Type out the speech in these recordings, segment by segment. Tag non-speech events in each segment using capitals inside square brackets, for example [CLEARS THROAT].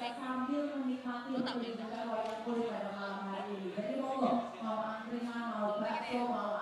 mau ambil mau mau mau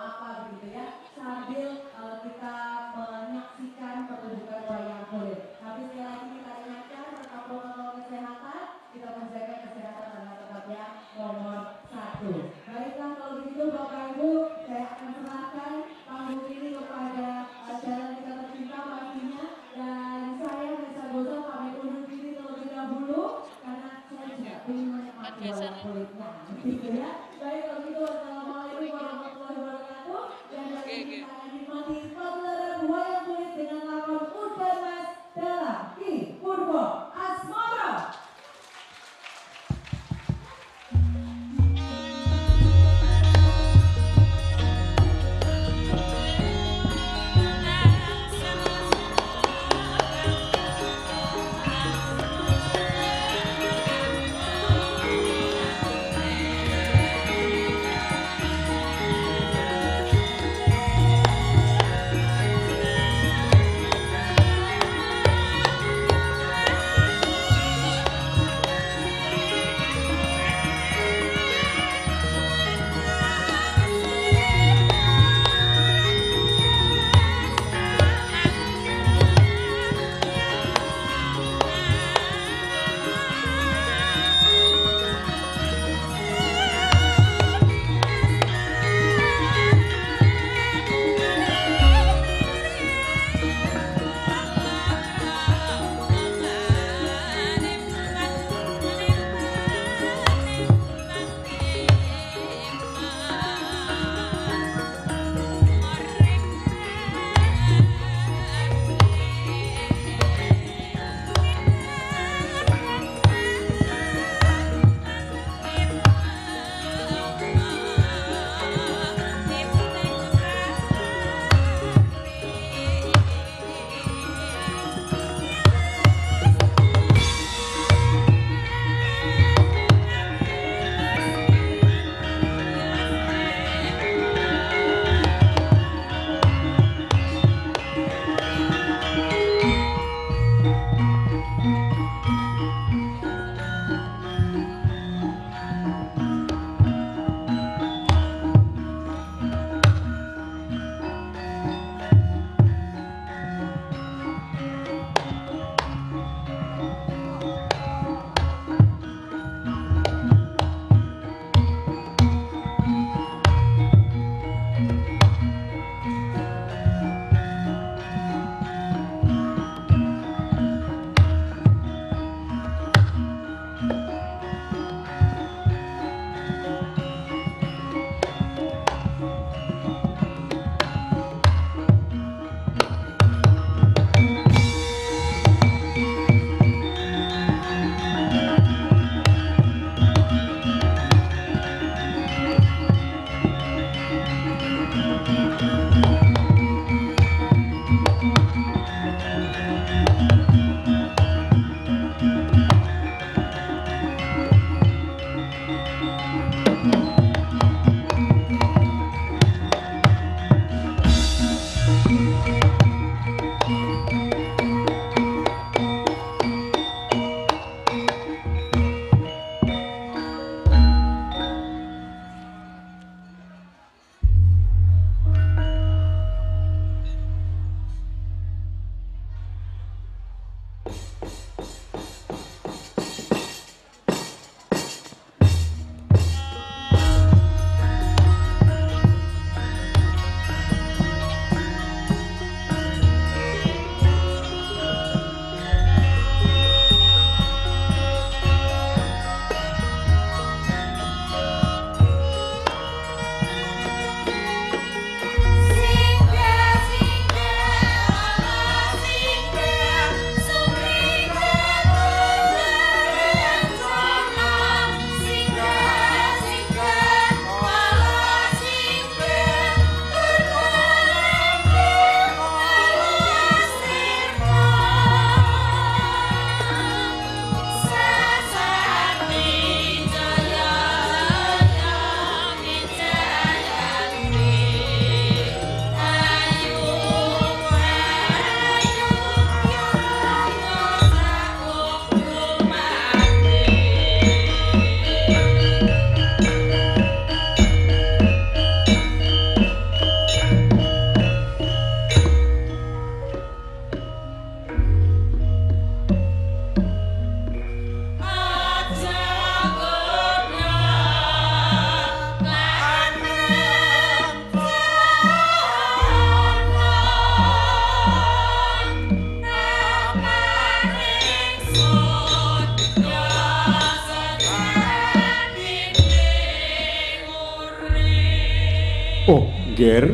Ger.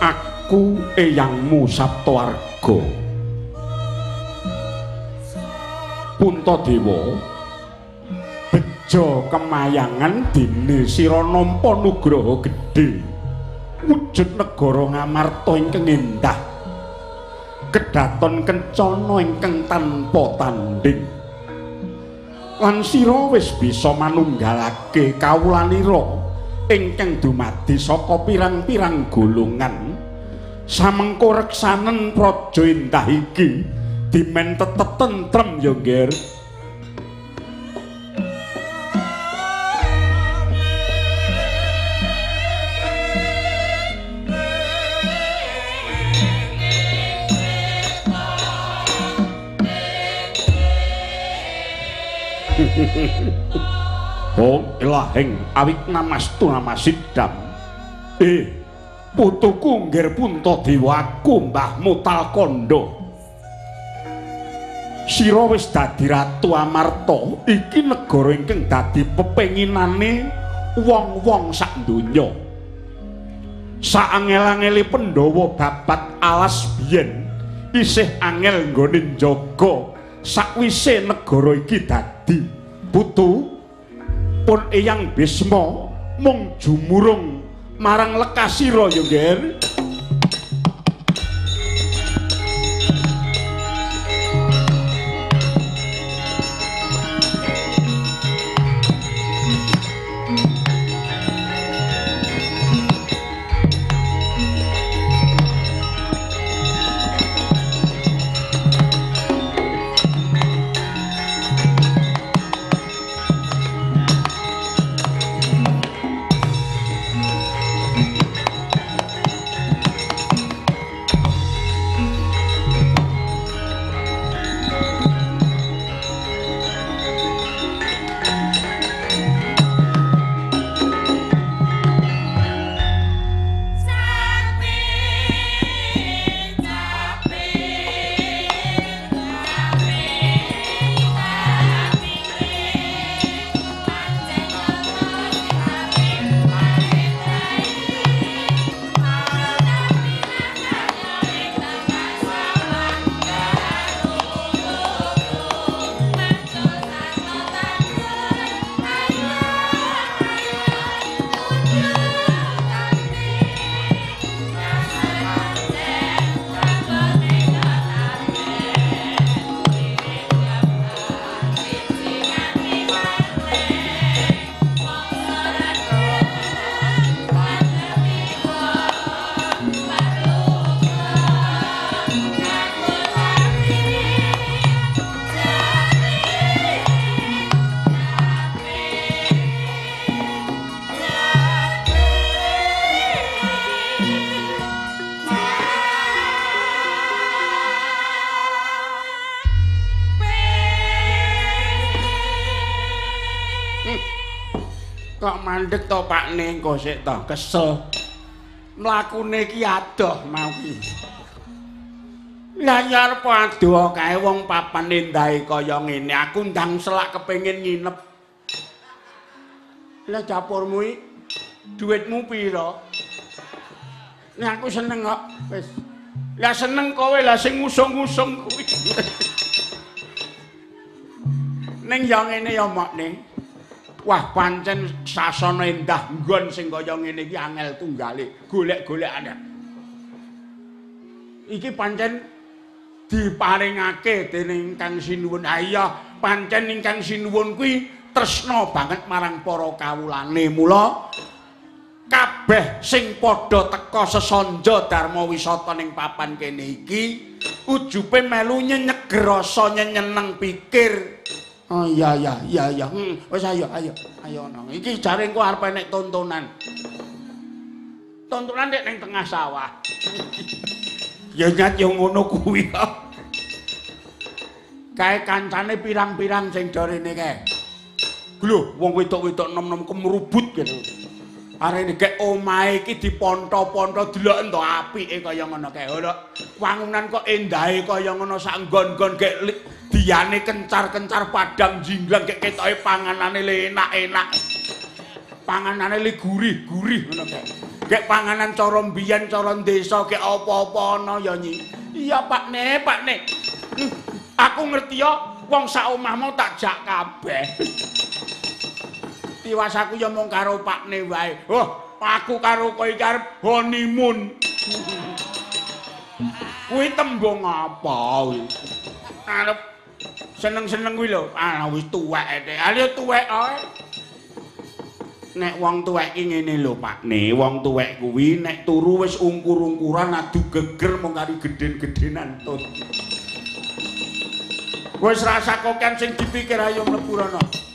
Aku eyangmu Sabtoarga. Puntadewa bejo kemayangan dene sira nampa nugraha gedhe wujud negara ngamarta ingkang endah kedaton kencana ingkang tanpa tanding lan sira wis bisa manunggalake kawulanira ingkang dumadi saka pirang-pirang golongan samengko reksanen praja endah iki dimen tetep tentrem ya nger Ilahing awik namastu namasidam. Eh, putuku ngger punta dewaku mbahmu talkondo. Sira wis dadi ratu Amarta, iki negara ingkang dadi pepenginane wong-wong sak donya. Saangel-angeli Pandhawa babat alas biyen isih angel nggone njaga sakwise negara iki dadi putu pun eyang Bisma mung jumurung marang lekasira ya Nger Ning kok sik to kesel. Mlakune iki adoh mau ki. Lah ya arep adoh kae wong papan endahe kaya ngene aku ndang selak kepengin nginep. Lah dapurmu iki dhuwitmu pira? Nek aku seneng kok wis. Lah seneng kowe lah sing ngusung-ngusung kuwi. [LAUGHS] Ning ya ngene ya mok ning. Wah pancen sasana endah nggon sing kaya ngene iki angel tunggale, golek-golekane. Iki pancen diparingake dening Kang Sinuwun. Ha pancen ingkang Sinuwun kuwi tresna banget marang para kawulane. Mula kabeh sing padha teka sesanja Dharma Wisata ning papan kene iki ujube melu nyenyeger rasa nyeneng pikir. Oh iya iya iya iya. Hmm, wis ayo ayo ayo nang. Iki jare engko arep enek tontonan. Tontonan nek ning tengah sawah. [LAUGHS] ya nyat yo ngono kuwi kok. Kae kancane pirang-pirang sing dorene kae. Lho, wong wedok-wedok nom-nom kemrubut gitu. Arene gek omahe iki diponto-ponto delok ento apike kaya ngono kae. Ora wangunan kok endahe kaya ngono sak nggon-nggon gek diyane kencar-kencar padang jinglang gek ketoke panganane enak-enak. panganane li gurih-gurih ngono kek. Kek panganan cara mbiyen cara desa kek apa-apa ana ya nyi. Iya Pak Ne, Pak Ne. Aku ngerti ya wong sak omahmu tak jak kabeh. Tiwas aku ya mung karo Pak Ne wae. Oh, aku karo kowe arep honeymoon. Kuwi tembung apa kuwi? Arep seneng-seneng kuwi lho. Ah wis tuwek ete. Ali tuwek ae. Nek wong tuwek iki ngene lho, Pakne. Wong tuwek kuwi nek turu wis ungkur-ungkuran adu geger mung kari gedhen-gedhenan tut. Wis rasa koken sing dipikir ayo mlebu rono.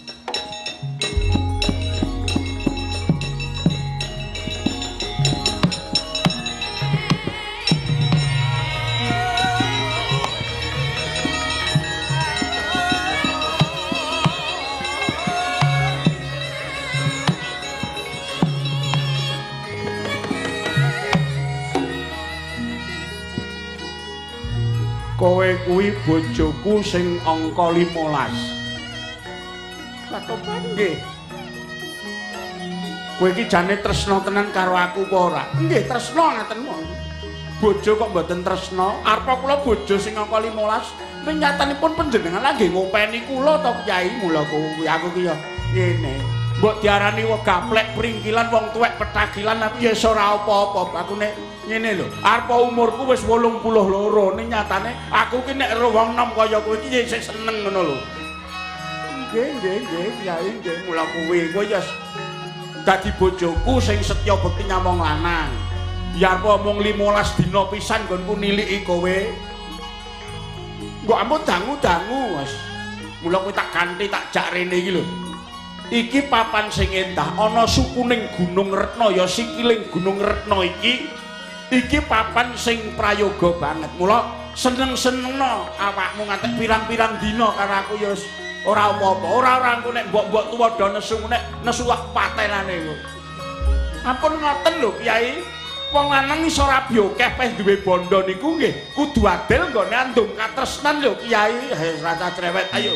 Kuwi bojoku sing angka 15. Lah kok nggih. Kowe iki jane tresna tenan karo aku apa ora? Nggih, tresna ngaten mon. Bojo kok mboten tresna? Arep kula bojo sing angka 15. Ning nyatanipun panjenengan lagi ngopeni kula to Kyai mula kuwi aku ki ya ngene. Mbok diarani wong gaplek pringkilan wong tuwek petakilan tapi ya ora apa-apa. Aku nek ngene lho, arep umurku wis 82 ning nyatane aku ki nek wong nom kaya kowe iki isih seneng ngono lho. Nggih, nggih, nggih, Kyai nggih mula kuwi kowe ya dadi bojoku sing setya bekti nyamong lanang. Biar apa mung 15 dina pisan nggonku niliki kowe. Kok ampun dangu-dangu, Mas. Mula kowe tak ganti tak jak rene iki lho. Iki papan sing endah ana sukuning Gunung Retna ya sikiling Gunung Retna iki. Iki papan sing prayoga banget. Mula seneng-senengno awakmu ngantek pirang-pirang dina karo aku ya ora apa-apa. Ora ora engko nek mbok-mbok tuwa nesu nek nesu wak patenane kok. Ampun ngoten lho Kyai. Wong lanang iso rabi akeh peh duwe bondo niku nggih kudu adil nggone andung katresnan lho Kyai. Hei rasa cerewet ayo.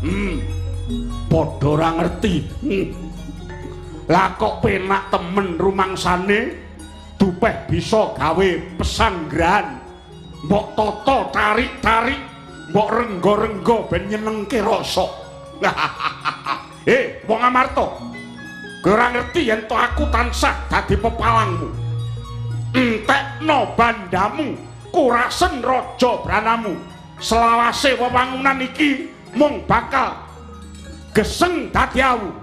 Hmm. Padha ora ngerti. Lah kok penak temen rumangsane dupeh bisa gawe pesanggrahan. Mbok toto tarik-tarik, mbok renggo-renggo ben nyenengke rasa. [LAUGHS] eh, wong Amarta. Ora ngerti yen to aku tansah dadi pepalangmu. Entekno bandamu, kurasen raja branamu. Selawase wewangunan iki mung bakal geseng dadi awu.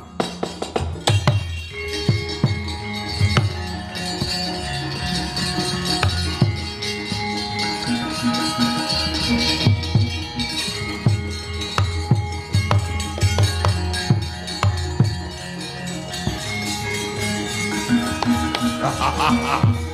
ha ha ha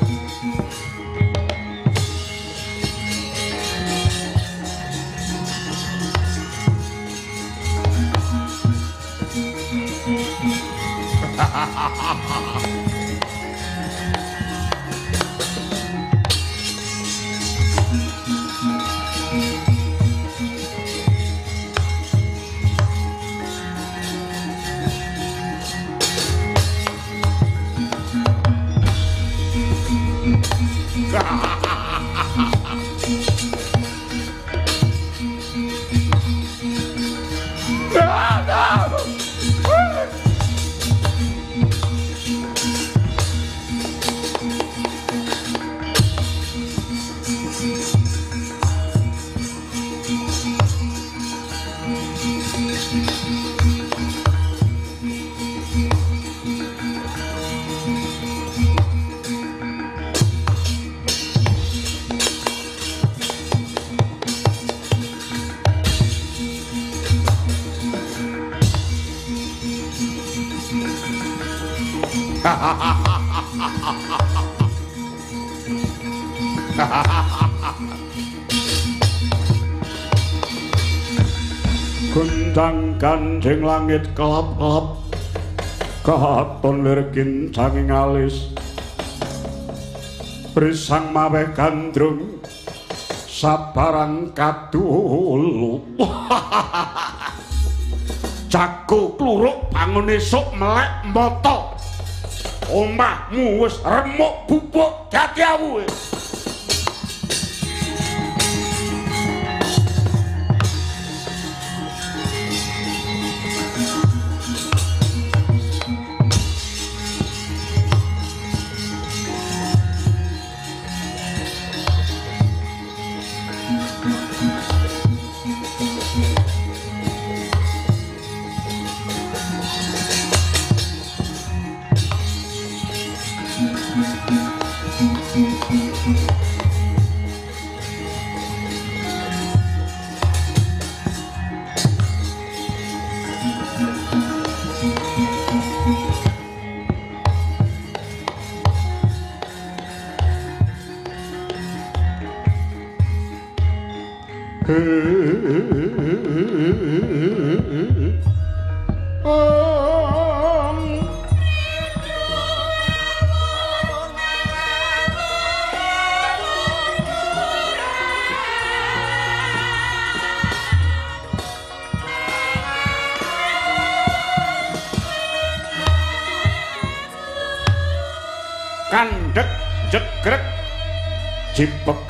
Gendang ganjing langit kelap-kelap Katon lirgin sanging alis. Brisang mawe gandrung Sabaran kadulu [LAUGHS] Jago kluruk bangun esuk melek moto Omahmu wis remuk bubuk dadi awu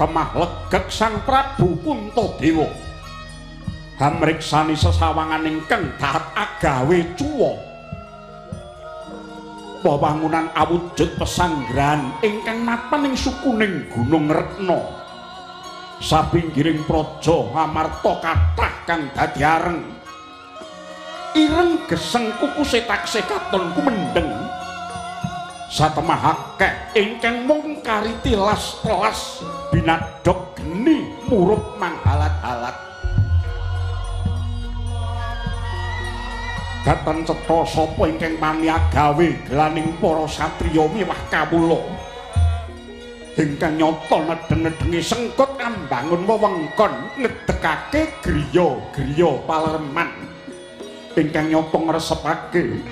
kemah legek sang Prabu Puntadewa hamriksani sesawangan ingkang dahat agawe cuwa. Wewangunan awujud pesanggrahan ingkang mapan ing sukuning Gunung Retna. Sapinggiring praja amarta kathah kang dadi areng. Ireng geseng kukuse taksih katon kumendeng satemahake ingkang mung kari tilas-telas binadok geni murup manghalat-halat Datan cetha sapa ingkang maniagawe glaning para satriya miwah kawula? Ingkang nyata nedeng-nedengi sengkut ambangun wewengkon ngedekake griya-griya palereman. Ingkang nyata ngresepake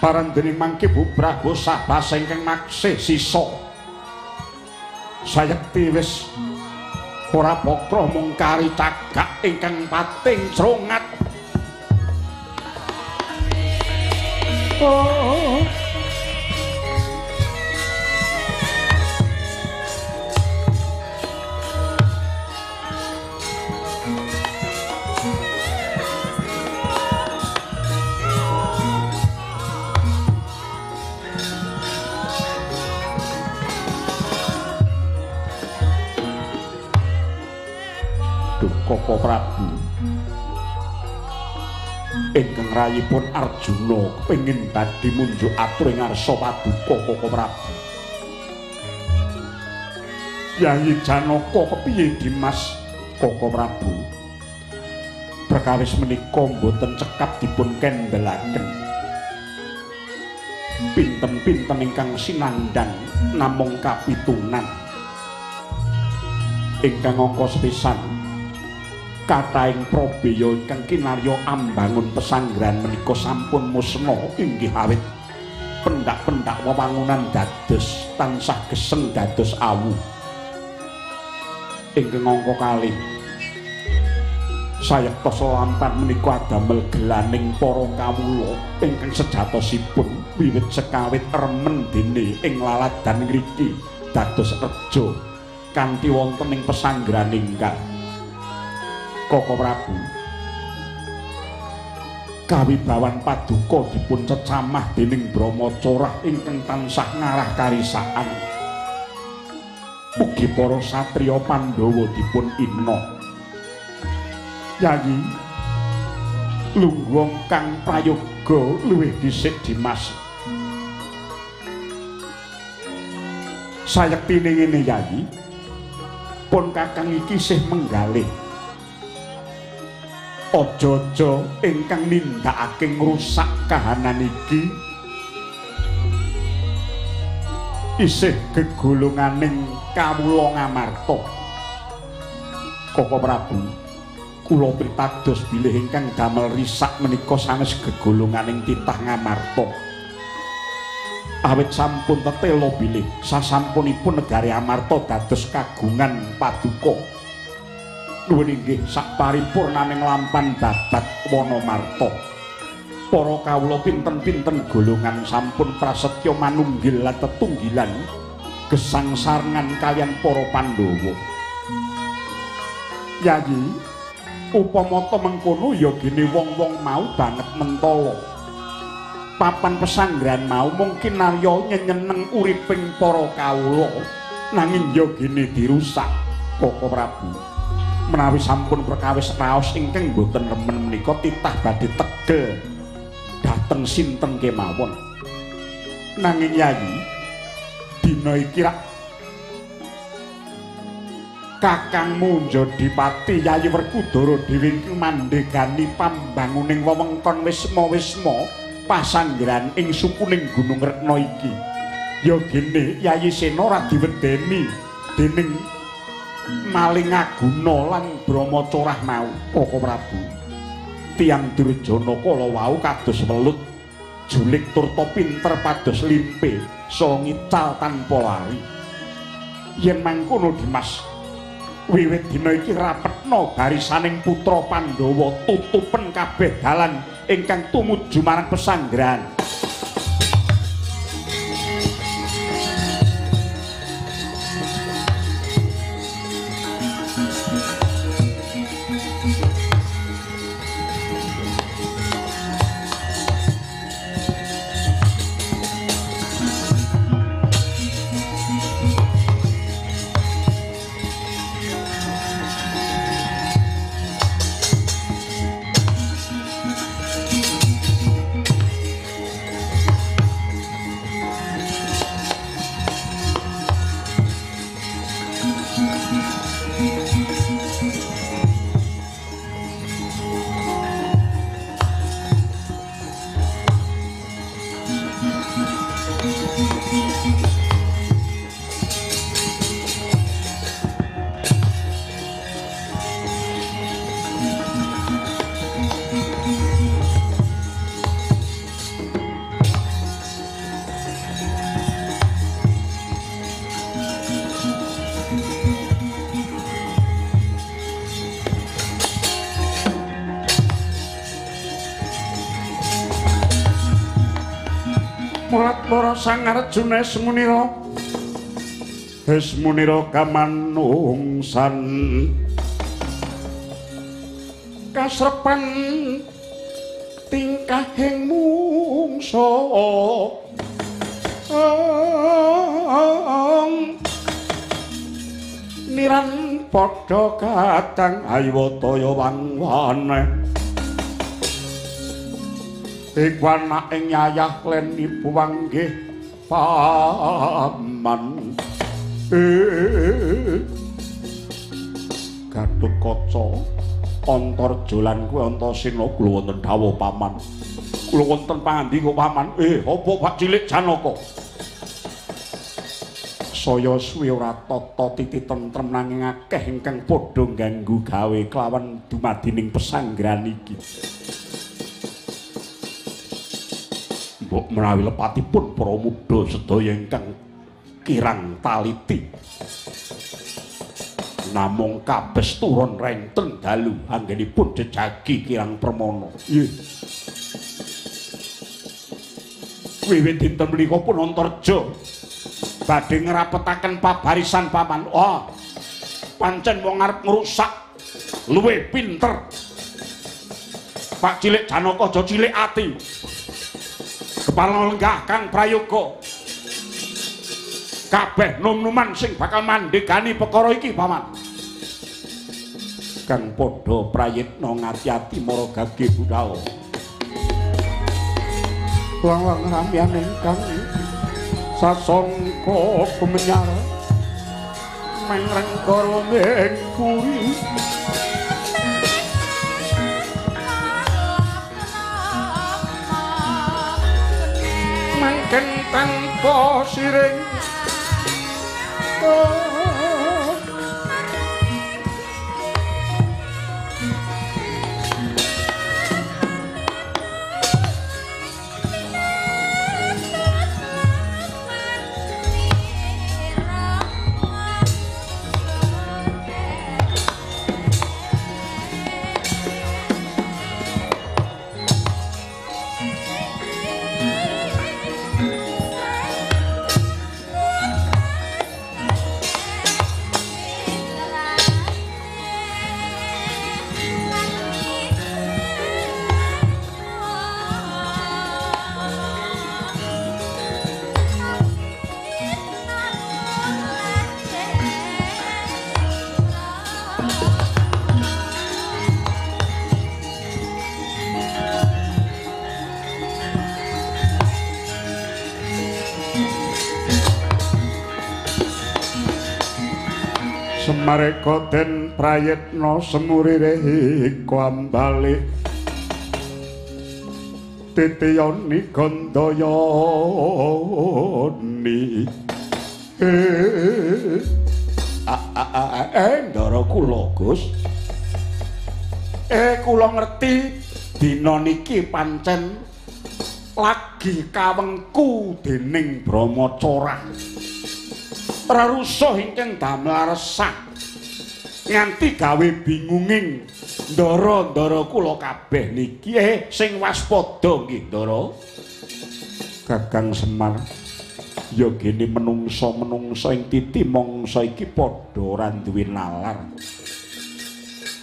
parandening mangke bubraga sabasa ingkang maksih sisa sayekti wis ora pokro mung kari cagak ingkang pating srongat oh. Koko Prabu ingkang rayipun Arjuna kepengin badhe munjuk atur ing ngarsa paduka Koko Prabu Yayi Janaka kepiye Dimas Koko Prabu Perkawis menika mboten cekap dipun kendelaken Pinten-pinten ingkang sinandang namung kapitunan. Ingkang angka sepisan kataing probaya ingkang kinarya ambangun pesanggrahan menika sampun musna inggih awit. Pendak-pendak wewangunan dados tansah geseng dados awu ingkang angka kalih. Sayekta selampan menika adamel gelaning para kawula ingkang sejatosipun wiwit sekawit remen dene ing laladan ngriki dados reja kanthi wonten ing pesanggrahan ingkang Koko Prabu. Kawibawan paduka dipun cecamah dening Brahmacara ingkang tansah ngarah karisaan. Ugi para satriya Pandhawa dipun ina. Yayi lungguh kang prayoga luwih dhisik Dimas. Sayektine ngene Yayi, pun kakang iki isih menggalih aja-aja ingkang nindakake ngrusak kahanan iki. Isih gegolonganing kawula ngamarta. Koko Prabu kula pitados bilih ingkang damel risak menika sanes gegolonganing titah ngamarta. Awit sampun tetelo bilih sasampunipun negari Amarta dados kagungan paduka nuwun inggih sak paripurnaning lampan babat Wonomarta para kawula pinten-pinten golongan sampun prasetya manunggil lan tetunggilan gesang sarengan kalian para Pandhawa. Yayi upama mengkono ya gene wong-wong mau banget mentala papan pesanggrahan mau mungkin narya nyeneneng uriping para kawula nanging ya gene dirusak Koko Prabu menawi sampun perkawis raos ingkang boten remen menika titah badhe tegel dhateng sinten kemawon nanging yayi dina iki rak Kakang Munjo Dipati Yayi Werkudara dhewe mandhegani pambanguning wewengkon wisma-wisma pasanggrahan ing sukuning Gunung Retna iki. Ya gene Yayi Sena ora diwedeni dening maling aguna lan Brahma Corah mau, Koko Prabu. Tiang Durjana kala wau kados welut julik turta pinter pados limpe saha ngical tanpa lari. Yen mangkono Dimas wiwit dina iki rapetna barisaning putra Pandhawa tutupen kabeh dalan ingkang tumuju marang pesanggrahan. Sang arjuna semunira Esmunira kamanungsan kasrepan tingkahing mungsa niran padha kadang aywataya wangwane. Iku anak ing yayah klen ibu wanggih paman. Gatot kaca. Antarja lan kuwi Antasena kula wonten dawuh paman. Kula wonten pangandi paman? Eh apa Pak cilik Janaka? Saya suwi ora tata titi tentrem nanging akeh ingkang padha ganggu gawe kelawan dumadining pesanggrahan iki mbok menawi lepatipun para muda sedaya ingkang kirang taliti namung kabes turun renten dalu anggenipun jejagi kirang permono nggih. Wiwit dinten menika pun antarja badhe ngrapetaken pabarisan paman. Oh pancen wong arep ngrusak. Luwe pinter. Pak cilik Janaka aja cilik ati kepala lenggah Kang Prayoga. Kabeh num-numan sing bakal mandhegani perkara iki paman. Kang padha prayitna ngati-ati mara gage budal wong-wong ramyan ingkang sasongko pemenyar mengreng karo mengkuri ken tanpa siring oh. Semareka den prayetna semurire iku ambali Titiyoni gandayani Eh ndara kula Gus. Eh kula ngerti dina niki pancen lagi kawengku dening Brahmacara rarusuh ingkang damel resah nganti gawe bingunging. Ndara-ndara kula kabeh niki eh sing waspada nggih ndara. Kakang Semar. Ya gene menungsa-menungsa ing titi mangsa iki padha ora duwe nalar.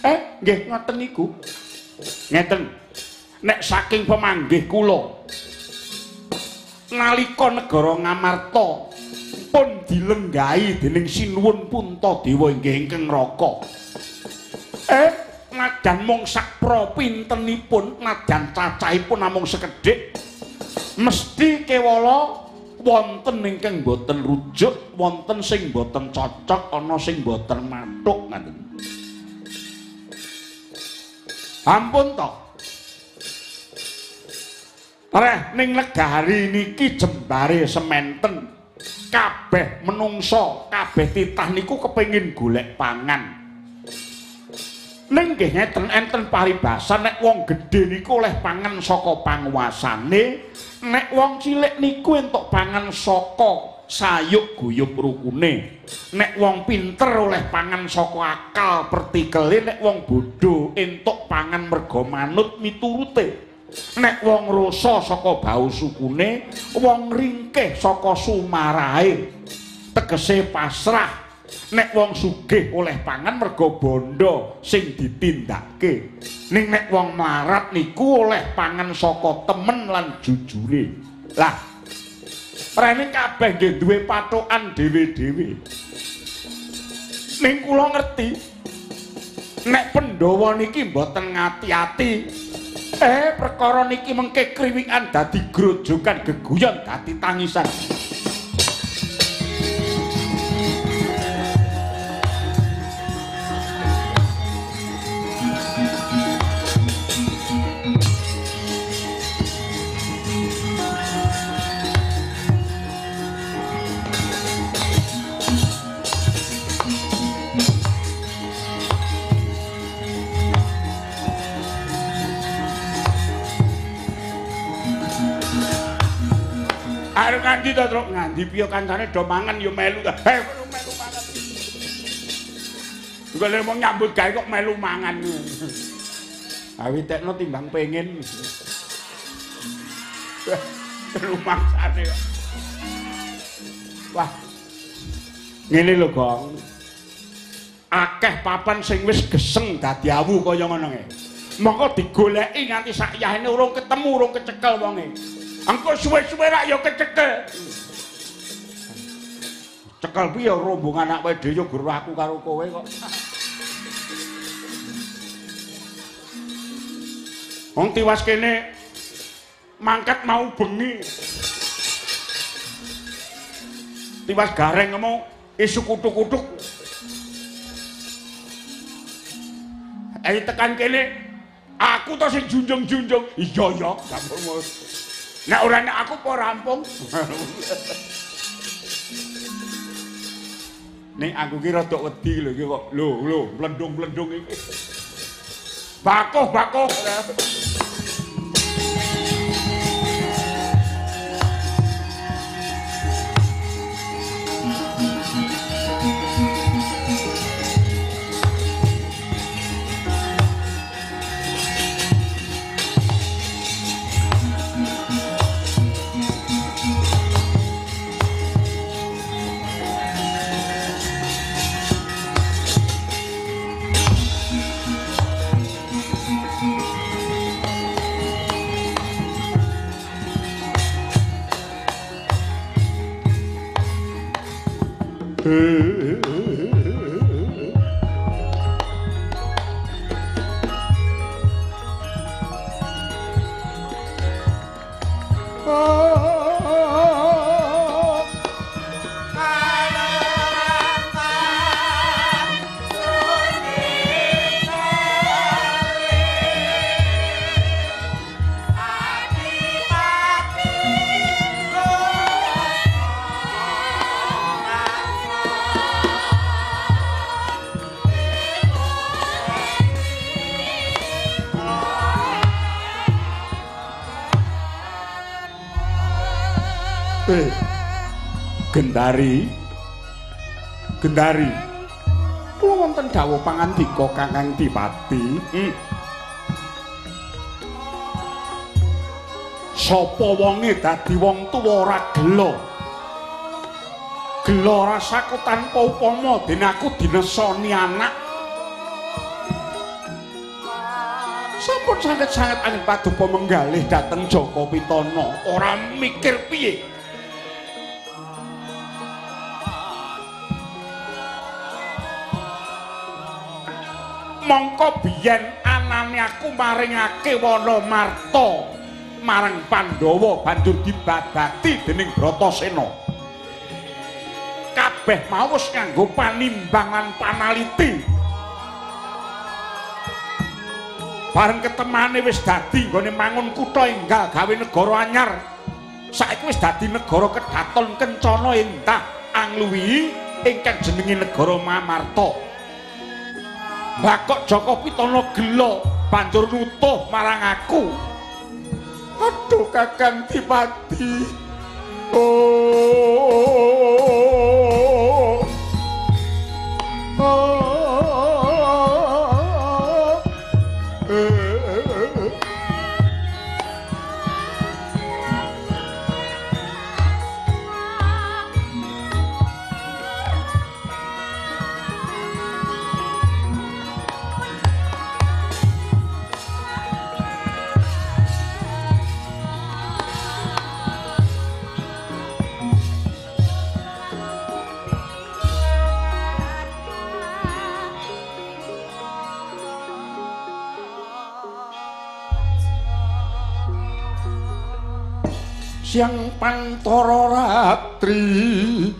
Eh nggih ngoten niku. Ngeten. Nek saking pemanggih kula nalika negara Ngamarta pun dilenggahi dening sinuwun Puntadewa inggih ingkang raka. Eh, najan mung sak propintenipun, najan cacahipun namung sekedhik, mesti kewala wonten ingkang boten rujuk, wonten sing boten cocok, ana sing boten matuk ngaten. Ampun to. Reh ning negari niki jembare sementen kabeh menungso, kabeh titah niku kepengin golek pangan. Ning nggih ngeten enten paribasan nek wong gedhe niku oleh pangan saka panguasane, nek wong cilik niku entuk pangan saka sayuk guyub rukune. Nek wong pinter oleh pangan saka akal pertikele, nek wong bodho entuk pangan merga manut miturute. Nek wong rasa saka bau sukune wong ringkeh saka sumarahe tegese pasrah. Nek wong sugih oleh pangan mergo bondo sing ditindakake ning nek wong marat niku oleh pangan saka temen lan jujure. Lah rene kabeh nggih duwe patokan dhewe-dhewe. Ning kula ngerti nek pendhawa niki mboten ngati-ati Eh, perkara niki mengke kriwikan dadi grojogan geguyon dadi tangisan. Arep nganti to, Truk? Nganti piye kancane do mangan ya melu ta. Heh, melu mangan. Golek mau nyambut gawe kok melu mangan. [LAUGHS] Awitekno timbang pengen. Rumangsane [LAUGHS] kok. Wah. Ngene lho, Gong. Akeh papan sing wis geseng dadi awu kaya ngono e. Mongko digoleki nganti sak yahene urung ketemu, urung kecekel wonge. Engko suwe-suwe rak ya kecekel. Cekel piye rombongan anak wedhe ya guru aku karo kowe kok. Wong tiwas kene mangkat mau bengi. Tiwas gareng ngomong isu kutuk-kutuk. Ayo tekan kene. Aku to sing junjung-junjung. Iya ya, gak Nek ora nek aku apa rampung. Nek aku ki rada wedi lho iki kok. Lho, lho, blendung-blendung iki. Bakoh, bakoh. Gendari. Gendari. Kula wonten dawuh pangandika Kakang Dipati. Hmm. Sapa wonge dadi wong tuwa ora gelo. Gelo rasaku tanpa upama den aku dinesoni anak. Sampun sanget-sanget angin paduka menggalih dhateng Joko Pitana, ora mikir piye. Mongko biyen anane aku maringake wana marta marang Pandhawa banjur dibabati dening Bratasena. Kabeh mau wis nganggo panimbangan panaliti. Bareng ketemane wis dadi nggone mangun kutha enggal gawe negara anyar. Saiki wis dadi negara kedaton kencana entah angluwi ingkang jenenge negara Mamarta. Bakok Joko Pitana gelo banjur nutuh marang aku. Aduh Kakang Dipati. Oh. Siang pantara ratri.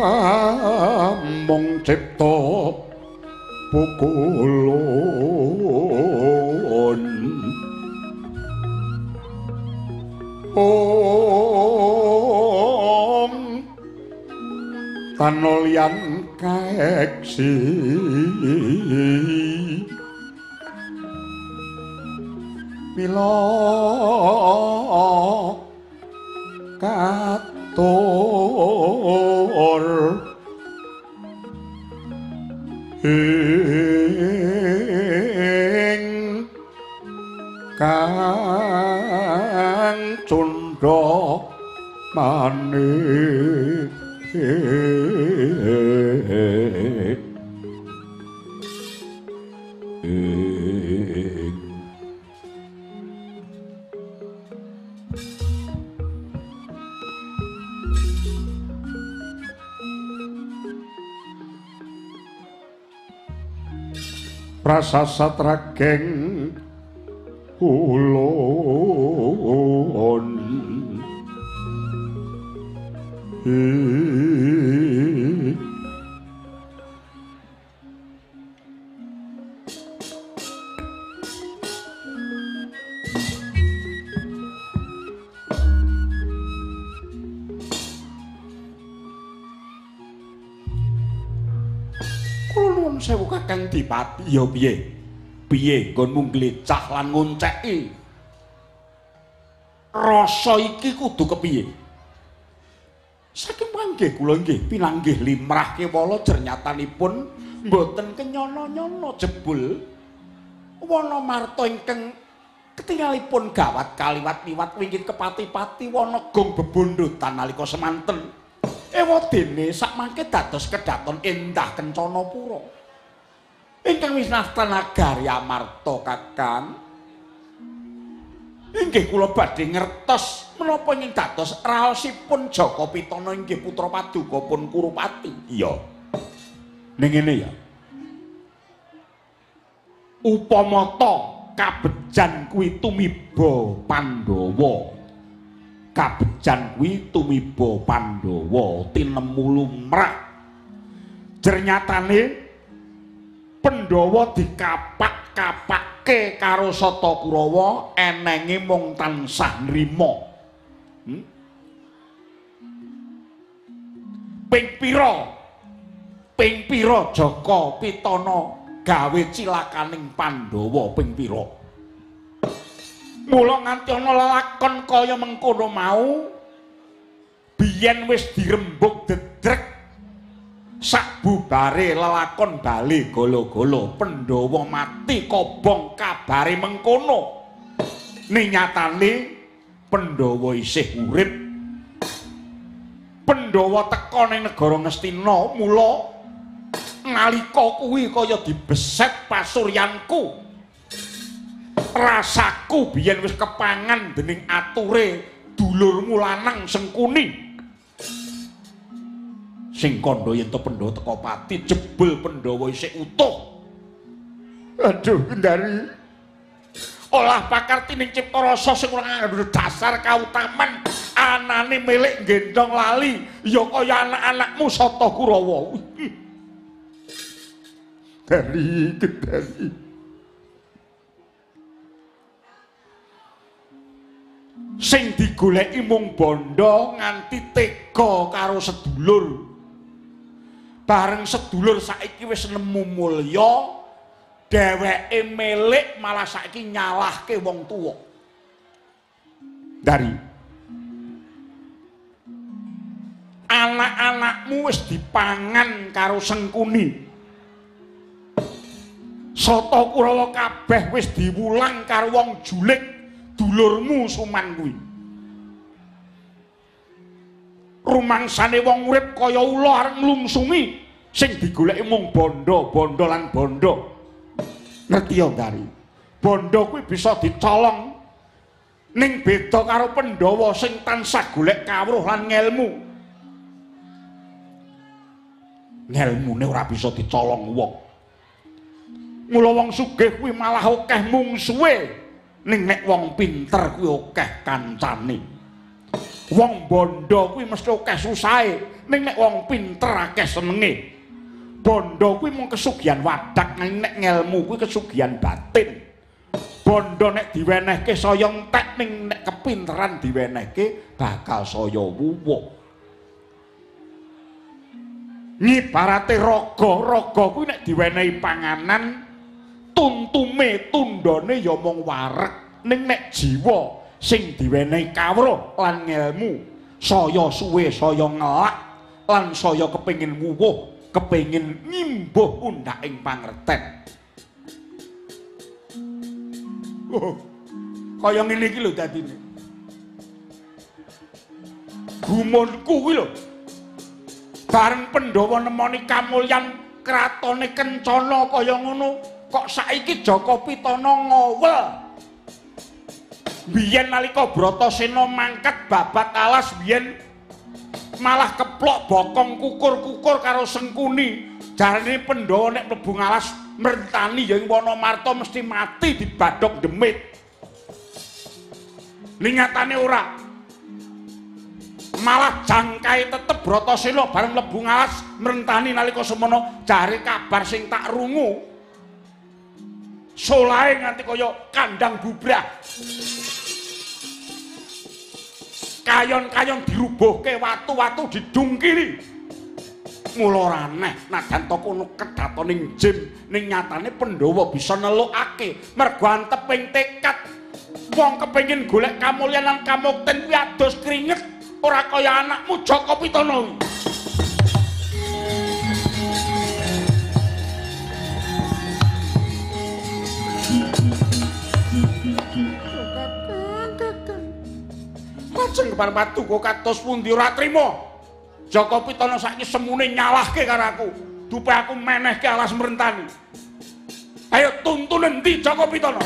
Among cipta pukulun Om. Tanolian kaeksi Mila katur ing kang cundha manik prasasat rageng ulun Ih. Nuwun sewu Kakang Dipati. Ya piye? Piye nggonmu glecah lan ngonceki? Rasa iki kudu kepiye? Saking panggih kula nggih pinanggih limrah kewala jernyatanipun mboten kenyono-nyono jebul wana marta ingkang ketingalipun gawat kaliwat liwat wingkit kepati-pati wana gong bebondotan nalika semanten. Ewa dene sak mangke dados kedaton endah kencana pura. Ingkang wis nasta nagari Amarta Kakang. Inggih kula badhe ngertos menapa ing dados raosipun Jaka Pitana inggih putra paduka pun Kurupati. Iya. Ning ngene ya. Upama ta kabejan kuwi tumiba Pandhawa kabejan kuwi tumiba Pandhawa tinemu lumrah jernyatane Pandhawa dikapak-kapakke karo Sata Kurawa enenge mung tansah nrima. Hmm? ping pira? Ping pira Jaka Pitana gawe cilakaning Pandhawa ping pira mula nganti ana lakon kaya mengkono mau biyen wis dirembug dedrek. Sak bubare lelakon bali golo-golo pendhawa mati kobong kabare mengkono. Ning pendhawa isih urip. Pendhawa teka ning negara Ngastina mula nalika kuwi kaya dibeset pasuryanku rasaku biyen wis kepangan dening ature dulurmu lanang sengkuni. Sing kandha yen to pendhawa teka pati jebul pendhawa isih utuh. Aduh ndari. Olah pakarti ning cipta rasa sing ora dasar kautaman anane milik gendong lali ya kaya anak-anakmu sata kurawa. Dari dari sing digoleki mung bondo nganti tega karo sedulur. Bareng sedulur saiki wis nemu mulya dheweke milik malah saiki nyalahke wong tuwa. Dari. Anak-anakmu wis dipangan karo sengkuni. Soto kurawa kabeh wis diwulang karo wong julik dulurmu suman kuwi. Rumangsane wong urip kaya ula areng nglungsungi sing digoleki mung bondo, bondo lan bondo. Ngerti ya, Dari? Bondo kuwi bisa dicolong ning beda karo Pandhawa sing tansah golek kawruh lan ngelmu. Ngelmune ora bisa dicolong wong. Mula wong sugih kuwi malah akeh mungsuhe. Ning nek wong pinter kuwi akeh kancane. Wong bondo kuwi mesti akeh susahe, ning nek wong pinter akeh senenge. Bondo kuwi mung kesugihan wadak, nek ngelmu kuwi kesugihan batin. Bondo nek diwenehke saya entek ning nek kepinteran diwenehke bakal saya wuwuh. Nyibarate raga, raga kuwi nek diwenehi panganan tuntume tundone ya mung warek ning nek jiwa sing diwenehi kawruh lan ngelmu. Saya suwe saya ngelak lan saya kepengin wuwuh kepengin ngimbuh undak ing pangerten. Oh, [LAUGHS] kaya ngene iki lho dadine. Gumunku kuwi lho. Bareng pendhawa nemoni kamulyan kratone kencana kaya ngono kok saiki Joko Pitana ngowel? Biyen nalika Bratasena mangkat babat alas biyen malah keplok bokong kukur-kukur karo sengkuni. Jarane Pandhawa nek mlebu alas mertani ya ing Wonomarta mesti mati dibadhok demit. Ningatane ora? Malah jangkai tetep Bratasena bareng mlebu alas mertani nalika semono jare kabar sing tak rungu solahe nganti kaya kandang bubrah. Kayon-kayon dirubuhke watu-watu didungkiri. mula raneh najan to kono kedatoning jim ning nyatane Pandhawa bisa nelukake mergo anteping tekad wong kepengin golek kamulyan lan kamukten kuwi adus kringet ora kaya anakmu Joko Pitana Lajeng Parwatu kok kados pundi ora trima. Joko Pitana saiki semune nyalahke karo aku. Dupe aku menehke alas mrentani. Ayo tuntun endi Joko Pitana?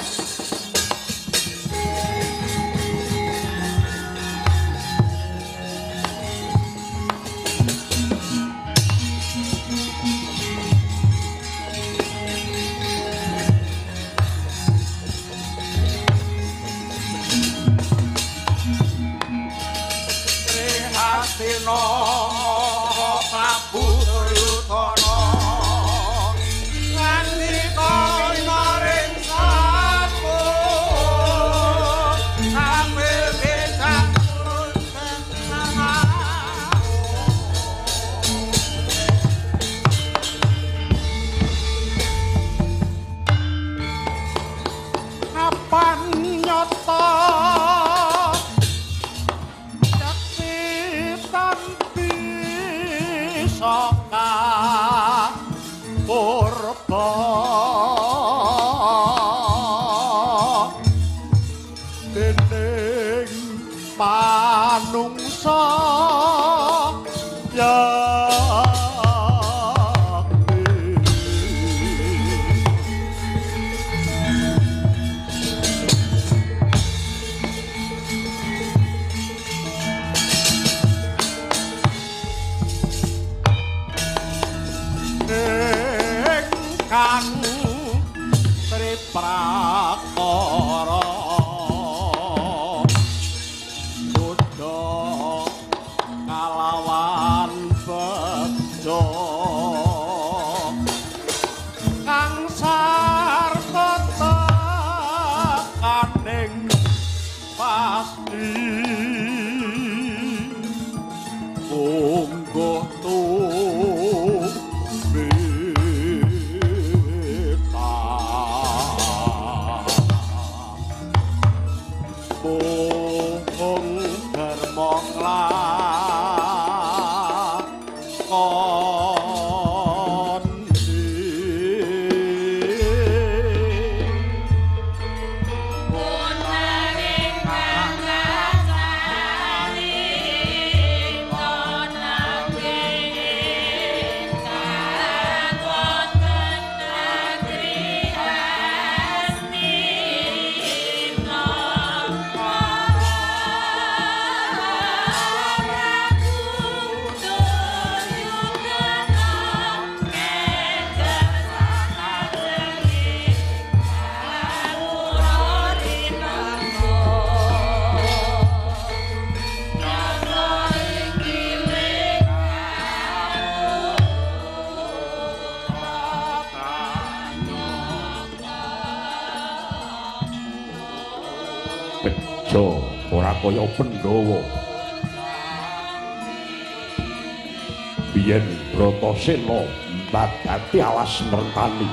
Bratasena mbadati alas mertani.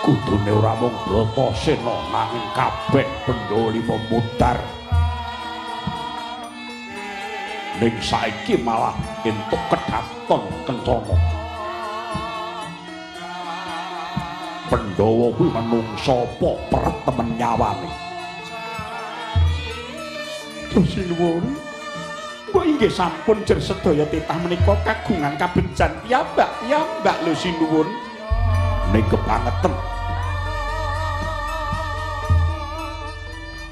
Kudune ora mung Bratasena nanging kabeh Pandhawa lima mudar. Ning saiki malah entuk kedaton kencana. Pandhawa kuwi manungsa apa peret temen nyawane. Gusti nuwun. Inggih sampun jer sedaya titah menika kagungan kabenjan piyambak piyambak lho sinuwun. Ning kebangetan.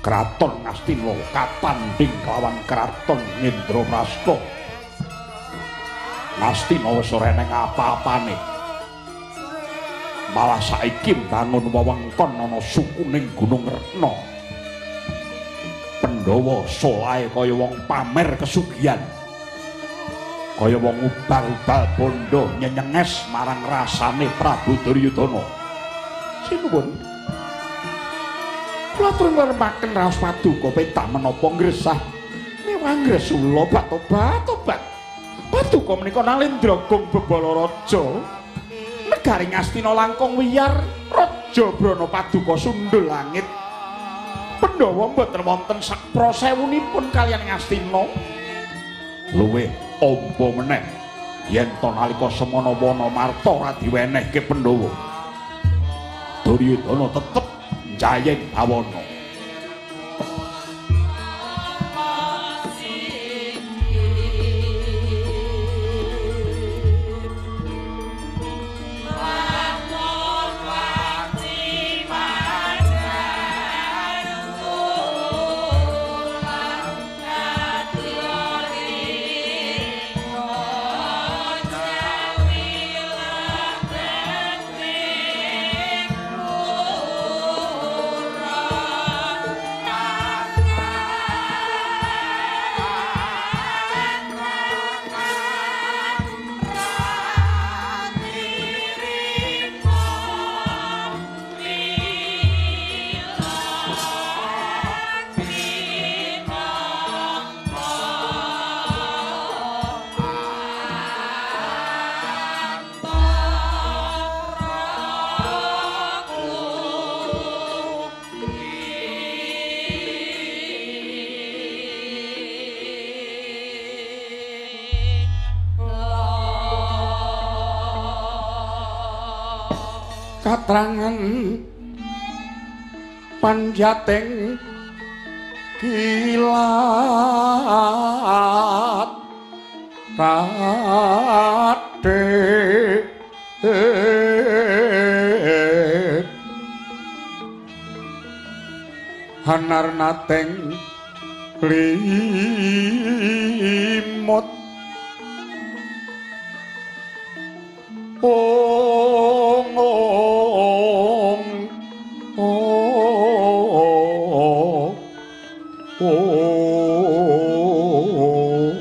Kraton Ngastina katanding kelawan kraton Indraprasta. Ngastina wis ora eneng apa-apane. malah saiki bangun wewengkon ana suku ning Gunung Retna. Pandhawa solae kaya wong pamer kesugihan. Kaya wong ubal-ubal bondo nyenyenges marang rasane Prabu Duryudana. Sinuwun. Kula atur ngremaken raos paduka petak menapa ngresah Anggresula batobat tobat. Paduka menika Nalendra Gong Bebala Raja. Negari Ngastina langkung wiyar Raja Brana Paduka sundul langit. Pandhawa mboten wonten sak prosewunipun kaliyan Ngastina. Luwih ompo meneh yen to nalika semana wana marta ora diwenehke Pandhawa. Duryudana tetep njayeng bawana. Panjating kilat kate hanar nateng limut. Ong ong ong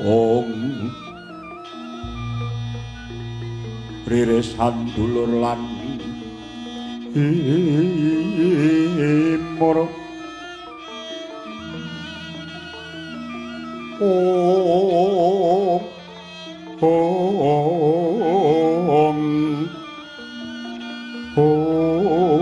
ong ririsan dulur lan imur. Ong ong ong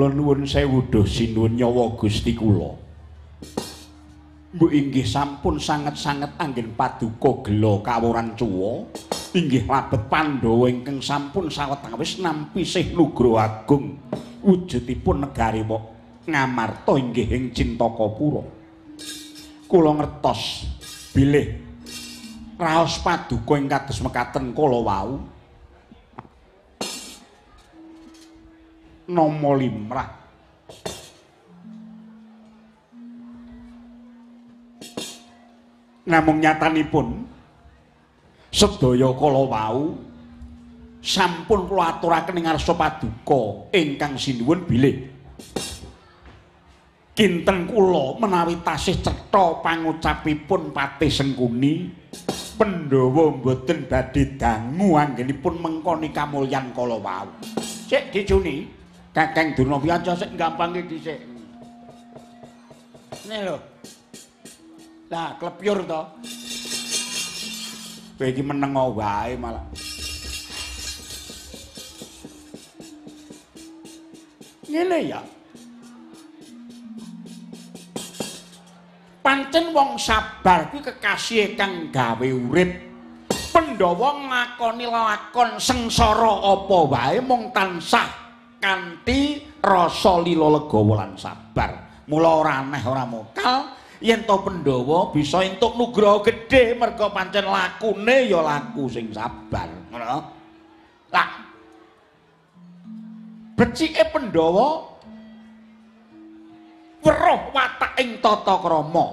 Kula nuwun sewu sinuwun nyawa Gusti kula. Mbok inggih sampun sanget-sanget anggen paduka gela kawuran cuwa. Inggih labet Pandhawa ingkang sampun sawetawis nampi sih nugra agung wujudipun negari wok ngamarta inggih ing Cintakapura. Kula ngertos bilih raos paduka ing kados mekaten kala wau nama limrah. Namung nyatanipun sedaya kala wau sampun kula aturaken ing ngarsa paduka ingkang sinuwun bilih. Kinten kula menawi tasih cetha pangucapipun Patih Sengkuni Pandhawa mboten badhe dangu anggenipun mengkoni kamulyan kala wau. Sik dicuni Kakang Durnawiyanca sik gampangke dhisik. Nih lho. Lah klepyur to. Kowe iki meneng wae malah. Ngene ya. Pancen wong sabar kuwi kekasih kang gawe urip. Pandhawa ngakoni lakon sengsara apa wae mung tansah kanthi rasa lila legawa lan sabar. Mula ora aneh ora mokal yen to Pandhawa bisa entuk nugraha gedhe merga pancen lakune ya laku sing sabar. Ngono. Lah. Becike Pandhawa weruh wataking tata krama.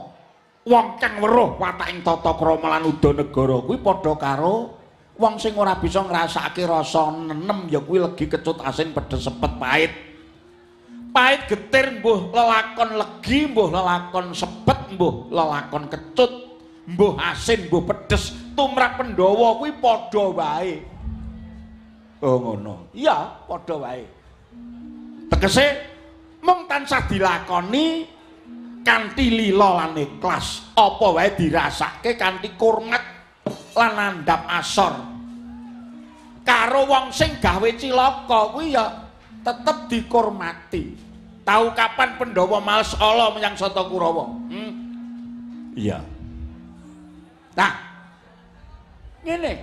Wong kang weruh wataking tata krama lan uda negara kuwi padha karo wong sing ora bisa ngrasakake rasa nenem ya kuwi legi kecut asin pedes sepet pahit. Pahit getir mbuh lelakon legi, mbuh lelakon sepet, mbuh lelakon kecut, mbuh asin, mbuh pedes, tumrap Pandhawa kuwi padha wae. Oh ngono. Iya, padha wae. Tegese mung tansah dilakoni kanthi lila lan ikhlas, apa wae dirasake kanthi kurmat lan andhap asor. Karo wong sing gawe cilaka kuwi ya tetep dikurmati. Tahu kapan Pandhawa males ala menyang Sata Kurawa? Hmm? Iya. Nah. Ngene.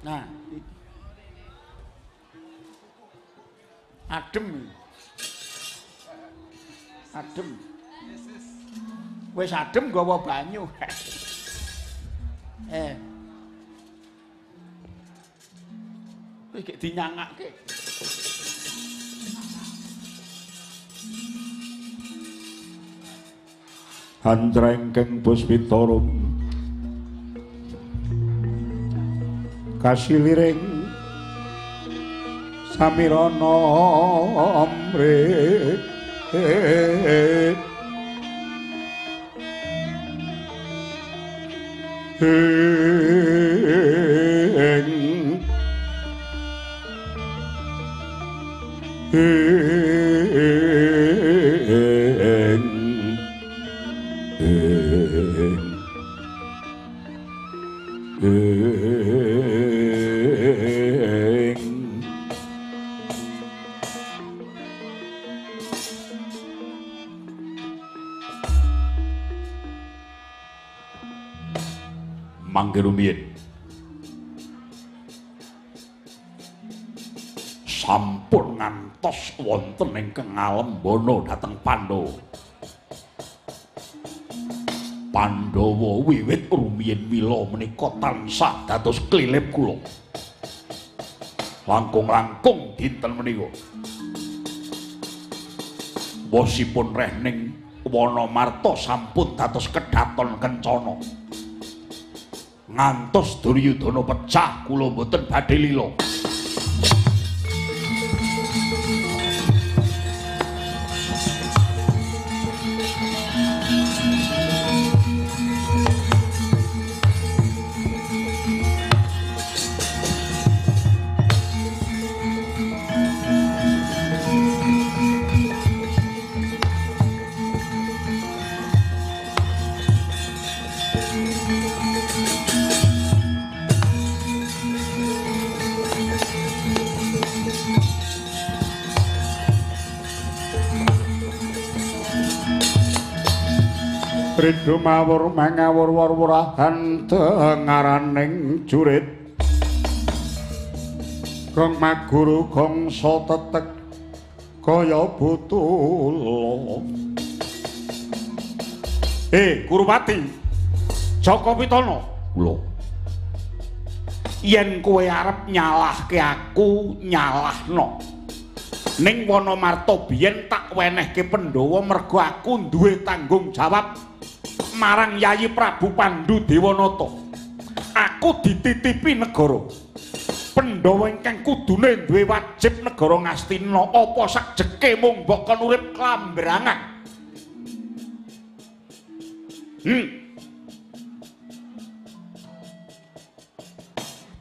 Nah, adem. Adem. Wis adem gawa banyu. [LAUGHS] eh. Wis gek dinyangake. Handrengkeng puspitorum kasiliring samirana amre ing rumiyin sampun ngantos wonten ingkang ngalembana dhateng Pandhawa Pandhawa wiwit rumiyin mila menika tansah dados klilip kula. Langkung-langkung dinten menika. Bosipun rehning wana marta sampun dados kedhaton kencana ngantos Duryudana pecah kula mboten badhe lila Ridho mawur mangawur war-warahan tengaraning jurit. Gong maguru gong so tetek kaya butul Eh, Kurupati Joko Pitono Kula. Yen kowe arep nyalahke aku nyalahno. Ning Wonomarta biyen tak wenehke Pandhawa mergo aku duwe tanggung jawab marang Yayi Prabu Pandu Dewanata. Aku dititipi negara. Pandhawa ingkang kudune duwe wajib negara Ngastina apa sakjeke mung mbok kon urip klambrangan. Hmm.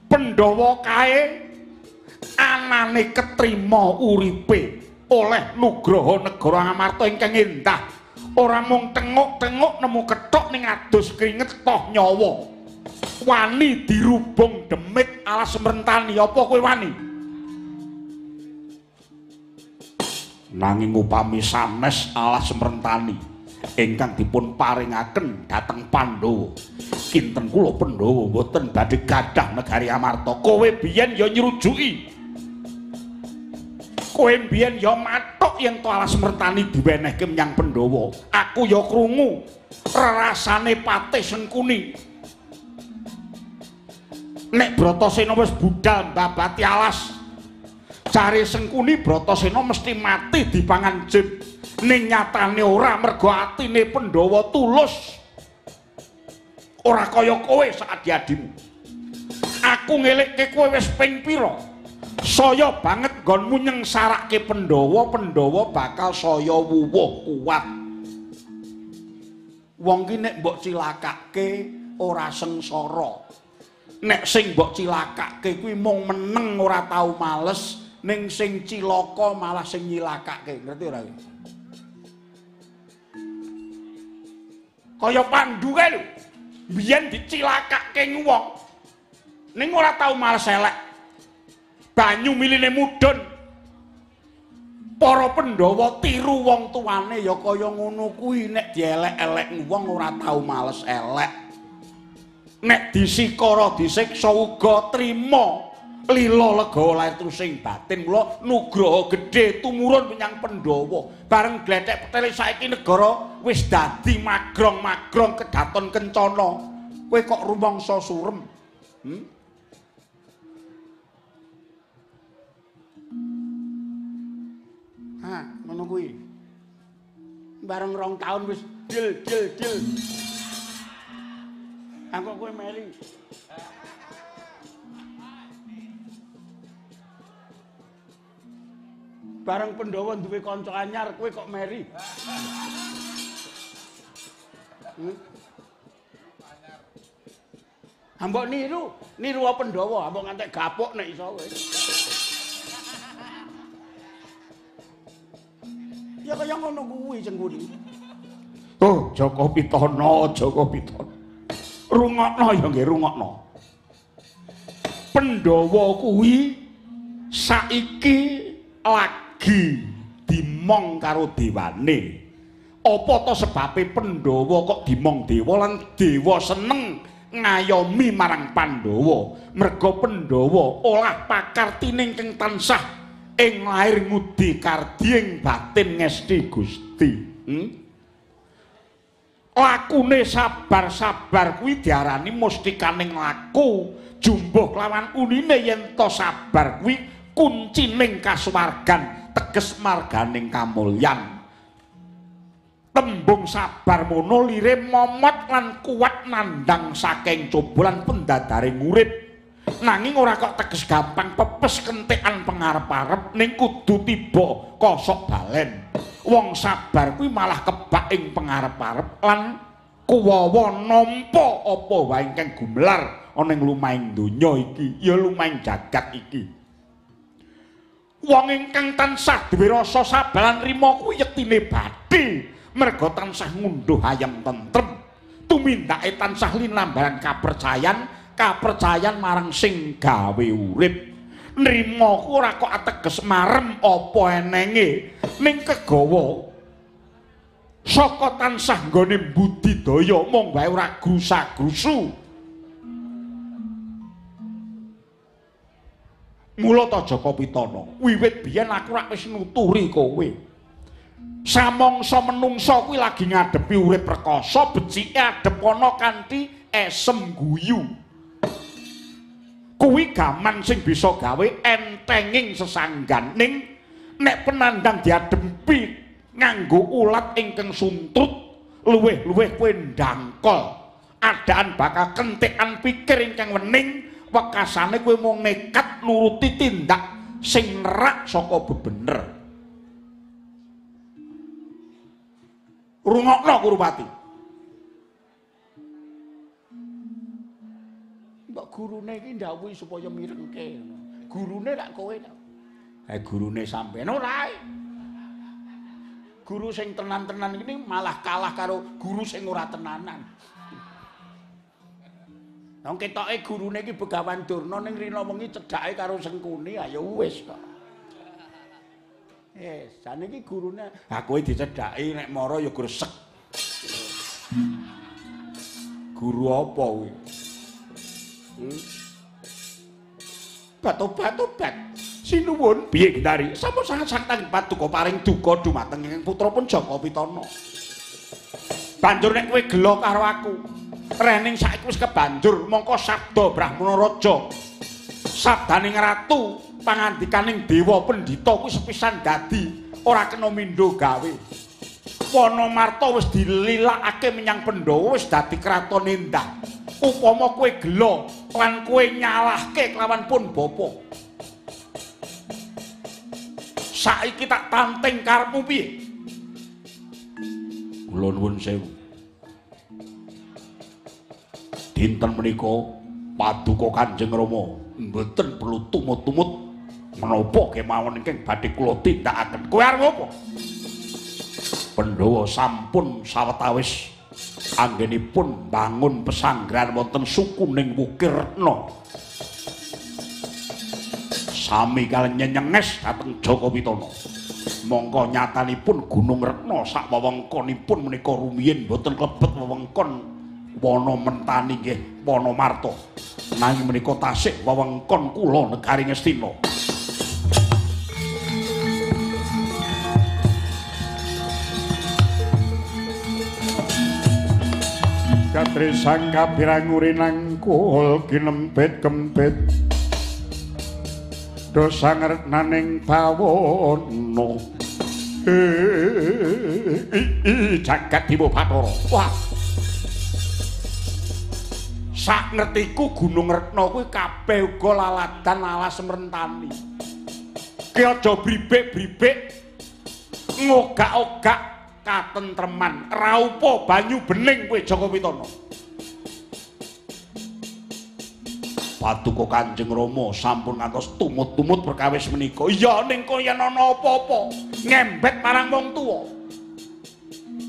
Pandhawa kae anane ketrima uripe oleh nugraha negara Amarta ingkang endah. Ora mung tenguk-tenguk nemu ketok ning adus kringet toh nyawa. Wani dirubung demit alas merentani apa kowe wani? Nanging upami sanes alas merentani ingkang dipun paringaken dhateng Pandhawa. Kinten kula Pandhawa mboten badhe gadah negari Amarta. Kowe biyen ya nyrujuki kowe mbiyen ya matuk yen to alas mertani diwenehke menyang Pandhawa. Aku ya krungu rerasane Patih Sengkuni. Nek Bratasena wis budal mbabati alas Cari Sengkuni Bratasena mesti mati dipangan jin. Ning nyatane ora mergo atine Pandhawa tulus. Ora kaya kowe sak adimu Aku ngelikke kowe wis ping pira? Saya banget nggonmu nyengsarake Pandhawa, Pandhawa bakal saya wuwuh kuat. Wong ki nek mbok cilakake ora sengsara. Nek sing mbok cilakake kuwi mung meneng ora tau males, ning sing cilaka malah sing nyilakake. Ngerti ora? Kaya pandu kae lho. Biyen dicilakake wong. Ning ora tau males elek. Banyu miline mudhun. Para Pandhawa tiru wong tuane ya kaya ngono kuwi nek dielek-elek wong ora tau males elek. Nek disikara disiksa uga trima lila lega lair terusing batin mula nugraha gedhe tumurun menyang Pandhawa. Bareng glethek petele saiki negara wis dadi magrong-magrong kedaton kencana. Kowe kok rumangsa surem? Hmm? Ha, ngono kuwi. Bareng rong taun wis dil dil dil. Aku kowe meri. Bareng Pandhawa duwe kanca anyar, kowe kok meri. Hmm? Ambok niru, niru Pandhawa, ambok ngantek gapuk nek iso kowe. Ya kaya ngono kuwi cengguni. Oh, Joko Pitana, Joko Pitana. Rungokno ya nggih rungokno. Pandhawa kuwi saiki lagi dimong karo dewane. Apa to sebabe Pandhawa kok dimong dewa lan dewa seneng ngayomi marang Pandhawa? Merga Pandhawa olah pakartine ingkang tansah ing lair ngudi kardiing batin ngesti Gusti. Hmm? Lakune sabar-sabar kuwi diarani mustikaning laku. Jumbuh lawan unine yen to sabar kuwi kuncining kasuwargan, teges marganing kamulyan. Tembung sabar mono lire momot lan kuat nandang saking cobolan pendadaring urip. Nanging ora kok teges gampang pepes kentekan pengarep-arep ning kudu tiba kosok balen. Wong sabar kuwi malah kebak ing pengarep-arep lan kuwawa nampa apa wae ingkang gumelar ana ing lumahing donya iki ya lumahing jagat iki. Wong ingkang tansah duwe rasa sabar lan rima kuwi yektine bathi merga tansah ngunduh ayam tentrem. Tumindake tansah linambaran kapercayan kapercayan marang sing gawe urip. Nrimo ku ora kok ateges marem apa enenge? Ning kegawa saka tansah nggone budidaya mong wae ora grusa-grusu. Mula ta Jaka Pitana wiwit biyen aku rak wis nuturi kowe. Samangsa menungsa kuwi lagi ngadepi urip rekoso becike adep ana kanthi esem guyu kuwi gaman sing bisa gawe entenging sesanggan ning nek penandang diadempi nganggo ulat ingkang suntut luweh-luweh kuwi ndangkol. Adaan bakal kentekan pikir ingkang wening wekasane kuwi mung nekat nuruti tindak sing nerak saka bebener. Rungokno kurupati gurune iki ndhawuhi supaya mirengke gurune lak kowe eh gurune sampean ora guru sing tenan-tenan ini malah kalah karo guru sing ora tenanan Nang ketoke gurune iki Begawan Durna ning rina wengi cedhake karo Sengkuni ayo wis kok. Eh, jane iki gurune, ha kowe dicedhaki nek mara ya gresek. Guru apa kuwi? Batu-batu-bat. Sinuwun piye Gendari? Sampun sangat saktang patuko paring duka dumateng ing putra pun Jaka Pitana. Banjur nek kowe gelo karo aku, rening saiki wis kebanjur mongko sabda Brahmana Raja. Sabdaning ratu pangandikaning dewa pendhita kuwi sepisan dadi ora kena mindho gawe. Wanamarta wis dililakake menyang Pandhawa wis dadi kraton endah. Upama kowe gelo lan kowe nyalahke kelawan pun bapa. Saiki tak tanting karepmu piye? Kula nuwun sewu. Dinten menika paduka Kanjeng Rama mboten perlu tumut-tumut menapa kemawon ingkang badhe kula tindakaken. Kowe arep apa? Pandhawa sampun sawetawis anggenipun bangun pesanggrahan wonten sukuning Wukirna. Sami kaliyan nyenyenges dhateng Jaka Pitana. Mongko nyatanipun Gunung Retna sak wewengkonipun menika rumiyin boten klebet wewengkon wana mentani nggih wana marta. Nanging menika tasih wewengkon kula negari Ngastina. Katri sangka piranguri nangkul kinempit kempit. Dosa ngertnaning bawono jagat diwo batara wah. Sak ngertiku gunung retna kuwi kabeh uga laladan alas mrentani. Ki aja bribek-bribek ngogak-ogak katentreman raupa banyu bening kowe Jaka Pitana Paduka Kanjeng Rama sampun ngantos tumut-tumut perkawis menika. Iya ning kowe yen ana apa-apa ngembet marang wong tuwa.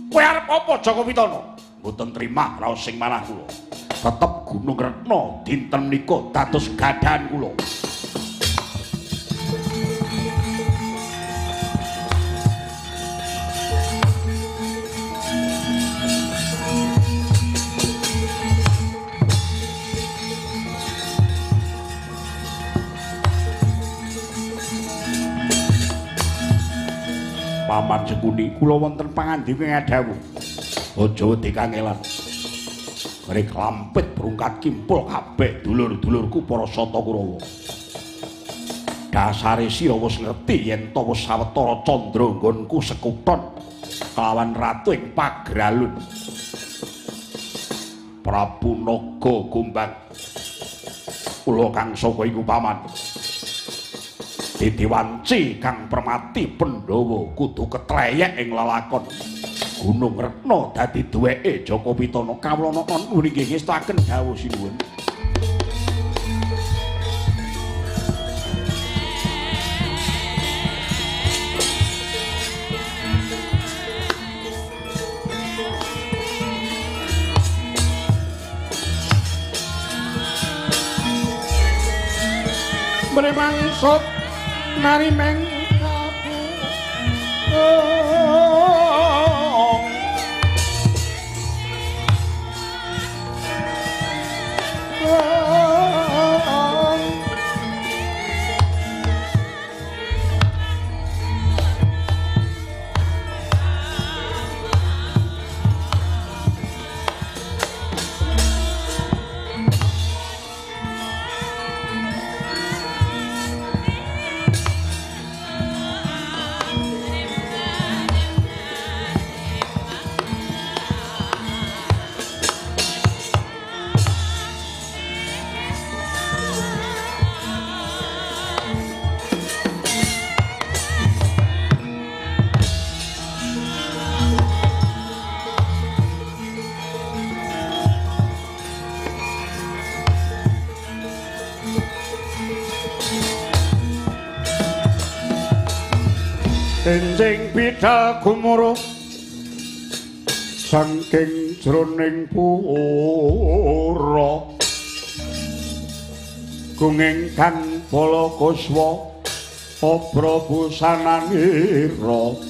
Kowe arep apa Jaka Pitana mboten trima raos sing manah kula. Tetep Gunung Retna dinten menika dados gadahan kula Paman Jengkuni kula wonten pangandika ngadawu. Aja wedi kangelan. Kare klampit berungkat kimpul kabeh dulur-dulurku para Sata Kurawa. Dasare sira wis ngerti yen ta wis sawetara candra nggonku sekuton kelawan ratu ing Pagralun. Prabu Naga Gombang. Kula kang saka iku paman. Didiwanci kang permati Pandhawa kudu ketreyek ing lelakon. Gunung Retna dadi duweke Jaka Pitana kawula nuwun inggih ngestaken dawuh sinuwun. Mremangsut nari meng enjing bidal gumuruh saking jroning pura gunging kan bala kuswa obra busananira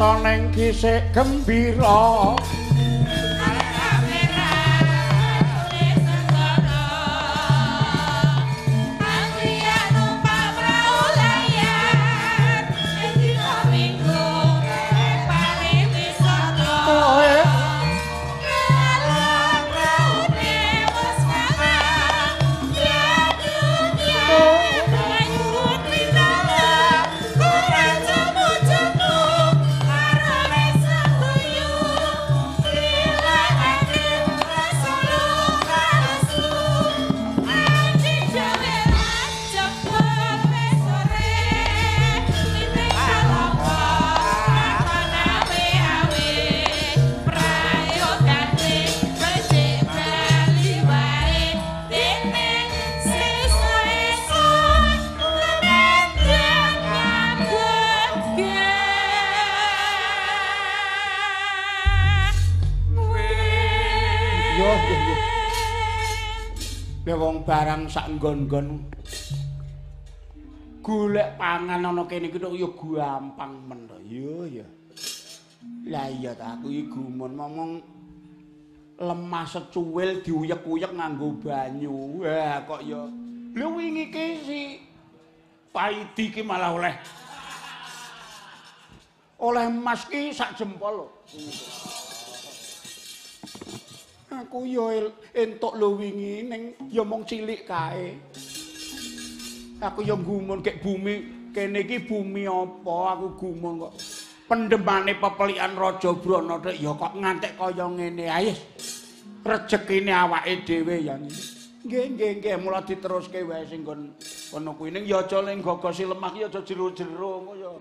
kanca ning kisik gembira nggon-nggon golek pangan ana kene iki tok ya gampang men to. Ya ya. Lah iya ta aku iki gumun ngomong lemah secuwil diuyek-uyek nganggo banyu. Wah kok ya lho wingi ki si Paidi ki malah oleh oleh emas ki sak jempol lho. Aku yo entuk lho wingi ning ya mung cilik kae. Aku yo gumun kek bumi kene iki bumi apa aku gumun kok. Pendemane pepelikan Raja Brana tek ya kok ngantek kaya ngene. Ayo rezekine awake dhewe ya. Nggih nggih nggih mula diteruske wae sing kon kono kuwi ning ya aja ning gogosi lemah ya aja jero-jero ngono ya.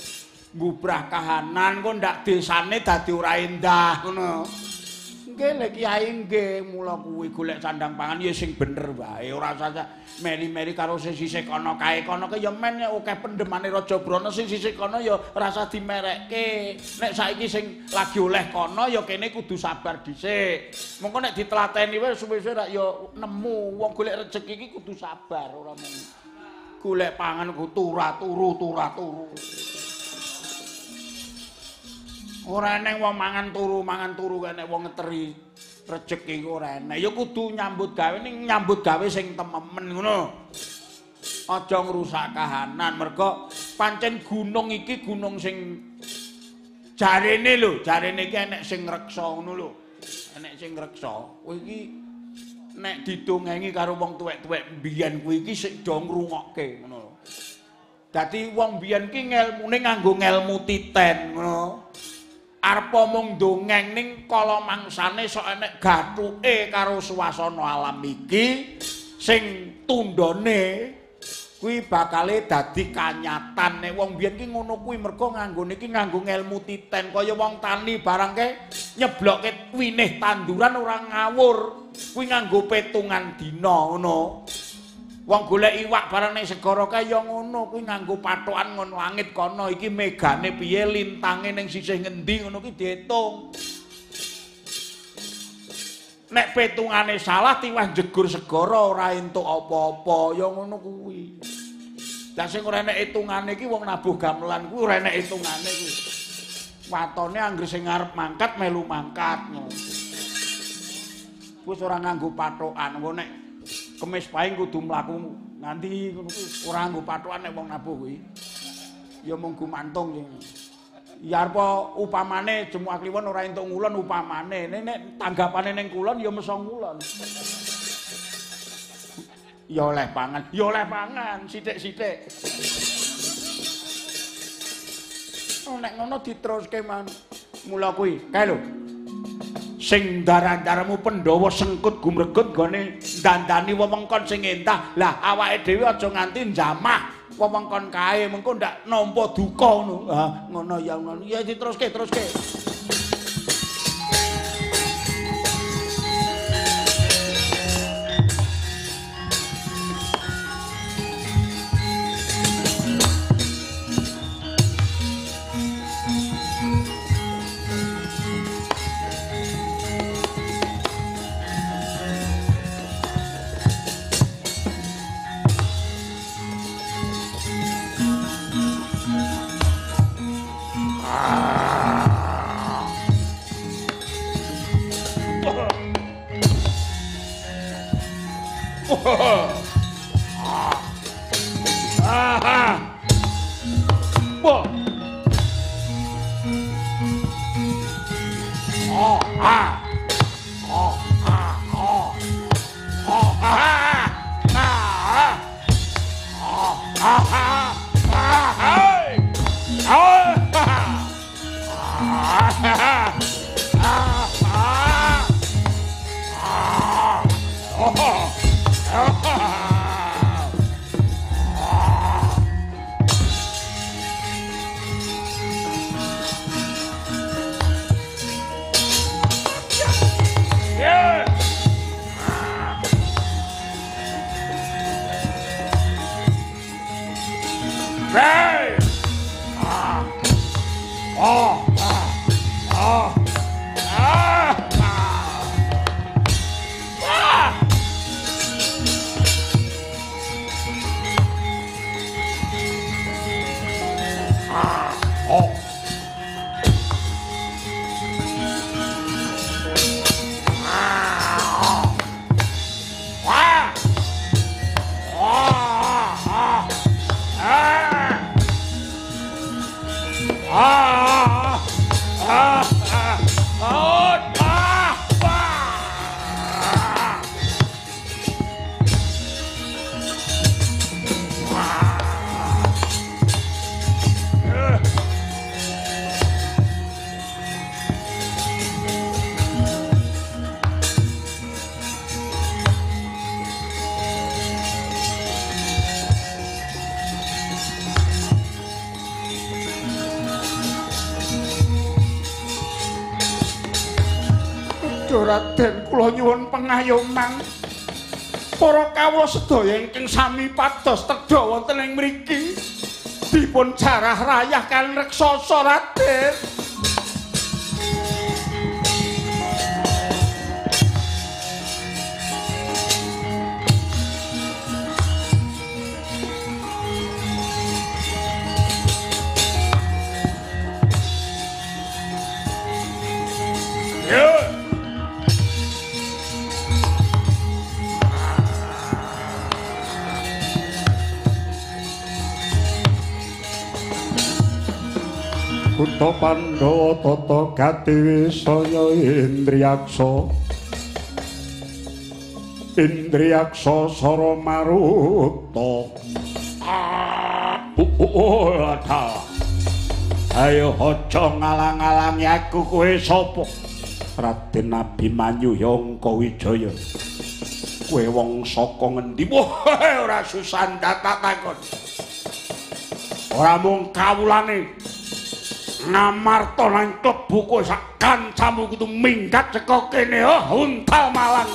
Ngubrah kahanan kok ndak desane dadi ora endah ngono. Lek kiai nggih mula kuwi golek sandang pangan ya sing bener wae. Ora usah meri-meri karo sing sisih kono kae kono ke ya men akeh pendemane Raja Brana sing sisih kono ya rasa dimerekke. Nek saiki sing lagi oleh kono ya kene kudu sabar dhisik. Mengko nek ditlateni wis suwe-suwe rak ya nemu. Wong golek rejeki iki kudu sabar ora mung golek pangan kudu turu turu turu ora eneng wong mangan turu mangan turu kene wong ngeteri rejeki ora enek. Ya kudu nyambut gawe ning nyambut gawe sing tememen ngono. Aja ngrusak kahanan mergo pancen gunung iki gunung sing jarene lho jarene iki enek sing ngreksa ngono lho. Enek sing ngreksa kowe iki nek didongengi karo wong tuwek-tuwek mbiyen kuwi iki sik do ngrungokke ngono lho. Dadi wong mbiyen ki ngelmune nganggo ngelmu titen ngono arepa mung dongeng ning kala mangsane sok enek gathuke karo suasana alam iki sing tundone kuwi bakale dadi kanyatan. Nek wong biyen ki ngono kuwi mergo nganggo niki nganggo ilmu titen kaya wong tani barang ke nyeblokke winih tanduran ora ngawur kuwi nganggo petungan dina ngono Wong golek iwak barang ning segara kaya ngono kuwi nganggo patokan ngono langit kono iki megane piye lintange ning sisih ngendi ngono ki diitung. Nek petungane salah tiwas jegur segara ora entuk apa-apa ya ngono kuwi. Lah sing ora enek hitungane iki wong nabuh gamelan kuwi ora enek hitungane kuwi. Watone anggere sing arep mangkat melu mangkat ngono. Wis ora nganggo patokan ngono kemis paing kudu mlaku nganti ngono kuwi ora nggo patokan nek wong nabuh kuwi. Ya mung gumantung sing. Ya apa upamane jemu kliwon ora entuk ngulon upamane nek nek tanggapane ning kulon ya meso ngulon. Ya oleh pangan, ya oleh pangan sithik-sithik. Nek ngono diteruske man. Mula kuwi, kae lho. Sing daran-daramu Pandhawa sengkut gumregut gone dandani wewengkon sing entah. Lah awake dhewe aja nganti njamah wewengkon kae mengko ndak nampa duka ngono. Ha ngono ya ngono. Ya diteruske teruske. Oh. [LAUGHS] sedaya ingkang sami pados tedha wonten ing mriki dipun jarah rayah kan reksasa Raden Buta Pandhawa tata gati saya Indriyaksa Indriyaksa Sara Maruta Ayo aja ngalang-alangi aku kowe sapa? Raden Abimanyu Yangka Wijaya Kowe wong saka ngendi? Ora susah tak takon. Ora mung kawulane ngamarta lan klebu kowe sak kancamu kudu minggat saka kene oh unta malang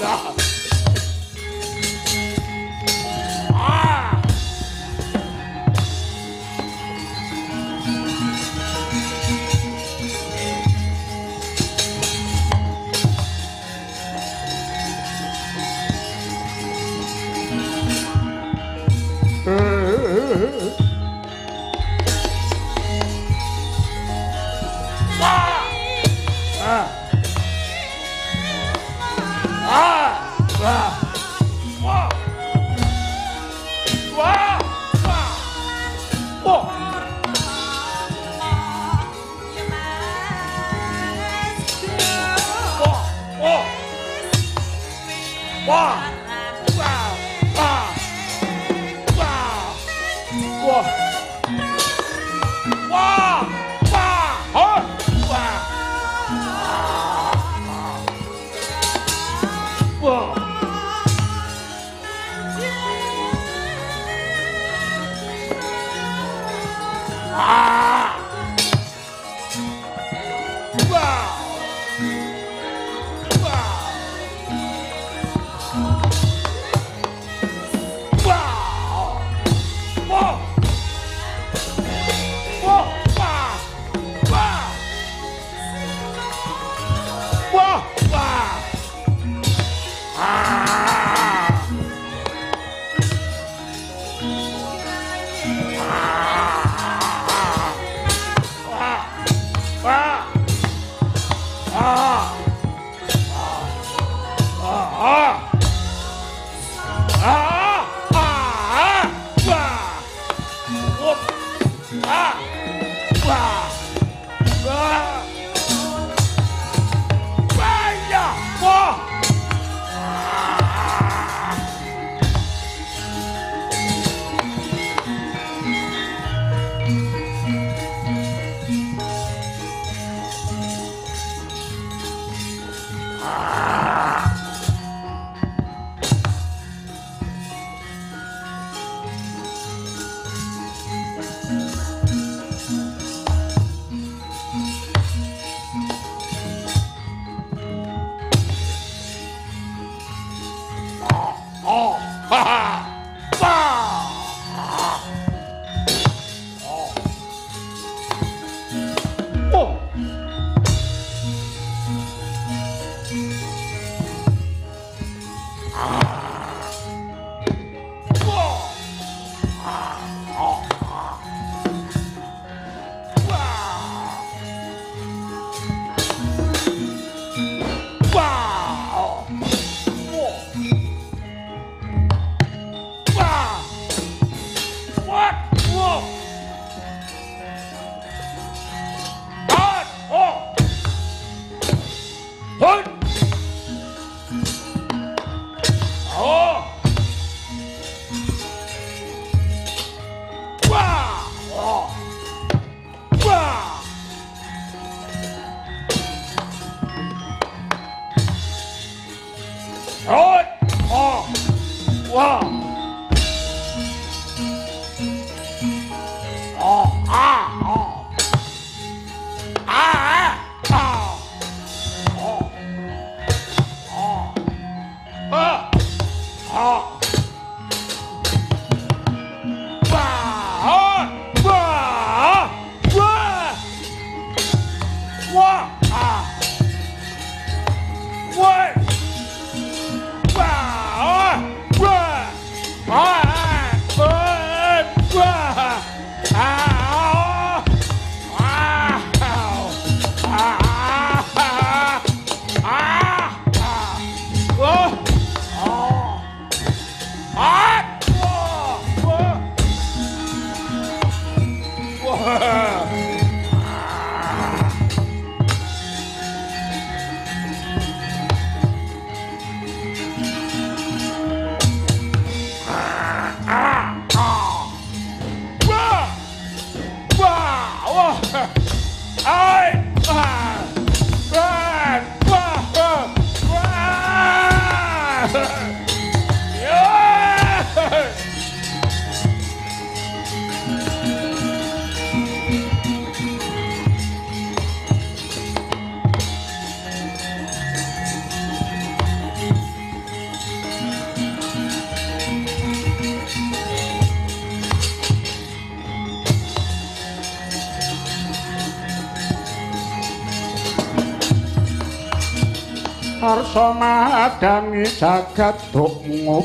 arsa madangi jagat duk ngup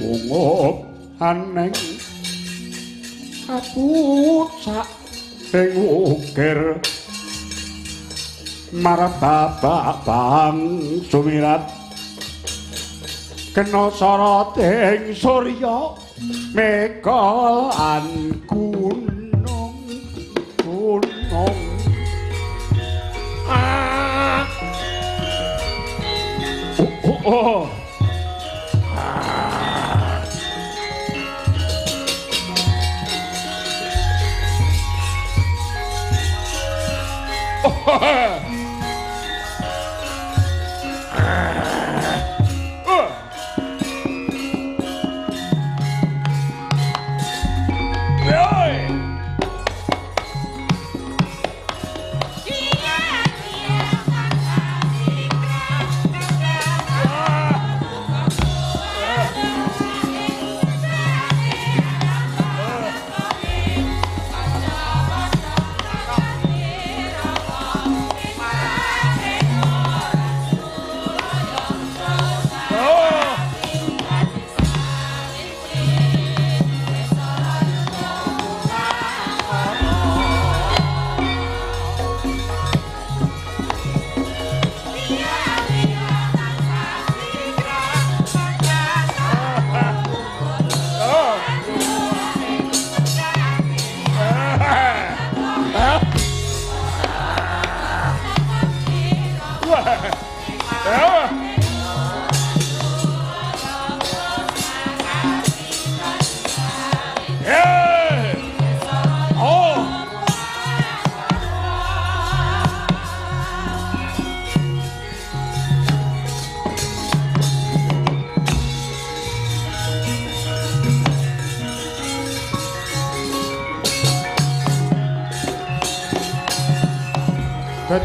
ngup aneng. Kapucak ing ukir marababa bang sumirat. Kena soroting surya mekol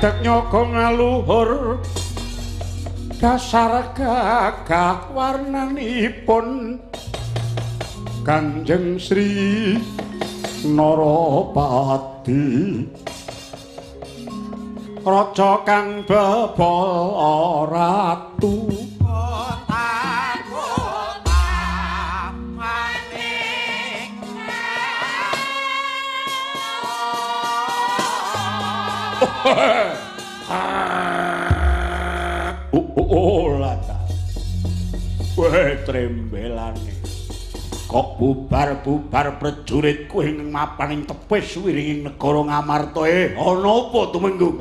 Bedek nyoko ngaluhur. Dasar gagah warnanipun. Kanjeng Sri Naropati Raja kang bebol ratu Kok bubar-bubar prajurit kuwi ing mapaning tepis wiringing negara Ngamarta e. Ana apa tumenggung?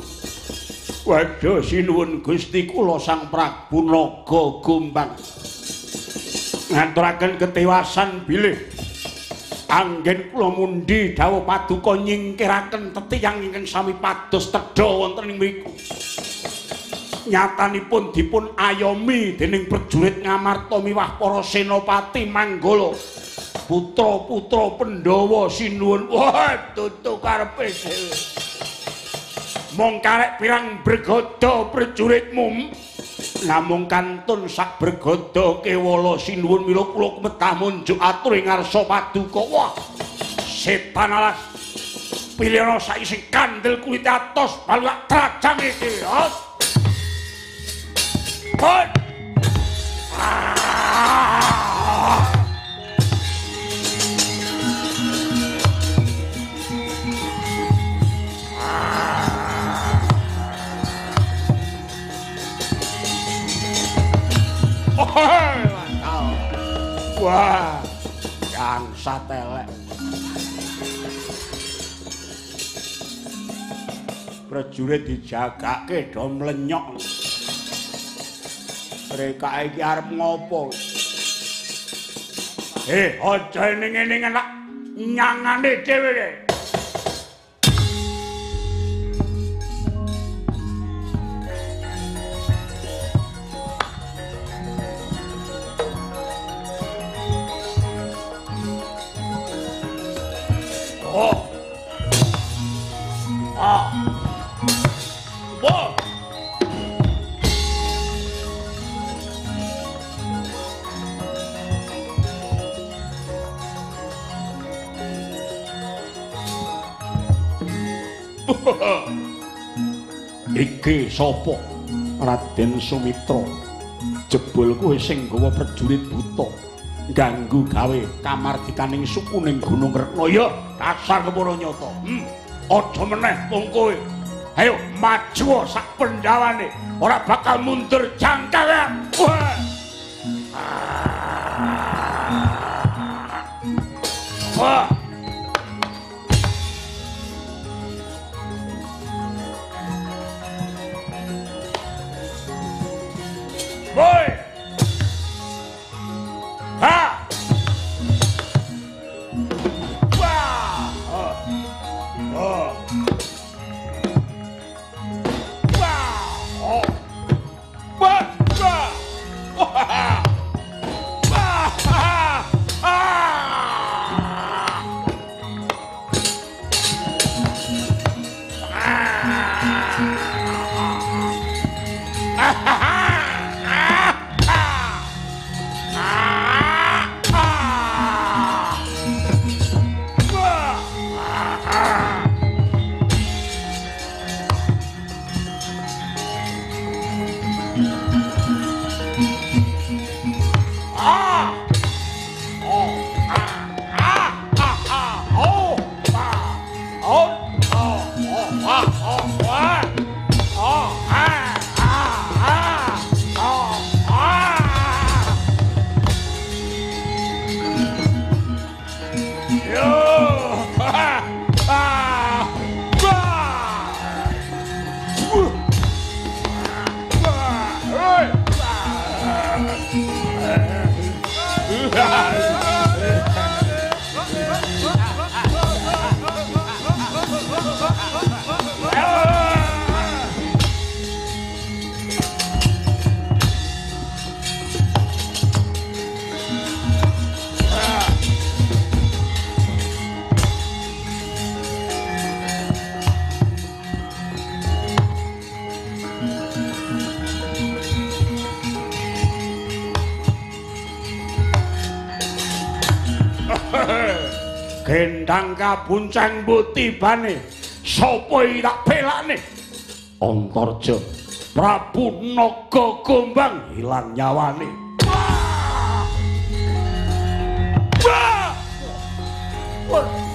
Waduh sinuwun Gusti kula Sang Prabu Naga Gombang. Ngaturaken ketewasan bilih anggen kula mundi dawuh paduka nyingkiraken tetiyang ingkang sami pados tedha wonten ing mriku. Nyatanipun dipun ayomi dening prajurit Ngamarta miwah para senopati Manggala. Putra-putra Pandhawa sinuwun. Wah tutu karepe dhewe. Mong karek pirang bergodo prajuritmu. Namung kantun sak bergodo kewala sinuwun mila kula kemetah munjuk atur ing ngarsa paduka. Wah setan alas. Pilihana saisi kandel kulit atos balak trajang iki hot hot ah. Wah, yang satelek. Prajurit dijagake do mlenyok. Mereka iki arep ngopo? Eh, aja ning ngene anak nyangane dhewe. [LAUGHS] Iki sapa? Raden Sumitra. Jebul kowe sing gawa prajurit buta. ganggu gawe kamardikaning suku ning Gunung Retna ya dasar kepara nyata. Hmm. Aja meneh wong kowe. Ayo maju sak pendawane. Ora bakal mundur jangkalan. Wah. Wah. Boy! Gendang kabuncang butibane sapa tak pelane Antarja Prabu Naga Gombang ilang nyawane! Wah! Wah!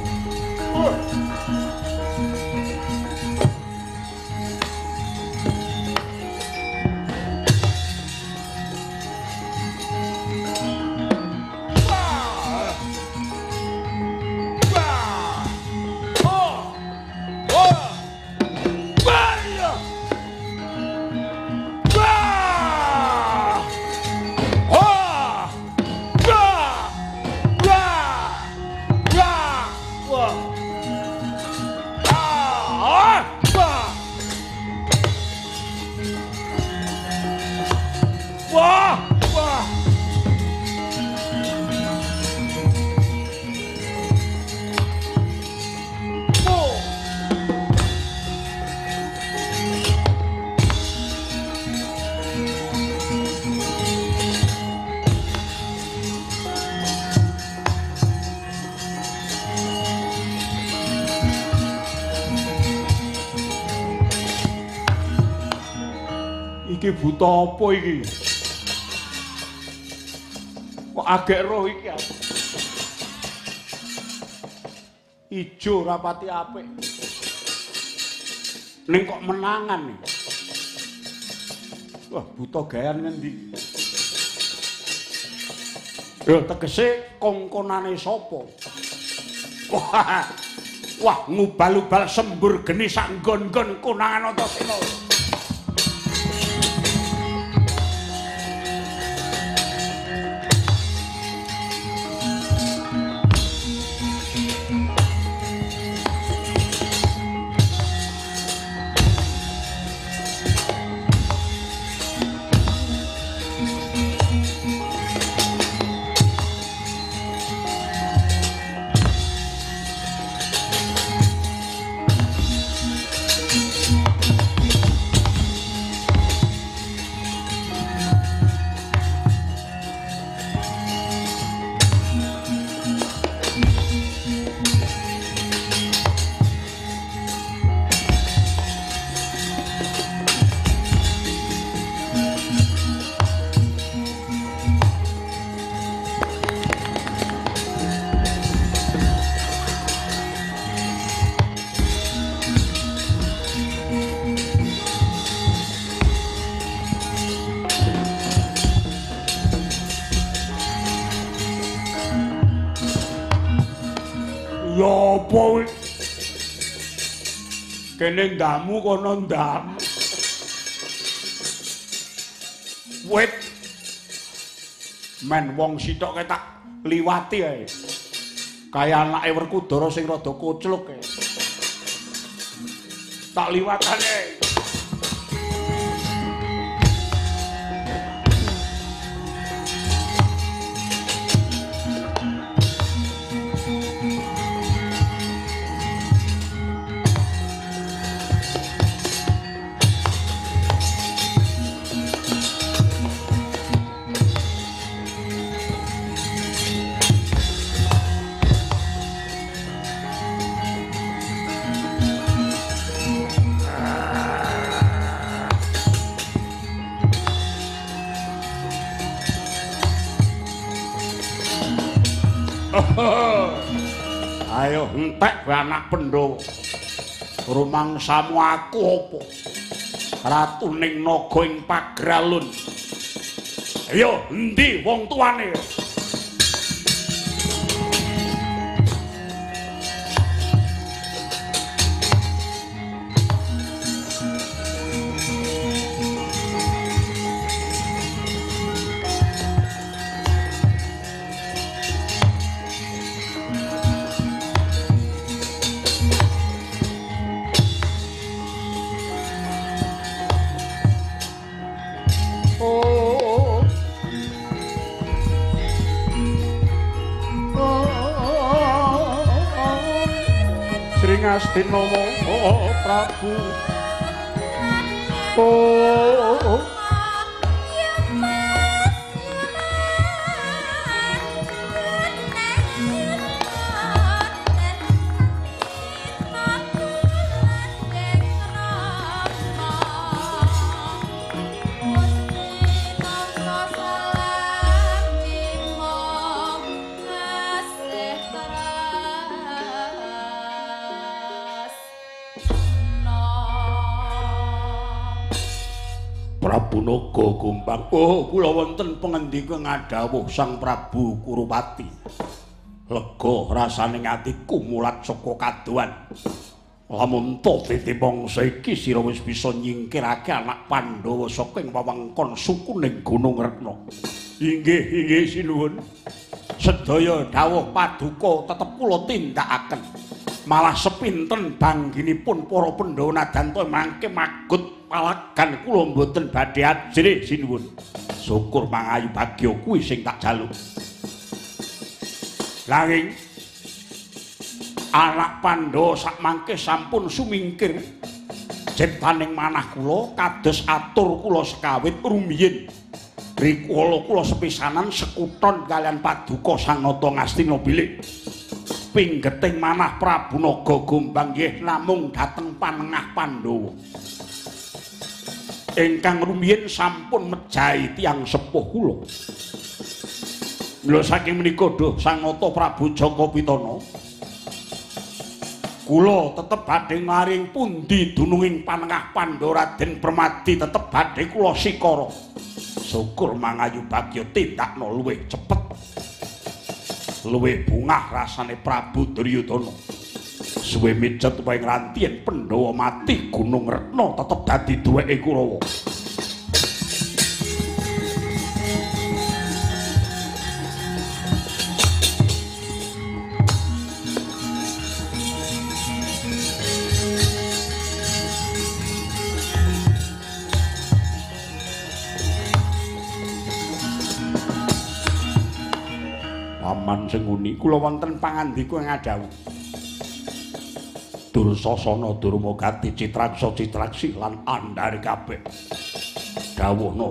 Buta apa iki? Kok agek roh iki? Ijo rapati apik. Ning kok menangan nih. Wah, buta gayan ngendi? Ya tegese kongkonane sapa? Wah, wah ngubal-ubal sembur geni sak nggon-nggon konangan Antasena. Kene ndamu kono ndam. Wit. Men wong sitok ketak liwati ae. Kaya anake Werkudara sing rada kocluk. Tak liwatane. Anak pendhawa rumangsamu aku apa? Ratuning naga ing pagralun. Ayo endi wong tuane Astinomo Prabu. Oh Oh, kula wonten pangandika ngadhawuh Sang Prabu Kurupati. Lega rasane atiku mulat saka kaduan. Lamun to titimbang saiki sira wis bisa nyingkirake anak Pandhawa saking wewengkon suku ning Gunung Retna. Inggih, inggih sinuwun. Sedaya dawuh paduka tetep kula tindakaken. Malah sepinten bangginipun para Pandhawa nadanto mangke magut palagan kula mboten badhe ajrih sinuwun. Syukur mangayu bagya kuwi sing tak jaluk. Langing anak Pandhawa sak mangke sampun sumingkir ciptaning manah kula kados atur kula sekawit rumiyin rikala kula sepisanan sekuton kalian paduka Sang Nata Ngastina bilih pinggeting manah Prabu Naga Gombang nggih namung dhateng panengah Pandhawa ingkang rumiyin sampun mejahi tiyang sepuh kula Mula saking menika duh Sang Nata Prabu Jaka Pitana kula tetep badhe maring pundi dununging panengah Pandhawa Raden Permadi tetep badhe kula sikara. Syukur mangayu bagya tindakno luwih cepet. Luwih bungah rasane Prabu Duryudana. Suwe micet wae ngrantien Pandhawa mati Gunung Retna tetep dadi duweke Kurawa. Kula wonten pangandika ngadhawuh. Dursasana Durmagati Citraksa Citraksi lan andhare kabeh. Dawuhna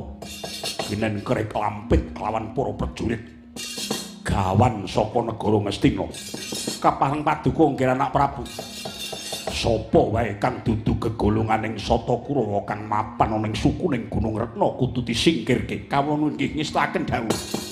ginen krek lampit kelawan para prajurit gawan saka negara Ngastina. Kapareng paduka nggih anak Prabu. Sapa wae kang dudu gegolonganing Sata Kurawa kang mapan ana ing suku ning Gunung Retna kudu disingkirke. Kawula nggih ngestaken dawuh.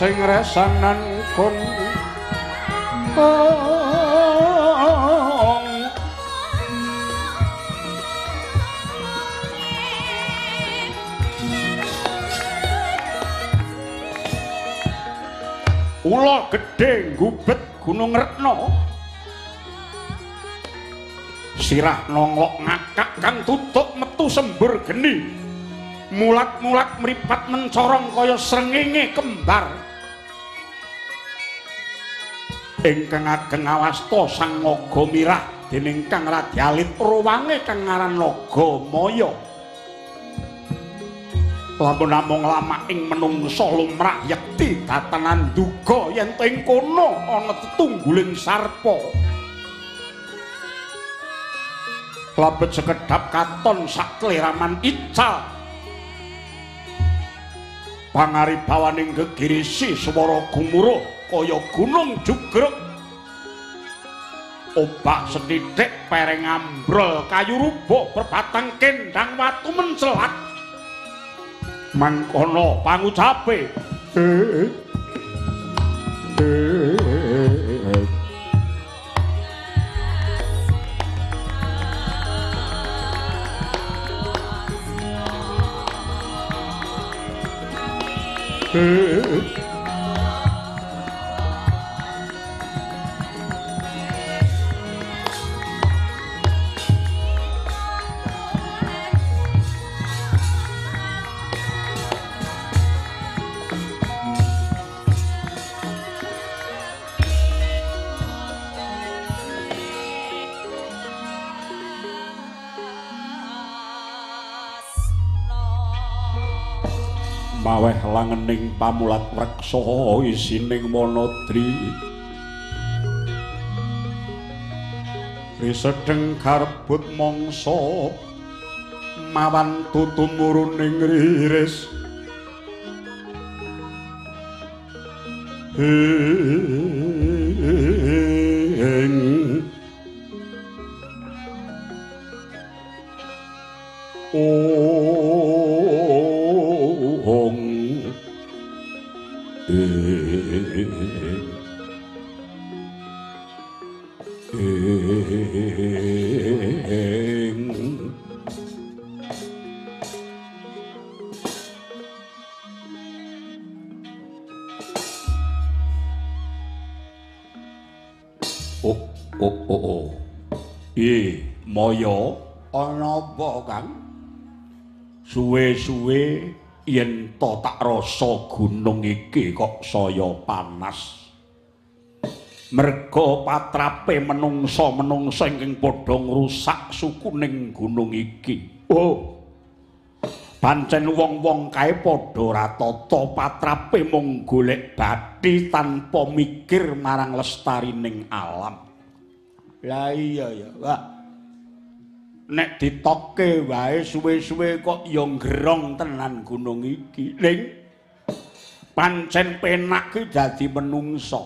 Sing resanan Oh. Ula gedhe ngubet Gunung Retna. Sirah nongok ngakak kang tutuk metu sembur geni. Mulat-mulat mripat mencorong kaya srengenge kembar. Ingkang ageng awasta Sang Naga Mirah dening Kang Radyalit ruwange kang ngaran Naga Maya. lamun namung lama ing menungsa lumrah yekti tatanan duga yen ing kono ana tetungguling sarpa. Labet sekedhap katon sak kleraman ical pangaribawaning gegirisi swara gumuruh kaya gunung jugrek obah sethithik pereng ambrol kayu rubuh berbatang kendang watu mencelat. Mangkono pangucape eh, pamulat reksa isining monodri. Risedeng karbut mangsa mawan tutumuruning riris. Ing ong Oh, oh, oh, oh. Ih, moyo ana apa, Kang? Suwe-suwe yen to tak rasa gunung iki kok saya panas. Merga patrape menungsa-menungsa ingkang padha ngrusak sukuning gunung iki. Oh. Pancen wong-wong kae padha ratata patrape mung golek bathi tanpa mikir marang lestarining alam. Lah iya ya, Wah. Nek ditokke wae suwe-suwe kok ya ngerong tenan gunung iki. Ning pancen penak ki dadi menungsa.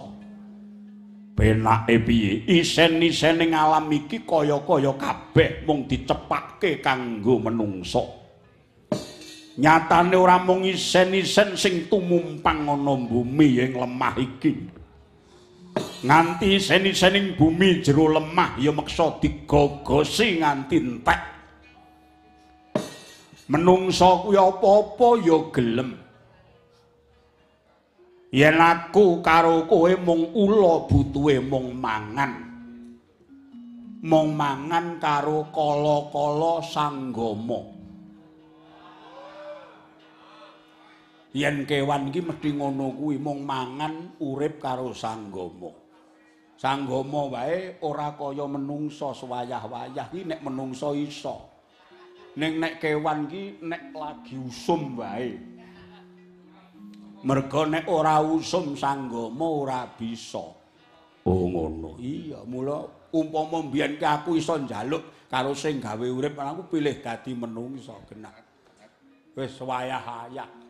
Penake piye? Isen-isening alam iki kaya-kaya kabeh mung dicepakke kanggo menungsa. nyatane ora mung isen-isen sing tumumpang ana bumi ing lemah iki nganti isen-isening bumi jero lemah ya meksa digogosi nganti entek. Menungsa kuwi apa-apa ya gelem. Yen aku karo kowe mung ula butuhe mung mangan. Mung mangan karo kala-kala sanggama yen kewan iki mesti ngono kuwi mung mangan urip karo sanggama. Sanggama wae ora kaya menungsa swayah-wayah iki nek menungsa iso. Ning nek kewan iki nek lagi usum wae. Merga nek ora usum sanggama ora bisa. Oh ngono. Iya, mula umpama mbiyen ki aku iso njaluk karo sing gawe urip aku pilih dadi menungsa genah. Wis swayah-wayah.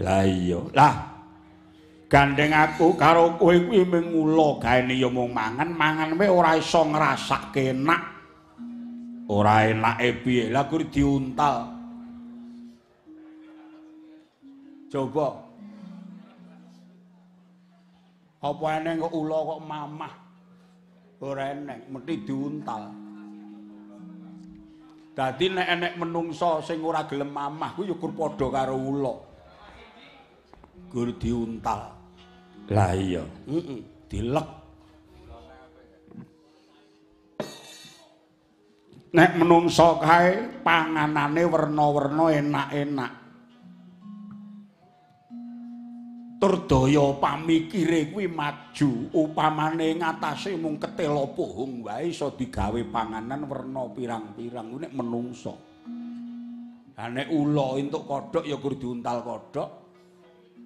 Lah iya. Lah gandeng aku karo kowe kuwi mengula gaene ya mung mangan, mangan wae ora iso ngrasake enak. Ora enake piye? Lah kuwi diuntal. Coba. Apa eneng kok ula kok mamah? Ora eneng, mesti diuntal. Dadi nek enek menungsa sing ora gelem mamah kuwi ya kur padha karo ula. Gur diuntal. Lah iya, heeh, dilek. Nek menungsa kae panganane werna-werna enak-enak. Tur daya pamikire kuwi maju, upamane ngatasé mung ketela pohong wae iso digawe panganan werna pirang-pirang nek menungsa. Lah nek ula entuk kodhok ya gur diuntal kodhok.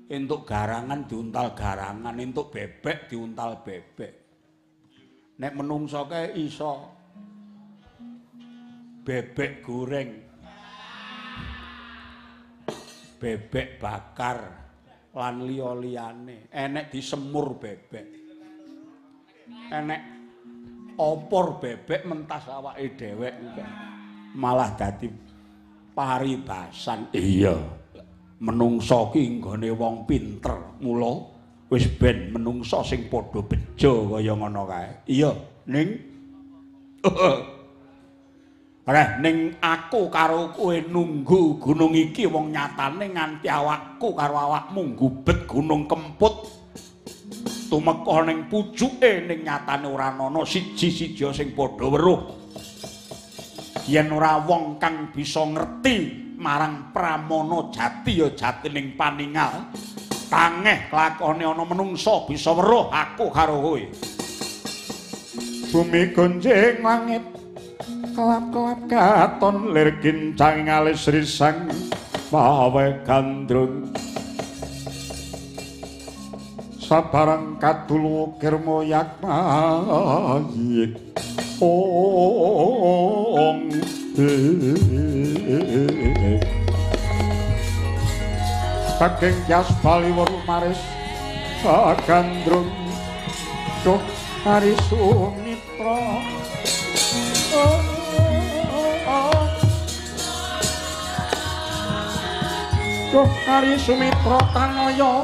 Entuk garangan diuntal garangan, entuk bebek diuntal bebek. Nek menungso kae iso bebek goreng. Bebek bakar lan liya-liyane. Enek disemur bebek. Enek opor bebek mentas awake dhewek malah dadi paribasan. Iya. Menungsa ki nggone wong pinter mula wis ben menungsa sing padha bejo kaya ngono kae. Iya ning. [LAUGHS] Ora ning aku karo kowe nunggu gunung iki wong nyatane nganti awakku karo awakmu gubet gunung kemput. Tumeka ning pucuke ning nyatane ora ana siji-siji sing padha weruh. Yen ora wong kang bisa ngerti marang pramono jati ya jatining paningal. Tangeh lakone ana menungsa bisa weruh aku karo kowe. Bumi gonjeng langit kelap-kelap katon lir kincang alis risang mawe gandrung. Sabarang kadulu kirmo ong saking jas bali weru maris gandrung duh hari sumitra oh, Duh kari Sumitra Tanoyo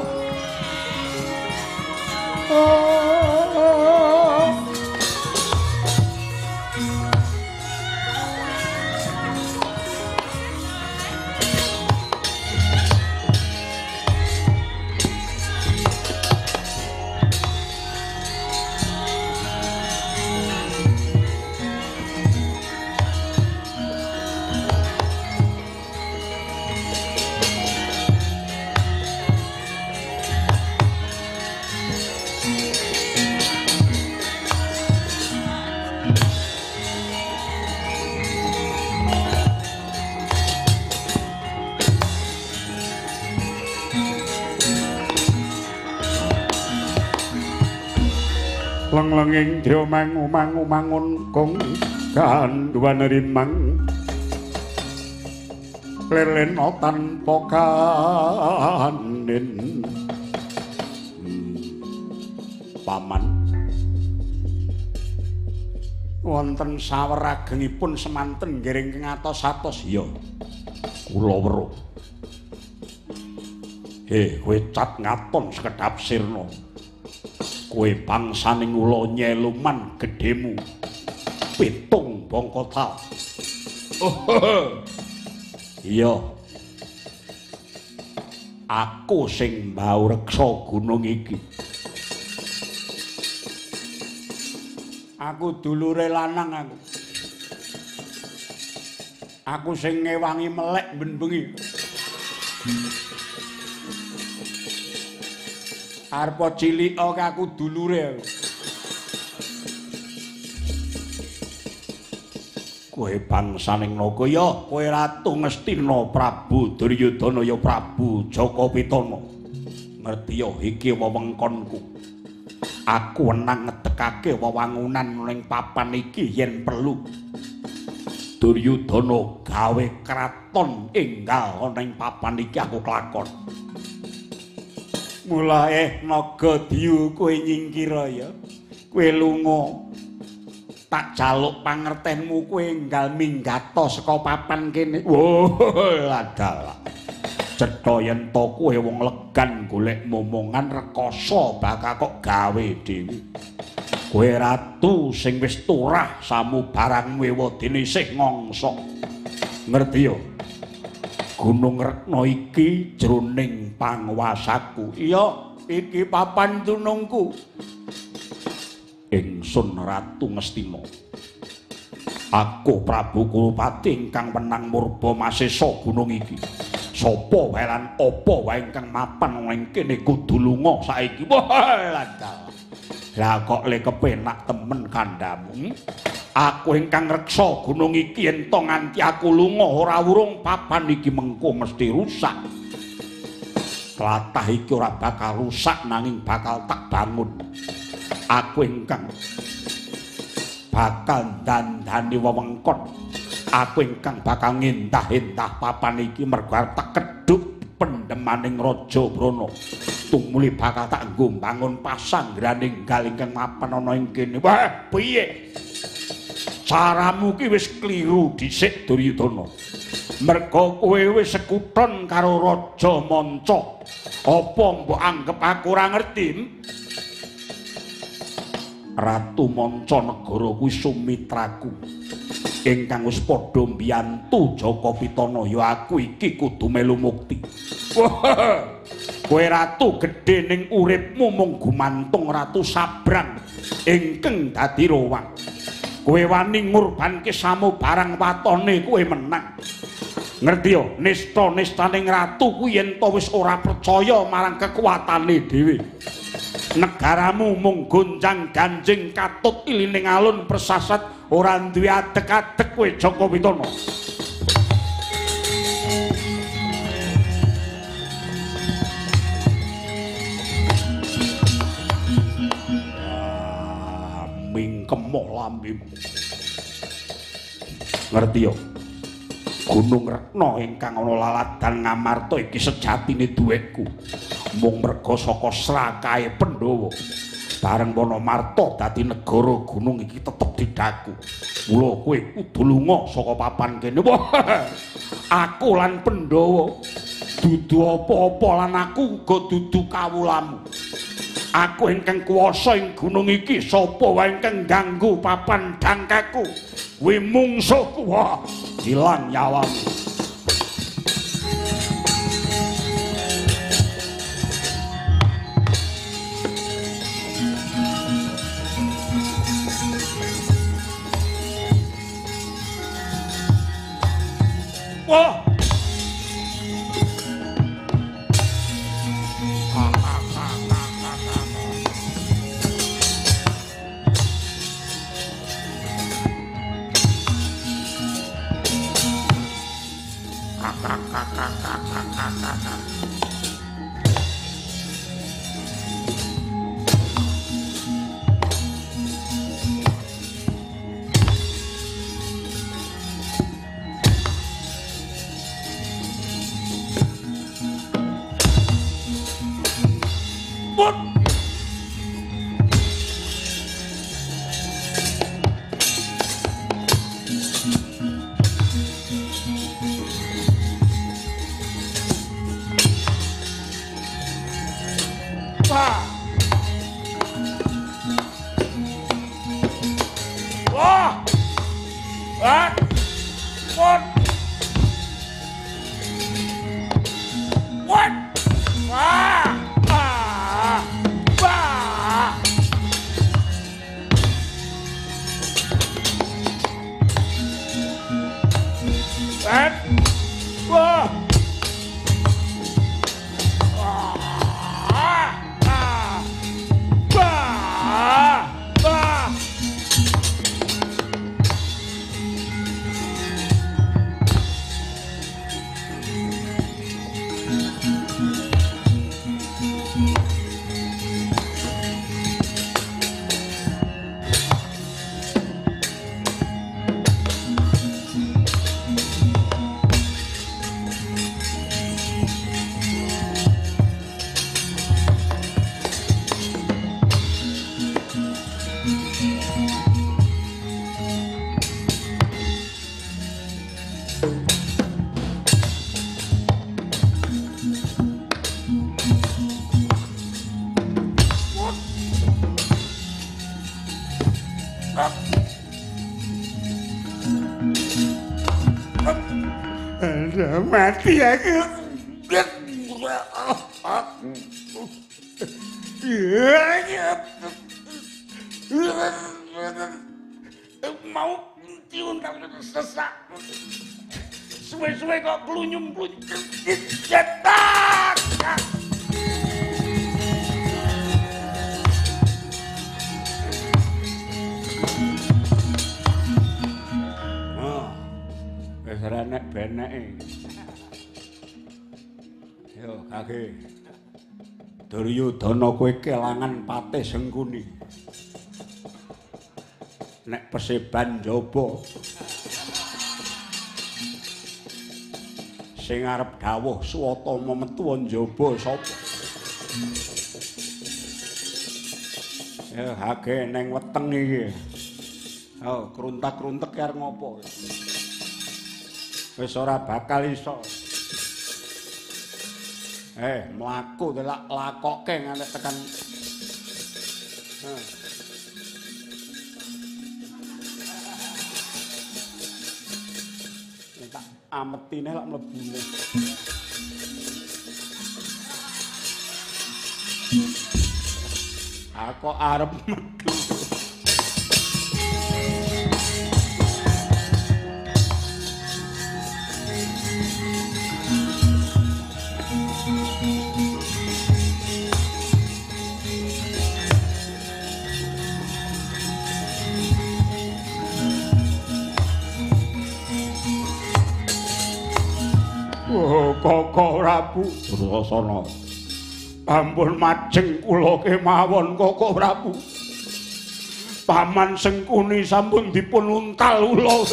lenglenging diomang umang umangun kong kanduan rimang lelen otan pokanin hmm. paman. Wonten saweragengipun semanten ngiring ngatos-atos iya. Kula weruh. He kowe cat ngaton sekedap sirna kowe bangsaning ula nyeluman gedhemu. Pitung bangkota iya. Aku sing mbau reksa gunung iki. Aku dulure lanang aku. Aku sing ngewangi melek ben bengi Arpo cilik aku dulure. Kowe bangsaning naga ya, kowe ratu Ngastina Prabu Duryudana ya Prabu Jaka Pitana. Ngerti ya iki wewengkonku. Aku wenang ngedekake wewangunan ning papan iki yen perlu. Duryudana gawe kraton enggal ning papan iki aku kelakon. Mulae naga diyu kowe nyingkira ya. Kowe lunga tak jaluk pangertenmu kowe enggal minggato saka papan kene. Ladal. Cetha yen to kowe wong legan golek momongan rekoso bakal kok gawe dhewe. Kowe ratu sing wis turah samu barang wewadene sing ngongso ngerti yo Gunung Retno iki jroning panguwasaku. Iya, iki papan tunungku. Ingsun Ratu Ngastina. Aku Prabu Kulupati ingkang menang murba masesa gunung iki. Sapa wae lan apa wae ingkang mapan ing kene kudu lunga saiki. Wah, lah kok le kepenak temen kandhamu. aku ingkang reksa gunung iki ento nganti aku lunga ora urung papan iki mengko mesti rusak. Tlatah iki ora bakal rusak nanging bakal tak bangun. Aku ingkang bakal dandani wewengkon. Aku ingkang bakal ngintah-intah papan iki mergo tak keduk pendemaning raja brana tumuli bakal tak nggo bangun pasanggraning gal ingkang mapan ana ing kene wah piye caramu ki wis kliru dhisik Duryudana. Merga kowe wis sekuton karo Raja Manca. Apa mbok anggap aku ora ngerti? Ratu Manca negara kuwi sumitraku. Ingkang wis padha mbiyantu Jaka Pitana ya aku iki kudu melu mukti. Kowe ratu gedhe ning uripmu mung gumantung ratu sabrang ingkang dadi rowang. kowe wani ngurbanke samu barang watone kowe menang. Ngerti yo nista nistaning ratu kuwi yen to wis ora percaya marang kekuatane dhewe. Negaramu mung gonjang ganjing katut ilining alun persasat ora duwe adek-adek kowe Joko Witono rama lambemu ngerti yo? Gunung Rekna ingkang ana laladan Ngamarta iki sejatine duweku mung merga saka srakae Pandhawa. Bareng wana Marta dadi negara gunung iki tetep didaku mula kowe kudu lunga saka papan kene. Aku lan Pandhawa dudu apa-apa lan aku uga dudu kawulamu aku ingkang kuwasa ing gunung iki sapa wae ingkang ganggu papan dangkaku? Kuwi mungsuhku ilang nyawamu mati aku. Kage. Duryudana kowe kelangan patih sengkuni. Nek perseban njaba. Sing arep dawuh Swatama metu njaba sapa? Ya, kage neng weteng iki. Oh, kruntak-kruntek arep ngopo? wis ora bakal iso. Eh, mlaku delak lakoke nganti tekan. Tak ametine lak mlebune. Aku arep metu. Koko Prabu Dursasana. Ampun majeng kula kemawon Koko Prabu. Paman Sengkuni sampun dipun untal ula.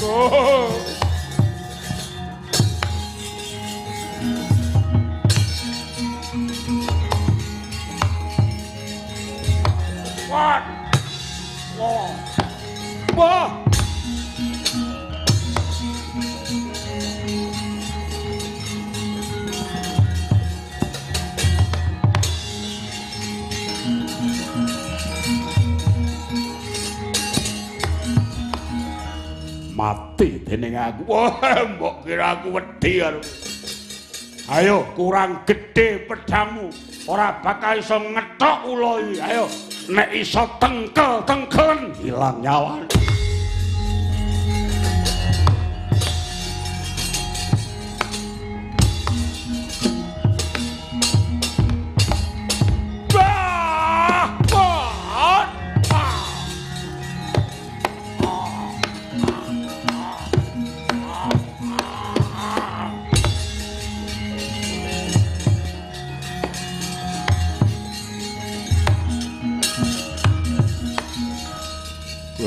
Oh. Wah. Wah. Wah. Mati dening aku. Wah, mbok kira aku wedi karo. Ayo, kurang gedhe pedangmu. Ora bakal iso ngethok ula iki. Ayo, nek iso tengkel-tengkelen ilang nyawa.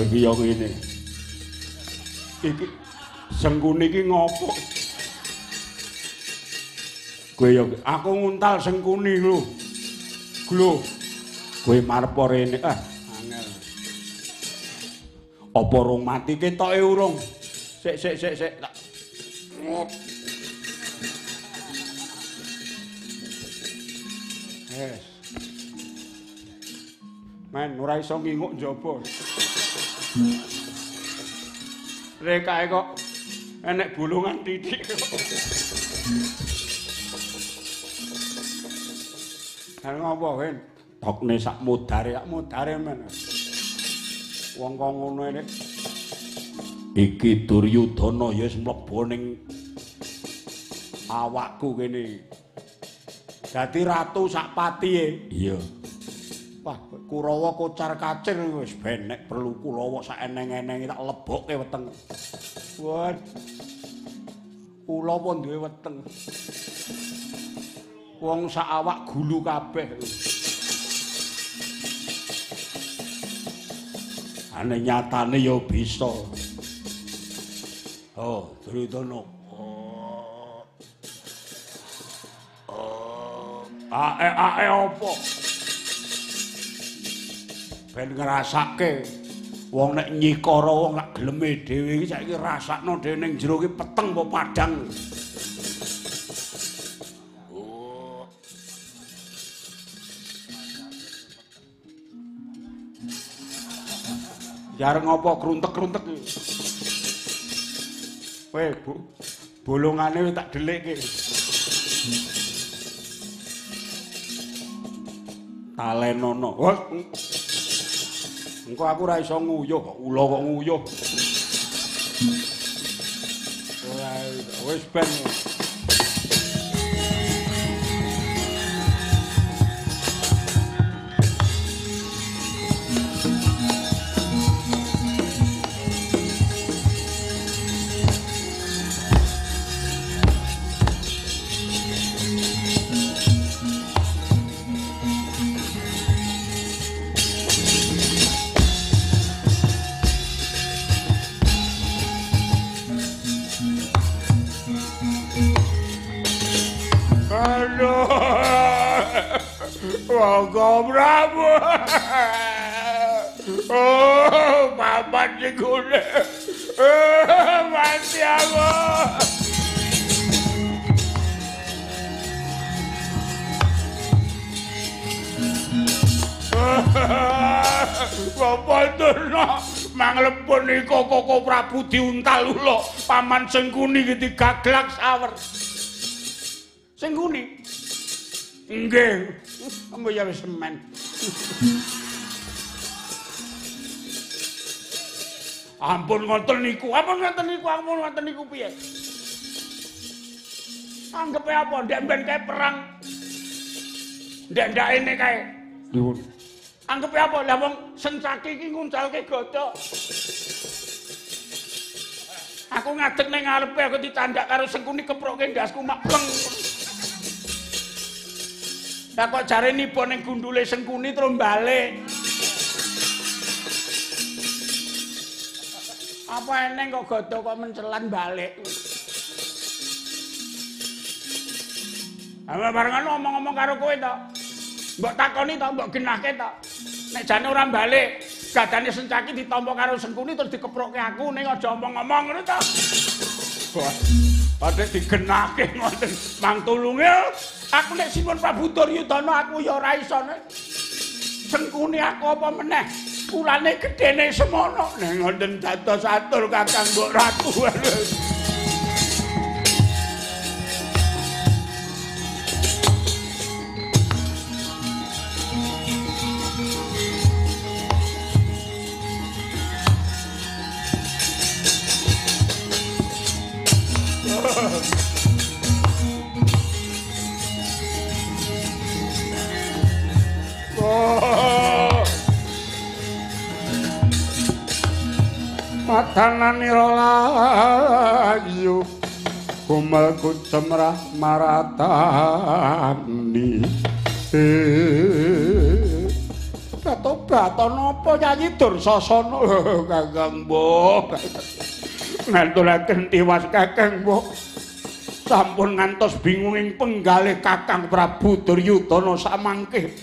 Iki yo ngene. Iki sengkuni iki ngopo? Kowe yo aku nguntal sengkuni lho. Glo. Kowe marep rene. Ah, angel. Apa rung mati ketoke urung? Sik sik sik sik tak. Yes. Men, ora iso nginguk njaba. Rekae kok enek bulungan titik kok. Kan ngopo, Hen? Tokne sak mudare, sak mudare men. Wong kok ngono ini. Iki Duryudana ya wis mlebu ning awakku kene. Dadi ratu sak patihe. Iya. Kurawa kocar kacir wis benek perlu Kurawa sak eneng-enenge tak lebokke weteng. Wah. Kula pun duwe weteng. Wong sak awak gulu kabeh. Ane nyatane ya bisa. Oh, Duryudana. Oh. Oh. Ae ae apa? Ben ngrasake wong nek nyikara wong lak geleme dhewe iki saiki rasakno dhewe ning jero iki peteng apa padang oh. Jar ngopo kruntek-kruntek iki? Weh, Bu. Bolongane tak delikke. Talenono. Wah. Engko aku ora iso nguyuh kok ula kok nguyuh. Ora wis ben. Paman digune. Mati aku. Bapak Durna manglepun iko koko Prabu diuntal ulo paman sengkuni iki digaglak sawer. Sengkuni. Nggih. Ambo ya semen. Ampun ngoten niku, ampun ngoten niku, ampun ngoten niku piye? Anggepe apa? Ndek ben kae perang. Ndek ndak ini kae. Nuwun. Anggepe apa? Lah wong sencaki iki nguncalke godhok. Aku ngadeg ning ngarepe aku ditandak karo sengkuni keproke ndasku mak pleng. Lah kok jare nipo ning gundule sengkuni terus balik. Apa eneng kok godo kok mencelan balik. Apa barengan ngomong-ngomong karo kowe to? Mbok takoni to, mbok genahke to. Nek jane ora balik, gadane sencaki ditampa karo sengkuni terus dikeprokke aku ning aja omong-omong ngono to. Padhe digenahke ngoten. Mang tulunge aku nek Sinuwun Prabu Duryudana aku ya ora iso nek. Sengkuni aku apa meneh? Kulane gedene semono. Nek ngoten dados atur Kakang Mbok Ratu. Matananira layu kumel kucemrah maratani Kato baton apa nyanyi Dursasana [LAUGHS] Kakang Mbok. Nganturaken tiwas Kakang Mbok. Sampun ngantos bingunging penggalih Kakang Prabu Duryudana samangke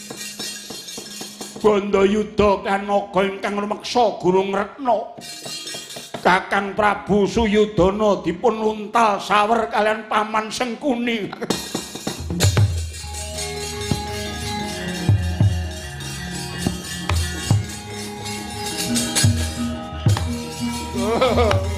Bondo Kanaka ingkang rumeksa Gurung Retna Kakang Prabu Suyudana dipun luntal sawer kalian paman Sengkuni. Oh [LAUGHS]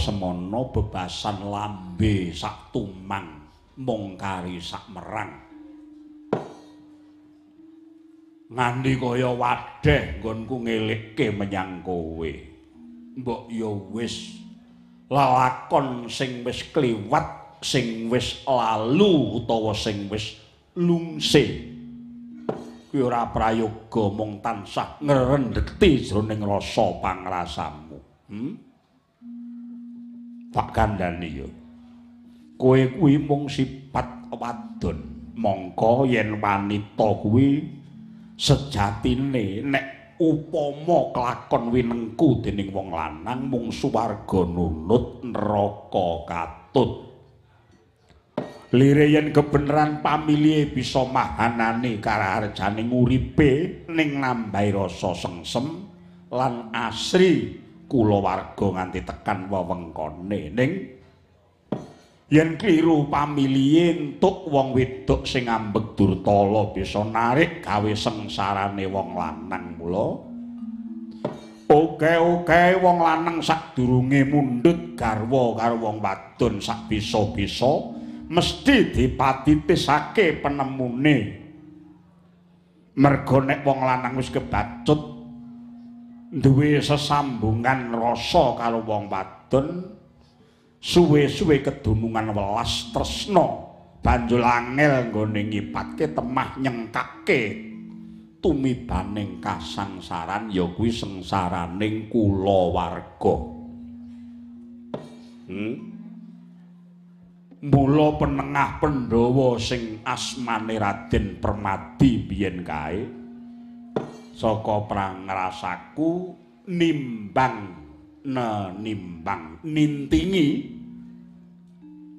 semana bebasan lambe sak tumang mung kari sak merang. Nganti kaya wadeh nggonku ngelikke menyang kowe. Mbok ya wis lalakon sing wis kliwat sing wis lalu utawa sing wis lungse kuwi ora prayoga mung tansah ngrendheti jroning rasa pangrasamu. Hmm? Pak Kandani ya kowe kuwi mung sifat wadon. Mongko yen wanita kuwi sejatine nek upama kelakon winengku dening wong lanang mung suwarga nunut neraka katut. Lire yen kebenaran pamilih bisa mahanane karaharjane nguripe ning nambahi rasa sengsem lan asri kulawarga nganti tekan wewengkone. Ning yen kliru pamilihe entuk wong wedok sing ambek durtala bisa narik gawe sengsarane wong lanang mula. Oke-oke wong lanang sadurunge mundhut garwa karo wong wadon sak bisa-bisa mesti dipatitisake penemune. Mergo nek wong lanang wis kebacut duwe sesambungan rasa karo wong wadon suwe-suwe kedunungan welas tresna banjul angel nggone ngipatke temah nyengkake tumibaning kasangsaran ya kuwi sengsaraning kulawarga hmm? mula penengah Pandhawa sing asmane Raden Permadi biyen kae saka prangrasaku nimbang ne nimbang nintingi.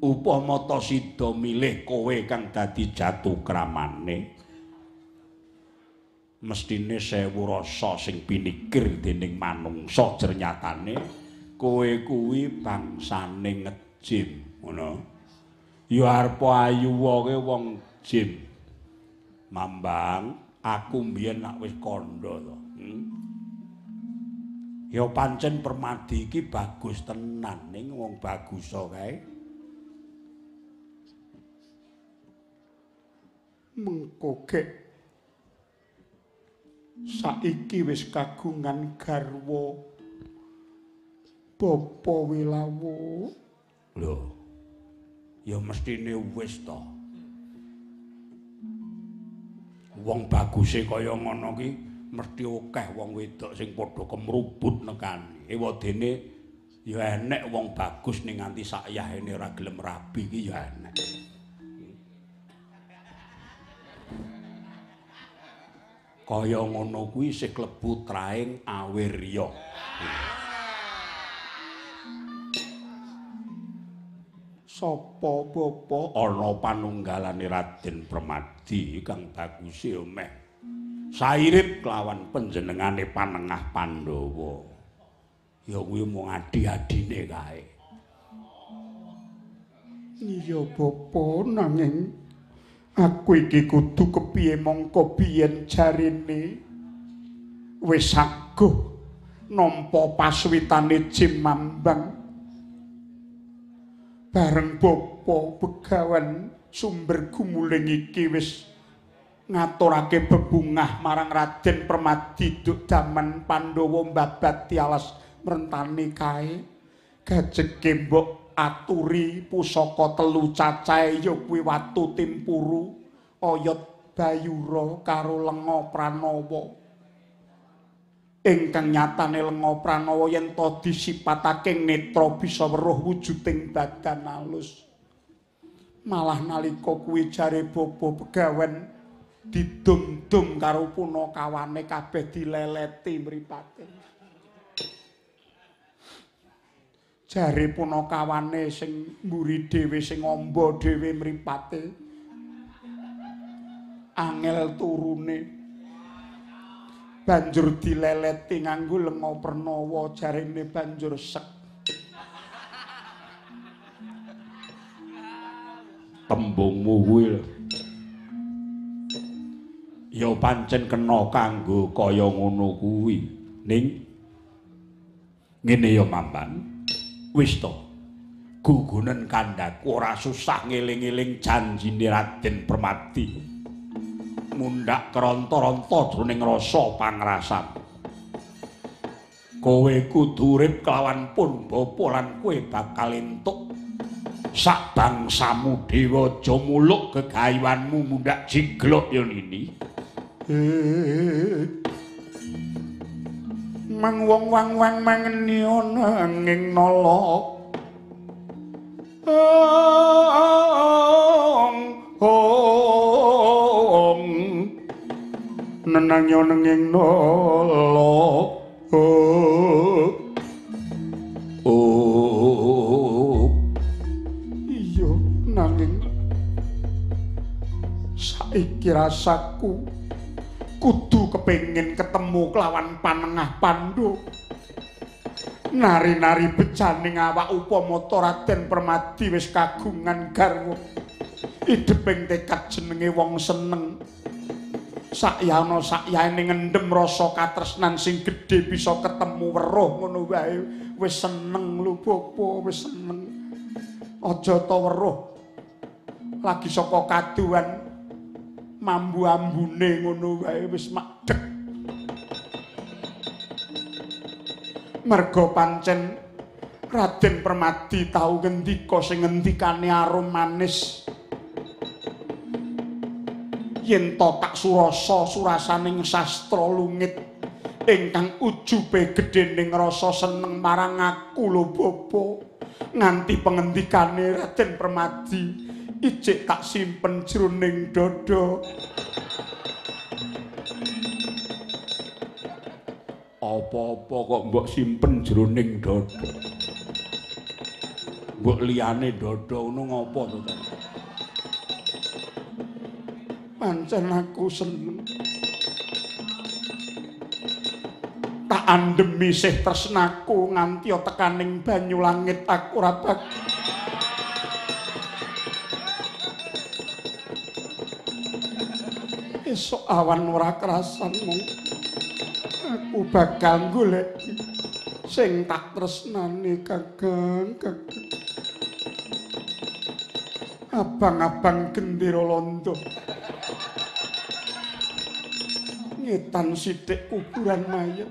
Upama ta sida milih kowe kang dadi jatuh kramane. Mestine sewu rasa sing pinikir dening manungsa jernyatane kowe kuwi bangsane ngejim ngono. Ya arep ayu wae wong jim. Mambang aku mbiyen nak wis kandha to. Hmm? ya pancen permadi iki bagus tenan. Ning wong bagus kae. Mengkokek saiki wis kagungan garwa. Bapa wilawu lho ya mestine wis to wong baguse kaya ngono ki mesti akeh wong wedok sing padha kemrubut nekani. Ewadene ya enek wong bagus ning nganti sakyahene ora gelem rabi ki ya enek. Kaya ngono kuwi sing klebu traing awirya Sapa bapa ana panunggalane Raden Permadi kang bagus meh sairip kelawan panjenengane panengah Pandhawa. Ya kuwi mung adi-adine kae. Iya bapa nanging aku iki kudu kepiye mongko biyen jarine wis aguh nampa paswitane Cimambang bareng bapa begawan sumber gumuling iki wis ngaturake bebungah marang Raden Permadi duk daman Pandhawa mbabati alas mrentani kae. Gajeke mbok aturi pusaka telu cacahe ya kuwi watu timpuru oyot bayura karo lenga pranawa. Ingkang nyatane lenga pranawa yen to disipatake netra bisa weruh wujuding badan alus malah nalika kuwi jare bapa pegawen didum-dum karo punakawane kabeh dileleti mripate. Jare punakawane sing mburi dhewe sing amba dhewe mripate. Angel turune. Banjur dileleti nganggo lenga pernawa jarine banjur sek tembungmu kuwi ya pancen kena kanggo kaya ngono kuwi. Ning? Ngene ya mamban. Wis to. Gugunen kandhaku ora susah ngeling-eling janjine Raden Permati. Mundak keronto-ronto jroning rasa pangrasan. Kowe kudu urip kelawan pun bapa lan kowe bakal entuk sak bangsamu dewa aja muluk gegayuanmu mundak jiglok yen ini. Mang wong wang wang mangeni ana ing nolok. nenang yo nenging nolo oh oh saiki rasaku. Kudu kepengin ketemu kelawan panengah pandu. Nari-nari bejaning awak upama Raden Permadi wis kagungan garwa. Ideping tekad jenenge wong seneng. Sakyana sakyane ngendhem rasa katresnan sing gedhe bisa ketemu weruh ngono wae. Wis seneng lho bapa wis seneng. Aja ta weruh. Lagi saka kaduan mambu ambune ngono wae wis makdek mergo pancen Raden Permadi tau ngendika sing ngendikane arum manis. Yen to tak surasa surasaning sastra lungit ingkang ujube gedhe ning rasa seneng marang aku lho bapa nganti pengendikane Raden Permadi ijik tak simpen jroning dada. Apa-apa kok mbok simpen jroning dada? Mbok liyane dada ngono ngopo to pancen aku seneng. Tak andemi sih tresnaku nganti tekaning banyu langit aku ora esok awan ora kerasan aku bakal golek sing tak tresnani kageng kageng abang-abang gendera londo ngetan sithik kuburan mayat.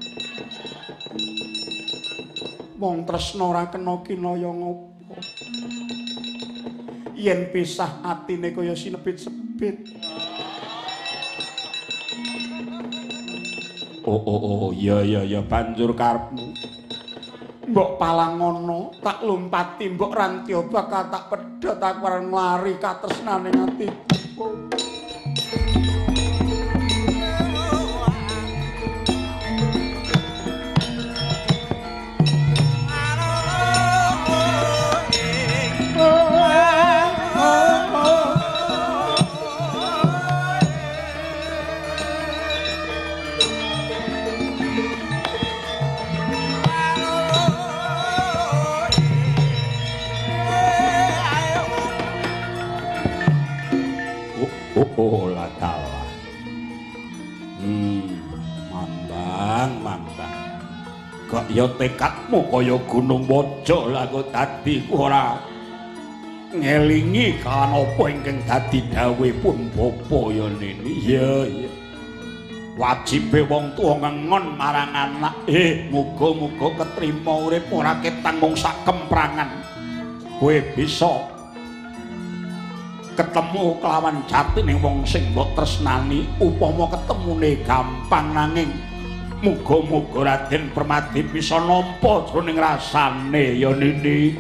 Wong tresna ora kena kinaya ngopo. Yen pisah atine kaya sinebit-sebit. Oh oh oh iya iya iya banjur karepmu. Mbok palang ngono, tak lumpati mbok rantya bakal tak pedhot aku areng nglari katresnane atiku. Oh, la kalah. Hmm, mambang, mambang. Kok ya tekadmu kaya gunung waja lah kok dadi ora ngelingi kan apa ingkang dadi dawuhipun bapa ya nini. Iya, iya. Wajibe wong tuwa ngengon marang anak. Eh, muga-muga ketrima urip ora ketanggung sak kemprangan. Kowe bisa ketemu kelawan jati ning wong sing mbok tresnani upama ketemune gampang nanging muga-muga Raden Permadi bisa nampa jroning rasane ya Nini.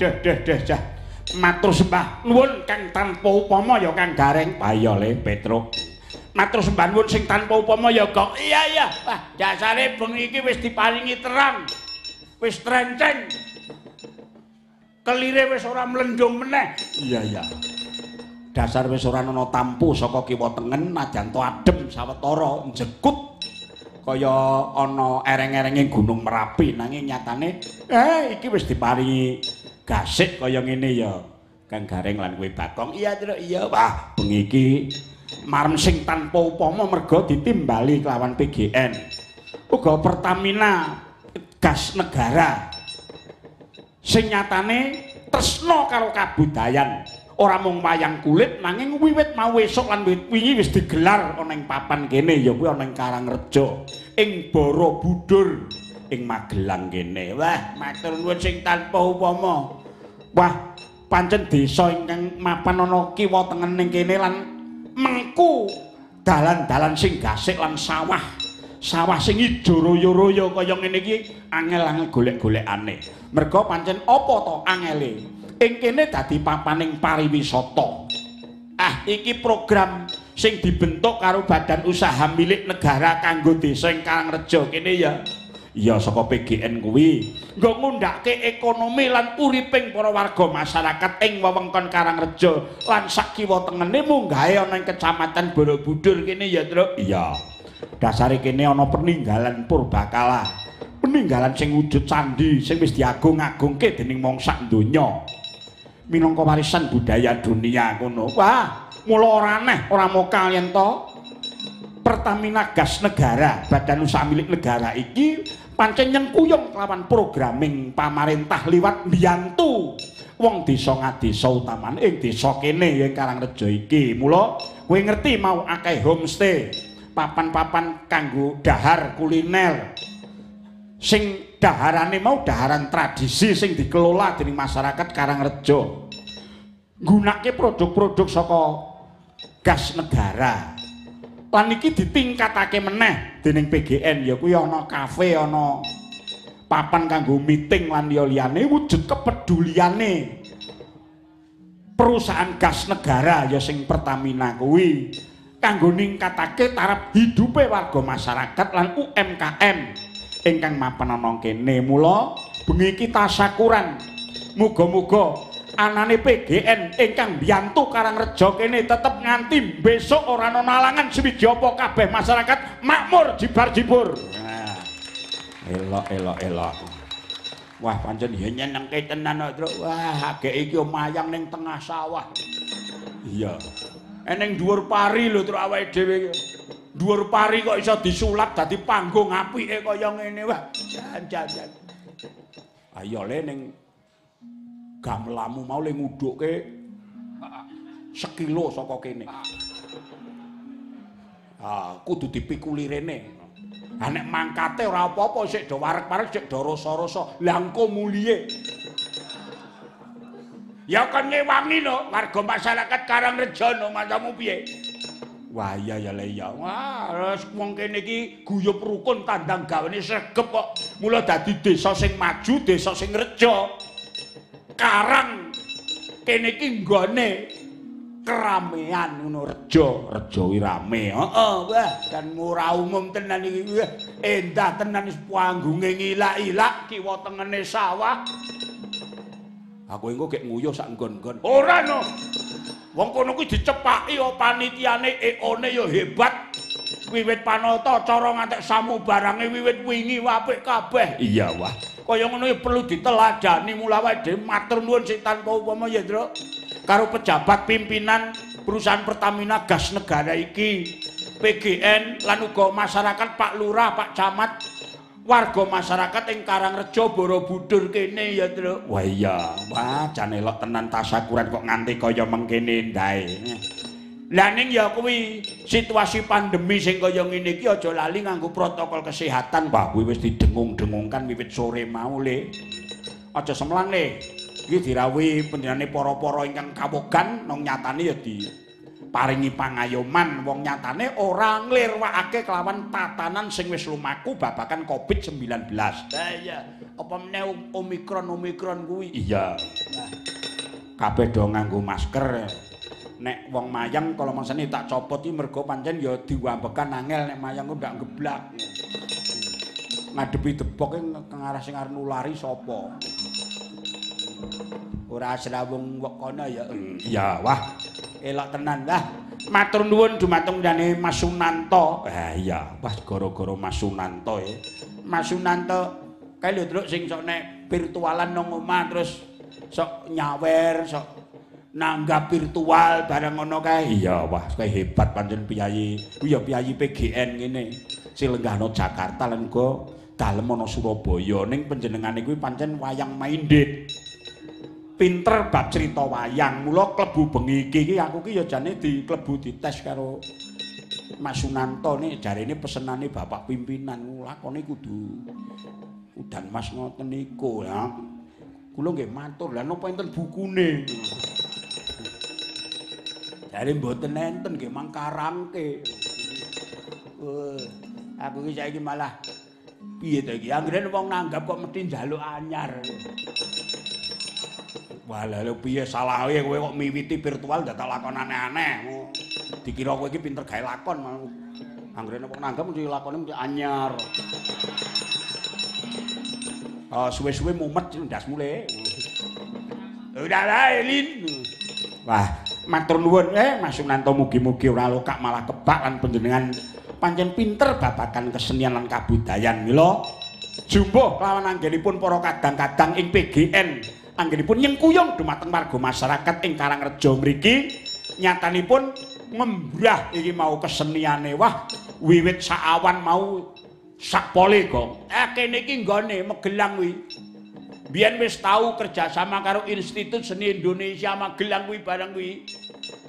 Deh deh deh jah. Matur sembah nuwun Kang tanpa upama ya Kang Gareng. Ayo le Petruk. Matur sembah nuwun sing tanpa upama ya kok. Iya iya. Wah, dasare bengi iki wis diparingi terang. Wis trenceng. Kelire wis ora mlendung meneh. Iya iya. Dasar wis ora ana tampu saka kiwa tengen najan to adem sawetara njekut kaya ana ereng-erenge gunung Merapi nanging nyatane eh iki wis diparingi gasik kaya ngene ya. Kang Gareng lan kowe Bakong. Iya Tru iya wah bengi marem sing tanpa upama merga ditimbali kelawan PGN uga Pertamina gas negara. Sing nyatane tresna karo kabudayan. Ora mung wayang kulit nanging wiwit mau esuk lan wingi wis digelar ana ing papan kene. Ya kuwi ana ing Karangrejo ing Borobudur ing Magelang kene. Wah matur nuwun sing tanpa upama Wah, pancen desa ingkang mapan ana kiwa tengen ning kene lan mengku dalan-dalan sing gasik lan sawah. Sawah sing ijo royo-royo kaya ngene iki angel-angel golek-golekane. Merga pancen apa to angele? Ing kene dadi papaning pariwisata. Ah, iki program sing dibentuk karo badan usaha milik negara kanggo desa ing Karangrejo kene ya. Iya saka PGN kuwi. Nggo ngundhake ekonomi lan uriping para warga masyarakat ing wewengkon Karangrejo lan sak kiwa tengene munggahe ana ing kecamatan Borobudur kene ya Truk. Iya. Dasare kene ana peninggalan purbakala. Peninggalan sing wujud candi sing wis diagung-agungke dening wong sak donya. Minangka warisan budaya dunia ngono. Wah mula ora aneh ora mokal yen to. Pertamina Gas Negara, badan usaha milik negara iki pancen nyengkuyung kelawan programming pamarentah liwat mbiyantu wong desa ngadesa utamane ing desa kene ing Karangrejo iki. Mula kowe ngerti mau akeh homestay, papan-papan kanggo dahar kuliner. Sing daharane mau daharan tradisi sing dikelola dening masyarakat Karangrejo. Gunake produk-produk saka gas negara. Lan iki ditingkatake meneh. Dening PGN ya kuwi ana kafe ana papan kanggo meeting lan liya liyane wujud kepeduliane perusahaan gas negara ya sing Pertamina kuwi. Kanggo ningkatake taraf hidupe warga masyarakat lan UMKM ingkang mapan ana kene. Mula bengi iki tasakuran. Muga-muga anane PGN ingkang mbiyantu Karangrejo kene tetep nganti besok ora ana nalangan swidyapa kabeh masyarakat makmur jibar-jibur. Nah. Elok elok elok. Wah pancen yen nyenengke tenan kok, Wah, agek iki omayang ning tengah sawah. Iya. Eneng dhuwur pari lho Truk awake dhewe iki. Dhuwur pari kok iso disulap dadi panggung apike kaya ngene. Wah, jan jan. Ayo le ning gamelamu mau le ngudukke sekilo saka kene. Ah, kudu dipikuli rene. Ah nek mangkate ora apa-apa sik do warek-warek sik do rasa-rasa. Lah engko muliye. Ya kan ngewangi no warga masyarakat Karangrejo no masamu piye? Wah iya ya le ya. Wah, wong kene iki guyub rukun tandang gawene sregep kok. Mula dadi desa sing maju, desa sing rejo. Karang kene iki nggone keramean ngono rejo, rejo rame. Heeh, wah, dan ora umum tenan iki. Endah tenan wis panggunge ngilak-ilak kiwa tengene sawah. Aku engko gek nguyuh sak nggon-nggon. Ora no. Wong kono kuwi dicepaki ya panitiane eone ya hebat. Wiwit panata cara ngantek samu barange wiwit wingi apik kabeh. Iya, wah. Kaya ngono ya perlu diteladani mula wae dhewe matur nuwun sing tanpa upama ya Ndra. Karo pejabat pimpinan perusahaan Pertamina Gas Negara iki PGN lan uga masyarakat Pak Lurah Pak Camat warga masyarakat ing Karangrejo Borobudur kene ya Ndra. Wah iya. Wah jan elok tenan tasakuran kok nganti kaya mengkene ndae Lah ning ya kuwi situasi pandemi sing kaya ngene iki aja lali nganggo protokol kesehatan. Wah, kuwi wis didengung-dengungkan wiwit sore mau le. Aja semlang le. Iki dirawuhi pendinane para-para ingkang kawogan nang nyatane ya di paringi pangayoman wong nyatane ora nglirwakake kelawan tatanan sing wis lumaku babakan Covid-19. Lah iya, apa meneh Omikron Omikron kuwi? Iya. Kabeh do nganggo masker. Nek wong mayang kalau mangsane tak copot iki mergo pancen ya diwambekan angel nek mayang ku ndak geblak. Ngadepi debok ngarah sing arep nulari sapa? ora srawung kono ya. Iya wah. Elok tenan wah. Matur nuwun dumateng dane Mas Sunanto. Ah iya wah gara-gara Mas Sunanto ya. Mas Sunanto kae lho sing sok nek virtualan nang omah terus sok nyawer sok nanggap virtual bareng ngono kae. Iya wah kae hebat pancen piyayi ku ya piyayi PGN ngene. Sing lenggahno Jakarta lan go dalem ana Surabaya. Ning panjenengane kuwi pancen wayang minded pinter bab cerita wayang. Mula klebu bengi iki aku ki ya jane diklebu dites karo Mas Sunanto nih jarene pesenane Bapak pimpinan. Lakone kudu udan Mas ngoten niku ya. Kula nggih matur. Lha napa enten bukune. Jare mboten enten nggih mangkarangke. Uh, aku ki saiki malah piye to iki anggere wong nanggap kok mesti njaluk anyar. Wah, lha piye salah kowe kok miwiti virtual dadak lakon aneh-aneh. Dikira kowe iki pinter gawe lakon. Anggere nek nanggap mesti lakone mesti anyar. Oh, suwe-suwe mumet ndas mule. Udah lah, Elin. Wah, matur nuwun. Eh Mas Sunanto mugi-mugi ora lokak malah kebak lan panjenengan pancen pinter babagan kesenian lan kabudayan. Lho. Jumbo lawan anggenipun para kadang-kadang ing PGN anggenipun nyengkuyung dumateng warga masyarakat ing Karangrejo mriki. Nyatanipun membrah iki mau keseniane. Wah wiwit saawan mau sakpole gong eh kene iki nggone Magelang kuwi Biyen wis tau kerja sama karo Institut Seni Indonesia Magelang kuwi barang kuwi.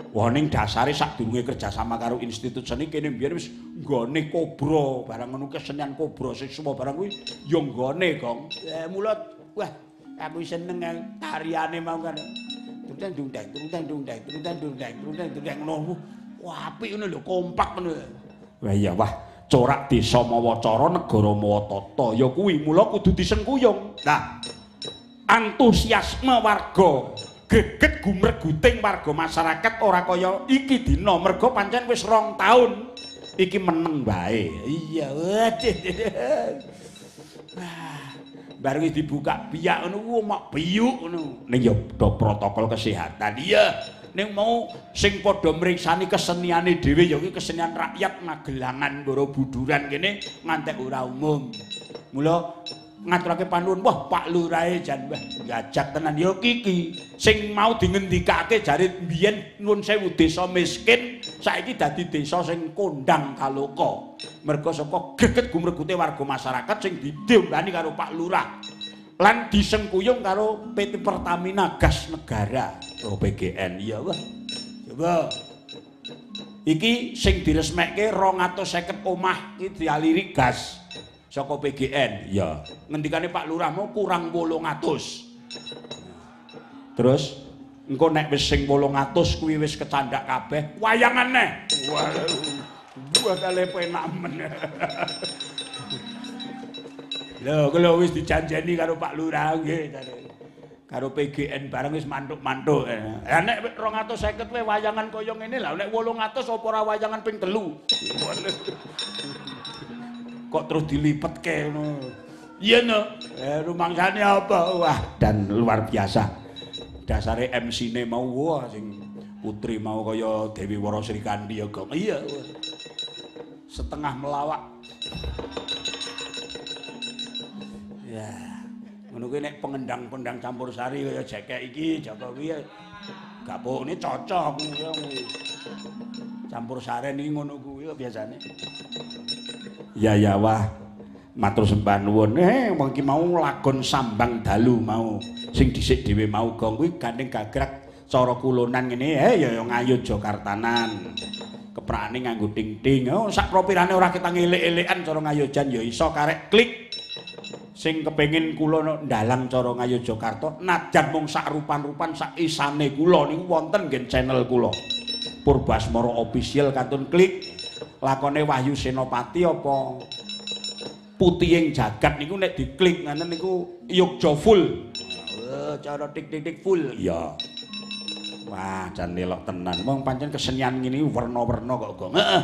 Wah ning dasare sadurunge kerja sama karo Institut Seni kene biyen wis nggone kobra barang ngono kesenian kobra siswa barang kuwi ya nggone, Kong. Eh mulut, wah aku seneng tariane mau kan. Dung dung dung dung dung dung dung dung dung dung dung Wah apik ngono lho, kompak ngono. Wah iya wah, corak desa mawa cara negara mawa tata ya kuwi mula kudu disengkuyung. Nah, antusiasme warga. Geget gumreguting warga masyarakat ora kaya iki dina. Mergo pancen wis rong taun iki meneng wae. Iya wah bareng dibuka biak ngono ku mak biyuk ngono. Ning ya protokol kesehatan. Iya ning mau sing padha mriksani keseniane dhewe ya kesenian rakyat Magelangan Borobuduran kene ngantek ora umum. Mula ngaturake panuwun wah Pak Lurahe jan wah gajak tenan. Ya kiki sing mau dingendikake jare biyen nuwun sewu desa miskin saiki dadi desa sing kondang kaloka. Mergo saka geget gumregute warga masyarakat sing didiombani karo Pak Lurah lan disengkuyung karo PT Pertamina Gas Negara oh PGN iya wah. Coba. Iki sing diresmekke 250 omah iki dialiri gas saka PGN. Iya. Ngendikane Pak Lurah mau kurang 800. Terus engko nek wis sing 800 kuwi wis kecandak kabeh, wayangan neh. Waduh. Buat ale penak men. [LAUGHS] Lho, kalau wis dijanjeni karo Pak Lurah nggih karo PGN bareng wis mantuk-mantuk. Lah nek 250 wae wayangan kaya ngene lah nek 800 apa ora wayangan ping 3. Kok terus dilipetke ngono. Iya no. Eh rumangsane apa? Wah, dan luar biasa. Dasare MC-ne mau wah sing putri mau kaya Dewi Wara Sri Kandi ya, Gong. Iya. Setengah melawak. Ya. Ngono kuwi nek pengendang-pendang campur sari kaya jekek iki Jokowi gak ini cocok campur saren iki ngono kuwi biasane ya ya wah matur sembah nuwun. Eh wong mau lagon sambang dalu mau. Sing dhisik dhewe mau gong kuwi gandeng gagrak cara kulonan ngene. Eh ya ya ngayu Jakartanan. Keprane nganggo ding-ding. Oh sak propirane ora kita ngelek-elekan cara ngayojan ya iso karek klik. Sing kepengin kula ndalang cara ngayu Jakarta najan mung sak rupan-rupan sak isane kula niku wonten nggih channel kula. Purbasmara official kantun klik lakone Wahyu Senopati apa Putihing jagat niku nek diklik ngoten niku Yogja full. Oh, cara tik-tik full. Iya. Wah, jan elok tenan. Wong pancen kesenian ngene werna-werna kok, Gong. Heeh.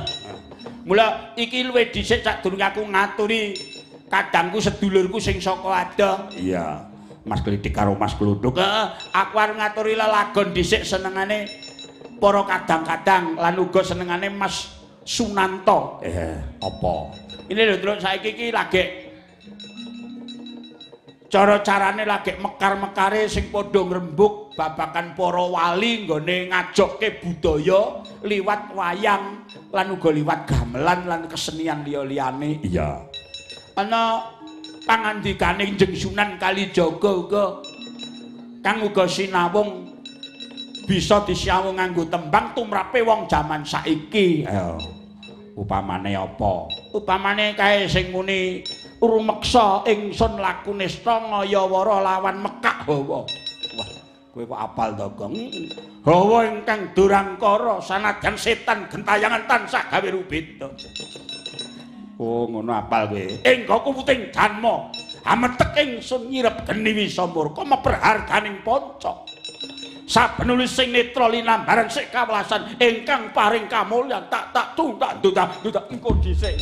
Mula iki luwih dhisik sadurunge aku ngaturi kadangku sedulurku sing saka adoh. Iya. Mas Klidik karo Mas Glunduk. Heeh, aku arep ngaturi lelagon dhisik senengane para kadang-kadang lan uga senengane Mas Sunanto. Eh, apa? Ini lho terus saiki iki lagi cara-carane lagi mekar-mekare sing padha ngrembug babakan para wali nggone ngajokke budaya liwat wayang lan uga liwat gamelan lan kesenian liya-liyane. Iya. Ana pangandikane Jeng Sunan Kalijaga uga kang uga sinawung bisa disiawung nganggo tembang tumrape wong jaman saiki. Ayo. Upamane apa? Upamane kae sing muni rumeksa ingsun laku nista ngayawara lawan mekak hawa. Wah kowe kok apal to gong? Hawa ingkang durangkara sanadyan setan gentayangan tansah gawe rubit oh ngono apal kowe. Engko kuputing janma ametek ingsun nyirep geni wisamurka meperharganing panca sapenulis sing netra linambaran sik kawelasan ingkang paring kamulyan tak tak tundak tundak tundak engko dhisik.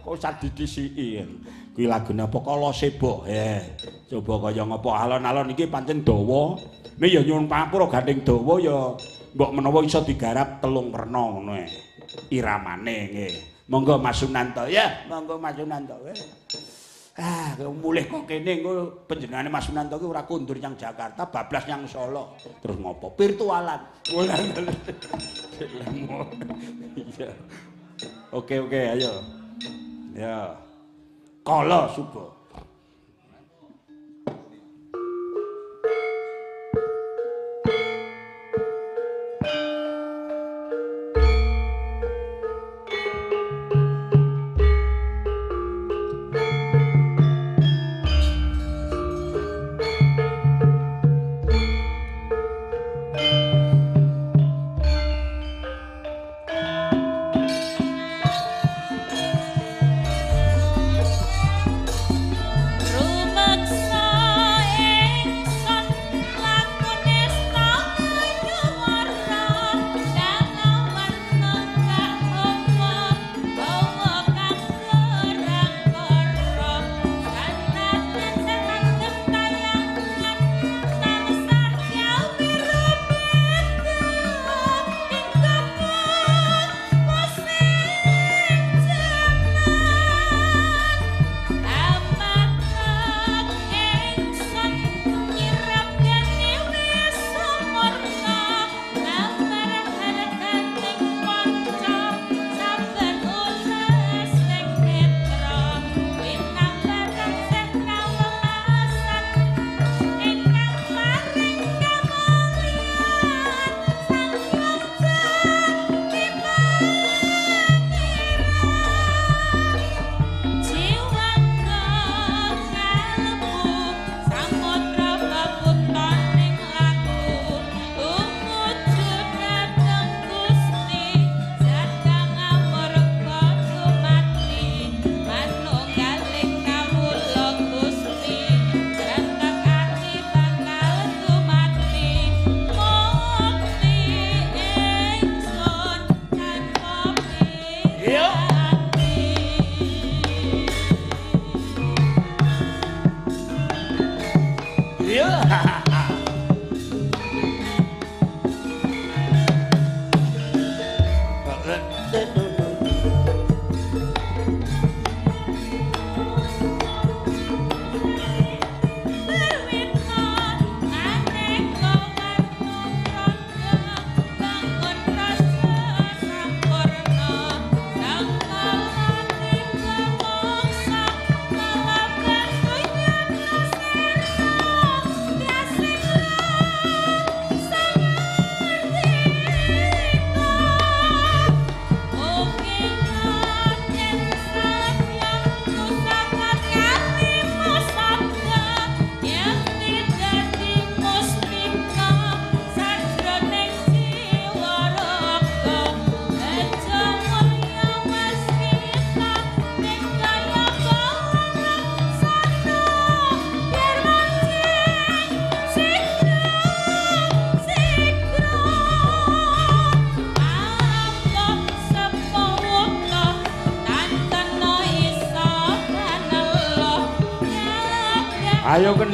Kok sadidisiki kuwi lagune apa kala sebo eh coba kaya ngapa alon-alon iki pancen dawa. Me ya nyuwun pangapura gandeng dawa ya mbok menawa iso digarap telung werna ngono e. Iramane nggih monggo Mas Sunanto ya. Monggo Mas Sunanto eh Ah, mulih kok kene engko panjenengane Mas Sunanto ki ora kundur nyang Jakarta, bablas nyang Solo. Terus ngopo? Virtualan. Oke, oke, ayo. Ya. Kala subuh.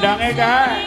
Ayo kendange kae.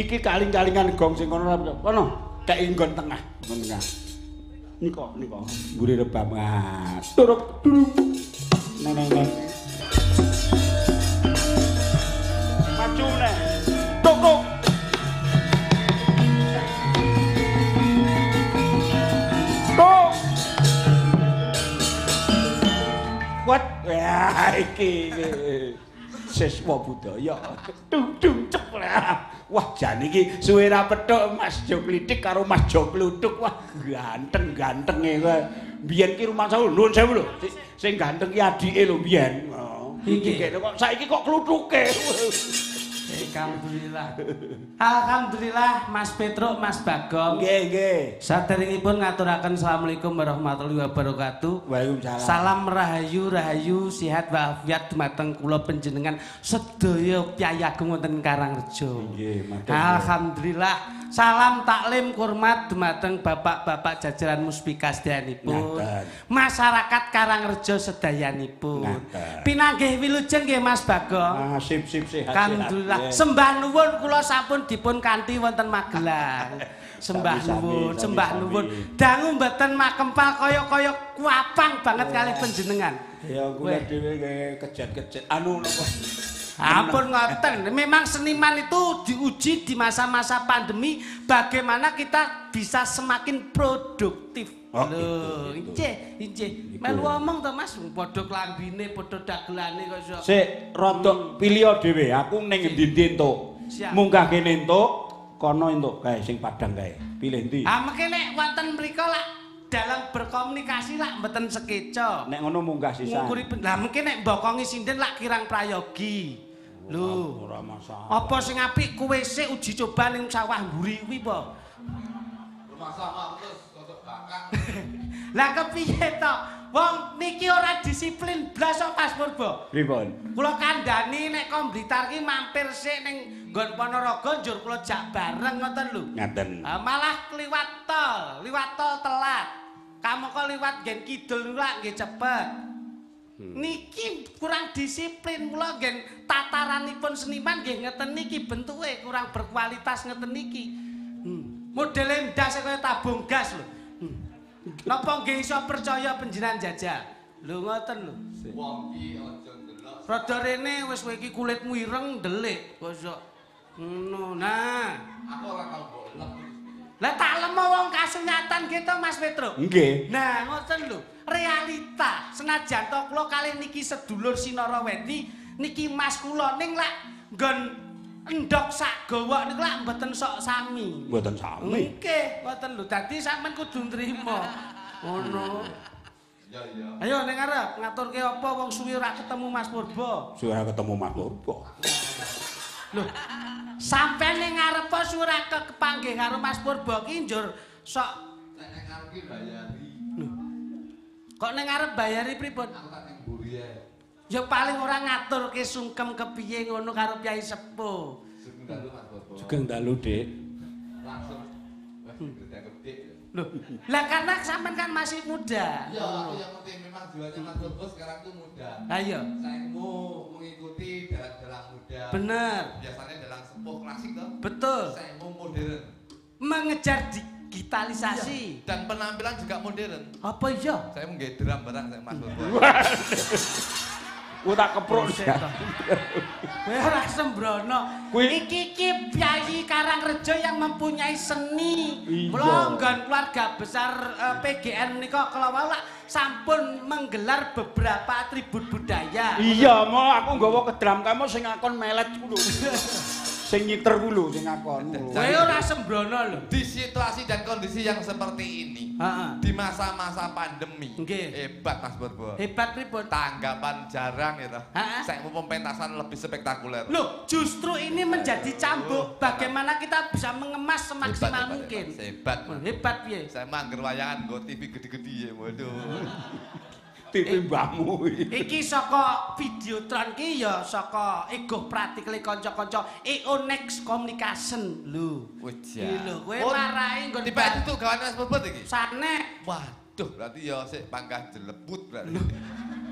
Iki kaling-kalingan gong sing kono ora. Kono, kek nggon tengah, nggon tengah. Niko, niko. Mburi rebam. Ah, turuk turuk. Neng neng. Maju. Tukuk. Tuk. Kuat. Ya, iki. iki. siswa budaya. Dung dung cep lah. Wah, jan iki suwe ra petuk Mas Jo Klitik karo Mas Jo Kluthuk. Wah, ganteng-gantenge kowe. Biyen ki rumah saya nuwun sewu lho. Si- Sing ganteng ki adike lho biyen. Oh, iki kok saiki kok kluthuke. Alhamdulillah. Alhamdulillah Mas Petruk, Mas Bagong. Nggih, nggih. Saderengipun ngaturaken Assalamualaikum warahmatullahi wabarakatuh. Waalaikumsalam. Salam rahayu rahayu sehat walafiat dumateng kula panjenengan sedaya piyayageng wonten Karangrejo. Nggih, matur. Alhamdulillah. Salam taklim kurmat dumateng bapak-bapak jajaran muspika sedayanipun. Masyarakat Karangrejo sedayanipun. Pinanggih wilujeng nggih Mas Bagong. Ah, sip sip sehat. Alhamdulillah. Sembah nuwun kula sampun dipun kanthi wonten Magelang. [LAUGHS] Sembah nuwun, sembah nuwun. Dangu mboten makempal kaya-kaya kuapang banget kali panjenengan. Ya kula dhewe kejet-kejet anu napa. Ampun ngoten, memang seniman itu diuji di masa-masa pandemi bagaimana kita bisa semakin produktif. Oh, Lho, injih. Iku. Melu omong to Mas, padha klambine, padha dagelane kok iso. Sik rada pilih dhewe, aku ning endi-endi entuk. Siap. Munggah kene entuk, kono entuk kae sing padang kae. Pilih ndi? Ah mengke nek wonten mriku lak dalam berkomunikasi lak mboten sekeca. Nek ngono munggah sisan. Ngukuri lah mungkin nek mbokongi sinden lak kirang prayogi. Lho, Ora masalah. apa sing apik kuwe sik uji coba ning sawah mburi kuwi po? Rumah sama terus Lah kepiye to? Wong niki ora disiplin blas kok Mas Purba. Pripun? Kula kandhani nek kom Blitar ki mampir sik ning nggon Ponorogo njur kula jak bareng ngoten lho. Ngaten. Ah, malah kliwat tol, liwat tol telat. Kamu kok liwat gen kidul niku lak nggih cepet. Niki kurang disiplin mula gen tataranipun seniman nggih ngeten niki bentuke kurang berkualitas ngeten niki. Hmm. Modele ndas kaya tabung gas lho. Napa nggih iso percaya panjenengan jajal? Lho ngoten lho. Wong ki aja ndelok. Rada rene wis kowe iki kulitmu ireng delik kok. Ngono. Nah. Aku ora tau mbok lep. Lah tak lemo wong kasunyatan gitu Mas Petro. Nggih. Nah, ngoten lho. Realita. Senajan to kula kalih niki sedulur Sinaraweti, niki Mas kula ning lak nggon endok sak gawa niku lak mboten sok sami. Mboten sami. Nggih, ngoten lho. Dadi sampean kudu nrimo. [LAUGHS] Ngono. Ya ya. Ayo ning arep ngaturke apa wong suwi ora ketemu Mas Purba. Suara ketemu Mas Purba. Lho. Sampeyan ning ngarep apa suwi ora ke- kepanggih karo Mas Purba ki njur sok Nek arep ki bayari. kok ning ngarep bayari pripun? Aku tak ning mburi ae. Ya paling ora ngaturke sungkem kepiye ngono karo Kyai Sepuh. Sugeng dalu Mas Bobo. Sugeng dalu, Dik. Langsung. Gede. Loh, lah karena sampean kan masih muda. Ya, aku yang penting memang jiwanya Mas Bobo sekarang tuh muda. Ayo. Saya mau mengikuti dalang-dalang muda. Bener. Biasanya dalang sepuh klasik toh. Betul. Saya mau modern. Mengejar digitalisasi. Dan penampilan juga modern. Apa iya? Saya mau drum barang saya Mas Bobo. [LAUGHS] [LAUGHS] Ku tak keprok ya. Kowe ora sembrono. Iki iki Piyayi Karangrejo yang mempunyai seni. Iya. Mula nggon keluarga besar eh, PGN menika kala wau lak sampun menggelar beberapa atribut budaya. Iya, mau aku nggawa kedram kamu sing ngakon melet ku lho. [LAUGHS] Sing nyiter lho sing ngakon. Kowe ora sembrono lho. Di situasi dan kondisi yang seperti ini, Heeh. di masa-masa pandemi, Nggih. hebat Mas Bobo. Hebat pripun? Tanggapan jarang ya toh. Ha-ha. Saya mau pementasan lebih spektakuler. Loh, justru ini menjadi cambuk bagaimana kita bisa mengemas semaksimal Hebat, hebat, mungkin. Hebat. Oh, Mas. Hebat piye? Saya mangger wayangan go TV gede-gede ya, waduh. [LAUGHS] Tipe mbahmu iki. Iki saka Videotron ki ya saka Ego Pratikle kanca-kanca Eonex Communication lho. Iki lho, kowe marai nggon Tiba itu kawan Mas Bobo iki. Sanek. Waduh, berarti ya sik pangkah jelebut berarti.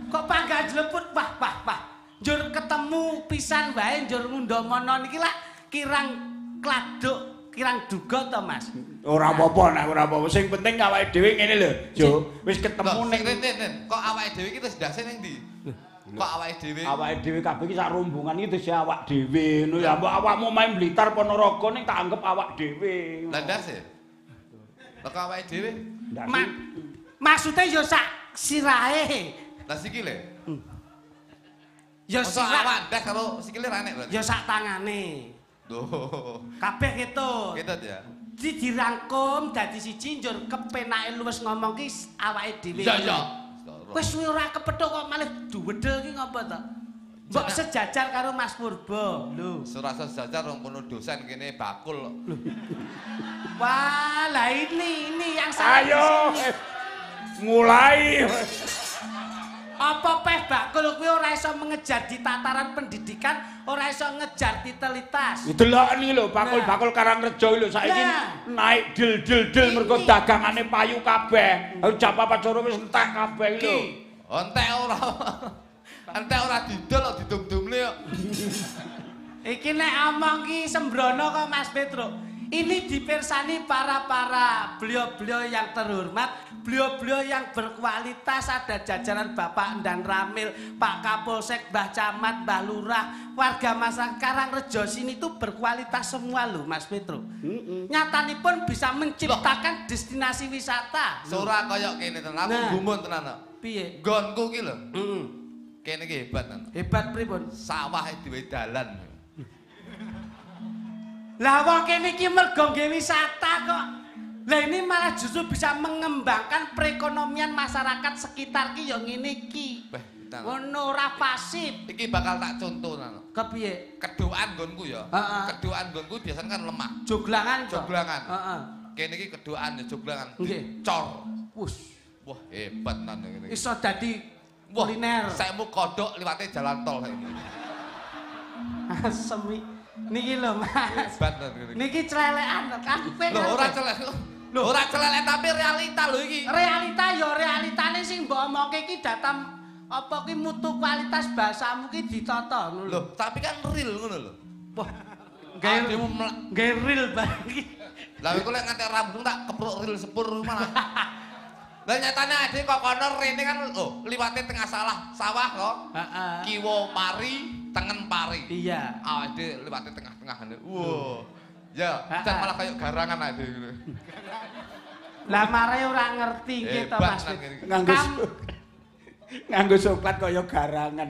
Kok pangga jleput wah wah wah. Njur ketemu pisan wae njur ngundomono niki lah kirang kladuk, kirang duga to, Mas. Ora apa-apa nek ora apa-apa. Sing penting awake dhewe ngene lho, Jo. Wis ketemu ning kok awake dhewe iki terus ndase ning ndi? Kok awake dhewe? awake dhewe kabeh iki sak rombongan iki terus awak dhewe ngono ya. Mbok awakmu main Blitar Ponorogo ning tak anggap awak dhewe. Lah ndase. Lah kok awake dhewe? Ndak Ma sih. maksude yo sak sirahe. Lah sikile. Yo Masa sirah. awak ndas karo sikile ra berarti. Ya sak tangane. Duh. Kabeh ketut. Ketut ya. Di dirangkum dadi siji njur kepenake luwes ngomong ki awake dhewe. Iya, iya. Wis suwe ora kepethuk kok malah duwedel ki ngapa to? Mbok sejajar karo Mas Purba. Lho. Surasa sejajar rong kono dosen kene bakul. Wah, lah ini ini yang salah. di Ayo. Mulai. Apa peh bakul kuwi ora iso mengejar di tataran pendidikan, ora iso ngejar titelitas. Delok iki lho, bakul-bakul Karangrejo lho saiki naik dil-dil-dil mergo Ini. dagangane payu kabeh. Aku jam apa sore wis entek kabeh iki lho. Entek ora. Entek ora didol kok didum-dumle kok. Iki nek omong ki sembrono kok Mas Petro. Ini dipersani para-para beliau-beliau yang terhormat, beliau-beliau yang berkualitas ada jajaran Bapak dan Ramil, Pak Kapolsek, Mbah Camat, Mbah Lurah, warga masyarakat Karangrejo sini tuh berkualitas semua loh Mas Petro. Nyatanipun bisa menciptakan destinasi wisata. Ora kaya kene tenan, aku Nah. gumun tenan. Piye? Nggonku ki lho, Heeh. kene ki hebat tenan. Hebat pripun? Sawah duwe dalan. Lah wong kene iki mergo nggih wisata kok. Lah ini malah justru bisa mengembangkan perekonomian masyarakat sekitar ki ya ngene iki. Ngono ora pasif. Iki bakal tak contoh tenan. Kepiye? Kedoan nggonku ya. Heeh. Kedoan nggonku biasanya kan lemah. Joglangan. Joglangan. Heeh. Kene iki kedoan ya joglangan. Nggih. Cor. Wus. Wah, hebat tenan ngene iki. Iso dadi kuliner. Saikmu kodok liwate jalan tol saiki. [LAUGHS] Semi. Niki lho, Mas. Hebat. Niki celelekan kan kowe. Lho ora celek. Lho ora celek tapi realita lho iki. realita ya realitane sing mbok omongke iki datam apa ki mutu kualitas bahasamu ki ditata ngono lho. Lho, tapi kan real ngono lho. Wah, Gawe gawe gawe real iki. Lah iku lek nganti rambut tak kepruk real sepur malah. [LAUGHS] Lah nyatane ade kok kono rene kan oh liwate tengah salah sawah kok. Heeh. Kiwa pari, tengen pari. Iya. Ade liwate tengah-tengah ngene. Wow. Ya, jan malah kayak garangan ade gitu. Lah mare ora ngerti nggih to Mas. Nganggo nganggo coklat [LAUGHS] kaya garangan.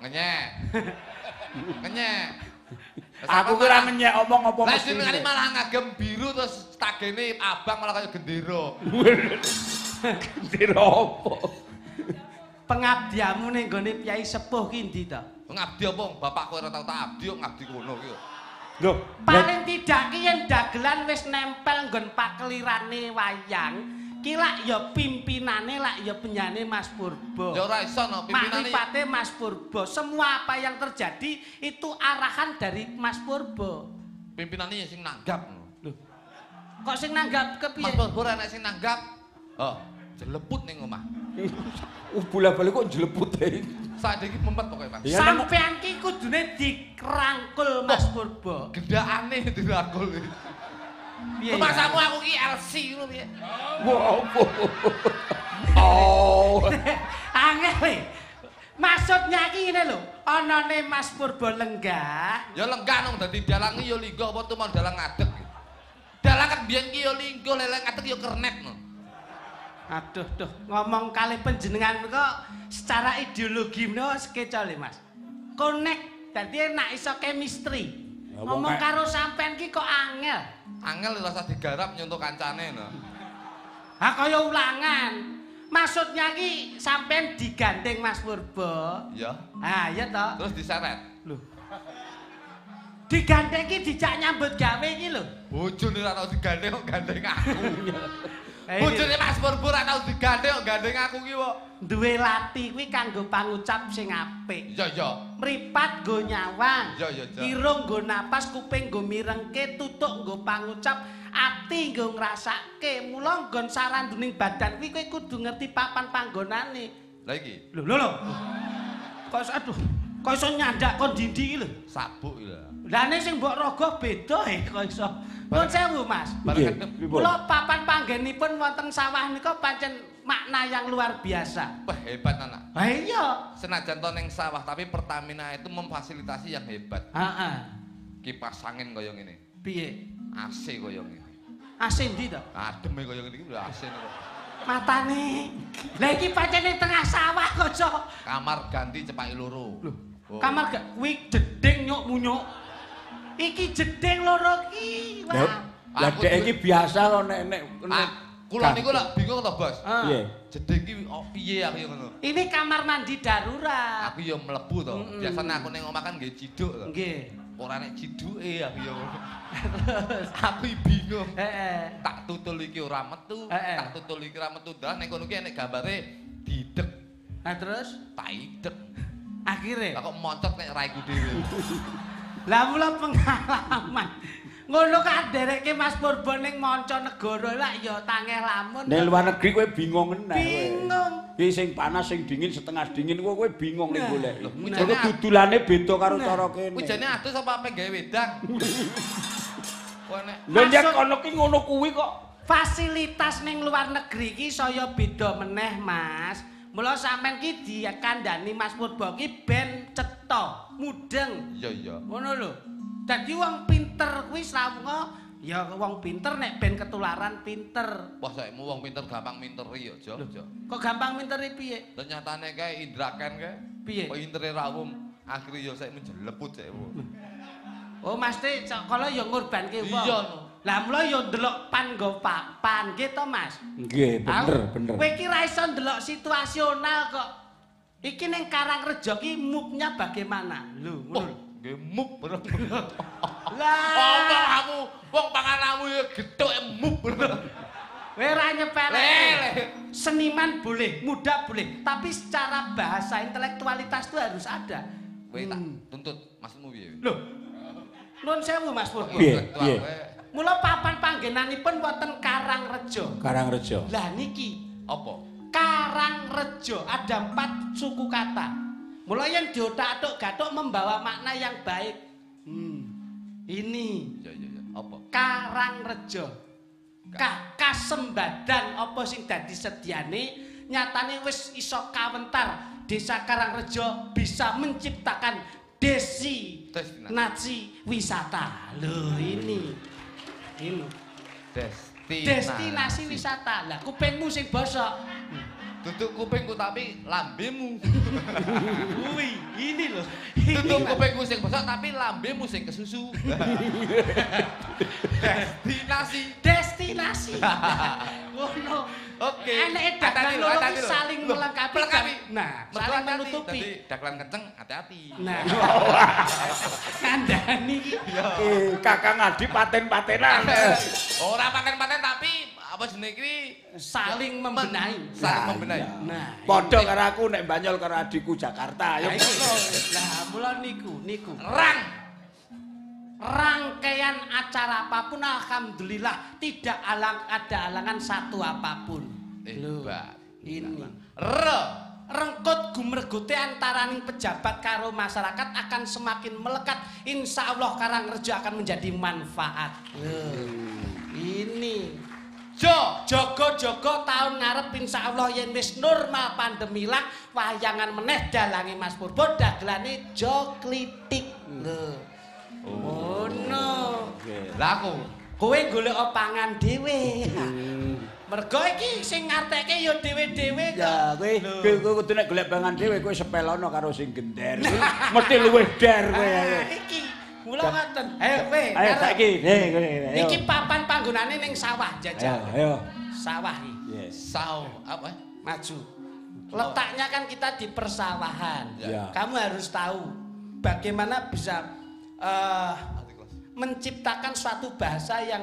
Ngenyek. Ngenyek. [LAUGHS] Aku kira ngenyek omong apa Lah mesti. jenengane malah ngagem biru terus tagene abang malah kayak gendera. [LAUGHS] Dira apa? Pengabdiamu ning gone Kyai Sepuh ki ndi to? Ngabdi apa? Bapakku ora tau tak abdi kok ngabdi kono ki. Lho, Paling tidak ki yen dagelan wis nempel nggon pakelirane wayang, ki lak ya pimpinane lak ya penyane Mas Purbo. Ya ora iso no pimpinane. Makrifate Mas Purbo. Semua apa yang terjadi itu arahan dari Mas Purbo. Pimpinane ya sing nanggap. no. Kok sing nanggap kepiye? Mas Borbor anak sing nanggap. Oh, jeleput ning omah. Uh bola-bali kok jeleput ae. Saiki mempet pokoke, Mas. Ya, nang- Sampean ki kudune dikrangkul Mas Purbo. Gendakane dirangkul. Piye? ya? Masamu aku ki LC ngono piye? Wah, apa? Oh. [LAUGHS] Angel. Maksudnya ki ngene lho, anane Mas Purbo lenggah. Ya lenggah nang dadi dalang ya linggo apa tuh mau dalang ngadeg. Dalang kan biyen ki ya linggo leleng ngadeg ya kernet no. Aduh, duh, ngomong kali penjenengan kok secara ideologi menawa skecole, Mas. Connect, dadi enak iso chemistry. Ya, Ngomong kayak- karo sampean ki kok angel. Angel rasa digarap nyontok kancane no. Ha kaya ulangan. Maksudnya ki sampean digandeng Mas Purbo. Ya. Ah, iya toh. Terus diseret. Loh. Digandeng ki dijak nyambut gawe ki lho. Bojone ora tau digandeng kok gandeng aku. Eh, Bojone Mas Borbor ora tau digandeng kok gandeng aku ki kok. Duwe lati kuwi kanggo pangucap sing apik. Iya iya. Mripat nggo nyawang. Iya, iya. Irung nggo napas, kuping nggo mirengke, tutuk nggo pangucap, ati nggo ngrasake. Mula nggon saranduning badan kuwi kowe kudu ngerti papan panggonane. Lah iki Lho lho lho. Kok aduh, kok iso nyandak kon dindi iki lho. sabuk iki lho. Lah nek sing mbok rogoh beda e kok iso. Nuwun sewu, Mas. Kula papan panggenipun wonten sawah nika pancen makna yang luar biasa. Wah, hebat anak. Ha iya. Senajan to ning sawah tapi Pertamina itu memfasilitasi yang hebat. Heeh. Kipas angin kaya ngene. Piye? AC kaya ngene. Asin ndi to? Adem e kaya ngene iki lho AC niku. Matane. Lah iki pancen ning tengah sawah kok. Kamar ganti cepaki loro. Loh, Oh. kamar gak kuwi jeding nyuk munyuk. Iki jeding loro ki. Lah, Aku dek iki biasa kok nek nek Ah, kula niku lak bingung to, Bos. Ah. Piye? Jeding ki oh, piye aku ya ngono. Ini kamar mandi darurat. Aku ya mlebu to. Biasane aku ning omah kan nggih ciduk to. Nggih. Ora nek ciduke aku ya ngono. [LAUGHS] Aku bingung. Heeh. Tak tutul iki ora metu, Eh, eh. tak tutul iki ora metu. Dah ning kono ki enek gambare didek, Nah terus tak idek. akhirnya Lah kok moncot nek raiku dhewe. [LAUGHS] lah mula pengalaman. Ngono kan dereke Mas Purbo ning manca negara lah ya tangeh lamun. nek luar negeri kowe bingung enak kowe. Bingung. Iki sing panas sing dingin setengah dingin kowe kowe bingung Nah. golek. Jane- dudulane beda karo cara Kuwi kene. jane adus apa apa gawe wedang? [LAUGHS] Wah nek kono ki ngono kuwi kok. Fasilitas ning luar negeri ki saya beda meneh, Mas. Mula sampean ki dikandani Mas Purba ki ben cetha, mudeng. iya iya. Ngono lho. Dadi wong pinter kuwi srawunga ya wong pinter nek ben ketularan pinter. Wah saikmu wong pinter gampang minteri yo, Jo. Kok gampang minteri piye? Ternyatane kae indraken kae. Piye? Kok intere ra umum. Akhire yo saikmu jeleput saikmu. Oh, mesti kala ya ngorbanke wong. Iya, no. Lah mula ya ndelok pan nggo papan nggih to, Mas? Nggih, bener, Aku- bener. Kowe iki ra iso ndelok situasional kok. Iki ning Karangrejo ki move-nya bagaimana? Lho, Oh, ngono. nggih muk bener. [LAUGHS] Lah, Apa kamu wong panganamu yo gethuk e muk bener. kowe ra nyepelek. Seniman boleh, muda boleh, tapi secara bahasa intelektualitas itu harus ada. Kowe tak Hmm. tuntut maksudmu piye? Loh. Nun sewu Mas Purba. Piye? Piye? Mula papan panggenanipun wonten Karangrejo. Karangrejo. Lah niki Apa? Karangrejo ada empat suku kata. Mulai yang diotak-atuk gatuk membawa makna yang baik. Hmm. Ini Iya iya iya. Apa? Karangrejo. Ka kasembadan apa sing dadi sediane nyatane wis iso kawentar Desa Karangrejo bisa menciptakan desi naci wisata. Loh ini. Ini. Destinasi. Destinasi wisata. Lah kupingmu sing bosok. Tutup kupingku tapi lambemu. [LAUGHS] Kuwi, ini loh. Tutup kupingku sing bosok tapi lambemu sing kesusu. [LAUGHS] Destinasi. Destinasi. Ngono. [LAUGHS] Oke. Enek dagang Hati-hati, loro hati-hati ki lho. saling melengkapi. melengkapi. Nah, saling menutupi. Dadi daklan kenceng hati-hati. Nah. [LAUGHS] Kandhani ki. Eh, Kakang Adi paten-patenan. [LAUGHS] Ora paten-paten tapi apa jenenge iki saling membenahi. saling Nah, membenahi. Nah, Padha karo aku nek Banyol karo adikku Jakarta. Ya Nah, ngono. Lah, mula niku, niku. Rang. Rangkaian acara apa pun alhamdulillah tidak alang ada alangan satu apa pun. Loh, Hebat. ini. Re. rengkut gumergote antaraning pejabat karo masyarakat akan semakin melekat insya Allah Karangrejo akan menjadi manfaat ini Jo. jogo-jogo tahun ngarep insya Allah yen wis normal pandemi lah wayangan meneh dalange Mas Purbo dagelane jo klitik lho ngono Lah aku kowe golek pangan dhewe mergo iki sing ngarteke ya dhewe-dhewe kok Ya, kowe kudu nek golek pangan dhewe kowe sepelono karo sing gender. [LAUGHS] Mesti luwih der kowe. Ah, iki mula ngoten. Ayo kowe. Ayo saiki. Iki papan panggonane ning sawah jajal. ayo. Sawah iki. Yes. sao apa? Maju. Letaknya kan kita di persawahan. Ya. Kamu harus tahu bagaimana bisa kelas. menciptakan suatu bahasa yang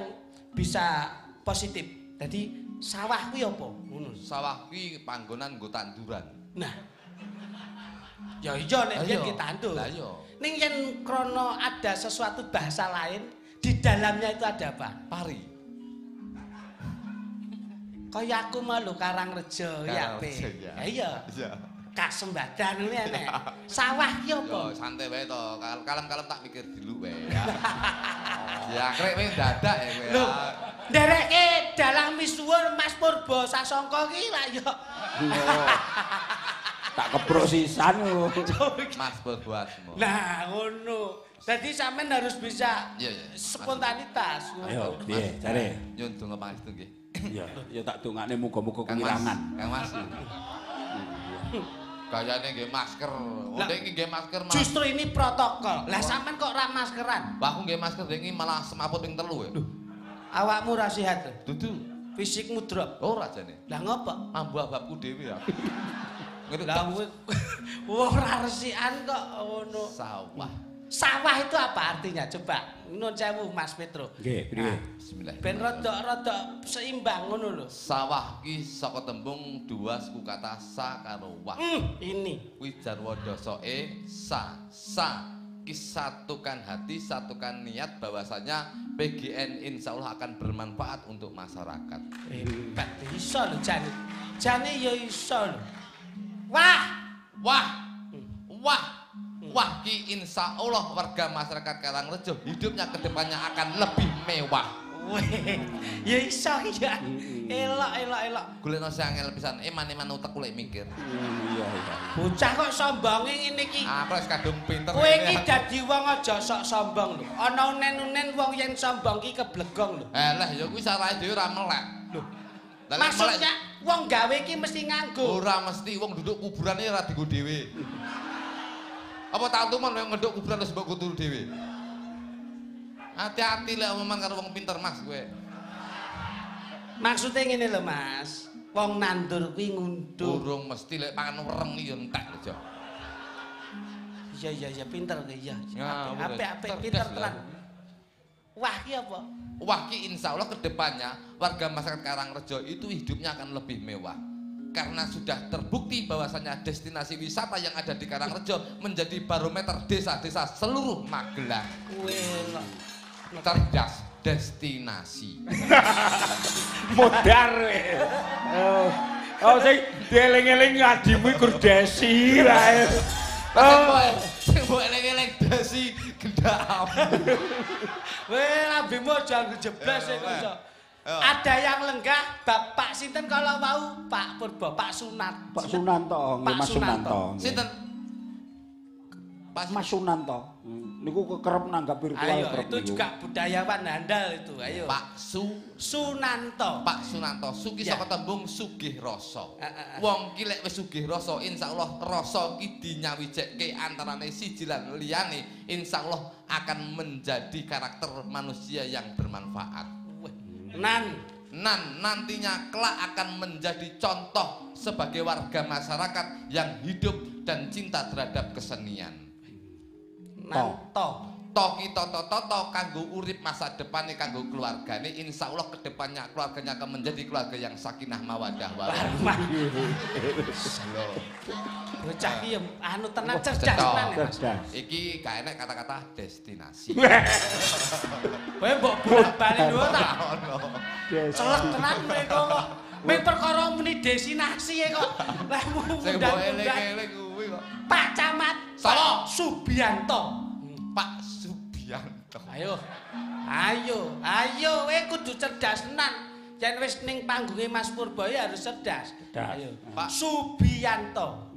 bisa positif. Jadi sawah kuwi apa? Ngono. Sawah kuwi panggonan nggo tanduran. Nah. Ya iya nek yen iya. kita tandur. Lah iya. Ning yen krono ada sesuatu bahasa lain, di dalamnya itu ada apa? Pari. Kaya aku malu Karangrejo ya, Pe. Karangrejo, ya. Ya iya. Iya. Kasembadan ini enek. Sawah ki apa? Yo santai wae to. Kal- Kalem-kalem tak mikir dulu wae. [LAUGHS] Ya. Krek wae dadak ya kowe. Lho, ya. ndereke dalang misuwur Mas Purba Sasongko ki lah yo. Tak keprok sisan lho. Mas berbuatmu. Nah, ngono. Jadi sampean harus bisa Iya, iya. spontanitas. Ayo, piye jare? Nyun donga pangestu nggih. Ya, ya tak dongakne muga-muga Kang Mas. kewirangan. Kang Mas. [LAUGHS] Gayane nggih masker. Udah iki nggih masker malah. Justru ini protokol. Lah sampean kok ra maskeran? Wah, aku nggih masker iki malah semaput ping telu ya. Awakmu ra sehat. Dudu. Fisikmu drop. Ora jane. Lah ngopo? Mambu ababku dhewe ya. [LAUGHS] Ngerti Lah [LAUGHS] ora resikan kok ngono. sawah. Sawah itu apa artinya? Coba nun sewu Mas Petro. Nggih, priye? Bismillah. Ben rodok-rodok seimbang ngono lho. Sawah ki saka tembung dua suku kata sa karo wah. Hmm, ini. Kuwi jarwa dosoe sa sa ki satukan hati, satukan niat bahwasanya PGN insya Allah akan bermanfaat untuk masyarakat. Hebat iso lho jane. Jane ya iso lho. Wah, Wah. Wah. Wah ki insya Allah warga masyarakat Karangrejo hidupnya ke depannya akan lebih mewah. weh. Ya iso ya. Elok elok elok. Golekno sing angel pisan, eman-eman utek kulek mikir. Iya iya. Bocah kok sombonge ngene iki. Aku wis kadung pinter. Kowe iki dadi wong aja sok sombong lho. Ana unen-unen wong yen sombong ki keblegong lho. Eh lah ya kuwi sarahe dhewe ora melek. Lho. Maksudnya wong gawe ki mesti nganggo. ora mesti wong duduk kuburan iki ora dienggo dhewe. Apa tak tumen yang ngeduk kuburan terus mbok kutul dhewe. Hati-hati lek omongan karo wong pinter Mas kowe. Maksudnya ngene lho Mas. Wong nandur kuwi ngunduh. Durung mesti lek pangan wereng yo entek lho. Iya iya iya pinter iya. Ya, Apik bener. apik Cerdas pinter lah. tenan. Wah ki apa? Wah ki insya Allah ke depannya warga masyarakat Karangrejo itu hidupnya akan lebih mewah. Karena sudah terbukti bahwasanya destinasi wisata yang ada di Karangrejo menjadi barometer desa-desa seluruh Magelang. Cerdas destinasi. [LAUGHS] Modar we. Oh, oh sing dieling-eling adimu iku desi wae. Oh, Sing mbok eling-eling desi gendam. [LAUGHS] Weh lambemu aja ngejeblas Ya, ya. Ada yang lenggah Bapak sinten kalau mau Pak Purbo, Pak Sunat. Pak Sunanto, nggih Pak Mas Sunanto. Sinten? Pas Mas Sunanto. Hmm, Niku kekerep nanggap virtual Ayo, itu niku. juga budayawan handal itu. Ayo. Pak Su Sunanto. Pak Sunanto Suki Ya. saka tembung sugih rasa. Wong ki lek wis sugih rasa, insyaallah rasa ki dinyawijeke antarane siji lan liyane, insyaallah akan menjadi karakter manusia yang bermanfaat. Nan. Nan nantinya kelak akan menjadi contoh sebagai warga masyarakat yang hidup dan cinta terhadap kesenian. Nanto. To kita to to to kanggo urip masa depane kanggo keluargane insyaallah kedepannya keluarganya akan menjadi keluarga yang sakinah mawadah warahmah. Bocah ki ya anu tenan cerdas Cetok. tenan ya, Mas. Cerdas. Iki gak enek kata-kata destinasi. Kowe mbok bolak-balik lho tak. Ono. Desi. Celek tenan kowe kok. [LAUGHS] Kowe perkara muni destinasi ya kok. Lah Sing mbok undang-undang. eling-eling kuwi kok. Pak Camat Sapa? Subianto. Pak Subianto. Ayo. Ayo, ayo kowe kudu cerdas tenan. Yen wis ning panggunge Mas Purbo ya harus cerdas. Cerdas. Ayo. Pak. Subianto.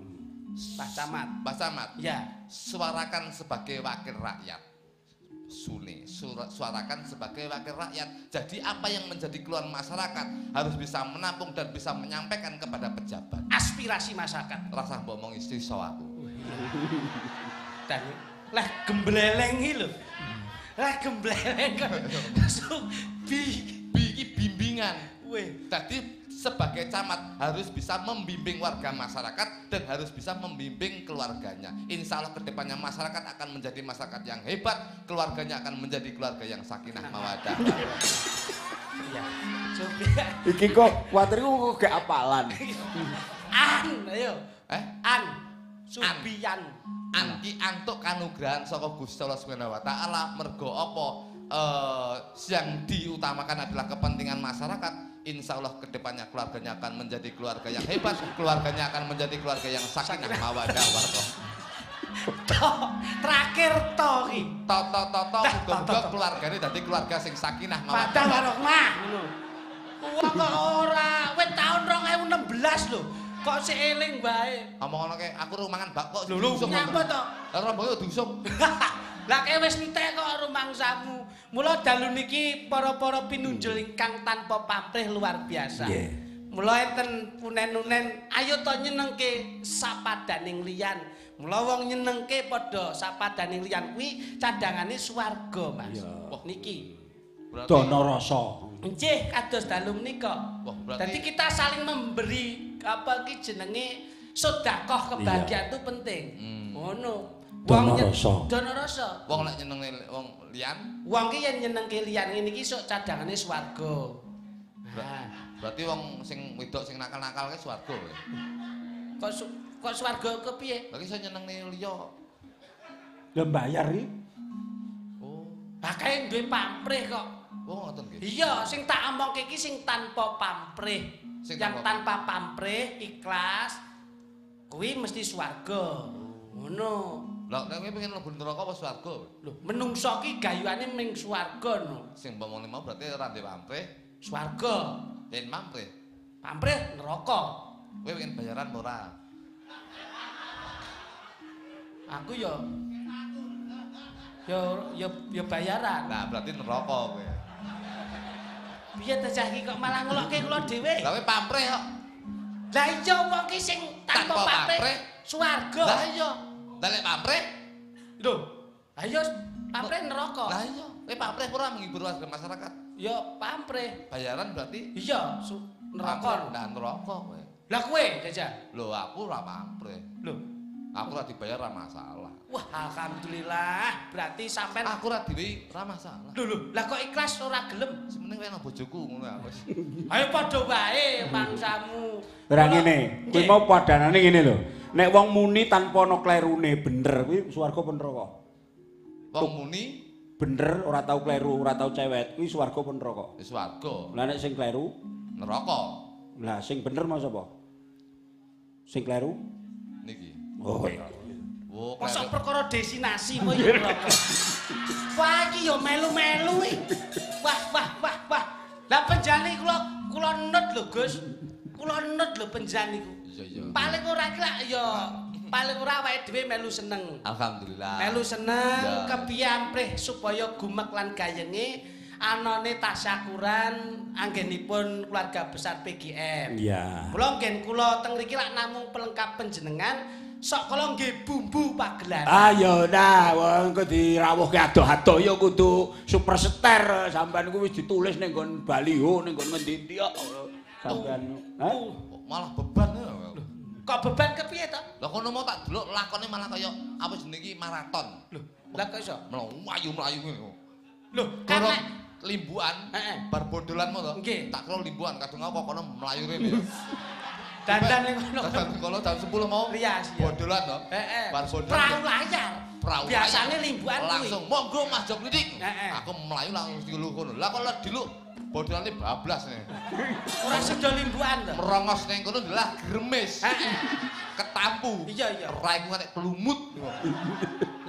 Pak Camat. Pak Samad, Ya. suarakan sebagai wakil rakyat. Sune, sura- suarakan sebagai wakil rakyat. Jadi apa yang menjadi keluhan masyarakat harus bisa menampung dan bisa menyampaikan kepada pejabat. Aspirasi masyarakat. Rasa mbok omong istri so aku. Dan lah gembleleng iki lho. Lah gembleleng kok. Subi. Biki bimbingan. Weh. Jadi sebagai camat harus bisa membimbing warga masyarakat dan harus bisa membimbing keluarganya. Insya Allah ke depannya masyarakat akan menjadi masyarakat yang hebat, keluarganya akan menjadi keluarga yang sakinah mawadah. Iya. Subi. Iki kok kuatir kok gak apalan. An, ayo. Eh, An. Subian. Anti antuk kanugrahan saka Gusti Allah Subhanahu wa taala mergo apa eh, yang diutamakan adalah kepentingan masyarakat Insya Allah ke depannya keluarganya akan menjadi keluarga yang hebat, keluarganya akan menjadi keluarga yang sakinah mawadah warahmah. To, terakhir to ki. To to to to Dah, muga-muga keluargane dadi keluarga sing sakinah Padha mawadah. warahmah ngono. Wong kok ora wis taun 2016 lho. Kok sik eling bae. Omong ngono kae aku rumangan bakok Lho lho nyapa to? Ora mbok diusung. [LAUGHS] Lah kae wis entek kok rumangsamu. Mula dalu niki para-para pinunjul ingkang tanpa pamrih luar biasa. Nggih. Mula enten punen-unen ayo to nyenengke sapadaning liyan. Mula wong nyenengke padha sapadaning liyan kuwi cadangane swarga, Mas. Iya. Wah niki. Berarti Dono rasa. Nggih, kados dalu menika. Wah, berarti- Dadi kita saling memberi apa ki jenenge sedekah kebahagiaan itu penting. Hmm. Ngono. Nye- rasa. Dono rasa. wong lek nyenengne wong liyan Wong ki yen nyenengke liyan ngene iki sok cadangane swarga. Nah, berarti wong sing wedok sing nakal-nakal ke swarga. kowe. kok su- kok swarga kepiye? Lagi saya nyenengne liya. Lah bayar iki. Oh, Lah kae duwe pamrih kok. Oh ngoten nggih. Iya, sing tak omongke iki sing tanpa pamrih. Sing Yang tanpa- pamrih, ikhlas. kuwi mesti swarga. Ngono. Lah nek kowe pengen mlebu neraka apa swarga? Lho, menungso ki gayuane ning swarga no. Sing pomone mau berarti ora ndek pamrih, Swarga. yen pamrih. Pamrih neraka. Kowe pengen bayaran ora? Aku ya ya ya ya bayaran. Nah, berarti neraka kowe. Piye ta cah iki kok malah ngelokke kula dhewe? Lah kowe pamrih kok. Lah iya wong ki sing tanpa pamrih pamrih. swarga. Lah iya. Lah nek pamrih, Lho, lah iya pamrih neraka. lah iya. Kowe pamrih ora menghibur masyarakat. Ya pamrih. Bayaran berarti Iya, neraka. Nah, neraka kowe. Lah kowe, Jajah. Lho, aku ora pamrih. Lho, Aku ora dibayar ora masalah. Wah alhamdulillah. Berarti sampean Aku ora diwi ora masalah. Lho lho, lah kok ikhlas ora gelem? Semeneng kowe nang bojoku ngono wis. [LAUGHS] Ayo padha wae mangsamu. Ora ngene, kuwi mau padanane ngene lho. Nek wong muni tanpa ana klerune bener kuwi swarga apa neraka? Wong muni Bener ora tau kleru, ora tau cewek, kuwi swarga apa neraka? wis warga, Lah nek sing kleru, neraka lah sing bener mas apa? Sing kleru? niki. Oh iya. Mosok kleru. perkara destinasi mo ya neraka. Wah iki ya melu-melu iki. Wah wah wah wah. Lah penjani kula kula nut lho Gus. Kula nut lho penjani niku. Iya iya. Paling ora iki lak ya paling ora awake dhewe melu seneng. Alhamdulillah. Melu seneng Ya. supaya gumek lan gayenge anane tasyakuran anggenipun keluarga besar PGM. Iya. Kula ngen kula teng mriki lak namung pelengkap panjenengan sok kala nggih bumbu pagelaran. Ayo nah, wong kok dirawuhke adoh-adoh ya kudu superstar. Sampean kuwi wis ditulis ning nggon baliho ning nggon ngendi-endi kok. Sampean. Hah? Kok malah beban ya. Kok beban kepiye to? Lah kono mau tak delok lakone malah kaya apa jenenge iki maraton. Lho, lah kok iso? Melayu-melayu ngono. Lho, karena limbuan, Heeh. bar bodolan mau to. Tak kira limbuan kadung aku kok kono melayu rene. [LAUGHS] dandan ning ngono. Kadang kono jam 10 mau Rias ya. bodolan to. Heeh. Bar bodolan. Perahu layar. Perahu Biasane layar. limbuan kuwi. langsung monggo Mas Jok Lidik. Aku melayu langsung diluk kono. Lah kok diluk bodolane bablas nih. Ora sedo limbuan to. Merongos ning kono adalah gremes. Heeh. Ketampu. Iya, iya. Raiku nganti pelumut.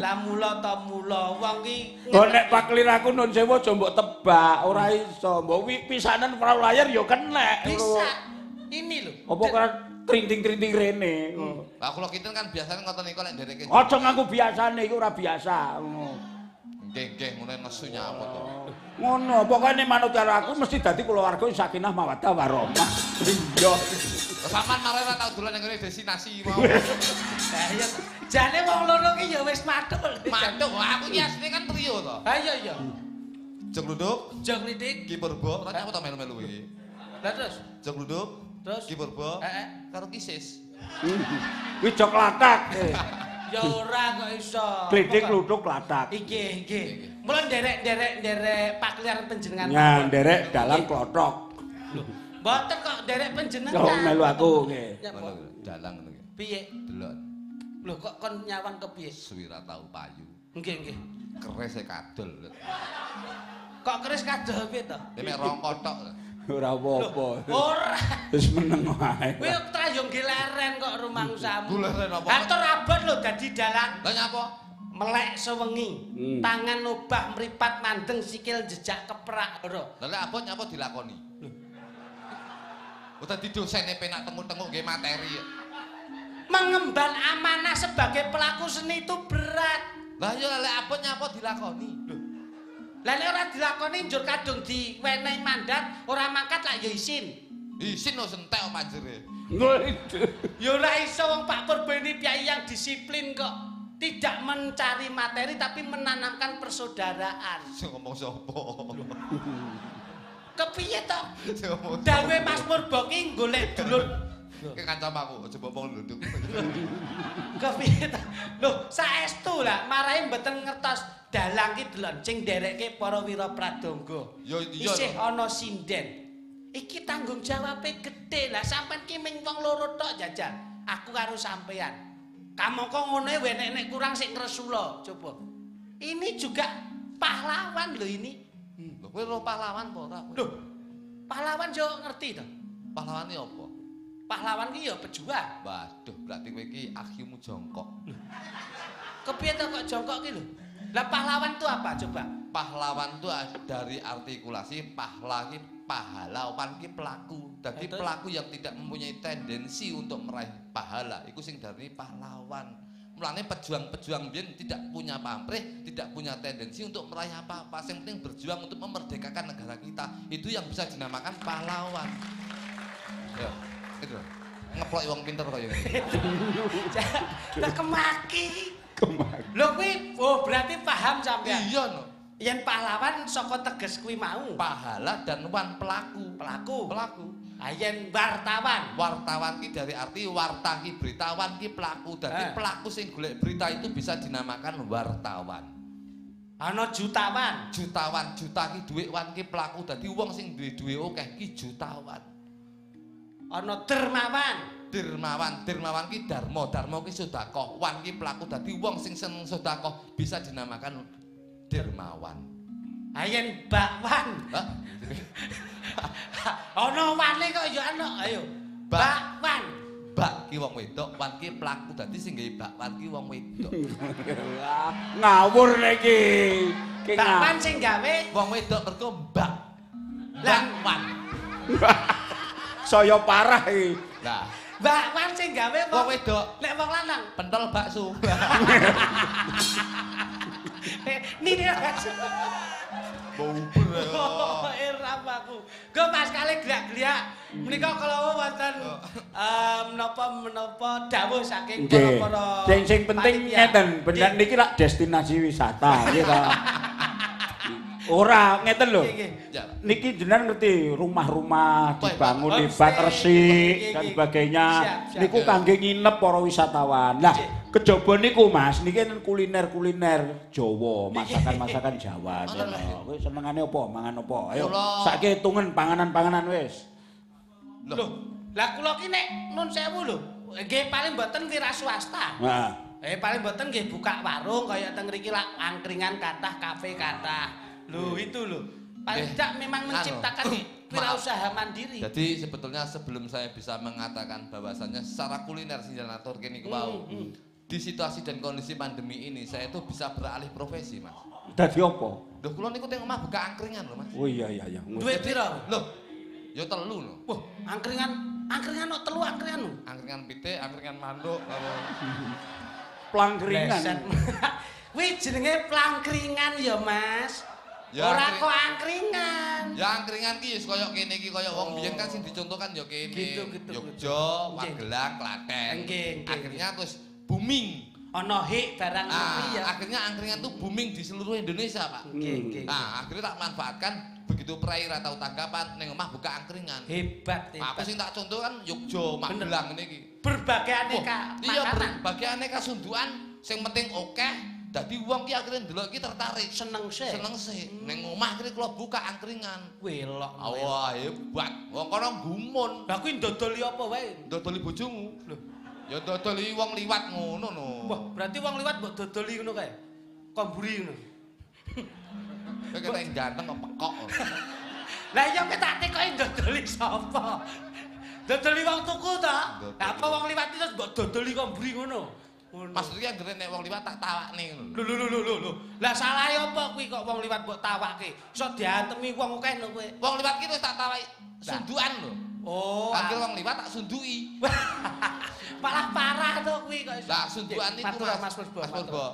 Lah mula ta mula wong ki Kok nek paklir aku nun sewu aja mbok tebak, ora iso. Mbok pisanan perahu layar ya kenek. bisa. Ini lho. Apa kan krinting-krinting rene. Lah kula kinten kan biasanya ngoten niku lek ndereke. Aja ngaku biasane iku ora biasa. Nggih nggih ngene nesu nyamut to. Ngono, pokoknya manut karo aku mesti dadi keluarga sakinah mawaddah warahmah. Iya. Sampeyan mare ora tau dolan ngene destinasi mau. Lah iya. Jane wong loro ki ya wis madul. Mantuk aku iki asline kan trio to. Ha iya iya. Jek luduk, Jeng lidik. Ki Purbo, ora nyapa to melu-melu iki. Lah terus. Jek luduk, Terus? Ki Purbo, Heeh. karo Kisis. [LAUGHS] Kuwi jok latak. [LAUGHS] Ya ora kok iso. Klitik Pokok- luduk latak. Iki iki. Mula nderek-nderek nderek paklian panjenengan. Ya nderek dalang klothok. Mboten kok nderek panjenengan. Yo melu aku nggih. Pak. lho, dalang ngono. Piye? Delok Lho kok kon nyawang kepiye? suwira tau payu. Nggih nggih. Keres e kadol. Kok keris kadoh piye to? Ini mek rong kotok. Ora apa-apa. Ora. Wis meneng wae. Kuwi trayung geleren kok rumangsamu. Guleren apa? Atur abot lho dadi dalang. Lah nyapa? Melek sewengi. Hmm. Tangan obah mripat mandeng sikil jejak keprak ora. Lah lek abot nyapa dilakoni? Udah di dosene penak tenguk-tenguk nggih materi. Mengemban amanah sebagai pelaku seni itu berat. Lah ya lek abot nyapa dilakoni? Lah nek ora dilakoni njur kadung diwenehi mandat, ora mangkat lak ya isin. Isin no sentek apa panjere. Ya ora iso wong Pak Purbo ini piyai yang disiplin kok. Tidak mencari materi tapi menanamkan persaudaraan. Sing ngomong sapa? Kepiye to? Dawe Mas Purbo ki golek dulur. Ki kancam aku aja mbok nduduk. Kepiye to? Lho, saestu lah marahi mboten ngertos dalang ki delon sing nderekke para wira pradangga. Ya iya. Isih lho. ana sinden. Iki tanggung jawabe gede lah sampean ki ming wong loro tok jajal. Aku karo sampean. Kamangka ngono wae nek kurang sik ngresula coba. Ini juga pahlawan lho ini. Lho kowe ro pahlawan apa ora? Loh, pahlawan yo ngerti to. Pahlawane apa? Pahlawan ki ya pejuang. Waduh, berarti kowe iki akhimu jongkok. Kepiye to kok jongkok ki lho? Lah pahlawan itu apa coba? Pahlawan itu dari artikulasi pahla ki pahala, wan ki pelaku. Jadi pelaku yang tidak mempunyai tendensi untuk meraih pahala, itu sing dari pahlawan. Mulane pejuang-pejuang biyen tidak punya pamrih, tidak punya tendensi untuk meraih apa-apa. Yang penting berjuang untuk memerdekakan negara kita. Itu yang bisa dinamakan pahlawan. Ya, itu. Ngeplok wong pinter kaya ngene. [LAUGHS] Lah kemaki. Kemang. Lho kuwi oh berarti paham sampean. Iya no. Yen pahlawan saka teges kuwi mau. Pahala dan wan pelaku. Pelaku. Pelaku. Ah yen wartawan. wartawan ki dari arti warta ki beritawan ki pelaku Eh. dadi pelaku sing golek berita itu bisa dinamakan wartawan Ana jutawan. jutawan juta ki duit wan ki pelaku dadi wong sing duwe duwe akeh ki jutawan Ana dermawan. dermawan dermawan ki darmo darmo ki sedekah wan ki pelaku dadi wong sing seneng sedekah bisa dinamakan dermawan Ah yen bakwan. [LAUGHS] Ana wane kok ya ana. Ayo. Bak. Bakwan. bak ki wong wedok wan ki pelaku dadi sing gawe bakwan ki wong wedok Ngawur niki. Ki Bakwan sing gawe wong wedok mergo mbak Lah. bakwan [LAUGHS] [LAUGHS] saya parah iki. nah bakwan sing gawe wong wedok nek wong lanang. pentol bakso [LAUGHS] Nini bau [LAUGHS] Oh, iram aku. Go Mas kali gelak-gelak. Menika kalau wonten em menapa menapa dawuh saking para-para Sing sing penting ngeten, bener Nggih. niki lak destinasi wisata, nggih ta. [LAUGHS] Ora ngeten lho. Niki jenengan ngerti rumah-rumah dibangun Pak. di bat Homestay. resik dan sebagainya. Niku kangge nginep para wisatawan. Lah, kejaba niku Mas, niki kuliner-kuliner Jawa, masakan-masakan Jawa. Kowe senengane apa? Mangan apa? Ayo, saiki hitungen panganan-panganan wis. Lho, lah kula ki nek nun sewu lho. Nggih paling mboten wira swasta. Nah, Eh paling mboten nggih buka warung kaya teng mriki lak angkringan kathah, kafe kathah. Lho itu lho. Paling Nggih. tidak memang Anu. menciptakan wirausaha mandiri. Jadi sebetulnya sebelum saya bisa mengatakan bahwasannya secara kuliner atur kene iku wau. Hmm, Di situasi dan kondisi pandemi ini saya itu bisa beralih profesi, Mas. dadi apa? Loh, kula niku teng omah buka angkringan lho, Mas. Oh iya iya iya. Duwe pira? Loh, ya telu lho. Wah, angkringan angkringan kok telu angkringan lho. Angkringan pitik, angkringan manduk, Plangkringan. Bleset. Kuwi [LAUGHS] jenenge plangkringan ya, Mas. Ya, Ora kok angkringan. Ya angkringan ki wis kaya kene iki kaya wong biyen kan sing dicontohkan ya kene. Gitu, gitu, gitu. Magelang, Klaten. Akhirnya terus booming. Ana hik barang kuwi ya. Ah, akhirnya angkringan tuh booming di seluruh Indonesia, Pak. Nggih, nggih. Nah, akhirnya tak manfaatkan begitu perairan tahu tanggapan ning omah buka angkringan. Hebat, Aku hebat. sing tak contoh kan Yogja, Magelang ngene iki. Berbagai aneka Iya, makanan. berbagai aneka sundukan sing penting oke. Dadi wong ki akhirnya ndelok iki tertarik. Seneng sih. Seneng sih. Ning omah akhirnya kula buka angkringan. Welok. Wah, hebat. Wong kono gumun. Lah kuwi ndodoli apa wae? Dodoli bojomu. Lho. Ya dodoli wong liwat ngono no. Wah, berarti wong liwat mbok dodoli ngono kae. Komburi ngono. Kowe ketek ganteng kok pekok. Lah iya kowe tak tekoki dodoli sapa? Dodoli wong tuku. Lah apa wong liwat terus mbok dodoli komburi ngono? Maksudnya anggere nek wong liwat tak tawakne ngono. Lho lho lho lho lho. Lah salah apa kuwi kok wong liwat mbok tawake? Iso diantemi wong akeh lho kowe. Wong liwat ki wis tak tawaki sundukan lho. Oh. Kan wong liwat tak sunduki. [LAUGHS] Malah parah to kuwi kok. iso. Lah sundukan niku matur, Mas. Mas Purbo. Mas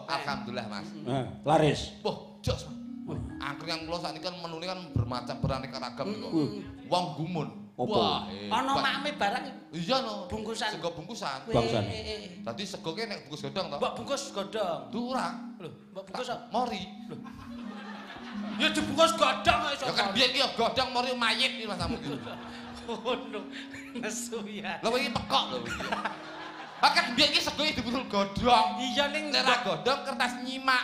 Eh. alhamdulillah Mas. Nah, laris. Wah, jos Mas. Angkringan kula sakniki kan menune kan bermacam beraneka ragam niku. Wong gumun. Apa? Wah, Ana hebat. makme barang Iya no. Bungkusan. Sego bungkusan. Bangsan. Weh. Tadi sego ki nek bungkus godhong to. Mbok bungkus godhong. Durang. Lho, mbok bungkus apa? Mori. Ya dibungkus godhong kok iso. Ya kan biyen ki ya godhong mori mayit iki Mas Amu. Ngono. Nesu ya. Lha iki pekok lho iki. Bahkan biyen ki sego dibungkus godhong. Iya ning Nek godhong kertas nyimak.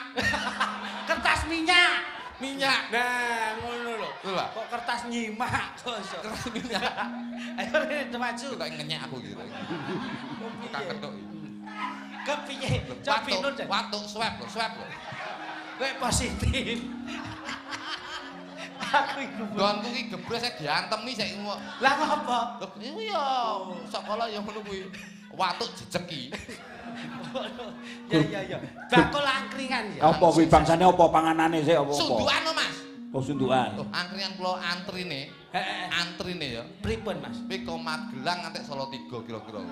[LAUGHS] kertas minyak. Minyak. Nah, ngono lho. Lho lah. Kok kertas nyimak kok iso. Kertas minyak. [LAUGHS] Ayo Rene maju. Kok ngenyek aku gitu. Bukan ketok. iki. Kepiye? Watuk, pinun. watuk swab lho, swab lho. Kowe positif. Aku iku. Bu. Gonku ki gebres saya diantemi saiki kok. Lah apa? Lho iya sekolah ya ngono kuwi. Watuk jejeki. Ya ya ya. Bakul angkringan ya. Apa kuwi bangsane apa panganane sik apa apa? Sundukan no, Mas. Oh sundukan. Loh, angkringan kula antrine, Heeh. antrine ya. Pripun, Mas? Kok Magelang nganti Solo 3 kira-kira.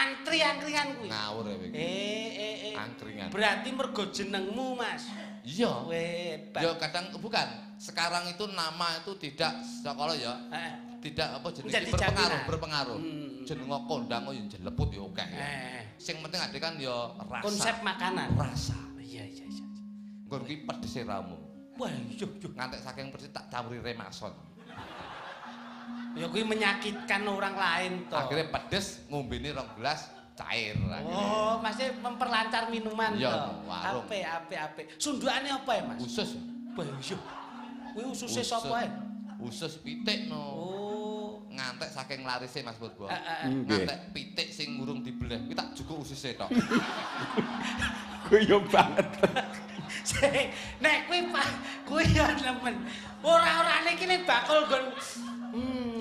Antri angkringan kuwi. Ngawur ya kuwi. Eh eh eh. Angkringan. Berarti mergo jenengmu, Mas. Iya. Weh, Ya kadang bukan. Sekarang itu nama itu tidak sekolah ya. Heeh. Tidak apa jenenge berpengaruh, berpengaruh. Hmm. Jeneng kondang yo jeleput yo akeh ya. Eh. Sing penting ade kan yo rasa. Konsep makanan. rasa. Iya iya iya. Nggon kuwi pedese ramu. Wah, iya iya. Ngantek saking persis tak campuri remason. Ya kuwi menyakitkan orang lain toh. Akhirnya pedes ngombene rong gelas cair. akhirnya. Oh, masih memperlancar minuman Iya, toh. warung. Ape ape ape. Sundukane apa ya, Mas? Usus. Wah, iya. Kuwi ususe sapa ya? Usus pitik no. Oh. Ngantek saking larise Mas Purbo. Eh. Nggih. Ngantek pitik sing ngurung dibeleh. Kuwi tak jukuk ususe tok. [LAUGHS] Guyu banget. [LAUGHS] Sik, Nek kuwi Pak, kuwi ya nemen. Ora-orane iki nek bakul gon Hmm.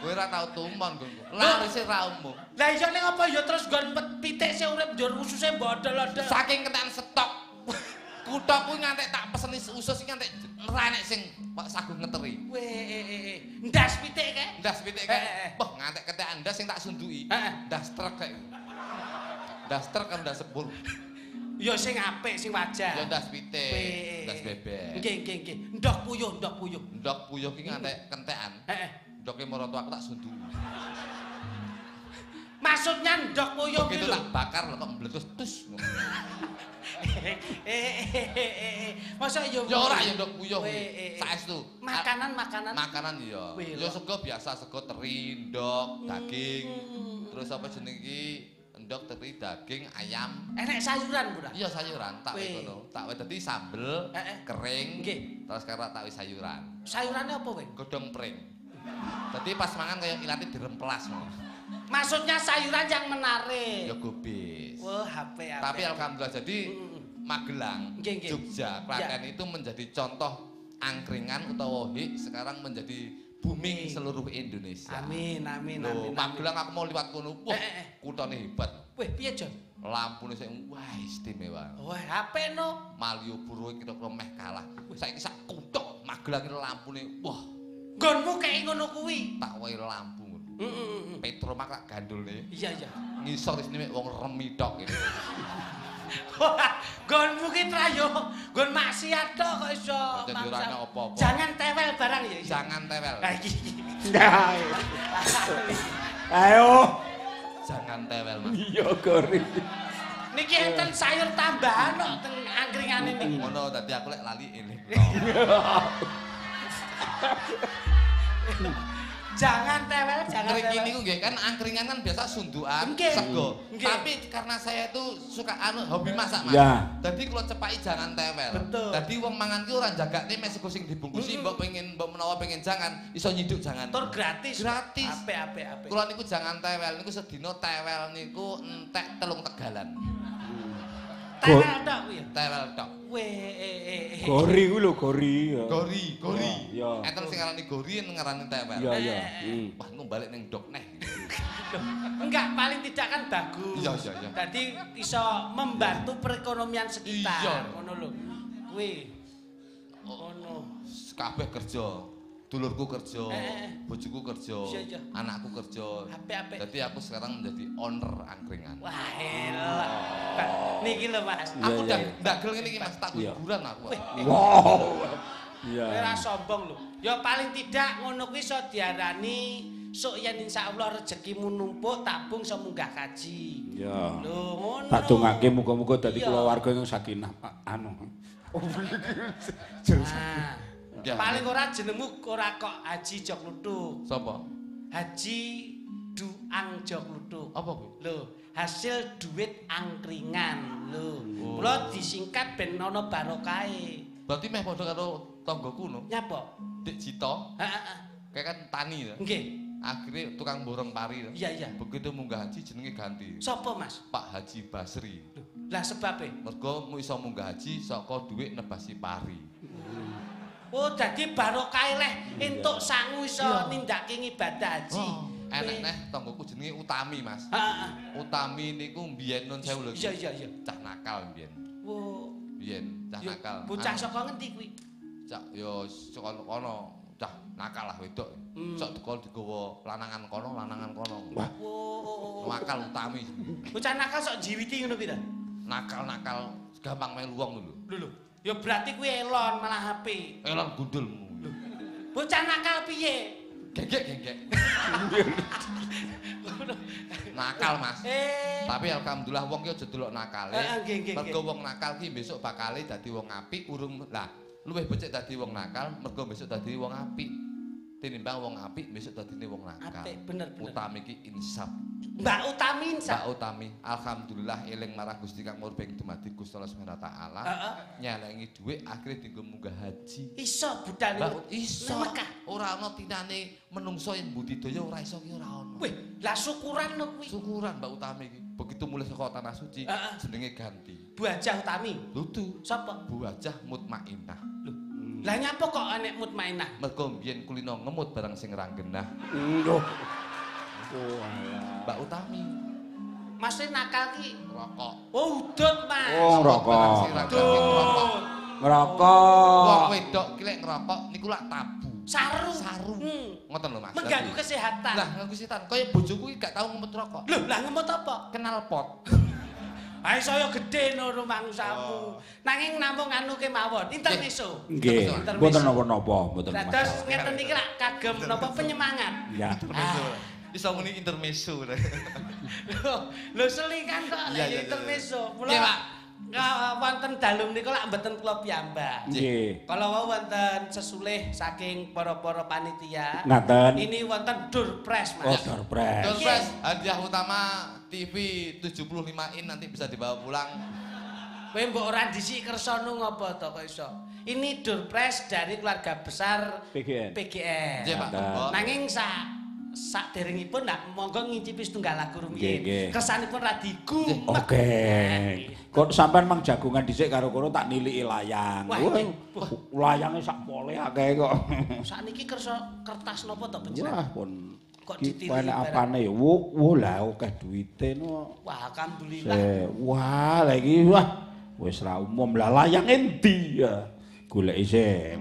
Kowe ora tau tumon gon. Larise ra umum. Lah iso ning apa ya terus gon pitik sing urip njur ususe bodol-odol. Saking ketan stok. Kutha kuwi ngantek tak peseni usus iki ngantek nerenek sing kok sagu ngeteri. Weh, eh, eh, eh. ndas pitik kae. Ndas pitik Eh, eh, eh. kae. Poh ngantek ketekan ndas sing tak sunduki. Eh, eh. Ndas truk kae. Ndas truk kan ndas sepur. Ya sing apik, sing wajar. Ya ndas pitik, Weh. ndas bebek. Nggih, nggih, nggih. Ndok puyuh, ndok puyuh. Ndok puyuh ki ngantek kentekan. Heeh. Ndoke marang aku tak sunduki. Maksudnya ndok puyuh ki lho. tak bakar lho kok meletus tus. Eh, eh, eh, eh. Masa ya Ya ora ya ndok puyuh. Saestu. Makanan, makanan. Iya. Ya sego biasa, sego teri, ndok, daging. Hmm. Terus apa jeneng iki? Ndok, teri, daging, ayam. Enek sayuran, Bro. Iya sayuran tak Wih. ngono. Tak wis dadi sambel, Eh, eh. kering. Nggih. Terus karo tak wis sayuran. Sayurannya apa, Weh? Godhong pring. Dadi pas mangan kaya ilate diremplas ngono. Maksudnya sayuran yang menarik. Ya gobis. Wah, HP, HP. Tapi alhamdulillah jadi Mm. Magelang, Nggih, nggih. Jogja, Klaten itu menjadi contoh angkringan utawa hik sekarang menjadi Amin. seluruh Indonesia. Amin, amin, Loh, amin. Magelang aku mau liwat kono, wah, Eh, eh, eh. kutane hebat. Weh, piye, Jon? Lampune sing wah istimewa. Wah, HP no. Malioboro kira-kira meh kalah. Saiki sak kutha Magelang iki lampune wah, Gonmu kayak ngono kuwi. tak wae lampu ngono. Heeh, heeh. Petro mak tak gandulne. Iya, iya. Ngisor isine wong remi tok gitu. [LAUGHS] Gonmu ki trayo, gon maksiat tok kok iso. Jadi ora ana apa-apa. Jangan tewel barang ya. Jangan tewel. Lah iki. [LAUGHS] Ayo. Jangan tewel, Mas. Iya gori. Niki enten sayur tambahan kok teng angkringane niki. Ngono dadi aku lek lali ini. [LAUGHS] Jangan tewel, jangan tewel. niku nggih kan angkringan kan biasa sundukan, Nggih. sego. Nggih. Tapi karena saya itu suka anu hobi masak, Mas. Ya. Dadi kalau cepaki jangan tewel. Betul. Dadi wong mangan ki ora jagakne mek sego sing dibungkusi mbok pengen mbok menawa pengen jangan iso nyiduk jangan. Tur gratis. Gratis. Apik, apik, apik. Kula niku jangan tewel niku sedina tewel niku entek telung tegalan. Tewel tok kuwi. ya? Tewel tok. Weh, eh, eh, eh. Gori ku lho gori. Gori, gori. Ya. Enten sing ngarani gori ngarani tewel. Iya iya. Hmm. Wah, nu balik ning dok neh. [LAUGHS] Enggak, paling tidak kan bagus. Iya, iya, iya. Jadi iso membantu perekonomian Iya. sekitar. Ngono lho. Kuwi. Ngono. kabeh kerja dulurku kerja Eh, eh, eh. bojoku kerja Iya, iya. anakku kerja Apik-apik. jadi aku sekarang menjadi owner angkringan Wah, elah. Pak, Niki lho, Mas. Iya, aku iya, udah iya. ndagel ngene iki Mas tak Iya. hiburan aku. Wow. Iya. Ora sombong lho. Ya paling tidak ngono kuwi iso diarani sok yen insyaallah rezekimu numpuk tabung iso munggah kaji. Ya. Lho ngono. Tak dongake muga-muga dadi Iya. keluarga yang sakinah Pak. anu. Nah, Ya. paling ora jenengmu ora kok Haji Jok Lutuk. sapa Haji Duang Jok Lutuk. apa kuwi Lho, hasil duit angkringan. Lho, Oh. kula disingkat ben ana barokahe. berarti meh padha karo tanggoku no Nyapa? Dik Cito Heeh. kayak kan tani ya Nggih. akhirnya tukang borong pari ya. Iya, iya. begitu munggah haji jenenge ganti Sopo, Mas? Pak Haji Basri Lah sebabnya? mergo mu iso munggah haji saka dhuwit nebasi pari Oh, dadi barokah leh entuk sangu iso nindakake ibadah haji. Oh, enek neh tanggoku jenenge Utami, Mas. Heeh. Utami niku mbiyen nun sewu lho. Iya iya iya. Cah nakal mbiyen. Oh. Biyen cah nakal. Bocah Anu, saka ngendi kuwi? cah yo saka kono cah nakal lah wedok. Hmm. Sok dekol digawa lanangan kono, lanangan kono. Wah. Oh. Nakal Utami. Bocah nakal sok jiwiti ngono ta? Nakal-nakal gampang melu wong lho. Lho lho. Ya berarti kuwi elon malah HP. Elon gundulmu. Bocah nakal piye? Gegek gegek. [LAUGHS] nakal Mas. Eh. Tapi alhamdulillah wong ki aja delok nakale. Nggih, nggih, Mergo wong nakal ki besok bakale dadi wong apik urung lah luwih becik dadi wong nakal mergo besok dadi wong apik. Tinimbang wong apik besok dadine wong nakal. Apik, bener, bener. Utami ki insaf. Mbak Utamin Mbak sa. Utami, alhamdulillah eling marang Gusti Kang Murbeng dumadi Gusti Allah Subhanahu wa taala. Heeh. Nyelengi dhuwit akhire dienggo munggah haji. Iso budal Mbak iso. Mekah. Ora ana tinane menungso yen budidaya ora iso ki ora ana. Wih, lah syukuran lho kuwi. Syukuran Mbak Utami iki. Begitu mulai saka tanah suci, jenenge ganti. Bu Hajah Utami. Dudu Sapa? Bu wajah mutmainah. Lah nyapa kok anek mutmainah? Mergo mbiyen kulino ngemut barang sing ranggenah. Lho. Oh, alah. Mbak Utami Masih nakal ki. rokok. Oh, udut, Mas. Oh, rokok. Udut. Wong Ngerokok. wedok ki lek ngerokok niku lak tabu. Saru. Saru. Hmm. Ngoten lho Mas. Mengganggu kesehatan. Lah nganggo setan. Kaya bojoku iki gak tau ngemut rokok. Lho, lah ngemot apa? Kenal pot. Ae saya gede no rumangsamu. Nanging namung anu kemawon. Nggih, Intermezzo. mboten napa-napa, mboten Lah terus ngeten iki lak kagem napa penyemangat. Ya. Intermezzo. Iso muni intermezzo. Lho, [LAUGHS] lho selingan kok lek iya. intermezzo. Nggih, Pak. Wonten dalem niku lak mboten kula piyambak. Nggih. Kalau wau wonten sesulih saking para-para panitia. Ngaten. Ini wonten Durpres, Oh, Mas. surprise. Dompres hadiah utama TV 75 in nanti bisa dibawa pulang. Kowe mbok ora dhisik kersa nu ngopo to kok iso. Ini Durpres dari keluarga besar PGN. PGN. Nggih, Pak. Nanging sa saderengipun nak monggo ngincipi setunggal lagu rumiyin. nggih. Kersanipun radigu. Oke. Kok sampean mang jagungan dhisik karo kono tak niliki layang. Wah, layange sak pole akeh kok. Sakniki kersa kertas napa to panjenengan? Wah, pun Kok ditili panek barang? apane ya? Wo, wo lah akeh duwite no. Wah, alhamdulillah. Se, wah, lagi wah wis ra umum lah layang endi ya. Goleki sing.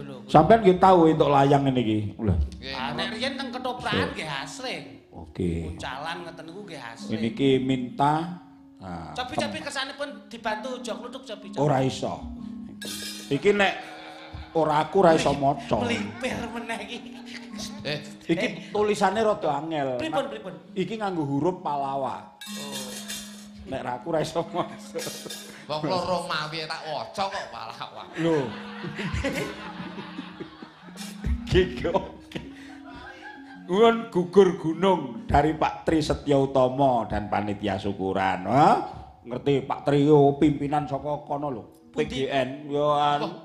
Lho. Sampean ki tau entuk layang ngene iki. Lah, Nggih. Ah, nek riyen teng ketoprakan nggih asring. oke. Uncalan ngeten niku nggih asring. Ini ki minta nah, Cobi-cobi kersanipun dibantu jok nutuk cobi-cobi. ora iso. Iki nek ora aku ora iso maca. Melipir meneh iki. Eh, Iki tulisane rada angel. Pripun pripun? Iki nganggo huruf Palawa. Nek ra aku ora iso maca. wong loro mawi tak waca kok malah wah. Lho. Gego. Ngun gugur gunung dari Pak Tri Setya Utama dan panitia syukuran. Ha? Ngerti Pak Tri yo pimpinan saka kono lho. PGN yo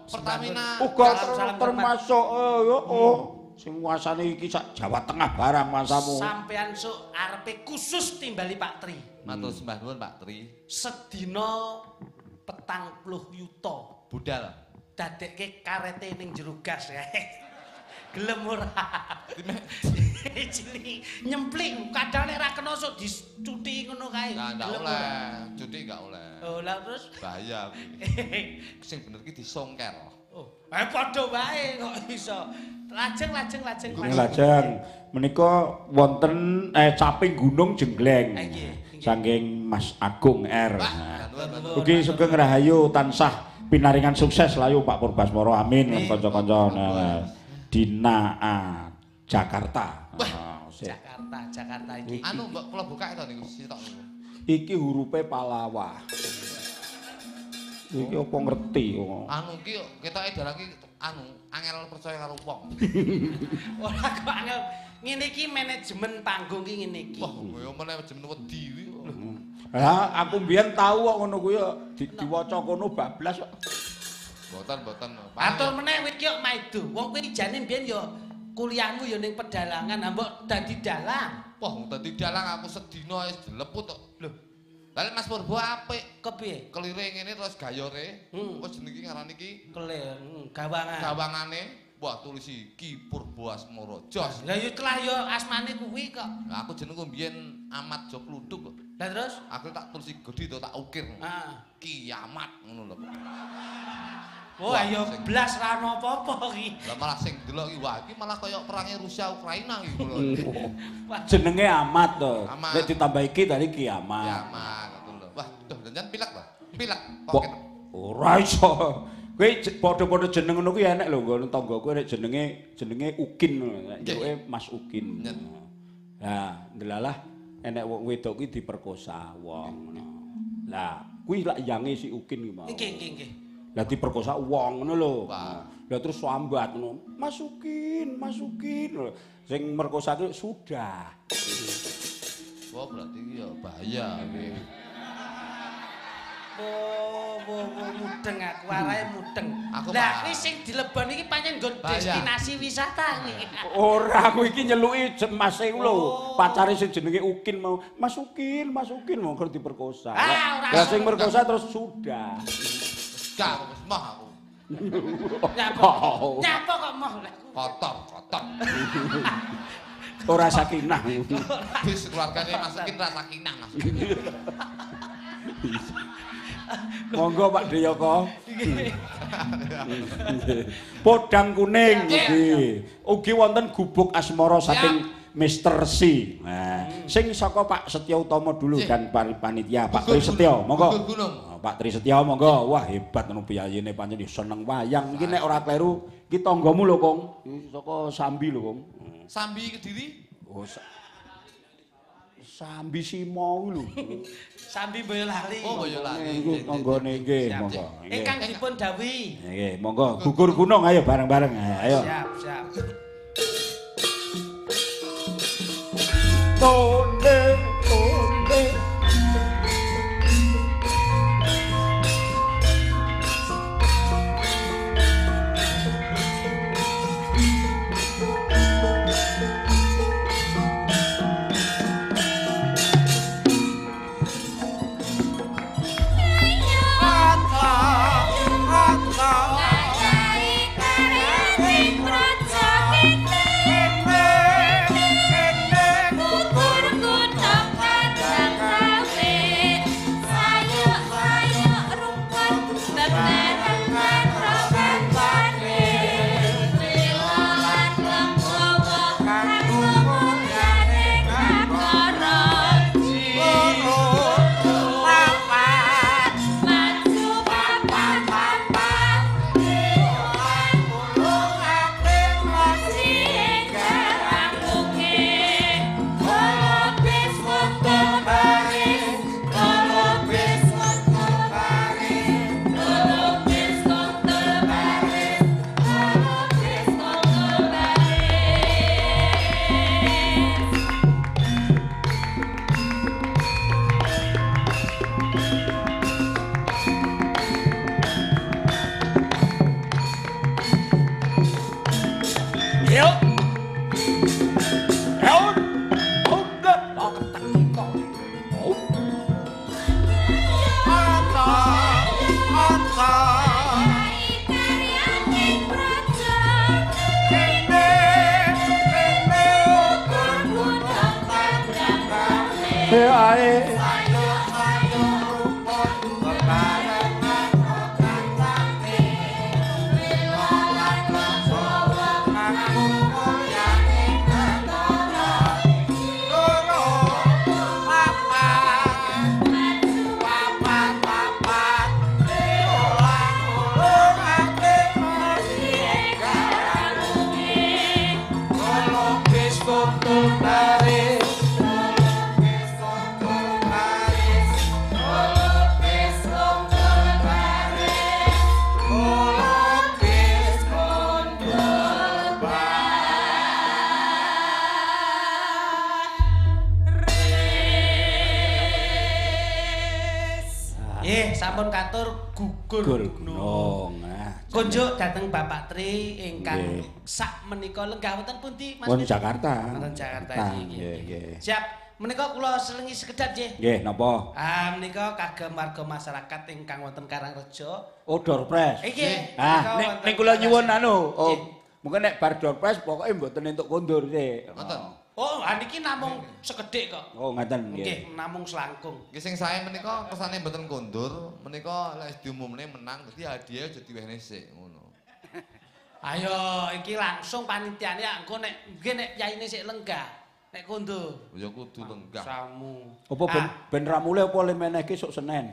Pertamina Uga termasuk eh, yo oh. Sing nguasani iki sak Jawa Tengah barang masamu. Sampean sok arepe khusus timbali Pak Tri. matur sembah nuwun Pak Tri. Sedina petang puluh yuta Budal. dadekke karete ning jero gas ya. [LAUGHS] Gelem ora? [LAUGHS] Cilik nyemplik kadang nek ra kena sok dicuti ngono kae. Nah, ndak Gelem oleh, cuti nggak oleh. Oh, lah terus Bahaya kuwi. [LAUGHS] Sing bener ki disongker. Oh, eh padha wae kok iso. Lajeng lajeng lajeng. Ini lajeng menika wonten eh caping gunung jenggleng. Ah. Saking Mas Agung R. Wah. Ugi sugeng rahayu tansah pinaringan sukses layu Pak Purbasmoro amin lan kanca-kanca nah, Dina ah, Jakarta. Ah, sik. Jakarta, Jakarta iki. Anu mbok kula buka to niku sitok niku. Iki hurufe Palawa. Iki apa ngerti kok. Anu ki ketoke dalang ki anu angel percaya karo wong. [LAUGHS] Ora kok angel ngene iki manajemen panggung ki ngene iki. Wah, koyo meneh jeneng wedi kuwi. Lah aku mbiyen tau kok ngono kuwi diwaca kono bablas kok. Mboten mboten. Atur meneh wit ki kok maido. Wong kuwi jane mbiyen ya kuliahmu ya ning pedalangan, mbok dadi dalang. Wah, dadi dalang aku sedina wis dileput kok. Lah Mas Purbo apik. Kepiye? Kelire ngene terus gayore. Hmm. Apa jenenge ngaran iki? Kelir, hmm, gawangan. Gawangane Wah tulisi Ki Purbo Asmara. Jos. Lah yo telah yo asmane kuwi kok. Lah aku jenengku mbiyen Amat Jok Luduk kok. Lah terus? Aku tak tulisi gede to tak ukir. Ah. Kiamat ngono lho. Oh, Wah, ayo blas ra ono apa-apa iki. Lah malah sing delok iki wah iki malah kaya perangnya Rusia Ukraina iki lho. [LAUGHS] Wah, Jenenge amat to. Nek ditambah iki tadi kiamat. Kiamat pilek Poket. ora iso. Kowe padha-padha jeneng ngono kuwi enek lho nggon tanggaku nek jenenge jenenge Ukin. Nek jenenge Mas Ukin. Lah, ndelalah enek wong wedok kuwi diperkosa wong ngono. Lah, kuwi lak yange si Ukin ki mau. Nggih, nggih, nggih. Lah diperkosa wong ngono lho. Lah terus sambat ngono. Masukin, masukin. lho. Sing merkosa kuwi sudah. Wah, berarti iki ya bahaya iki. Oh, oh, oh, mudeng aku, arahe mudeng. Aku Lah, kuwi sing dilebon iki pancen nggon Bahaya. destinasi wisata iki. Ora aku iki nyeluki jemase ku lho. Oh. Pacare sing jenenge Ukin mau masukin, masukin mau keur diperkosa. Ah, Lah sing merkosa terus sudah. Gak aku mah aku. Nyapa? Nyapa kok moh lah. Kotor, kotor. [LAUGHS] Ora sakinah. Wis keluargane masukin rasa kinang masukin. [LAUGHS] Monggo Pak Deyoko. Podang kuning iki. Ugi wonten gubuk asmara saking Mr. C. Nah, sing saka Pak Setya Utama dulu dan pan- panitia Pak Tri Setya, monggo. Oh, Pak Tri Setya monggo. Wah, hebat ngono piyayene pancen seneng wayang. Iki nek ora kleru, iki tanggamu lho, Kong. Saka Sambi lho, Kong. Sambi Kediri. Oh, Sambi Simo lho. [LAUGHS] Sambi Boyolali. Oh, Boyolali. Iku tanggane nggih, monggo. Ingkang dipun dawuhi. Nggih, monggo gugur gunung ayo bareng-bareng. Ayo. Siap, siap. Tonde, Tri ingkang Nggih. sak menika lenggah wonten pundi Mas Wonten? Jakarta. Wonten Jakarta iki. nggih, nggih. Siap. menika kula selengi sekedap nggih. Nggih, napa? Ah menika kagem warga masyarakat ingkang wonten Karangrejo. Oh, doorpress. Iki. Ah, nek nek kula nyuwun anu, oh, mungkin nek bar doorpress pokoke mboten entuk kondur sih. Ngoten. Oh, ah niki namung sekedhik kok. Oh, ngaten nggih. Nggih, namung selangkung. Nggih sing sae menika kesane mboten kondur, menika lek diumumne menang dadi hadiah aja diwehne sik. Ayo, iki langsung panitiane engko nek nggih nek yaine sik lenggah. Nek kondo. Ya kudu lenggah. Samu. Apa ben Ah, ben ramule apa le menehke sok Senin?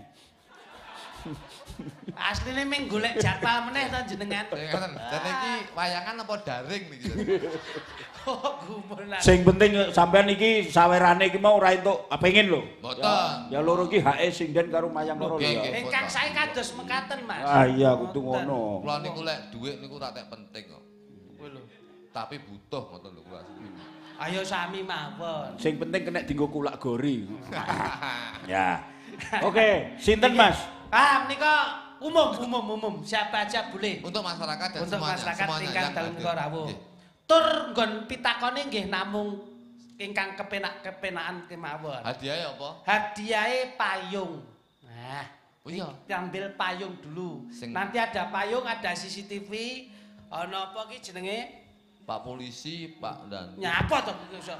[LAUGHS] Asline ming golek jadwal meneh to jenengan. Ya ngoten. Dan iki wayangan apa daring niki? [LAUGHS] Sing penting sampean iki sawerane iki mau ora entuk pengin lho. Mboten. Ya loro iki hake sinden karo mayang loro lho. Ingkang sae kados mekaten, Mas. Ah iya kudu ngono. Kula niku lek dhuwit niku tak tek penting kok. Kuwi lho. Tapi butuh ngoten lho kula. Ayo sami mawon. Sing penting kena dienggo kulak gori. [LAUGHS] ya. Oke, sinten Mas? Ah, menika umum, umum, umum. Siapa aja boleh. Untuk masyarakat dan Untuk semuanya, masyarakat semuanya ingkang yang dalem hadir. rawuh. Tur nggon pitakone nggih namung ingkang kepenak-kepenakan kemawon. Hadiah ya apa? Hadiahe payung. Nah, Oh iya. ambil payung dulu. Sing- Nanti ada payung, ada CCTV. Ana apa ki jenenge? Pak polisi, Pak dan Nyapa to iki?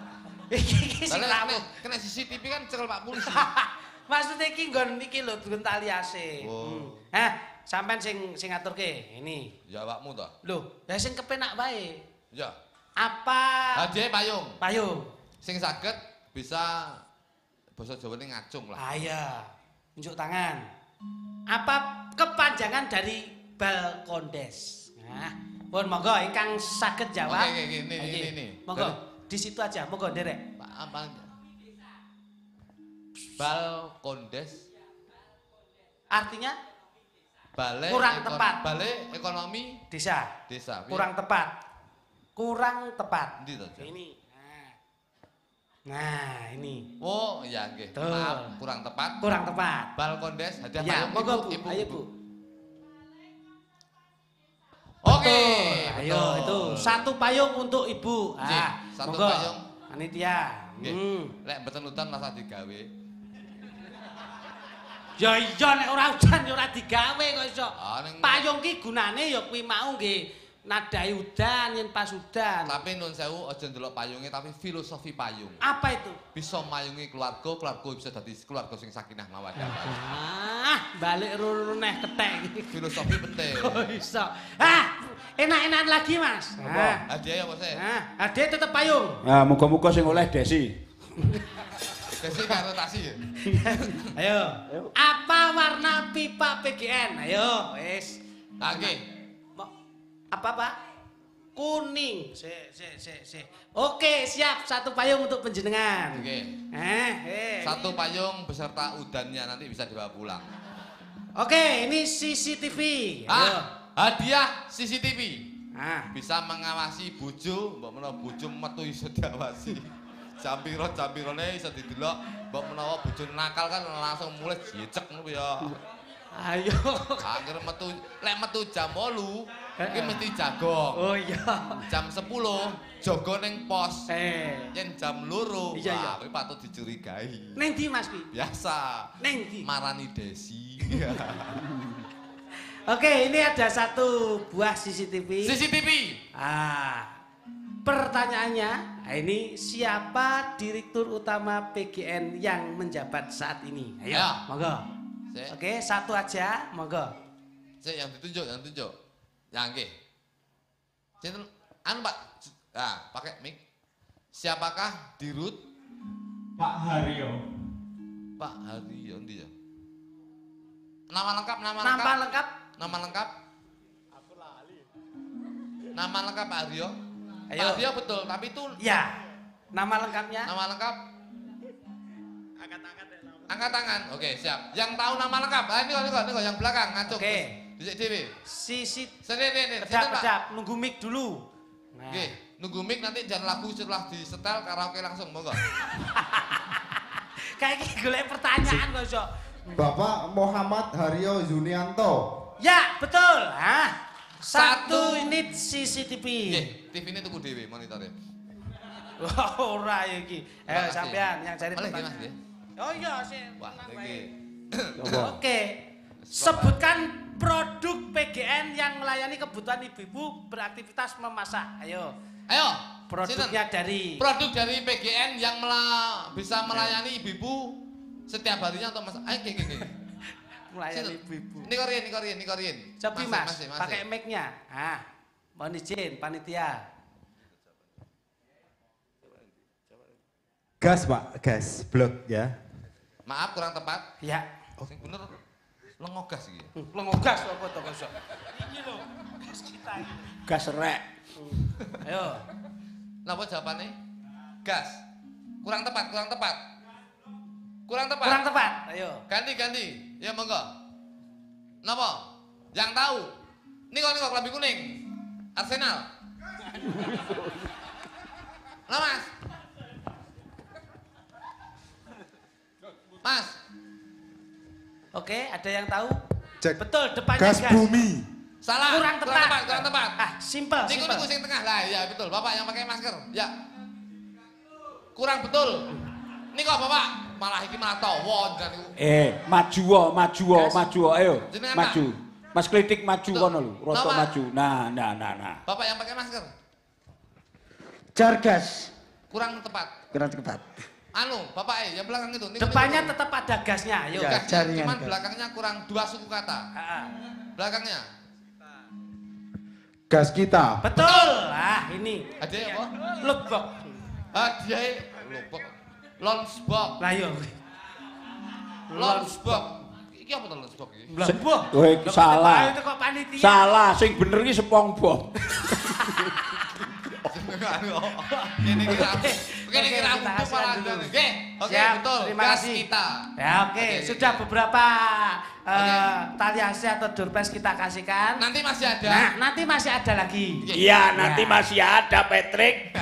Iki sing nek kena CCTV kan cekel Pak polisi. [LAUGHS] Maksudnya iki nggon iki lho nggon tali AC. Oh. Hmm. Hah, sampean sing sing ngaturke. Ini. ya awakmu to. Lho, ya sing kepenak wae. Ya. Apa Hadiah payung. payung? Sing saged bisa basa Jawa ini ngacung lah. Ah iya. Unjuk tangan. Apa kepanjangan dari balkondes? Nah, pun monggo ingkang saged jawab. Oke, oke, oke, ini, ini, ini. Monggo di situ aja, monggo nderek. Pak apa? Bal kondes, Artinya balai Kurang tepat. balai ekonomi desa. desa. Kurang tepat. Kurang tepat. To? Ini. Nah. Nah, ini. Oh, ya nggih. Maaf, kurang tepat. Kurang tepat. Bal kondes hadiah Ya, monggo Bu. ibu, Ayo Bu. Oke. Betul. Ayo betul. itu satu payung untuk Ibu. Ah, satu monggo. payung. Panitia. Nggih. Hmm. Lek mboten udan rasa digawe. Ya iya nek ora udan ya ora digawe kok iso. Ah, Payung ki gunane ya kuwi mau nggih nadai udan yen pas udan. Tapi nun sewu aja ndelok payunge tapi filosofi payung. Apa itu? Bisa mayungi keluarga, keluarga bisa dadi keluarga sing sakinah mawaddah. Ah, balik ruru neh ketek iki. Filosofi penting. [LAUGHS] Oh iso. Ah, enak-enakan lagi, Mas. Ah. Hadiah ya bos e. Ah, ade tetep payung. Nah, muga-muga sing oleh Desi. [LAUGHS] Desi karo tasi ya. Ayo. Apa warna pipa PGN? Ayo, wis. Nggih. Apa, Pak? Kuning. Si, si, si, si. Oke, siap. Satu payung untuk penjenengan. Oke. Eh, eh. Satu payung beserta udannya nanti bisa dibawa pulang. Oke, ini CCTV. Ah, hadiah CCTV. Ah. Bisa mengawasi bojo, mbok menawa bojo metu iso diawasi. Jam-piro jam-pirone iso didelok, mbok menawa bojo nakal kan langsung mulai jecek ngono ya. Ayo. Akhir metu lek metu jam 8, iki mesti jagong. Oh iya. Jam 10 jaga ning pos. Eh. Yen jam loro, Iya, iya. kuwi patut dicurigai. Neng di Mas Pi? Biasa. Neng di. Marani Desi. [LAUGHS] Oke, ini ada satu buah CCTV. CCTV. Ah. Pertanyaannya, nah ini siapa direktur utama PGN yang menjabat saat ini? Ayo, Ayo. monggo. Sik. Oke, satu aja, monggo. Sik yang ditunjuk, yang ditunjuk. Ya nggih. Sinten anu Pak? Nah, pakai mic. Siapakah dirut Pak Haryo. Pak Hari ya ndi ya? Nama lengkap, nama Nama lengkap. lengkap? Nama lengkap? Nama lengkap Pak Haryo? Ayo. Pak Haryo betul, tapi itu Ya. Nama lengkapnya? nama lengkap Angkat tangan. Oke, siap. Yang tahu nama lengkap. Ah, ini kok, ini kok, ini kok, yang belakang ngacung. Oke. Dicek dhewe. Sisi Sini, nih, nih. kedap kedap nunggu mic dulu. Nah. Oke, nunggu mic nanti jangan lagu setelah disetel karaoke langsung, monggo. [LAUGHS] Kayak gini golek pertanyaan kok iso. Bapak Muhammad Haryo Yunianto. Ya, betul. Ah. Satu Satu. unit CCTV. Nggih, TV ini tuku dhewe monitornya. [LAUGHS] Ora iki. Ayo Makasih. sampean yang cari pertanyaan. Oh iya sih. Wah, iki. Oke. Sebutkan produk PGN yang melayani kebutuhan ibu-ibu beraktivitas memasak. Ayo. Ayo, Produknya sinten? dari Produk dari PGN yang mela- bisa melayani ibu-ibu setiap harinya untuk masak. Ayo, gini, gini. melayani ibu-ibu. Niko riyen, niko riyen. Cobi Masih, Mas, masih, masih. pakai mic-nya. Ah, mohon izin panitia. Gas pak, gas, blok ya. Maaf kurang tepat. Ya. Sing bener lengogas iki. Hmm, Lengogas apa to kosok. Iki lho. gas kita ini. Gas rek. Ayo. Napa jawabannya? Gas. Kurang tepat, kurang tepat. Kurang tepat. Kurang tepat. Ayo. Ganti, ganti. Ya monggo. Napa? Yang tahu. Niko niko kelambi kuning. Arsenal. [LAUGHS] Lah Mas. Mas, Oke, ada yang tahu? Cek. Betul, depannya Gas gas. bumi. salah. Kurang tepat. Kurang tepat, kurang tepat. Ah, simpel, Niku simpel. niku sing tengah lah, ya betul. Bapak yang pakai masker. Ya. Kurang betul. Niku Bapak malah iki malah tawa niku. Eh, maju wo, maju Gas. maju wo, ayo. Jenengan, Maju. Mas Klitik maju kono lho, roto Nama? maju. Nah, nah, nah, nah. Bapak yang pakai masker. Jargas. Kurang tepat. Kurang tepat. Anu, Bapak eh yang belakang itu. Niku, Depannya niku. tetap ada gasnya. Ayo. Ya. Gas, jaringan cuman gas. belakangnya kurang dua suku kata. Ah, ah. Belakangnya. Gas kita. Betul. Ah, ini. Ada apa? Lubok. Hadiah lupa. Lonsbok. Lah yo. Lonsbok. Iki apa to lonsbok iki? Lubok. Weh, salah. Itu kok panitia. Salah, sing bener iki SpongeBob. [LAUGHS] Ini kira Oke, Ini oke, kira kita untuk hasilkan malah dulu. Oke, oke Siap, betul. terima Gas kasih. kita. Ya oke, Oke, sudah oke. beberapa eh, tali AC atau doorpress kita kasihkan. Nanti masih ada. Nah, nanti masih ada lagi. Iya, nanti Ya. masih ada Patrick.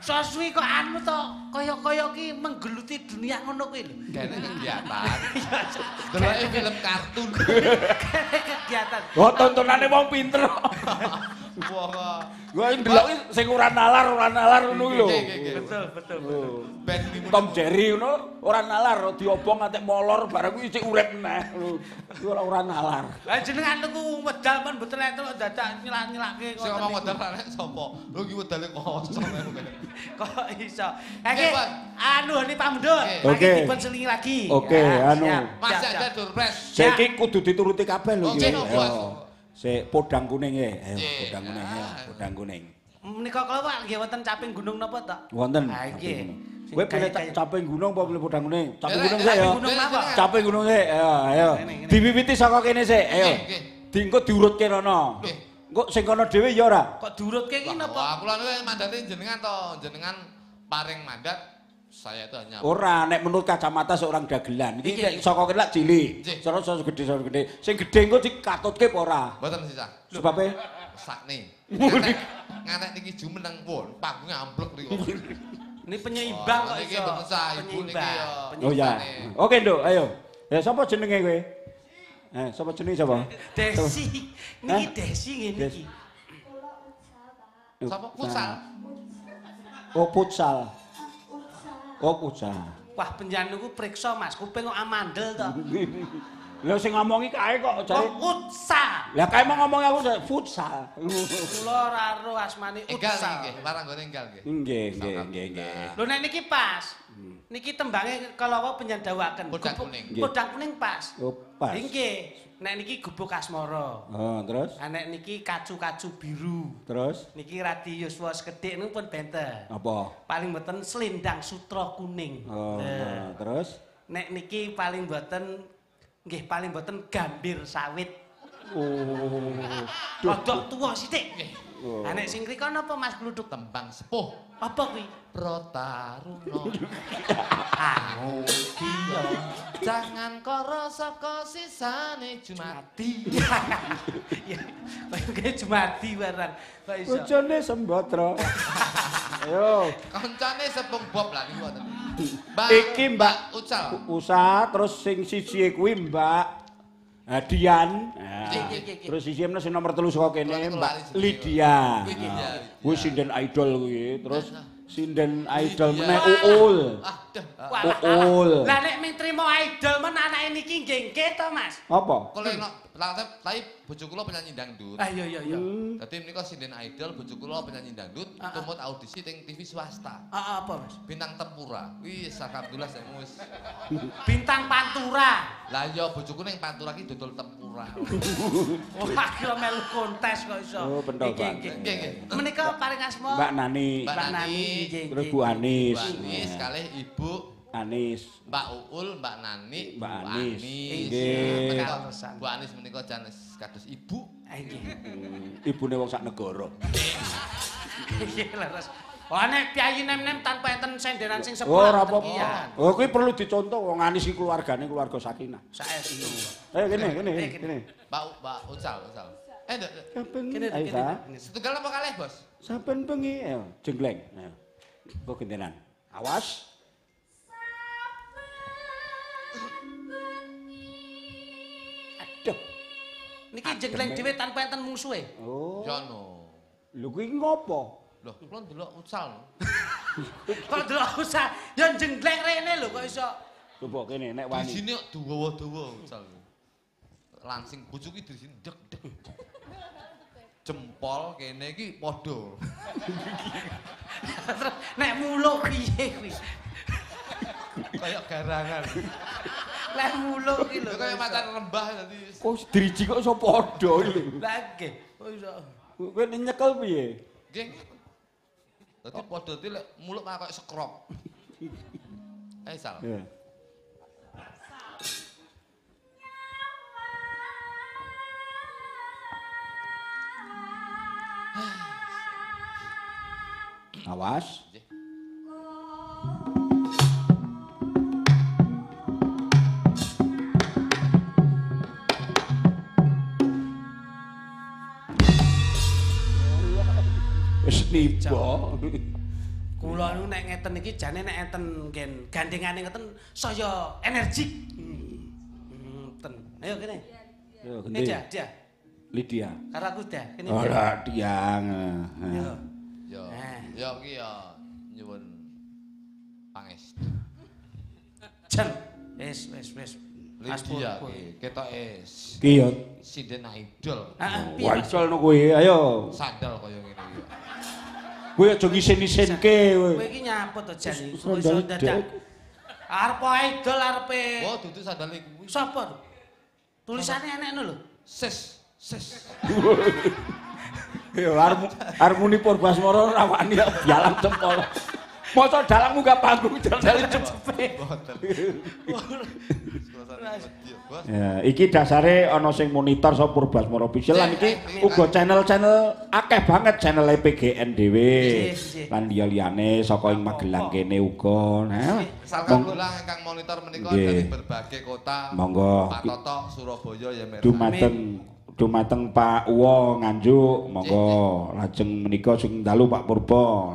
Soswi kok anu to, kaya-kaya ki menggeluti dunia ngono kuwi lho. Kayaknya [LAUGHS] kegiatan. Deloknya film kartun. [LAUGHS] Kegiatan. Oh, tontonane wong pinter. [LAUGHS] Wah. Gua ndelok iki sing ora nalar, ora nalar ngono kuwi lho. Betul, betul. Oh. Band limun. Tom Jerry ngono ora nalar, diobong ngantek molor barang kuwi isih urip meneh. lho. Kuwi ora ora nalar. Lah jenengan niku wedal men mboten entuk dadak nyelak-nyelake Sing ngomong wedal rane sapa? Lu ki wedale kosong. [LAUGHS] Kok iso? Oke, anu ini Pak. Oke. Lagi dipun selingi lagi. Oke, anu. Masih siap, ada doorpress. Saiki kudu dituruti kabeh lho Oke, iki. Bos. Sik podang kuning e. Ayo, Iya. podang kuning ya, podang kuning. Menika kula Pak nggih wonten caping gunung napa to? Wonten. Ah, nggih. caping gunung. Kowe pilih caping gunung apa pilih podang kuning? Caping Lek, gunung sik ya. caping gunung apa? Caping gunung sik. Ayo, ayo. Diwiwiti saka kene sik. Ayo. Diengko diurutke rono. Nggih. Engko sing kono dhewe ya ora. Kok durutke ki Wah, napa? kula niku mandate jenengan to, jenengan paring mandat saya itu hanya Ora nek menurut kacamata seorang dagelan. Iki nek saka kene lak cilik. Cara saka gede saka gede. Sing gede engko dikatutke apa ora? Mboten sisa. Sebabe Sakne. Ngantek niki jumeneng pun panggungnya amblek niku. Ini penyeimbang kok iso. mboten sah, ibu niki Penyeimbang. ya. Oh ya. Oke, Nduk, ayo. Ya sapa jenenge kowe? Eh, sapa jenenge sapa? Desi. Niki Hah? Desi ngene iki. Sapa futsal? Oh, futsal. Oh, futsal. Wah, penjan niku priksa Mas, kuping kok amandel to. [LAUGHS] Lah sing ngomongi kae kok jare. Kok utsa. Lah kae mau ngomong aku futsal. [LAUGHS] Kula ora ro asmane Enggal utsa. nggih, warang gone enggal nggih. Nggih, nggih, nggih, nggih. Lho nek niki pas. Niki tembange kalawa penyandawaken. Podang Gubuk- kuning. Podang kuning pas. Oh, pas. Nggih. Nek niki gubuk asmara. Oh, terus? Ah, nek niki kacu-kacu biru. Terus Niki radi yuswa sekedhik niku pun benten. apa? Paling mboten selendang sutra kuning. Oh, Nah, terus nek niki paling mboten nggih paling mboten gambir sawit. oh. Rodok tuwa sithik. Oh. Nek sing rika napa Mas Gluduk? Tembang sepuh Apa kuwi? Protaruno. [LAUGHS] Aku Iya, jangan karo saka sisane Jumati. [LAUGHS] Ya, kayak Jumadi barang. Kok iso? Bojone sembatra. Ayo, Kancane sepung Bob lah niku wonten. Mbak Iki, Mbak. Ucal. usah terus sing siji kuwi Mbak. Hadian. Nah. Terus isimnya sing nomor telu saka kene Mbak Lydia. Kuwi sinden idol kuwi. Terus sinden idol meneh Uul. Uul. Lah nek ming trimo idol men anake niki nggih nggih to, Mas. Apa? Enak, tapi bojo kula penyanyi dangdut. Ah iya iya iya. Hmm. Dadi menika sinden idol bojo kula penyanyi dangdut, Ah, ah. tumut audisi teng TV swasta. Ah, apa, Mas? Bintang Tempura. Wis alhamdulillah saya wis. Bintang Pantura. Lah iya bojoku ning Pantura ki dodol tempura. [LAUGHS] Wah, kira melu kontes kok iso. Oh, Nggih, Pak. nggih, Nggih. Menika paring asma Mbak Nani. Mbak Nani, Terus. Bu Anis. Mbak Anis kalih Ibu Anis. Mbak Uul, Mbak Nani, Mbak Anis. Anis. Nggih. Bu Anis menika janes kados ibu. Ah, nggih. Hmm, Ibune wong sak negara. Nggih, leres. Wah, nek piyayi nem-nem tanpa enten senderan sing Oh, sepuh. ora apa-apa. Oh, kuwi perlu dicontoh wong Anis iki keluargane keluarga Sakinah. Saestu. Eh, kene, kene, Eh, kene. Mbak Mbak Ucal, Ucal. Eh, Kene kene. Setunggal apa kalih, Bos? Saben bengi ayo, jenggleng. Ayo. Kok gentenan. Awas. Niki jenggleng dhewe tanpa enten musuhe. Oh. Ya no. Lho kuwi ngopo? Loh, kula ndelok Ucal. [LAUGHS] Kok delok usah ya jenggleng rene lho kok iso. Coba kene nek Di wani. sini kok dawa-dawa Ucal. Langsing bojoku di sini dek dek. Jempol kene iki padha. Nek muluk piye kuwi? Kayak garangan. Lah muluk iki lho. Kayak macan rembah tadi. Kok driji kok iso padha iki lho. Lah nggih. Kok iso. Kowe nyekel piye? Nggih. Dadi padha dadi lek muluk kayak sekrop. Eh Sal. Ya. Awas. Nggih. Niba. Kula niku nek ngeten iki jane nek enten ngen gandengane ngeten saya energik. Ngeten. Ayo kene. Yo dia, gede. dia. Lydia. Karo aku dah. Kene. Ora tiang. Yo. Yo. Eh. Yo ki yo nyuwun pangestu. Jan. Wis wis wis. Lydia Pur, Pur. ki ketoke Ki yo sinden idol. Heeh, piye, Mas? wajol no kowe. Ayo. Sandal kaya ngene iki. Kowe aja ngisen-isenke kowe. Kowe iki nyaput to jan iki. Iso dadak. Arep idol arepe. Oh, dudu sandal kuwi. Sapa? tuh? Tulisane enek lho. Sis, sis. [LAUGHS] Yo arep arep muni Purbasmara ora wani dialam Mosok dalang munggah panggung dalan cepe. Boten. Bos. Ya, iki dasare ana sing monitor sapa Purbasmara official lan iki uga channel-channel akeh banget channel PGN dhewe. Lan liya-liyane saka ing Magelang kene uga. Nah, Alhamdulillah ingkang monitor menika dari berbagai kota. Monggo. Pak Toto, Surabaya ya dumateng dumateng Pak Uwo Nganjuk monggo lajeng menika sing dalu Pak Purba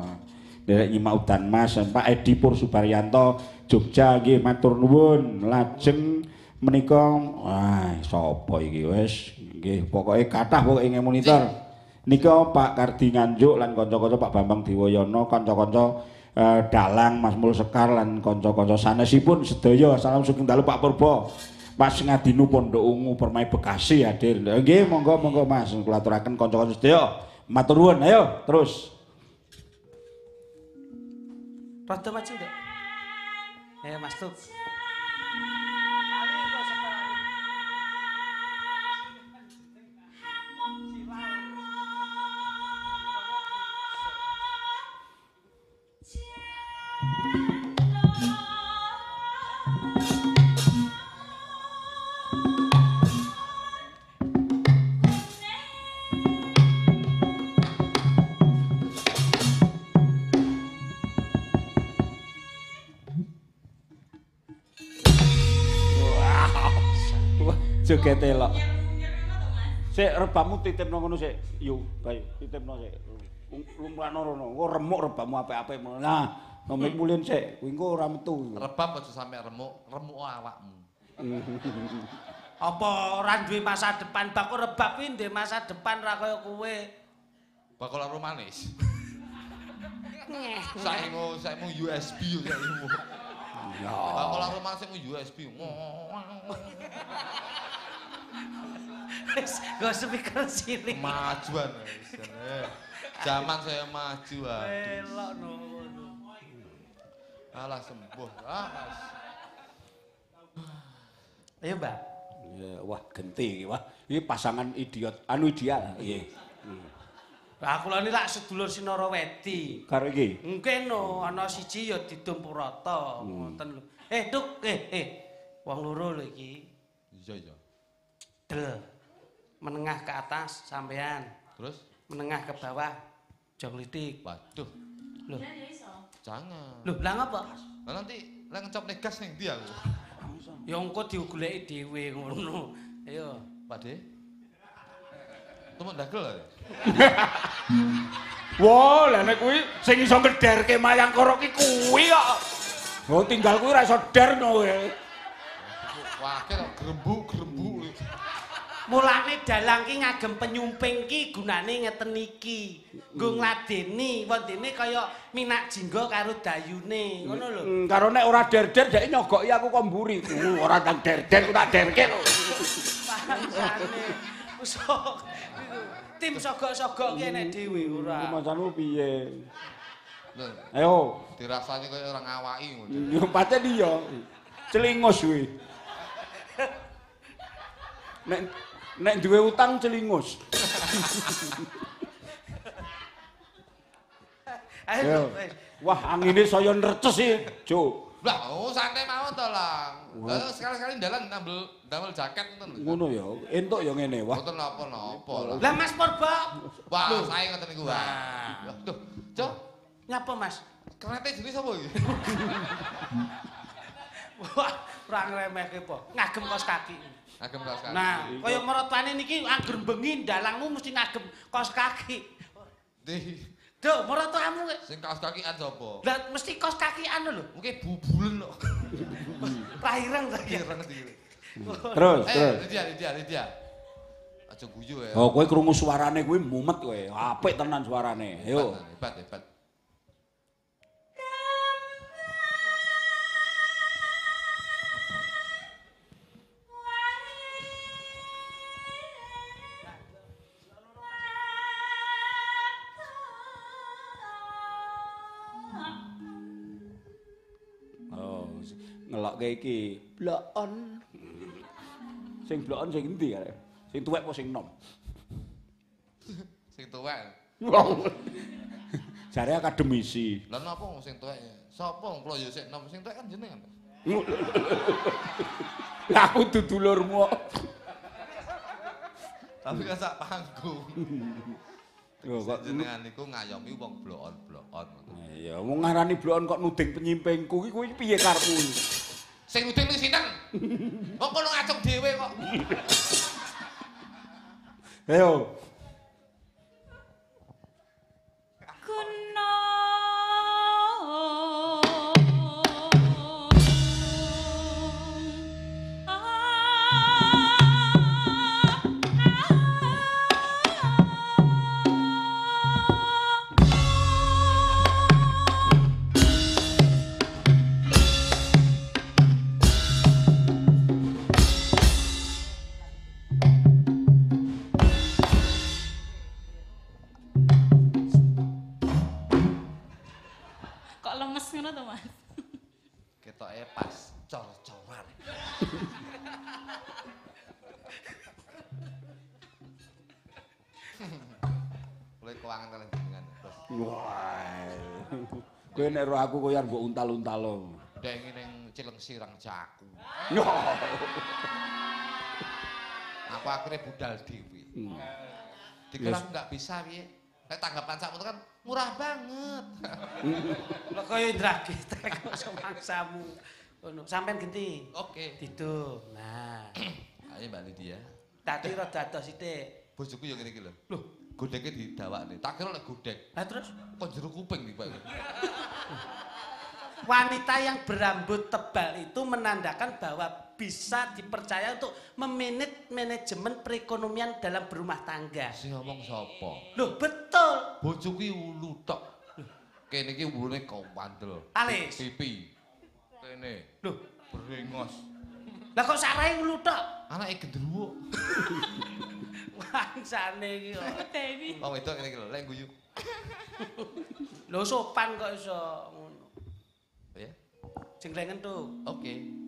Derek nyimak udan Mas Pak Edi Pur Subaryanto Jogja nggih matur nuwun lajeng menika wah sapa iki wis nggih pokoke kathah pokoke ing monitor nika Pak Kardi Nganjuk lan kanca-kanca Pak Bambang Dewayana kanca-kanca eh, Dalang Mas Mul Sekar lan kanca-kanca sanesipun sedaya salam sugeng dalu Pak Purba Mas Ngadinu Pondok Ungu Permai Bekasi hadir. Nggih, monggo monggo Mas kula aturaken kanca-kanca sedaya. Matur nuwun, ayo terus. Rada maju ndak? Ayo Mas Tuk. Wah, joget elok. Sik rebamu titipno ngono sik. Yo, bae titipno sik. Lumrahno rono. Engko remuk rebamu apik-apik. Nah, nomik mulin sik. Kuwi engko ora metu. Rebab aja sampe remuk, remuk awakmu. [LAUGHS] Apa ora duwe masa depan? Bakul rebab kuwi duwe masa depan ra kaya kowe. Bakal ora manis. [LAUGHS] Saimu saimu USB yo saimu. Ya. Bakal ora manis USB. [LAUGHS] [LAUGHS] Wis go speaker cilik. Majuan. wis, jane. Zaman saya maju aduh. Elok no. Alah sembuh. Ah. Ayo, Mbak. Ya, wah genti iki wah. Iki pasangan idiot anu ideal. Nggih. Lah kula ni lak sedulur Sinara Wedi. Karo iki. Mungkin no ana siji ya didum Purata, ngoten lho. Eh, Duk, eh, eh. Wong loro lho iki. Iya iya. Del. Menengah ke atas sampean, Terus menengah ke bawah jong litik. waduh, Lho, jangan. lho lah ngapa? Lah nanti lek ngecop negas ning ndi aku? Ya engko digoleki dhewe ngono. Ayo. Pak De. Temen dagel ya? Wah, lah nek kuwi sing iso ngederke mayang karo ki kuwi kok. Oh, tinggal kuwi ora iso derno kowe. Wah, kira grembuk grembuk. Mulane dalang ki ngagem penyumping ki gunane ngeten iki. Nggo ngladeni wondene kaya minak jingga karo dayune. Ngono lho. Hmm, karo nek ora der-der dhek nyogoki aku kok mburi. Uh, ora tak der-der ku tak derke lho. Usok. Tim sogok-sogok ki enek dhewe Iki ora. macanmu piye? Ayo. dirasani kaya orang ngawaki ngono. Yo pancen iya. Celingus kuwi. [LAUGHS] Nek nek duwe utang celingus. Ayo. Wah, angine saya nerces sih, Jo. Lah, oh santai mawon to, Lang. Lah sekali-sekali dalan nambel damel jaket ngoten. Ngono ya. Entuk ya ngene. Wah, Mboten napa-napa lah. Lah Mas Purba, Wah, saya ngoten niku. Wah. Duh, Cok, nyapa Mas? kerete jenis apa iki? [LAUGHS] Wah, ora ngremehke po. Ngagem kos kaki. Agem kaos kaki. Nah, kaya merotwane niki angger bengi dalangmu mesti ngagem kos kaki. Di Duh, merotwamu kowe. sing kaos kakian sapa? Lah mesti kos kakian lho. Mungkin bubulen kok. [LAUGHS] Ra ireng ta. Ireng ndi. terus, Eh, terus. Lydia, Lydia, Lydia. Aja guyu ya. Oh, kowe krungu suarane kuwi mumet kowe. Apik tenan suarane. Ayo. Hebat, hebat. Ngelokke iki blokon. Sing blokon sing endi arek? Sing tuwek apa sing nom? Sing tuwek. Jare akademisi. Lah napa sing tuwek? Sapa kula ya sik nom sing tuwek kan jenengan. Lah aku dudulurmu. Tapi kan sak panggung. Yo kok jenengan niku ngayomi wong blokon-blokon. Ya, wong ngarani blokon kok nuding penyimpengku iki kuwi piye karepmu? Sing uding ning sinten? [LAUGHS] Kok kono ngacung dhewe kok. Ayo. Kowe nek ro aku koyo arep mbok untal-untal. dengi ning Cileng Sirang Jaku. Yo. Aku akhirnya budal dewi. Dikira aku nggak bisa piye. Nek tanggapan sakmu kan murah banget. Lah kaya Indra Getek [LAUGHS] kok semangsamu. Ngono, sampean genti. Oke. Didum. Nah, [CLEARS THROAT] Ayo Mbak Lydia. tadi rada adoh sithik. Bojoku yo ngene iki lho. Loh, godheke didawakne. Tak kira lek godhek Lah terus kok jero kuping iki, Pak. wanita yang berambut tebal itu menandakan bahwa bisa dipercaya untuk memanage manajemen perekonomian dalam berumah tangga. Sing ngomong sapa? Loh, betul. Bojo ki ulu tok. Kene iki ulune kawandel. Alis. Pipi. Kene. Loh, Brengos. lah kok sarai ulu tok? Anake gendruwo. Wangsane iki kok. Dewi. Wong wedok ngene iki lho, lek guyu. Lho sopan kok iso ngono. Ya. Sing lengen tuh. Oke. Ayo.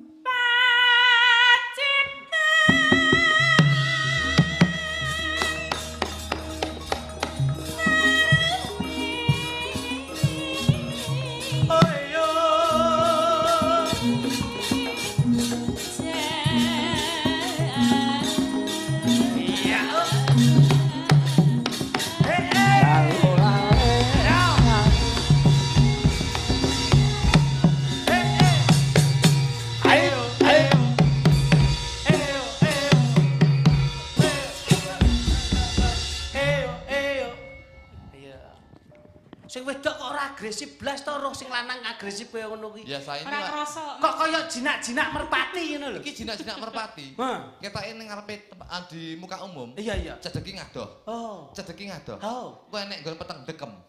Agresif blas to roh sing lanang agresif kaya ngono ki. Biasa ini Ora krasa. Kok kaya jinak-jinak merpati ngono lho. Iki jinak-jinak merpati. [LAUGHS] Hah. Ketake ning ngarepe ah, di muka umum. Iya, iya. Cedeki ngadoh. Oh. Cedeki ngadoh. Oh. Kowe nek nggon peteng dekem. [LAUGHS]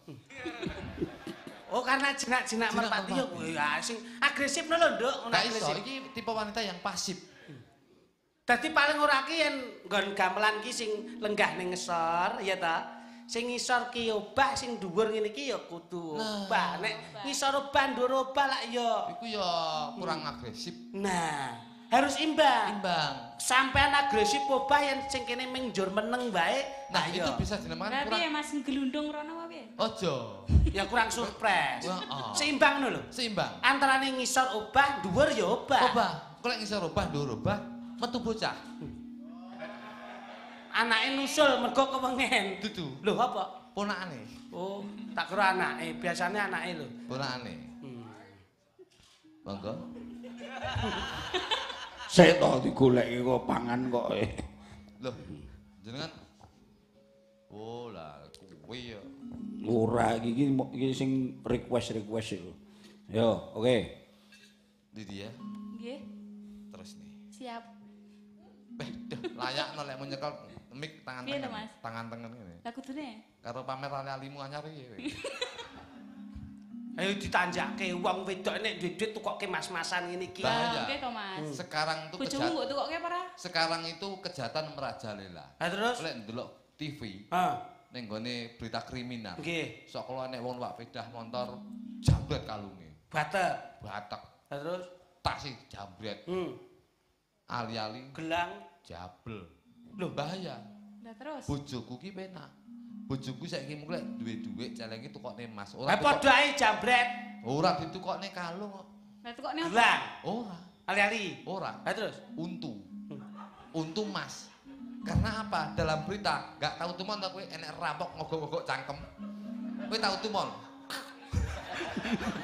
Oh karena jinak-jinak Jinak merpati ya sing agresif lho, Nduk, ngono Gak iso, agresif. iki tipe wanita yang pasif. Dadi paling ora ki yen nggon gamelan ki sing lenggah ning ngesor, ya ta? Sing ngisor ki obah, sing dhuwur ngene ki ya kudu Nah. obah. Nek ngisor obah, dhuwur obah lak ya. Iku ya kurang agresif. Nah, harus imbang. Imbang. Sampean agresif obah yen sing kene ming njur meneng bae. Nah, ya. itu bisa dinamakan Berarti ya kurang Mas gelundung rono piye? ojo. ya kurang surprise. Oh. Seimbang ngono lho. Seimbang. Antarane ngisor obah, dhuwur ya obah. Obah, kok ngisor obah ndur obah, metu bocah. Anake nusul mergo kewengen. Dudu. Lho apa? Ponakane. Oh, tak kira anake, biasanya anake lho. Ponakane. Monggo. [LAUGHS] Sik to digoleki kok pangan kok. eh. Loh, jenengan Oh lah, kuwi ya. Ora iki iki sing request-request iku. Yo, oke. Di dia Nggih, terus nih. siap. Duh, layak no lek mau nyekel mik tangan tangan. Mas? Tangan tangan ngene. Lah kudune. Karo pamer ali-alimu anyar iki. kowe. [LAUGHS] Ayo ditanjake wong wedok nek duit-duit tukoke mas-masan ngene iki. Bahaya. Oke to Mas. Sekarang itu Bojomu kejahatan. mbok tukoke apa ora? Sekarang itu kejahatan merajalela. Ha terus? Lek ndelok TV Ha, ning gone berita kriminal. nggih. Sok kalau nek wong numpak pedah motor jambret kalunge. Batek. Batek Ha terus? tasih jambret. Hmm, Ali-ali gelang. jabel. Loh, bahaya. Lah terus. Bojoku ki penak. Bojoku saiki mung lek duwe dhuwit celenge tukokne emas. Ora padha ae jambret. ora ditukokne kalung kok. Lah tukokne apa? Gelang. Ora, Ali-ali. ora. Ha terus? Untu. Untu emas. Karena apa? Dalam berita, gak tahu tumon tak kowe enek rampok ngogok-ngogok cangkem. Kowe tahu tumon? [LAUGHS]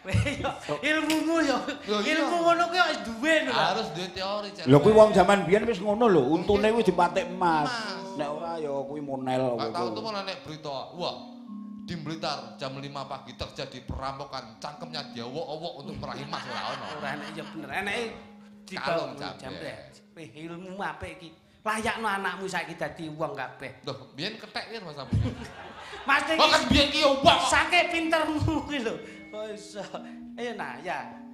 Yo, ilmumu yo. Ilmu ngono kuwi wis duwe lho. Harus duwe teori. Lho kuwi wong jaman biyen wis ngono lho, untune wis dipatik emas. Nek ora ya kuwi monel tahu kuwi. tumon enek berita. Wah, di Blitar jam 5 pagi terjadi perampokan cangkemnya diawok-awok untuk meraih emas ora ono. Ora enak ya bener. Enake Kalung dibawa jambret. Weh, ilmu apik iki. Layakno anakmu saiki dadi wong kabeh. Loh, biyen kethek piye Mas? Mas iki Kok kan biyen ki yo wah. Sake pintermu kuwi lho. Oh iso. Ayo nah ya. Panas.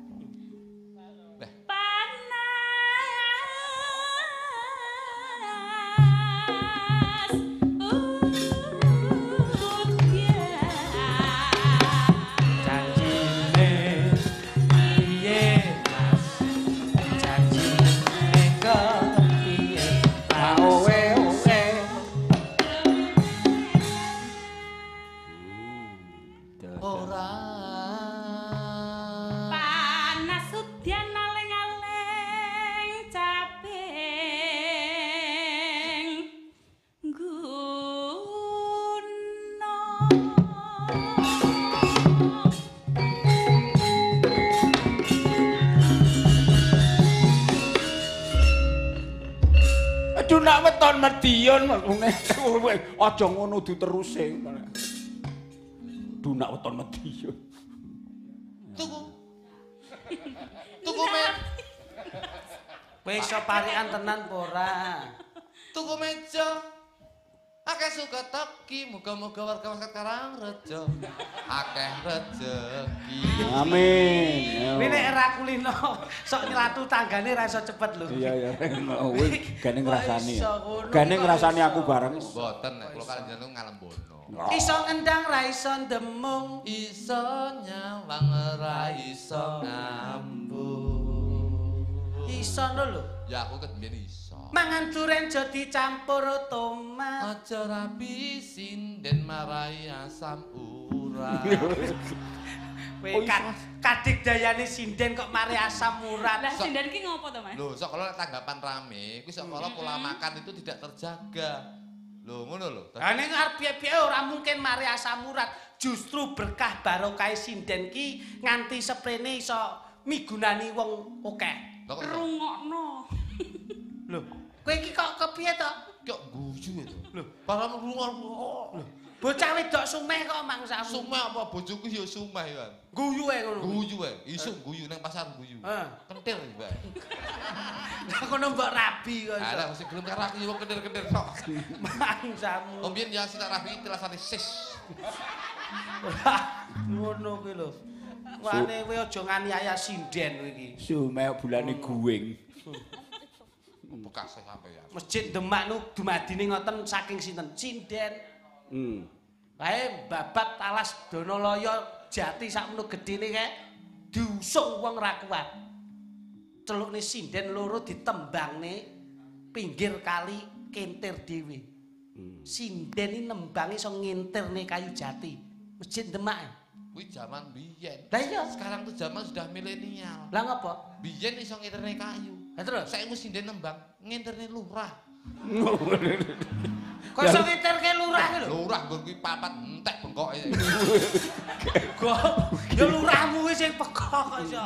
Medion ngene. [LAUGHS] Aja ngono diteruse. Duh nak weton medion. Tuku me Kowe iso parikan tenan apa ora? tuku meja. Akeh suka teki, muga-muga warga masyarakat Karangrejo akeh rezeki. Amin. Kuwi nek ora kulino sok nyelatu tanggane ra iso cepet lho. Iya ya. Kuwi gane ngrasani. Ngono, Gane ngrasani iso? aku bareng. Mboten nek kula kan jeneng ngalembono. Iso ngendang ra iso ndemung. Iso nyawang ora iso ngambung. Iso lho. Ya aku ket mbiyen. Mangan duren jo dicampur tomat. Aja rapi sinden marai asam urat. Kowe kad kadik dayane sinden kok mari asam urat. Lah sinden ki ngopo to, Mas? Loh, sok kalau tanggapan rame, kuwi sok kalau pola makan itu tidak terjaga. Loh, ngono lho. Lah ning arep piye-piye ora mungkin mari asam urat. Justru berkah barokah sinden ki nganti seprene iso migunani wong akeh. Rungokno. Lho, kowe iki kok kepiye to? kok guyu itu? Loh, para lho. Bocah wedok sumeh kok mangsamu. Sumeh apa bojoku ya sumeh ya. guyu ae ngono. Guyu ae, isuk guyu nang pasar guyu. Heeh. Kentir bae. Lah kono mbok rabi kok. iso. Alah mesti gelem karo aku wong kentir-kentir sok. Mangsamu. Om biyen ya sing tak rapi tilasane sis. Ngono kuwi lho. Wane kowe aja nganiaya sinden kowe iki. Sumek bulane guwing. Bekas sampe ya. Masjid Demak nu dumadine ngoten saking sinten? Sinden. Hmm. Kae babat alas Donaloyo Jati sakmono gedene kae diusung wong ra kuat. Celukne sinden loro ditembangne pinggir kali kentir dhewe. Sinden iki nembangi iso ngintirne kayu jati. Masjid Demak. Kuwi zaman biyen. Lah iya. Sekarang tuh zaman sudah milenial. Lah ngapa? Biyen iso nginterne kayu. Lah terus Saya mesti sinden nembang nginterne lurah. [LAUGHS] kok iso ngintirke lurah lho? Lurah nggon kuwi papat entek bengkoke. [LAUGHS] Kok ya lurahmu wis sing pekok kok iso.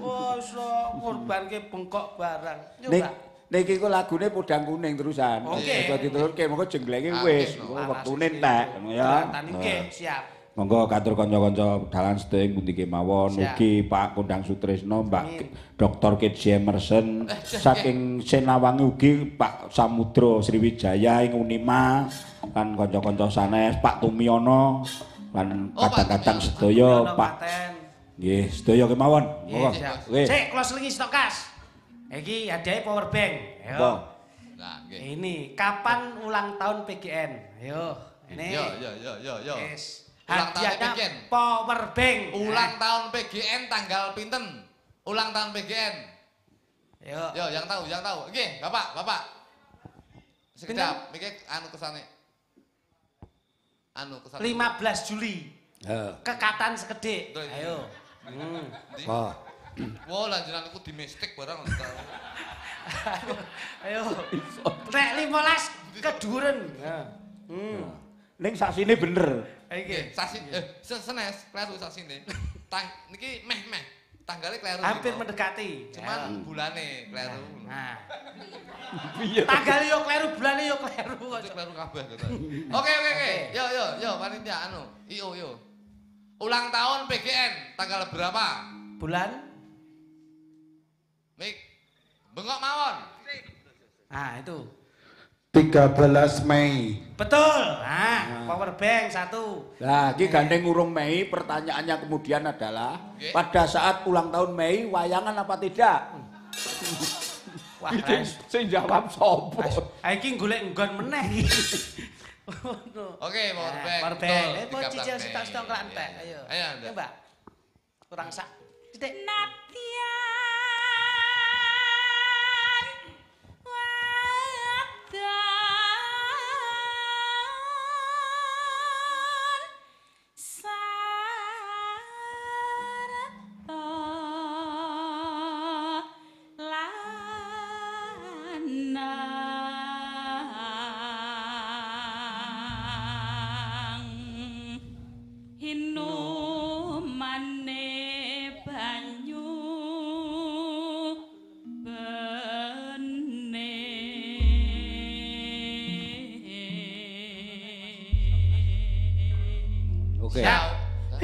Oh, iso ngorbanke bengkok barang. Yo, Mbak. niki ku lagune podang kuning terusan. Oke. Iso diturunke monggo jenglenge Oke, wis. Monggo wektune entek ngono ya. Tani siap. Monggo katur kanca-kanca dalan sedaya pundi kemawon ugi Pak Kondang Sutrisno, Mbak. Dr. Kit Emerson, [LAUGHS] saking Senawangi ugi Pak Samudra Sriwijaya ing Unima lan kanca-kanca sanes Pak Tumiono lan Oh, kadang-kadang sedaya Pak nggih sedaya kemawon. Monggo. Nggih. Sik, kula selingi stokas. Iki hadiah power bank. Ayo. Apa? Nah, nggih. Ini kapan ulang tahun PGN? Ayo, ini. Yo yo yo yo yo. Yes. Ulang tahun Hadiahnya PGN. power bank. Ulang tahun PGN tanggal pinten? Ulang tahun PGN. Ayo. Yo, yang tahu, yang tahu. Oke, Bapak, Bapak. Sekejap, mikir anu kesane. Anu kesane. 15 Juli. Heeh. Kekatan sekedhik. Betul, iya. Ayo. Hmm. Oh. Wah, lanjutan aku domestik barang. Ayo. Nek 15 keduren. Hmm. Ning saksine bener. Iki. Oke, sasin eh se- senes kleru sasine. Tang niki meh-meh. Tanggalnya kleru. Hampir mendekati. Cuman bulane kleru. Nah. Piye? Tanggal yo kleru, bulane yo kleru. Kleru kabeh gitu. Oke, oke, oke. Yo, yo, yo, panitia anu. Iyo, yo. Ulang tahun PGN tanggal berapa? Bulan? Mik. Bengok mawon. Nah, itu. 13 Mei. Betul. Nah, power bank satu. Nah, iki gandeng urung Mei, pertanyaannya kemudian adalah Oke. pada saat ulang tahun Mei wayangan apa tidak? [LAUGHS] Wah, sing jawab sapa? Ah, iki golek nggon meneh iki. Ngono. Oke, power Nah, bank. Power bank. Eh, mau 13 cicil sitok-sitok kelantek. Iya, Ayo. Ayo, Anda. Ayo, Mbak. Kurang sak. Titik. Natian 的啊。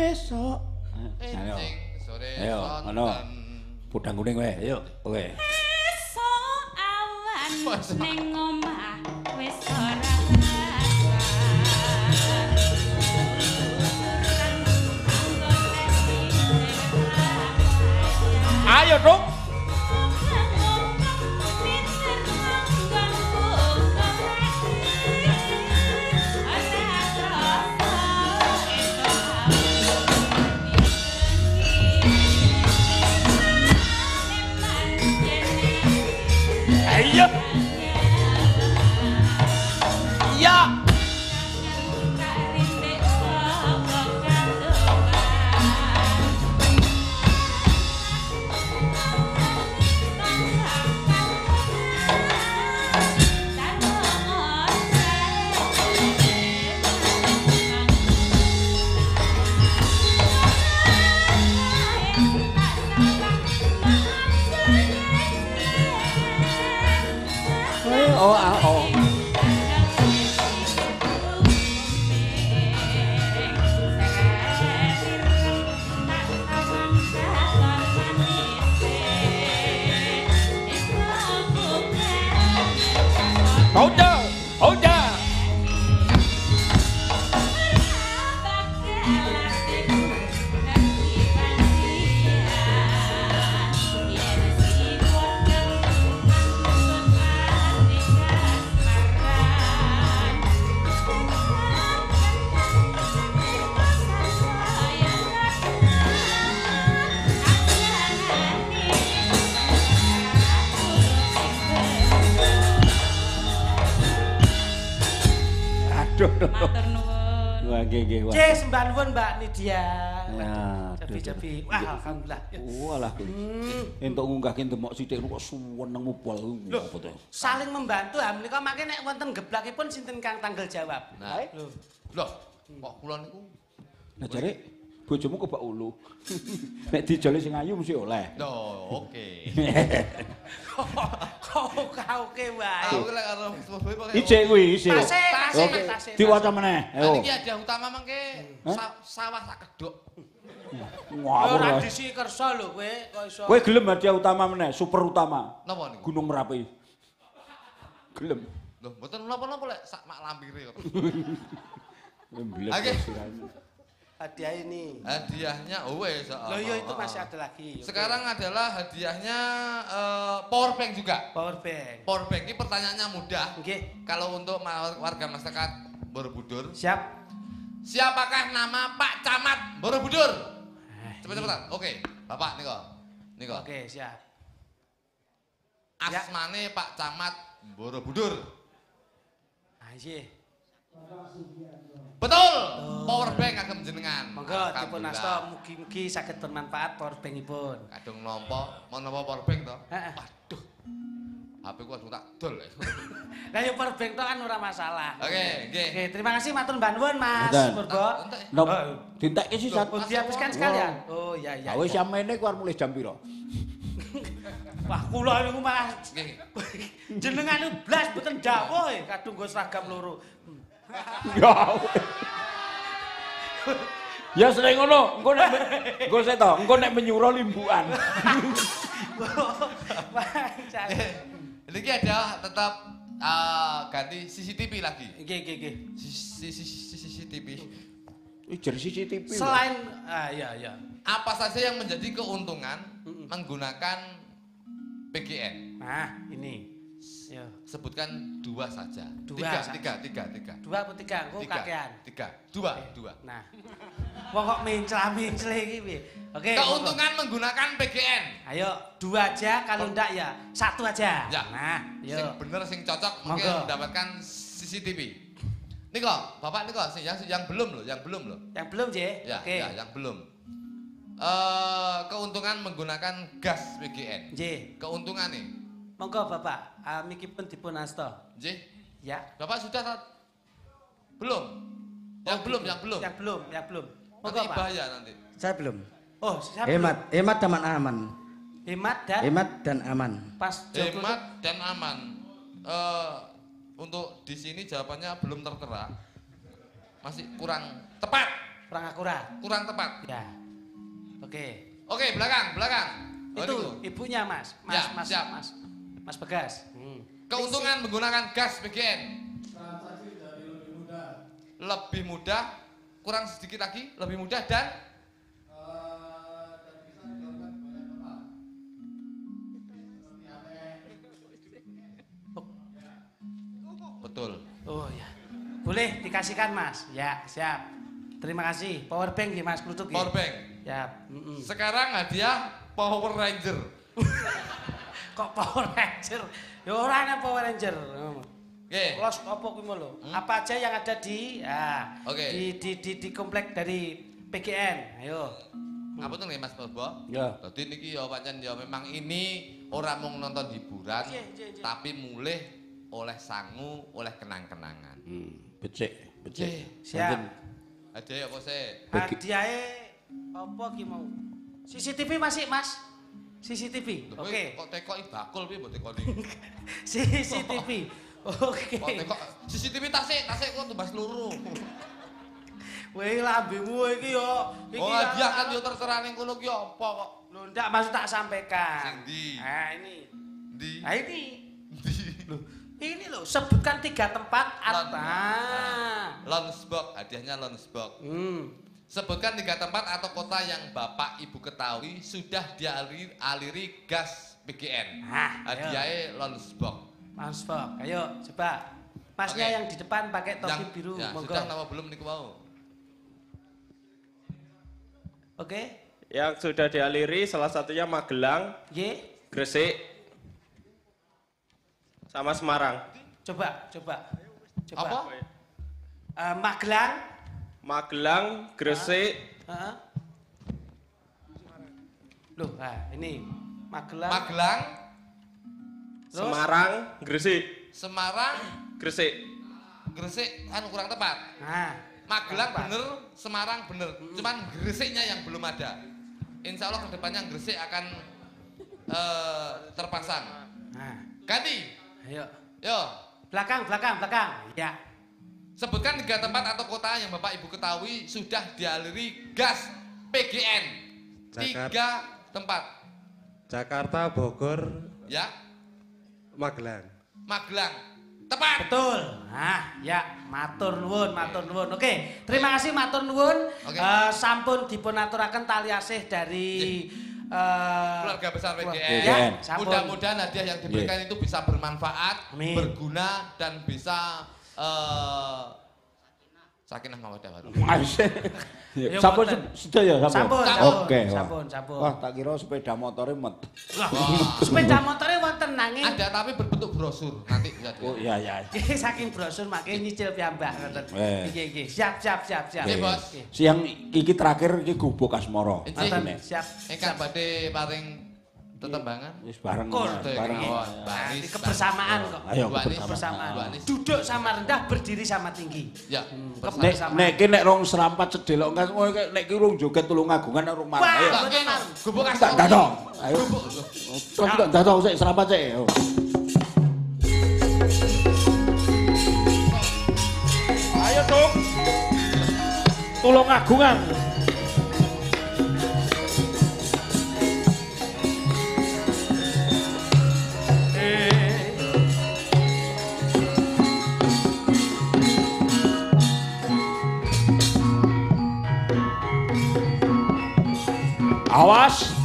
Besok. Ayo. Sore Ayo, sonten. ngono. Pudang kuning wae. Yuk, kowe. Esok awan ning omah wis ora Ayo, Duk. Nggih nggih. C sembah nuwun Mbak Nidia. Nah, Cepi-cepi. Wah, alhamdulillah. Walah. Entuk ngunggahke demok sithik kok suweneng mubal apa to? Saling membantu ha menika mangke nek wonten geblakipun sinten kang tanggal jawab. Nah, Lho. loh, kok kula niku Nah jare bojomu kebak ulu. [LAUGHS] Nek dijole sing ayu mesti oleh. Loh, oke. [LAUGHS] Kok kauke wae. Aku lek karo pakai. Ijek kuwi, ijek. Oke. tasik. Diwaca meneh. Ayo. niki hadiah utama sa- sawah sak kedok. Ngawur. Ora disi kersa lho kowe kok iso. Kowe gelem hadiah utama meneh, super utama. Napa niku? Gunung Merapi. Gelem. Loh, mboten napa-napa lek sak mak lampire kok. [LAUGHS] Mbilet Oke. Hadiah ini. Hadiahnya oh wes. Loh iya itu masih ada lagi. Oke. Sekarang adalah hadiahnya eh, power bank juga. power bank. Power bank ini pertanyaannya mudah. Nggih, Kalau untuk warga masyarakat Borobudur, siap. siapakah nama Pak Camat Borobudur? Eh, Cepet-cepetan. Oke, Bapak niko. Niko. Oke, siap. Ya. Asmane Pak Camat Borobudur. Ah, iya. Betul. Power bank agem jenengan. Monggo dipun asta mugi-mugi saged bermanfaat power bankipun. Kadung nompo, mau nompo power bank to? Heeh. Waduh. HP ku langsung tak dol. ya. [LAUGHS] Lah yo power bank to kan ora masalah. Oke, nggih. Oke, terima kasih matur nuwun Mas. Purbo. Nop, Oh. dintekke sih sat. Oh, dihabiskan sekalian. Oh, iya iya. Ah wis iya. samene ku arep mulih jam pira? [LAUGHS] Wah, kula niku malah [LAUGHS] jenengan niku blas mboten dawuh e, kadung nggo seragam loro. Ya. Ya sering ngono, engko nek engko sik to, engko nek menyuro limbukan. Ini ada tetap eh, ganti CCTV lagi. Nggih nggih nggih. CCTV. Ih jar CCTV. Selain ah iya iya. Apa saja yang menjadi keuntungan menggunakan PGN? Nah, ini. Sebutkan dua saja. Dua tiga, saja. tiga, tiga, tiga. Dua apa tiga? Engko Tiga, kakean. tiga, dua, dua. Nah. Wong kok mencela-mencela iki piye? Oke. Keuntungan menggunakan PGN. Ayo, dua aja kalau ndak ya satu aja. Ya. Nah, Sing yo. bener, sing cocok mungkin Monggo. mendapatkan CCTV. Niko, Bapak Niko, sing yang yang belum loh, yang belum loh. Yang belum, Je? Ya, Oke. ya, yang belum. Eh, keuntungan menggunakan gas PGN. J. Keuntungan nih, Monggo Bapak, amikipun dipun asta. J. Ya. Bapak sudah tat- belum? Yang Oh, belum, gitu. yang belum. Yang belum, yang belum. Monggo, Nanti Pak. bahaya nanti. Saya belum. Oh, siapa? Hemat, hemat dan aman. Hemat dan Hemat dan aman. pas Joko- Hemat dan aman. Eh, untuk di sini jawabannya belum tertera. Masih kurang tepat, kurang akurat. kurang tepat. Ya. Oke. Oke, belakang, belakang. Oh, Itu niku. ibunya Mas. Mas, Ya, Mas, siap. Mas. Mas Begas. Hmm. Keuntungan menggunakan gas PGN. Lebih mudah, kurang sedikit lagi, lebih mudah dan Betul. Oh ya. Boleh dikasihkan Mas. Ya, siap. Terima kasih. Power bank ya Mas Klutuk ya. Power bank. Siap. Mm-mm. Sekarang hadiah Power Ranger. [LAUGHS] Kok Power Ranger? Ya ora ana Power Ranger. Oke. Los apa kuwi lho? Apa aja yang ada di ah, Hmm? Oke. di, di di di komplek dari PGN. Ayo. Apa tuh nih Mas Bobo? Ya. Jadi niki ya pancen ya memang ini orang mau nonton hiburan, Iya, iya, iya. tapi mulih oleh sangu, oleh kenang-kenangan. Hmm, becik, becik. Siap. Hadiah apa sih? Hadiahe apa ki mau? CCTV masih, Mas? CCTV. Lho, Oke. Kok tekok bakul piye mbok tekoni? [LAUGHS] CCTV. [LAUGHS] Oke. Kok tekok CCTV tasik, tasik kok tumbas luru. [LAUGHS] Weh lambemu iki yo. Iki Oh hadiah kan yo terserah ning kono ki apa kok? Lho ndak maksud tak sampaikan. Sing ndi? Ah ini. Ndi? Ah ini. Loh, ini loh sebutkan tiga tempat apa? Lunchbox, hadiahnya lunchbox. Hmm. Sebutkan tiga tempat atau kota yang Bapak Ibu ketahui sudah dialiri aliri gas PGN. Ah. Hadiahnya lunchbox. Transport. Ayo coba. Masnya Oke. yang di depan pakai topi Yang biru, ya, monggo. sudah nama belum niku mau? Oke. Yang sudah dialiri salah satunya Magelang, Y. Gresik, sama Semarang. Coba, coba. Coba. Apa? Eh, Magelang. Magelang, Gresik, Heeh. Loh, ah, ini Magelang. Magelang, Terus? Semarang, Gresik, Semarang, Gresik. Gresik anu kurang tepat. Nah, Magelang Tepat. bener, Semarang bener. Cuman Gresiknya yang belum ada. Insya Allah ke depannya Gresik akan eh, terpasang. nah. Ganti, Ayo. yo. Belakang, belakang, belakang. Ya. Sebutkan tiga tempat atau kota yang Bapak Ibu ketahui sudah dialiri gas PGN. Tiga Jakarta. tempat, Jakarta, Bogor, ya. Magelang. Magelang, tepat. Betul. Nah, ya, matur nuwun, matur nuwun. Oke, terima kasih matur nuwun. Oke. Eh, sampun dipunaturaken tali asih dari eh, Keluarga besar PGN. Ya, sampun. Mudah-mudahan hadiah yang diberikan itu bisa bermanfaat, Amin. berguna dan bisa eh sakinah mawaddah warahmah. Ya, Sampun sedaya Sampun, sampun. Oke. Sampun, sampun. Wah, tak kira sepeda motore met. Sepeda motornya wonten nanging Ada tapi berbentuk brosur nanti bisa Oh iya iya. Nggih, saking brosur makanya nyicil piyambak ngoten. Eh. Nggih, nggih. Siap, siap, siap, siap. Oke, Bos. Nggih. Siang iki terakhir iki gubuk Asmara. Ngoten, siap. Ingkang badhe paring tetembangan. Wis bareng. Kur. Bareng. Di Anis. kebersamaan kok. Ayo. Kebersamaan. Duduk sama rendah, berdiri sama tinggi. Ya, Nek Kebersamaan. nek ki nek rong serampat sedelok kan nek ki rung joget tulung agungan nek rumah. Wah, Ayo. Tak. Gubuk Tak kasih. dadong. Ayo. Terus tak dadong sik serampat sik. Ayo. Ayo dong. Tulung agungan. Awas.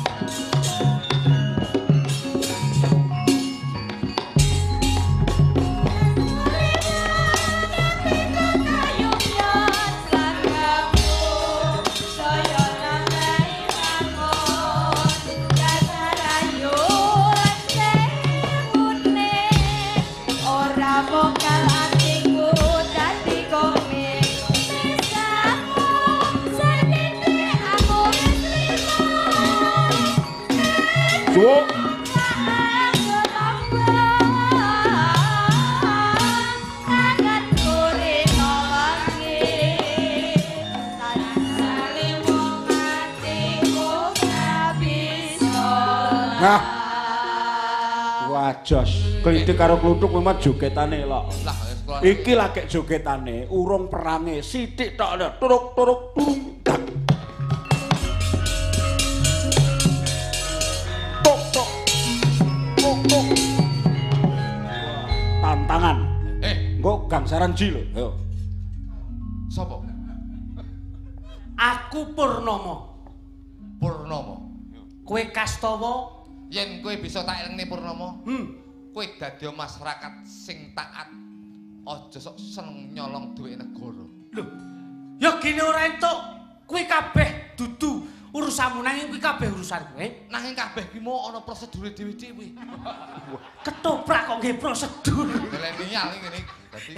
Wajos. Klitik karo kluthuk memang jogetane lho. Lah, wis keluar. Iki lagi jogetane urung perange sithik tok lho. Turuk turuk turung. dak. Tantangan. Eh, Engko gangsaran ji lho. Ayo. sapa? Aku Purnomo. Purnomo. Kowe Kastawa. Yen kowe bisa tak elengne Purnomo, Hmm. kowe dadi masyarakat sing taat. Aja sok seneng nyolong duit negara. Lho. Ya gene ora entuk. Kowe kabeh dudu urusanmu nanging kowe kabeh urusan kowe. Nanging kabeh ki mau ana prosedure dhewe-dhewe. Ketoprak kok nggih prosedur. Milenial iki ngene. Dadi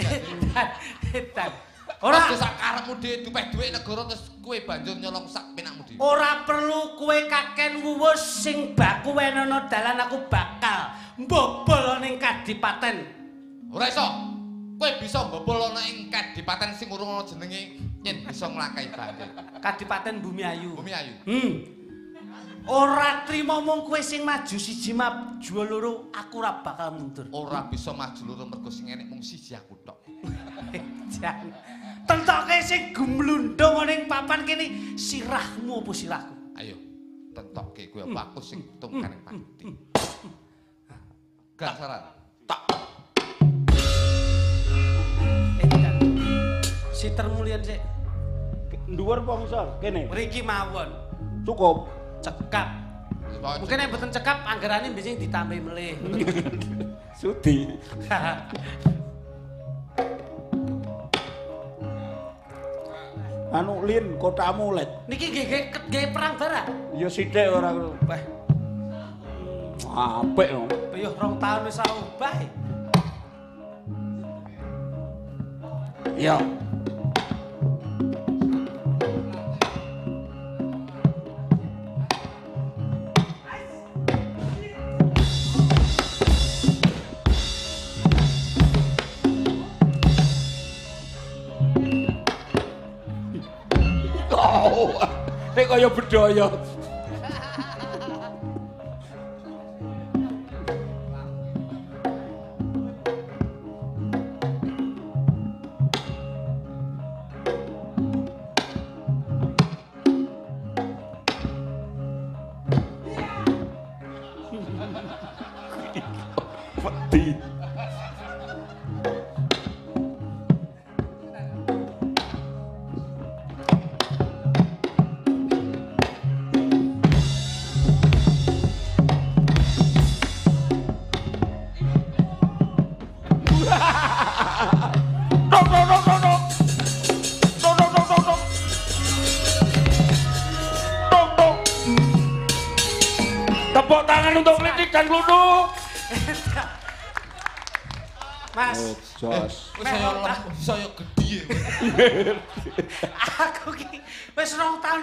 dadi. Ora sak karepmu dhewe dupeh duit negara terus kowe banjur nyolong sak penakmu dhewe. ora perlu kowe kaken wuwus sing baku wenono dalan aku bakal mbobol ning kadipaten. Ora iso. Kowe bisa mbobol ana ing kadipaten sing urung ana jenenge yen bisa nglakai banjir. Kadipaten Bumi Ayu. Bumi Ayu. Hmm. Ora trimo mung kowe sing maju siji maju loro, aku ora bakal mundur. Ora bisa maju loro mergo sing enek mung siji aku tok. [LAUGHS] Jan. Tentoke sing gumlundung ning papan kene sirahmu apa sirahku? Ayo, tentokke kowe apa aku sing tungkaning pati. Gasaran. Edan. Si termulian sik. Dhuwur apa ngisor? Kene. Mriki mawon Cukup. cekap. Mungkin nek mboten cekap anggarane biasanya ditambahi melih. [LAUGHS] Sudi. [LAUGHS] Anu Lin, kotamu let. Niki nggih nggih perang bara. Ya sithik ora. Bah, Apik no. yo rong taun wis ubah. Ya. Nek kaya bedaya.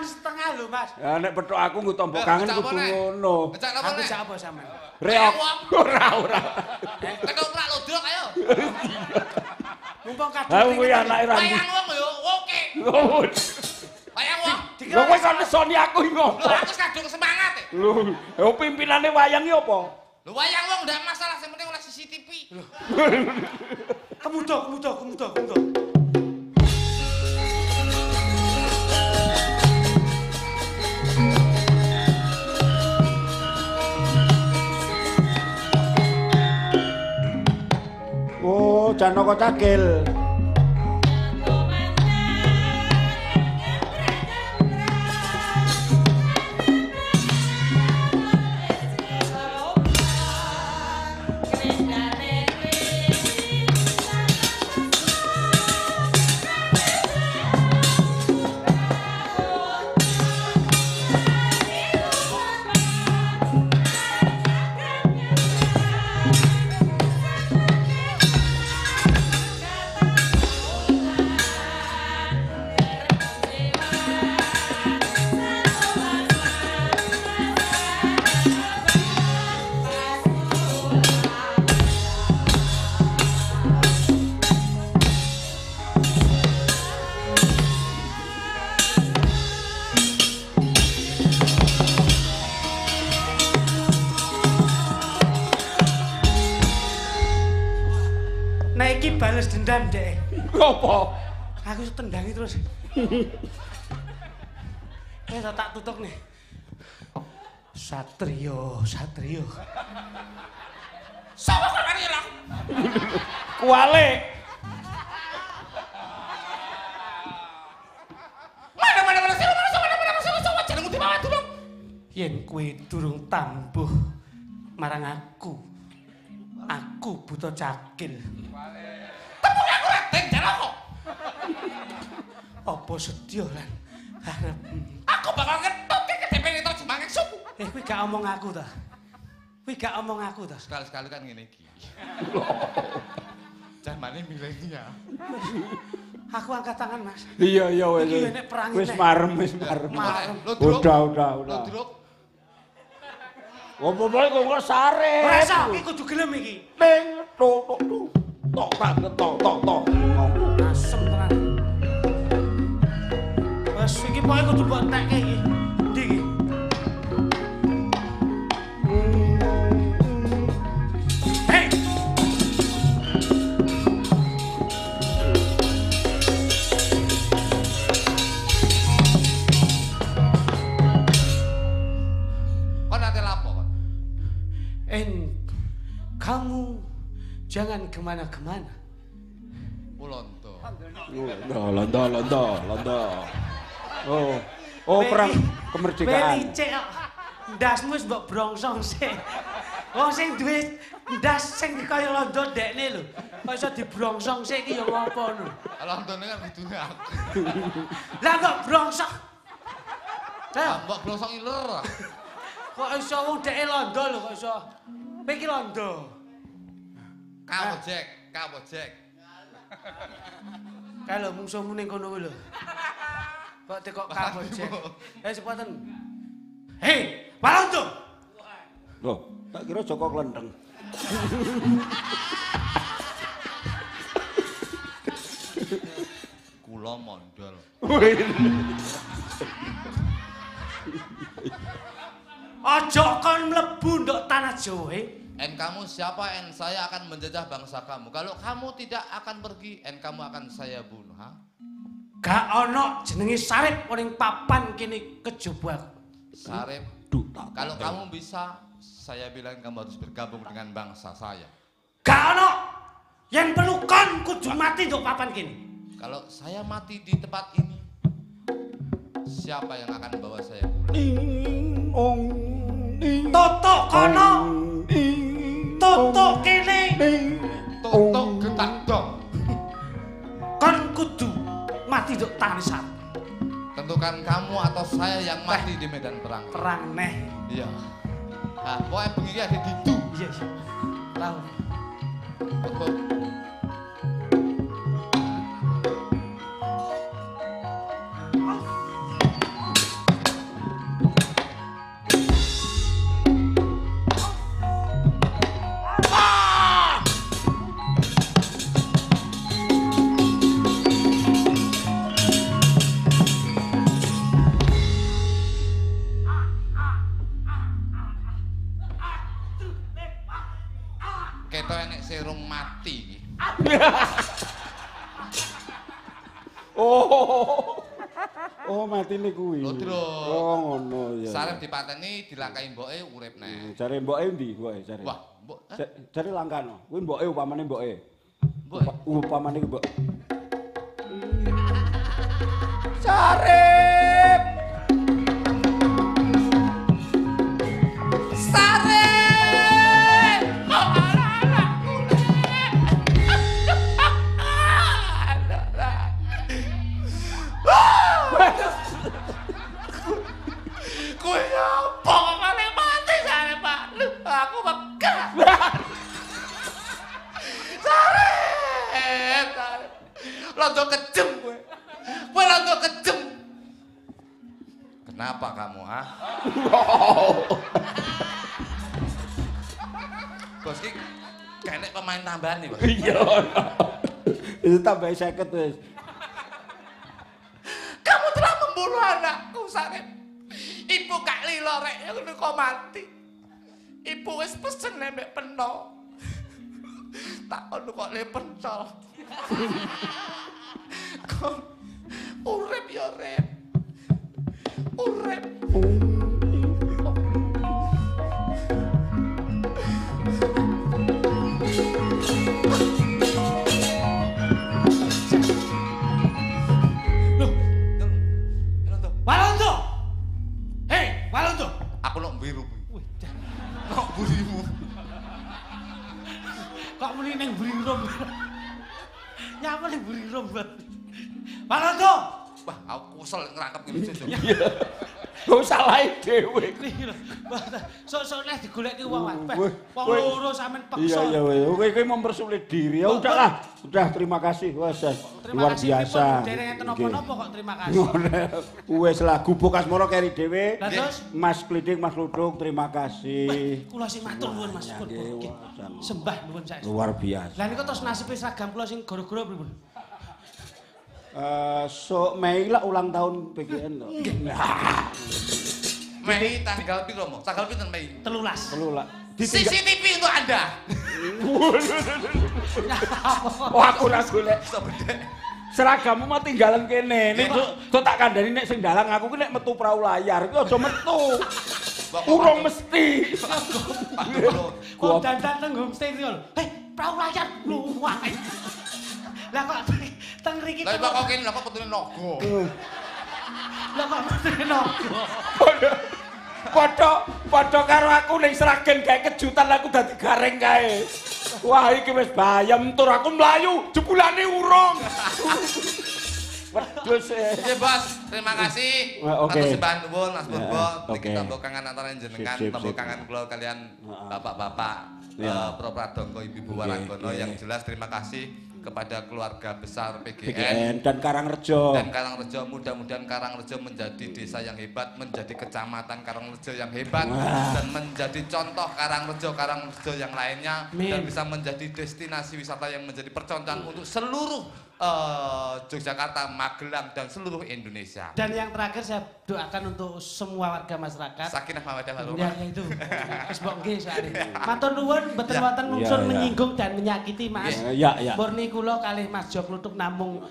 Taun setengah lho, Mas. Ya nek petuk aku nggo tombok Eh, kangen kudu ngono. Aku nek? siapa sampean? Reok. [LAUGHS] Ora, ora. Tekan prak lodrok ayo. Mumpung kadung. Aku kuwi anake Randi. Wayang wong yo oke. Wayang wong. Lho kowe kok nesoni aku iki Lho ngopo? aku wis kadung semangat. e. Lho, pimpinane wayang iki apa? Lho wayang wong ndak masalah sing penting oleh CCTV. Kemudo, kemudo, kemudo, kemudo. Oh, Janaka Cakil. Dendam, Dek. Apa? Aku tendangi terus. Eh tak tutup nih. Satrio, Satrio. Sapa kok mari lho? Kuale. Mana mana mana sira mana mana mana sira sapa jenengmu dibawa dulu. Yen kowe durung tambuh marang aku. Aku buta cakil. Jare kok. Apa sedya lan arep Aku bakal ngetut ke KTP itu jemangek suku. Eh kowe gak omong aku ta. Kowe gak omong aku ta. Sekali-sekali kan ngene iki. [LAUGHS] Jamane milenial. Aku angkat tangan, Mas. Iya iya wis. Iki nek perang Wis marem wis marem. Udah udah udah. Bae kok kok sare. Ora iso, iki kudu gelem iki. Ning tok tok tok. Tak tok tok tok. Asem tenan. Wes iki pokoke kudu mbok. Ndi iki? Jangan ke mana-kemana. Ulonto. Londo londo londo londo. Oh. Oh perang kemerdekaan. Beli cek. Ndasmu mbok brongsong sih. Wong sing duwe ndas sing kaya londo dekne lho. Kok iso dibrongsong sih iki ya ngopo no. Lontone kan kudune aku. Lah kok brongsong? Lah Mbok blosong iler. kok iso wong deke londo lho kok iso. Kowe iki londo. Kawo Jack, kawo Jack. [LAUGHS] Kalau musuhmu ning kono kuwi lho. Kok tekok kabojek. Eh sepoten. Hei, Palondo. Loh, tak kira Joko Klendeng. [LAUGHS] Kula mondol. Aja kon mlebu ndok tanah Jawa. En kamu siapa? En saya akan menjajah bangsa kamu. Kalau kamu tidak akan pergi, en kamu akan saya bunuh. Ha? Gak ono jenenge sarip ning papan kene kejaba. Sarip. Kalau kamu bisa, saya bilang kamu harus bergabung dengan bangsa saya. Gak ono. Yang perlu kon kudu mati ndok papan kene. Kalau saya mati di tempat ini, siapa yang akan bawa saya pulang? Toto kono, toto kene. ing Tok getak dong. Kon kudu mati ndok tanah sarip. Tentukan kamu atau saya yang mati di medan perang. Terang neh. Iya. Nah, pokoknya bengi ada didu. Iya, iya. Tahu. Oh. Oh, matine kuwi. Lho, Dro. Oh, ngono ya. Sarep dipateni dilangkai mboke urip neh. Jare mboke ndi mboke jare? Wah, mbok Ja- Jare langkano. Kuwi mboke upamane mboke. mbok Upa- Upamane ki mbok. Sarip. Sarep! Londo kejem kowe. Kowe londo kejem. Kenapa kamu, ha? Bos ki kene pemain tambahan nih, Bos. Iya. Itu tambah 50 wis. Kamu telah membunuh anakku, Sarip. Ibu gak lilo rek ngono kok mati. Ibu wis pesen nembek peno. Tak kono kok le pentol. Kok urip ya rep. Urip. Kok muni ning Burirum? [LAUGHS] Nyapa ning Burirum? Palondo. Wah, aku kesel ngerangkep gini [LAUGHS] Kok salah dhewe. Iki. Sok-sok nek digoleki wong wae. Wong loro sampean Iya peksa. iya weh. Kowe kowe mempersulit diri. Ya udahlah. Udah terima kasih. Wes. Terima luar kasih biasa. pripun dereng enten napa-napa kok terima kasih. Wes lah gubuk Asmara keri dhewe. Mas Klidik, Mas Ludung, terima kasih. kula sing matur nuwun Mas. Sembah nuwun saestu. Luar biasa. Lah niku terus nasibe seragam kula sing gara-gara pripun? Eh, so Mei lah ulang tahun PGN loh. [LAUGHS] Mei tanggal piro mo? Tanggal pinten Mei? Telulas. Ditinggal. CCTV untuk Anda. [LAUGHS] Oh aku golek. Bedek. Seragammu mah tinggalan kene. Nek Nggih. kok tak kandhani nek sing dalang aku ki nek metu prau layar ki aja metu. Urung mesti. Aduh, Kok dandan teng home stereo. Hei, prau layar luwah. Lah kok teng mriki Lah kok kene lah kok petune nogo. Lah kok mriki nogo. Padha padha karo aku ning Sragen gawe kejutan aku dadi gareng kae. Wah iki wis bayam tur aku mlayu jebulane urung. Wedhus. Oke bos, terima kasih. Oke. Atur sembah nuwun Mas Ya, Purbo. Niki tambah kangen antara jenengan, tambah kangen kula kalian bapak-bapak Ya. eh, Pro Pradongko Ibu Oke, Warangono yang jelas terima kasih kepada keluarga besar PGN. PGN dan Karangrejo. dan Karangrejo mudah-mudahan Karangrejo menjadi desa yang hebat, menjadi kecamatan Karangrejo yang hebat Wah. dan menjadi contoh Karangrejo Karangrejo yang lainnya Amin. dan bisa menjadi destinasi wisata yang menjadi percontohan untuk seluruh eh, Yogyakarta, Magelang dan seluruh Indonesia. Dan yang terakhir saya doakan untuk semua warga masyarakat. Sakinah mawaddah Ya warahmah. itu. Wis mbok nggih soalnya. Matur nuwun mboten Ya. wonten unsur Ya, ya. menyinggung dan menyakiti Mas. Ya ya. Murni kula kalih Mas Jok Lutuk namung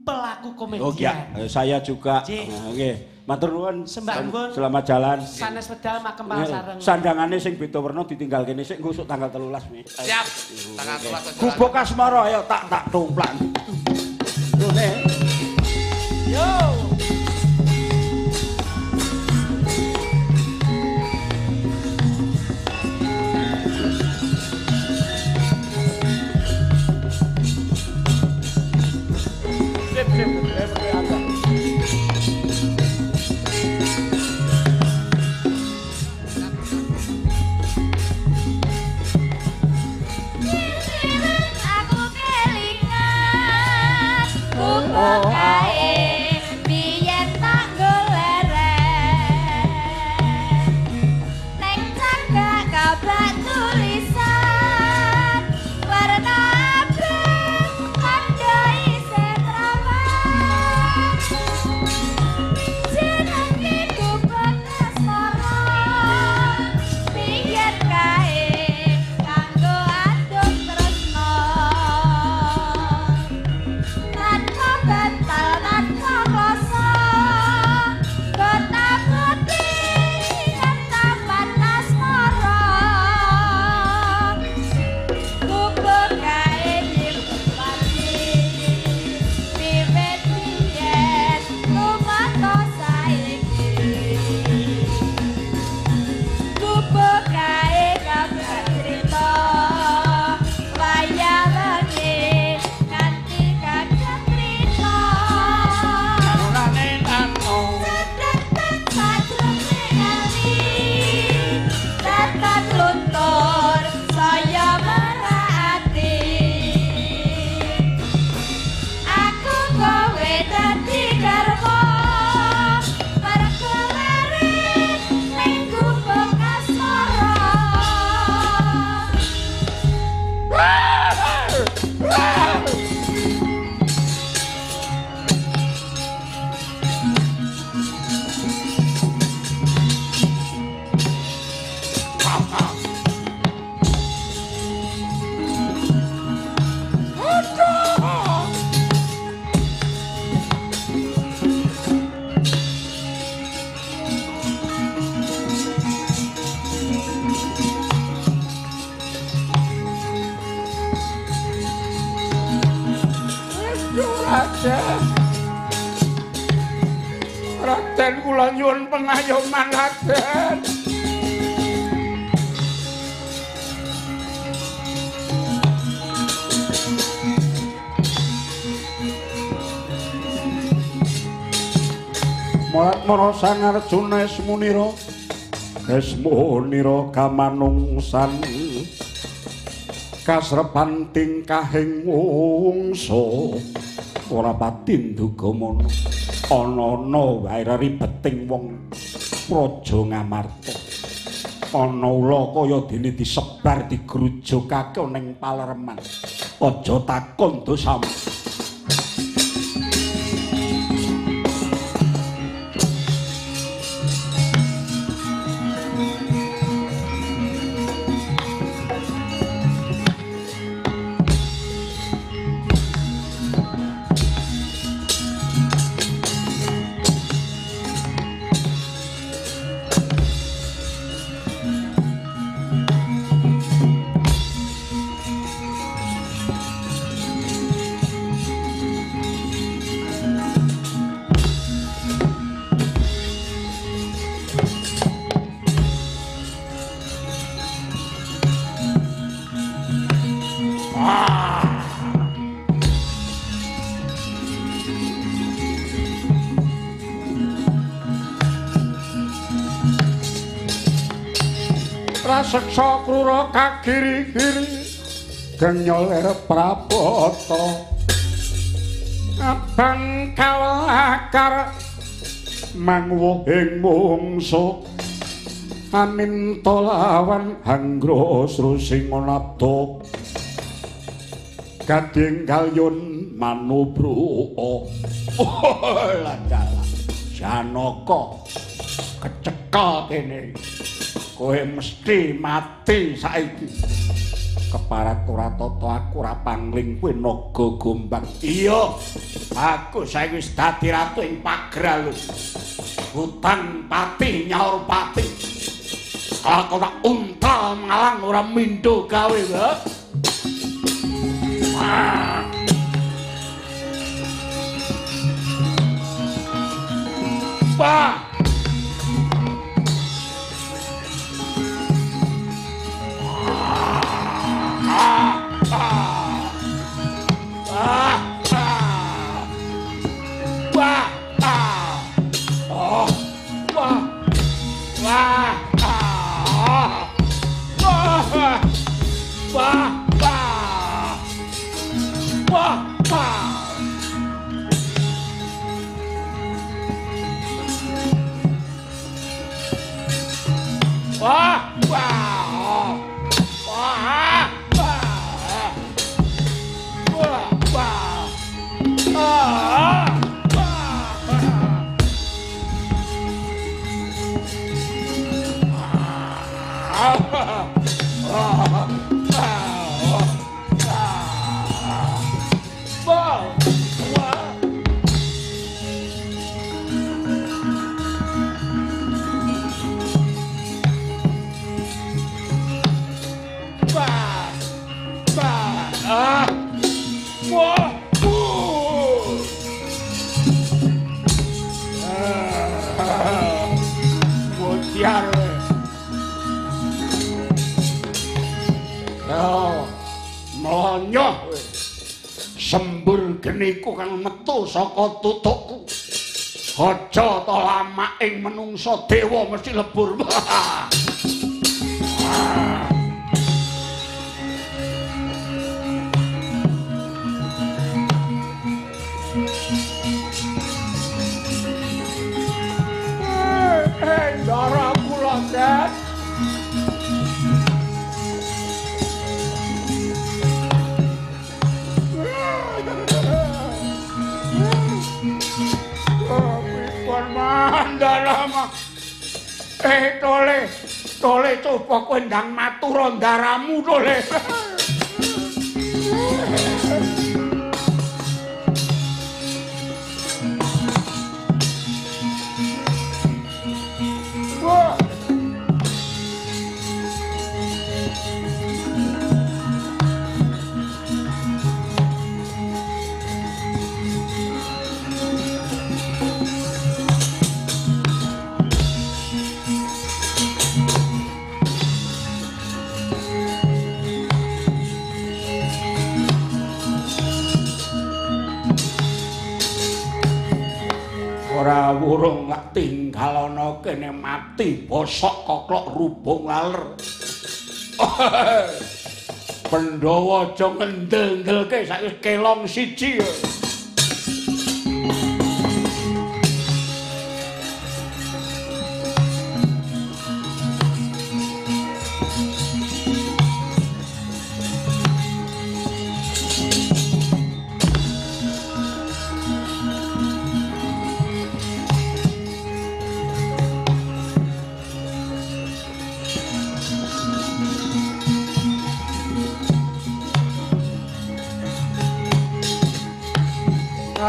pelaku komedian. Oh ya, saya juga. Oke, matur nuwun. Sembah Sel- nuwun. Selamat jalan. Sanes wedal makem Eh, sareng. Sandangane sing beda werna ditinggal kene sik ngusuk tanggal 13 Mi. Siap. Tanggal 13 aja. Gubuk Asmara ayo tak tak tumplak. Yo. Arjuna Esmunira Esmunira kamanungsan kasrepan tingkahing wungsa ora pati nduga mono ana-ana wae ribeting wong praja ngamarta. Ana ula kaya dene disebar digrujukake ning palereman aja takon dosamu raseksa krura kagiri-giri genyoler prabata abang kawakar mangwuhing mungsu. Amin tolawan hanggro srusing nabda gading kalyun manubru oh ladala janaka kecekel kene kowe mesti mati saiki. Keparat ora tata aku ora pangling kowe naga gombang. Iya aku saiki wis dadi ratu ing pagralu hutan pati nyaur pati. Aku tak untal malang ora mindo gawe lho. Ah. Bah! Geniku kang metu saka tutukku. Aja to lamak ing menungsa dewa mesti lebur. Hei, darah kula, Dad. Eh, tole. Tole coba kowe ndang matura ndaramu, tole. Rawurung lak tinggal ana kene mati bosok koklok rubung laler. [LAUGHS] Pandhawa aja ngendel-ndelke saiki kelong siji.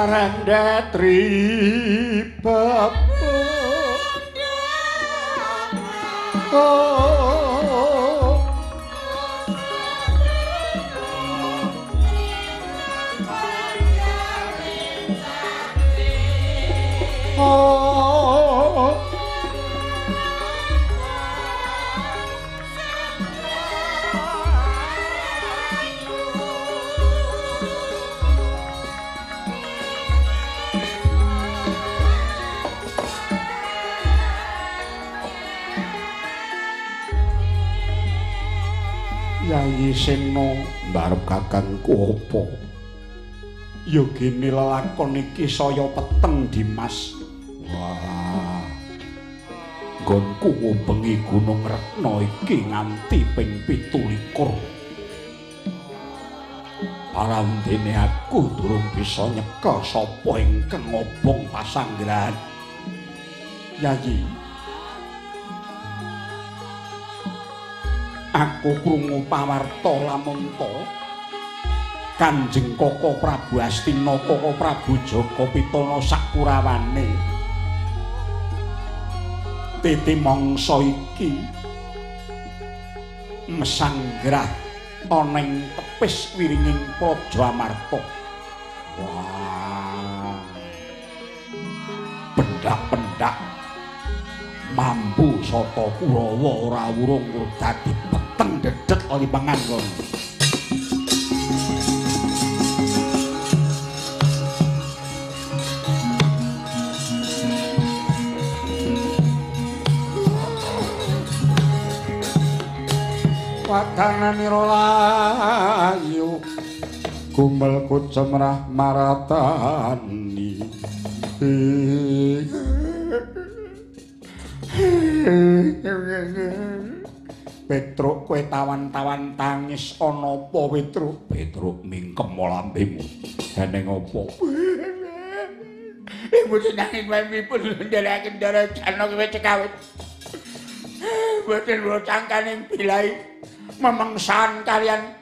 Karandetri bapak Oh Yayi Sena mbarep kakangku apa? Ya gene lelakon iki saya peteng Dimas. Wah. Nggonku ngubengi Gunung Retna iki nganti ping 17. Parandene aku durung bisa nyeka sapa ingkang ngobong pasanggrahan. Yayi, aku krungu pawarta lamun to Kanjeng Koko Prabu Astina Koko Prabu Jaka Pitana sakurawane titi mangsa iki mesanggrah ana tepis wiringing Praja Amarta. Wah. Pendak-pendak mambu sata Kurawa ora wurung dadi peteng dedet oli pangan kon. Layu kumbel kucemrah maratani Petruk kowe tawan-tawan tangis ana apa Petruk? Petruk mingkem lambemu. Dene ngopo? Ibu senangin mamipun ndaraken darajana kowe cekawit. Boten bocang kaning bilai memengsan kalian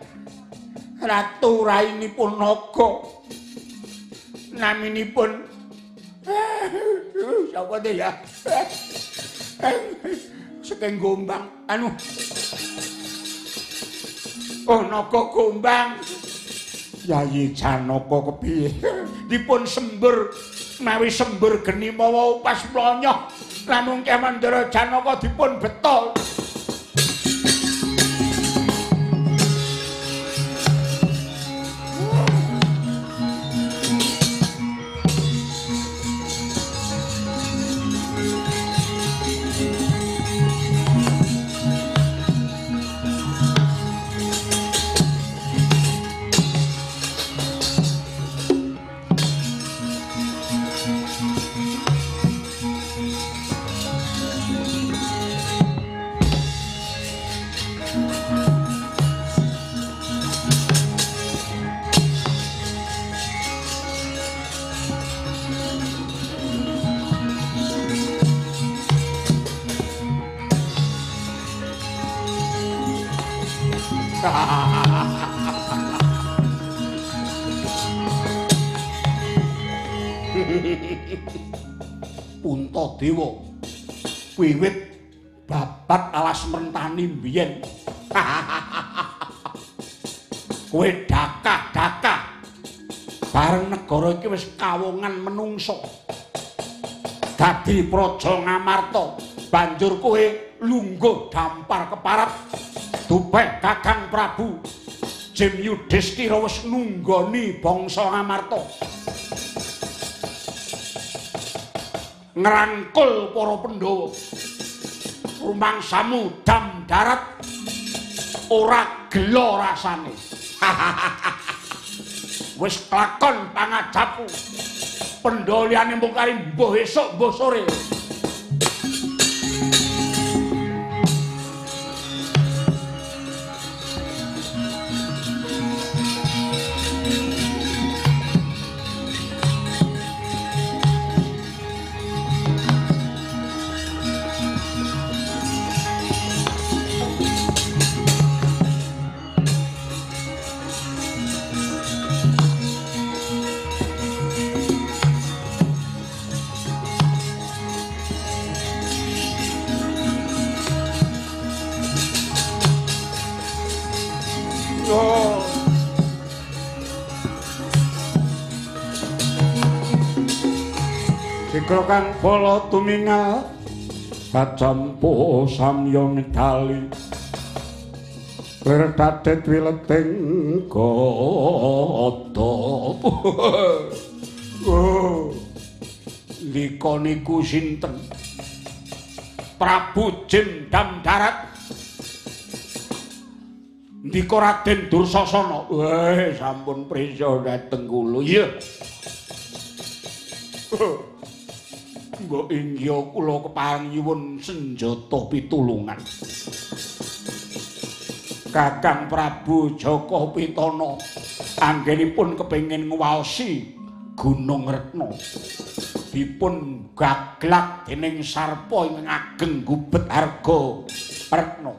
Ratu Rainipun Naga. Naminipun Sapa te ya? Saking Gombang anu Oh naga Gombang. Yayi Janaka kepiye? Dipun sembur mawi sembur geni mawa upas mlonyoh. Namung Kemandara Janaka dipun betol. Babat alas mentani mbiyen. [LAUGHS] Kowe dakah-dakah bareng negara iki wis kawongan menungso. Dadi praja Ngamarta, banjur kowe lungguh dampar keparat dupek Kakang Prabu. Jim Yudhistira wis nunggoni bangsa Ngamarta. ngrangkul para Pandhawa. Rumangsamu dam darat ora gelo rasane. [LAUGHS] Wis klakon pangajapku. Pandhawa liyane mung kari mbuh esuk mbuh sore. Sikro kang polo tumingal kacampu samyong dali Berdadet wileting koto Oh Liko niku sinten Prabu Jendam Darat Ndika Raden Dursasana. Wah, sampun prisa dateng kula. Iya. Mbok inggih kula kepareng nyuwun senjata pitulungan. Kakang Prabu Joko Pitana anggenipun kepengin ngwaosi Gunung Retna. Dipun gaglak dening sarpa ingkang ageng gubet harga Retna.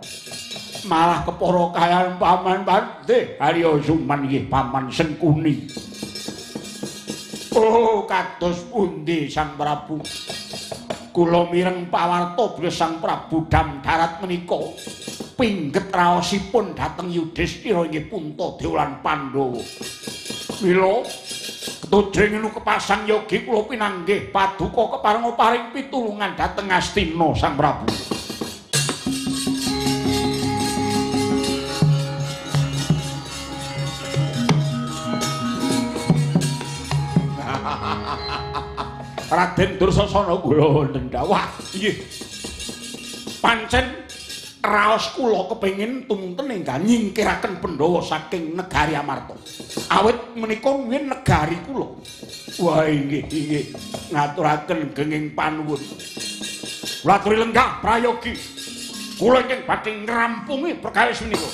malah kepara kayan paman pante Arya Suman nggih paman Sengkuni Oh kados pundi Sang Prabu? Kula mireng pawarta bilih Sang Prabu Dam Darat menika. Pingget raosipun dhateng Yudhistira inggih Punta Dewan Pandhawa. Mila Tudring nu kepasang yogi kula pinanggih paduka kepareng paring pitulungan dhateng Astina Sang Prabu Raden Dursasana kula nendha. Wah, nggih. Pancen raos kula kepengin tumunten ingkang nyingkiraken Pandhawa saking negari Amarta. Awit menika wingi negari kula. Wah, inggih, inggih. Ngaturaken genging panuwun. Kula aturi lenggah prayogi. Kula ingkang badhe ngrampungi perkawis menika.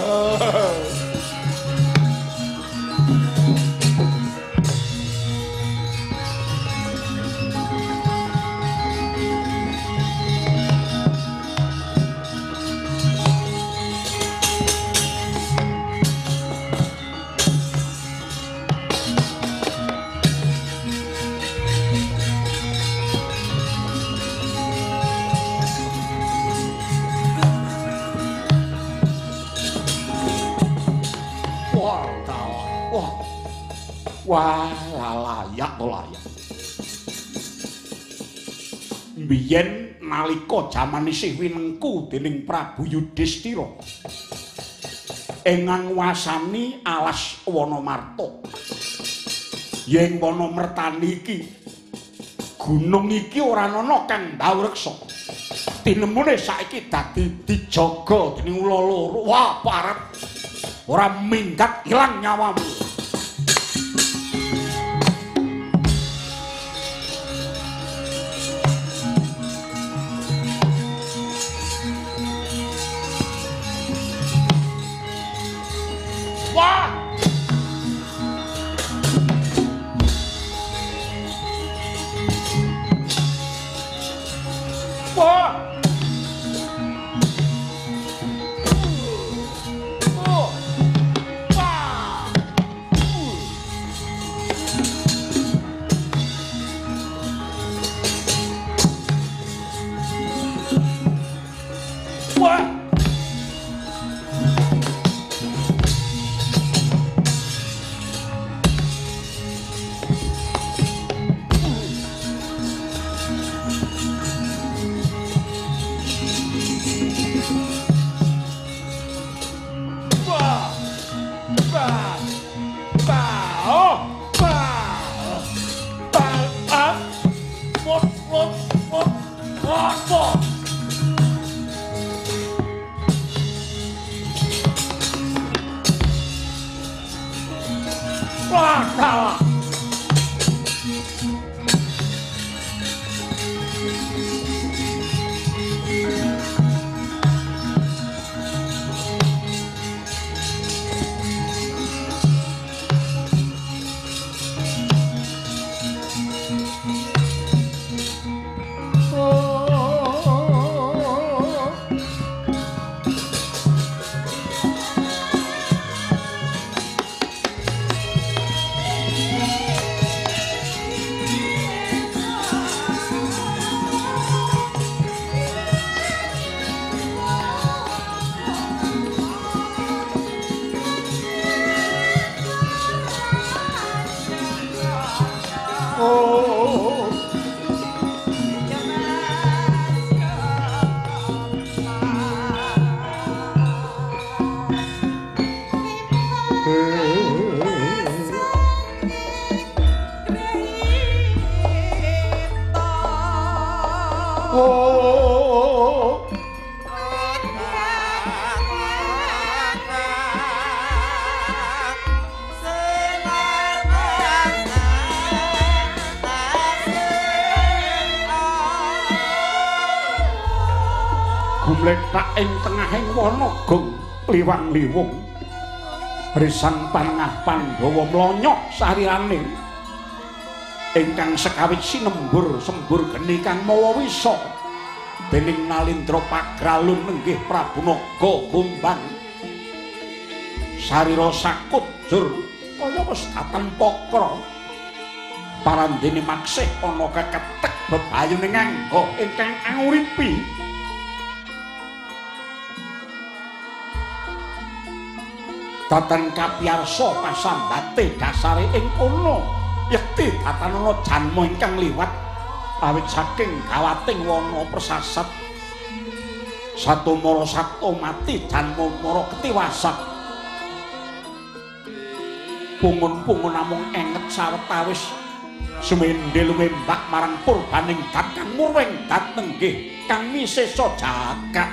Oh. Wah, layak to layak. Biyen nalika jaman isih winengku dening Prabu Yudhistira. Engang wasani alas Wanamarta. Yen Wanamertani iki gunung iki ora ana kang ndawreksa. Tinemune saiki dadi dijaga dening ula loro. Wah, parep. ora minggat ilang nyawamu liwang liwung risan panengah pandhawa mlonyok sarirane. Ingkang sekawit sinembur sembur geni kang mawa wisa. Dening nalindra pagralun nenggih Prabu Naga Kumbang sarira sakujur kaya wis katempokra parandene maksih ana keketek bebayuning angga ingkang anguripi datan kapiyarsa pasambate dasare ing kono. Yekti datanana janma ingkang liwat awit saking gawating wana persasat. Satumara sato mati janma mara ketiwasan pungun-pungun namung enget sawetawis sumendel wembak marang purbaning dat kang murweng dat nenggih kang misesa jagat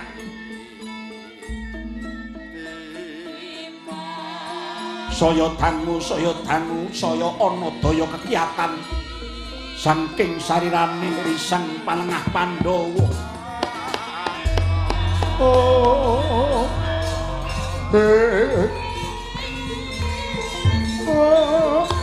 saya danmu saya danmu saya ana daya kekiyatan saking sarirane risang panengah pandhawa. Oh. Eh. Oh. Raden.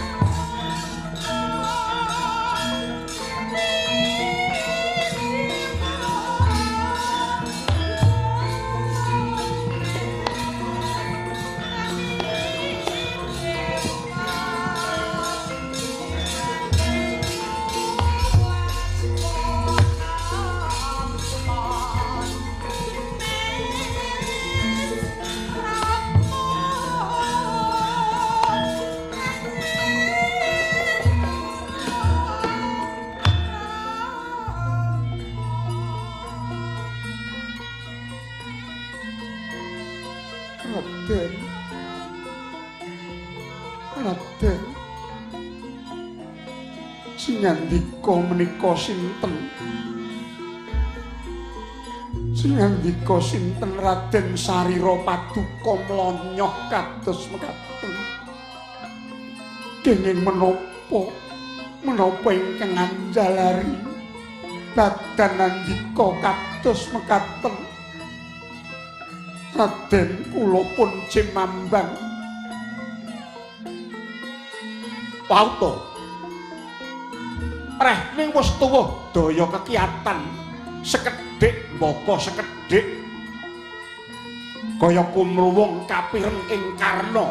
Singandika menika sinten? Singandika sinten Raden Sarira Paduka mlonyoh kados mekaten. Kenging menapa? Menapa ingkang anjalari? Dadan andika kados mekaten. Raden kula pun cimambang. Pauto. Reh ning wis tuwa daya kekiyatan. Sekedhik mbapa sekedhik. Kaya kumruwung kapireng ing karna.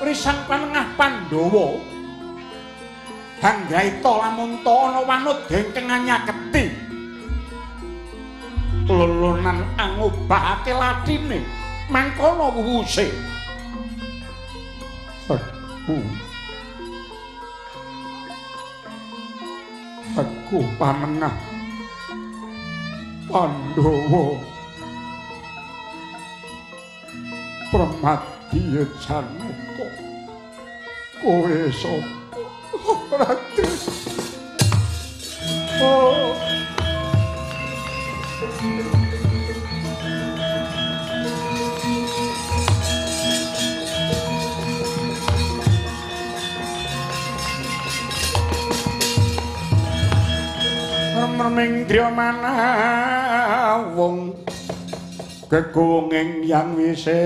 Risang panengah Pandhawa. Hanggaita lamun ana wanut dengkeng anyaketi. lulunan angobahake latine mangkono wuwuse aku aku panengah. Pandhawa. Pramadya Janaka kowe sapa? Raden Oh ming driya manawung kegunging yang wisis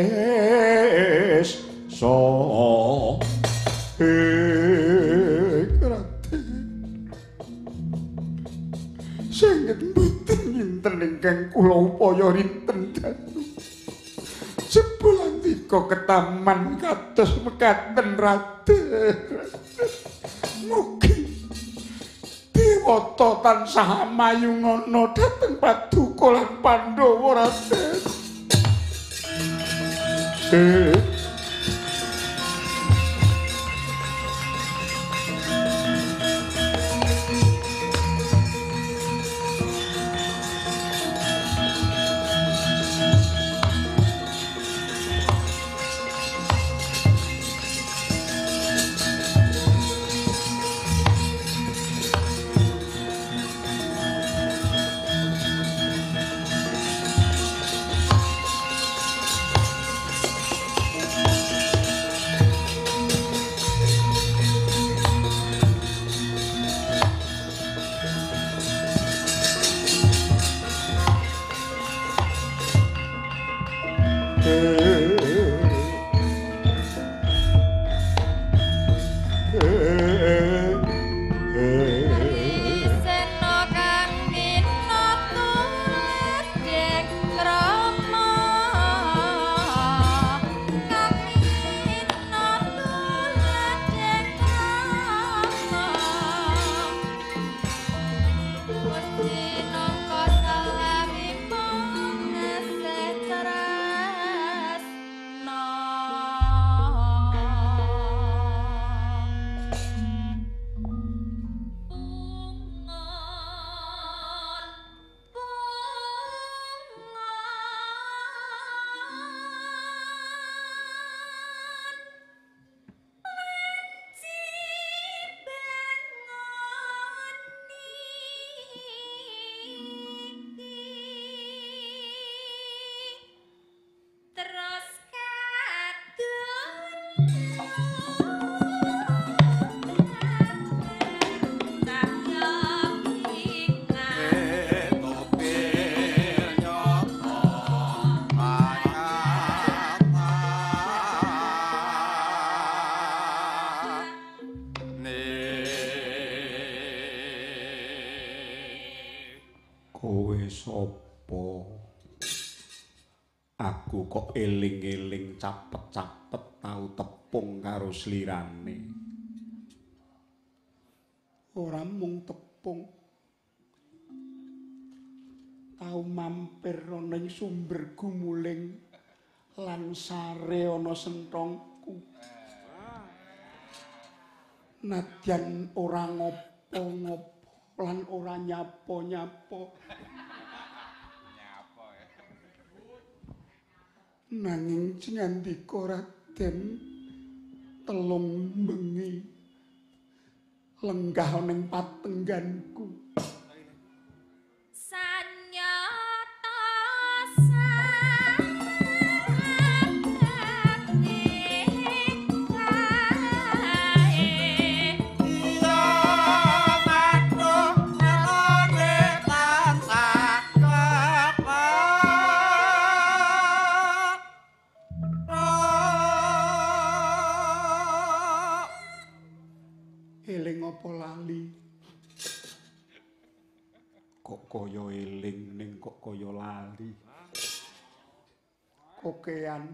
so Sangat mboten nyinten ingkang kula upaya rinten danu. Sebulan dika ketaman kados mekaten raden. Mugi Dewata tansah mayungana dhateng Paduka lan Pandhawa raden. Eh. Capet-capet tau tepung karo slirane. Ora mung tepung. Tau mampir ana ing sumber gumuling lan sare ana sentongku. Nadyan ora ngopo-ngopo lan ora nyapa-nyapa. Nanging nyandika Raden telung bengi lenggah ning patengganku kaya lali kokean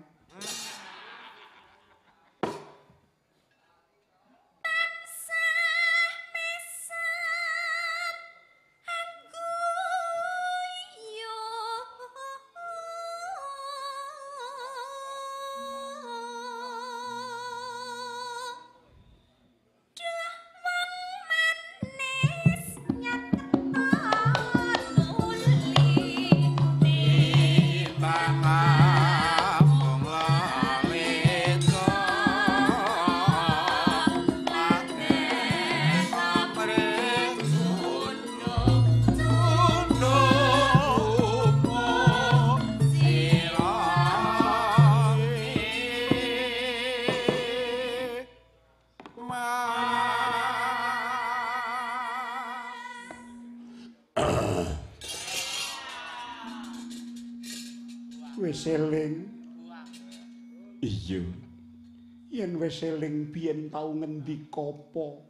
wis eling biyen tau ngendika apa?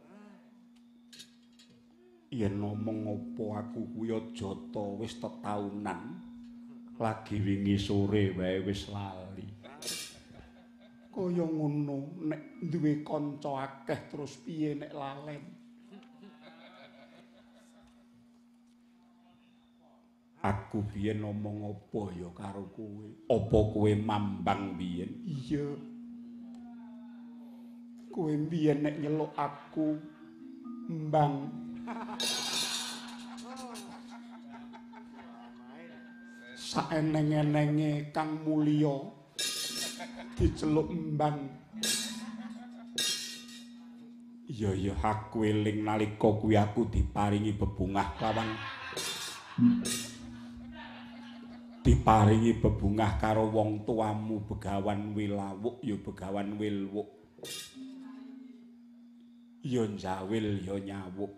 Yen ngomong apa aku kuwi aja wis tetaunan. Lagi wingi sore wae wis lali. Kaya ngono nek duwe kanca akeh terus piye nek lalen? Aku biyen ngomong apa ya karo kowe? Apa kowe mambang biyen? Iya. Kowe biyen nek nyeluk aku mbang. Saeneng-enenge Kang Mulya diceluk mbang. Iya ya aku eling nalika kuwi aku diparingi bebungah lawan diparingi bebungah karo wong tuamu Begawan Wilawuk ya Begawan Wilwuk ya njawil ya nyawuk.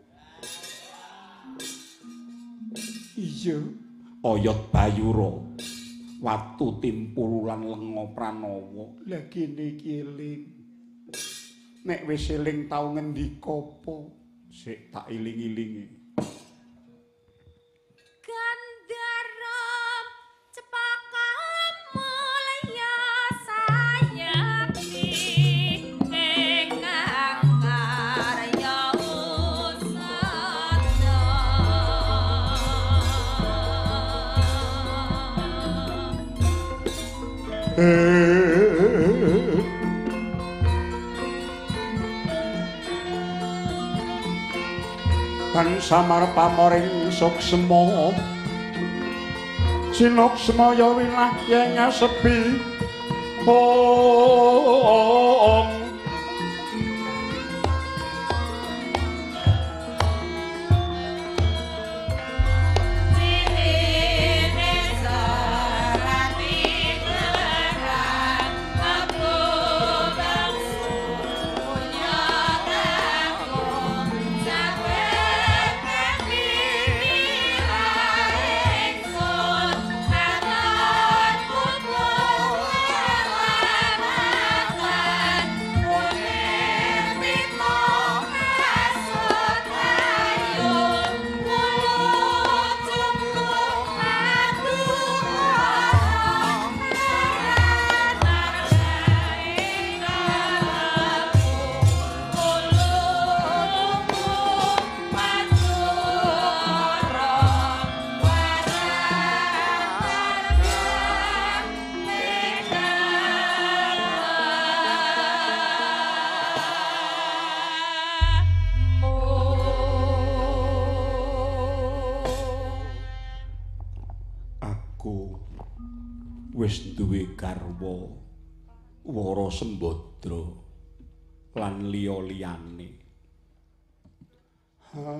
Iya. Oyot bayura watu timpul lan lenga pranawa lah kene iki eling. Nek wis eling tau ngendika apa sik tak iling-ilingi kan samar pamoring suksema sinuk semaya wilah yen sepi ong Sembadra lan liya-liyane. Ha.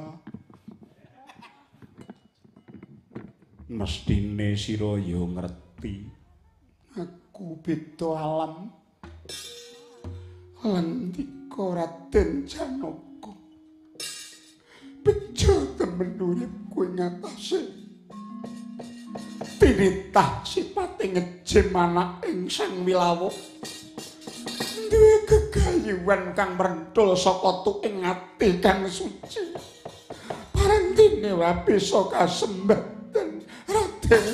Mestine sira ya ngerti. Aku beda alam. Lan dika Raden Janaka. Bejo temen uripku ing atase. tinitah sipate ngejem anak ing Sang Wilawuk duwe gegayuhan kang mrentul saka tuking ati kang suci. Parentine wae bisa kasembadan Raden.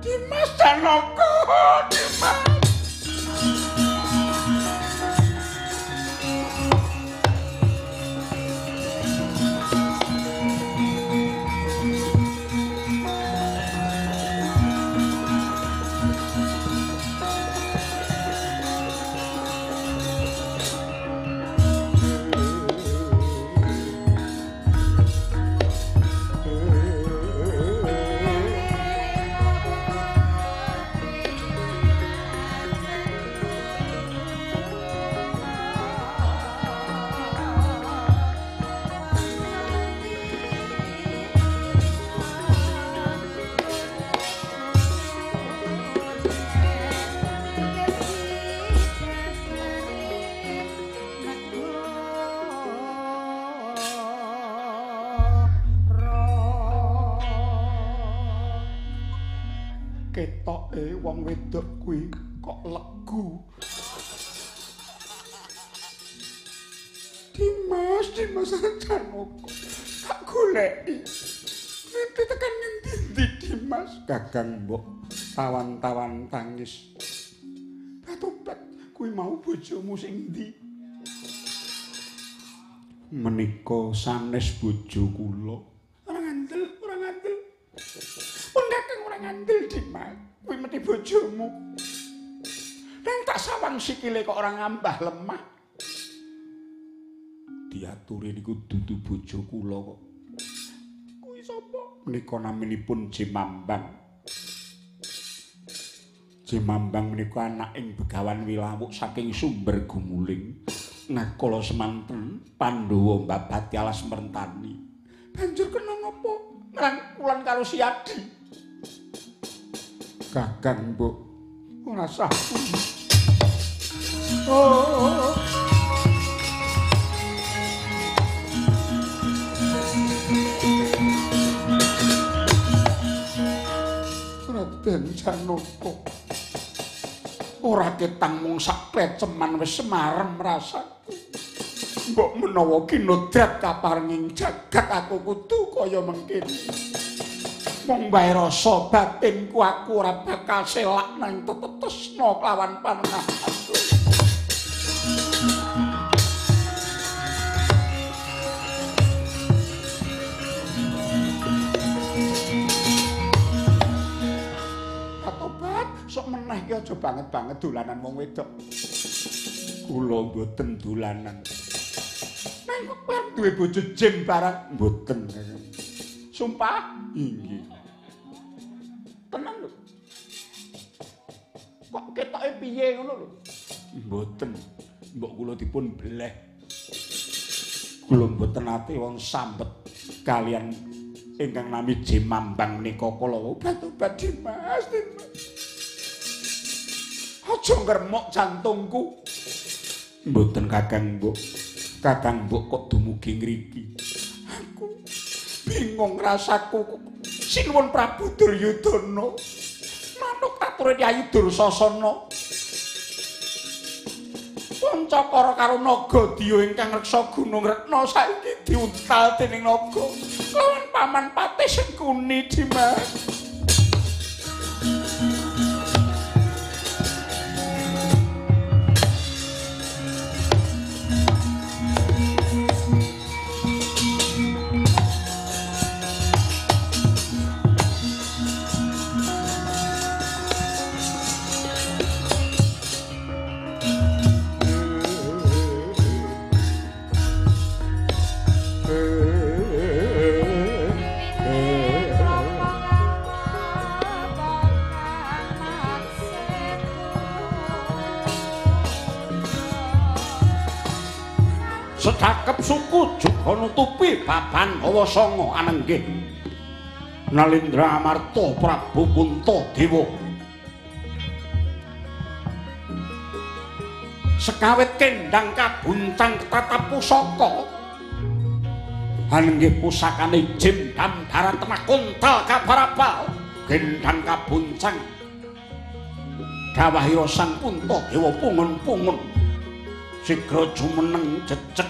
Dimas Janaka Gagang mbok tawan-tawan tangis. Batobat kuwi mau bojomu sing ndi? Menika sanes bojo kula. Ora ngandel, ora ngandel. Pun kakang ora ngandel Dimas. Kuwi mesti bojomu. Nang tak sawang sikile kok ora ngambah lemah. Diaturi niku dudu bojo kula kok. Kuwi sapa? Menika naminipun Jimambang. Jimambang menika anak ing Begawan Wilawuk saking sumber gumuling. Nakala semanten Pandhawa mbabati alas merentani. Banjur kena napa? Ngrangkulan karo si Adi. Kakang, Mbok. Ora sah. Oh. Raden Janaka. Ora ketang mung sak pleceman wis semarem rasaku. Mbok menawa kinodrat kaparenging jagat aku kudu kaya mengkene. Wong bae rasa batinku aku ora bakal selak nang tetetesna kelawan panengahanku. Sok meneh ki aja banget-banget dolanan wong wedok. Kula mboten dolanan. Nang kok bareng duwe bojo jem barang mboten. Sumpah? Inggih. Tenan lho. Kok ketoke piye ngono lho? Mboten. Mbok kula dipun beleh. Kula mboten ate wong sambet kalian ingkang nami Jimambang menika kala obat-obat Dimas. Dimas. Aja ngremok jantungku. Mboten Kakang Mbok. Kakang Mbok kok dumugi ngriki. Aku bingung rasaku. Sinuwun Prabu Duryudana. Manuk aturane Ayu Dursasana. Pancakara karo Nagadiya ingkang reksa Gunung Retna saiki diuntal dening naga. Lawan paman Patih Sengkuni Dimas. Nutupi baban hawa songo anenggih. Nalindra Amarta Prabu Puntadewa. Sekawit kendang kabuncang tatap pusaka. Anenggih pusakane Jim Damdaran Tenak Kuntal Kabarapal. Kendang kabuncang. Dawahira Sang Puntadewa pungun-pungun. Sigra jumeneng jejeg